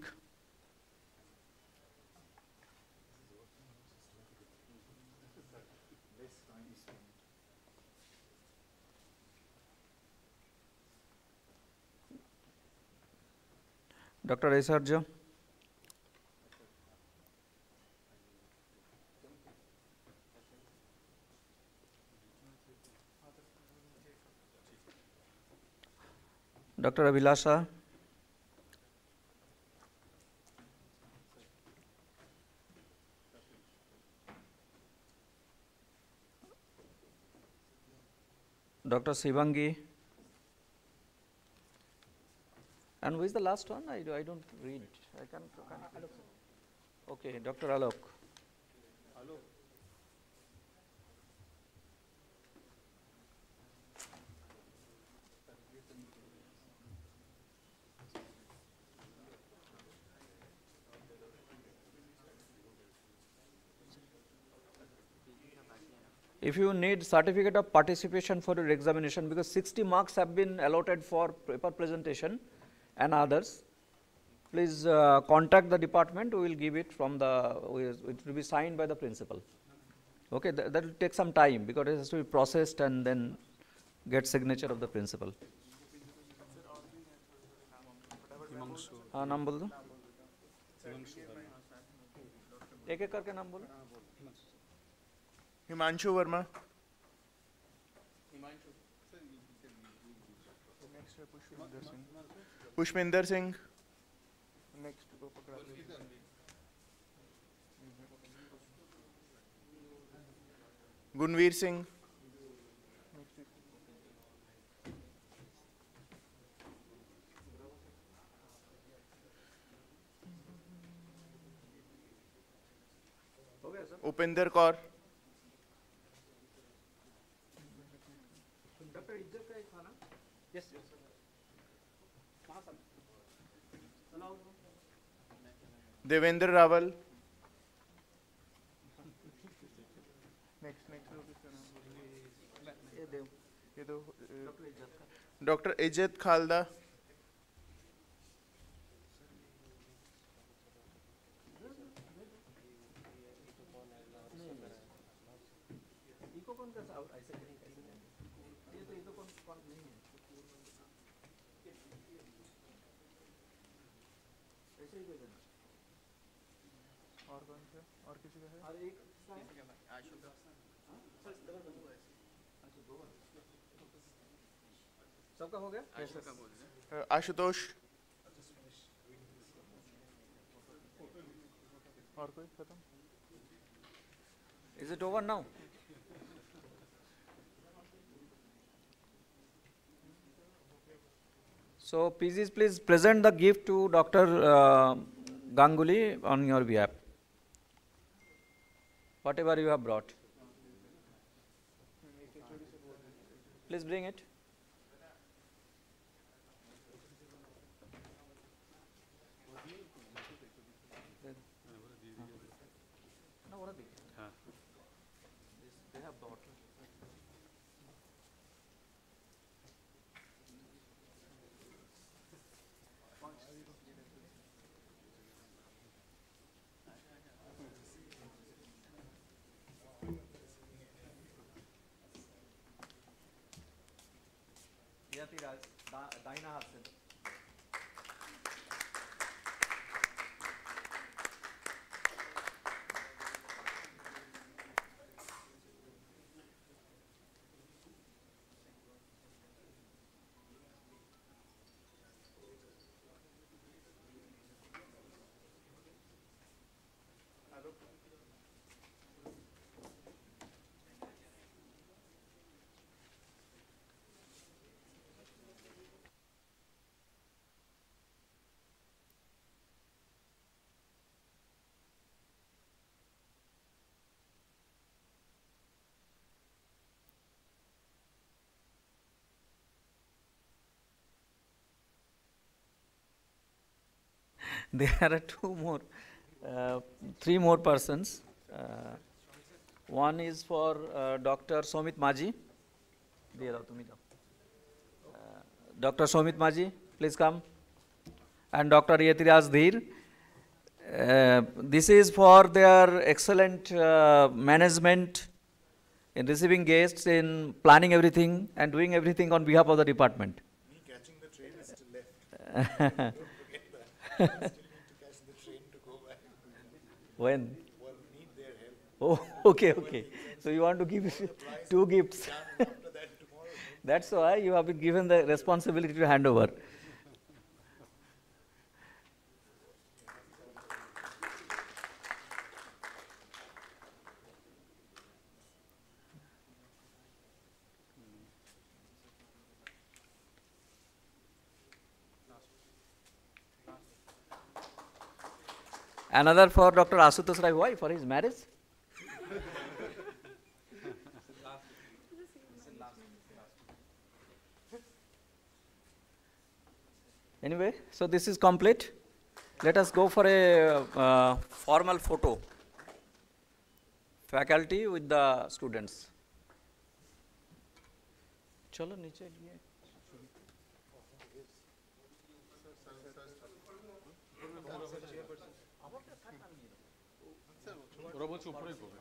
Dr. Aisarja. Dr. Abhilasha. Dr. Sivangi. And who is the last one? I, do, I don't read. I can't. can't okay, Dr. Alok. if you need certificate of participation for your examination because 60 marks have been allotted for paper presentation and others, please uh, contact the department, we will give it from the, it will be signed by the principal. Okay, Th that will take some time because it has to be processed and then get signature of the principal. हाँ नाम बोल दो एक एक करके नाम बोलो Himanshu Verma Pushpinder Singh Gunveer Singh Upendra Kaur Yes, sir. Devendra Rawal next next doctor Izzat Khalda Ashutosh और कोई खत्म? Is it over now so PGs please present the gift to doctor Ganguly on your app Whatever you have brought. Please bring it. Bhakti Raj, Deiner Hassan. there are two more, uh, three more persons. Uh, one is for uh, Dr. Somit Maji. Uh, Dr. Somit Maji, please come. And Dr. Yetiraz Dhir. Uh, this is for their excellent uh, management in receiving guests, in planning everything and doing everything on behalf of the department. Me catching the train is still left. When? Well, need their help. Oh, okay, okay. So you want to give two gifts. That's why you have been given the responsibility to hand over. Another for Dr. Asutosh Rai. Why? For his marriage? Anyway, so this is complete. Let us go for a uh, formal photo. Faculty with the students. चलो नीचे लिए ওরা বলছে উপরেই করবে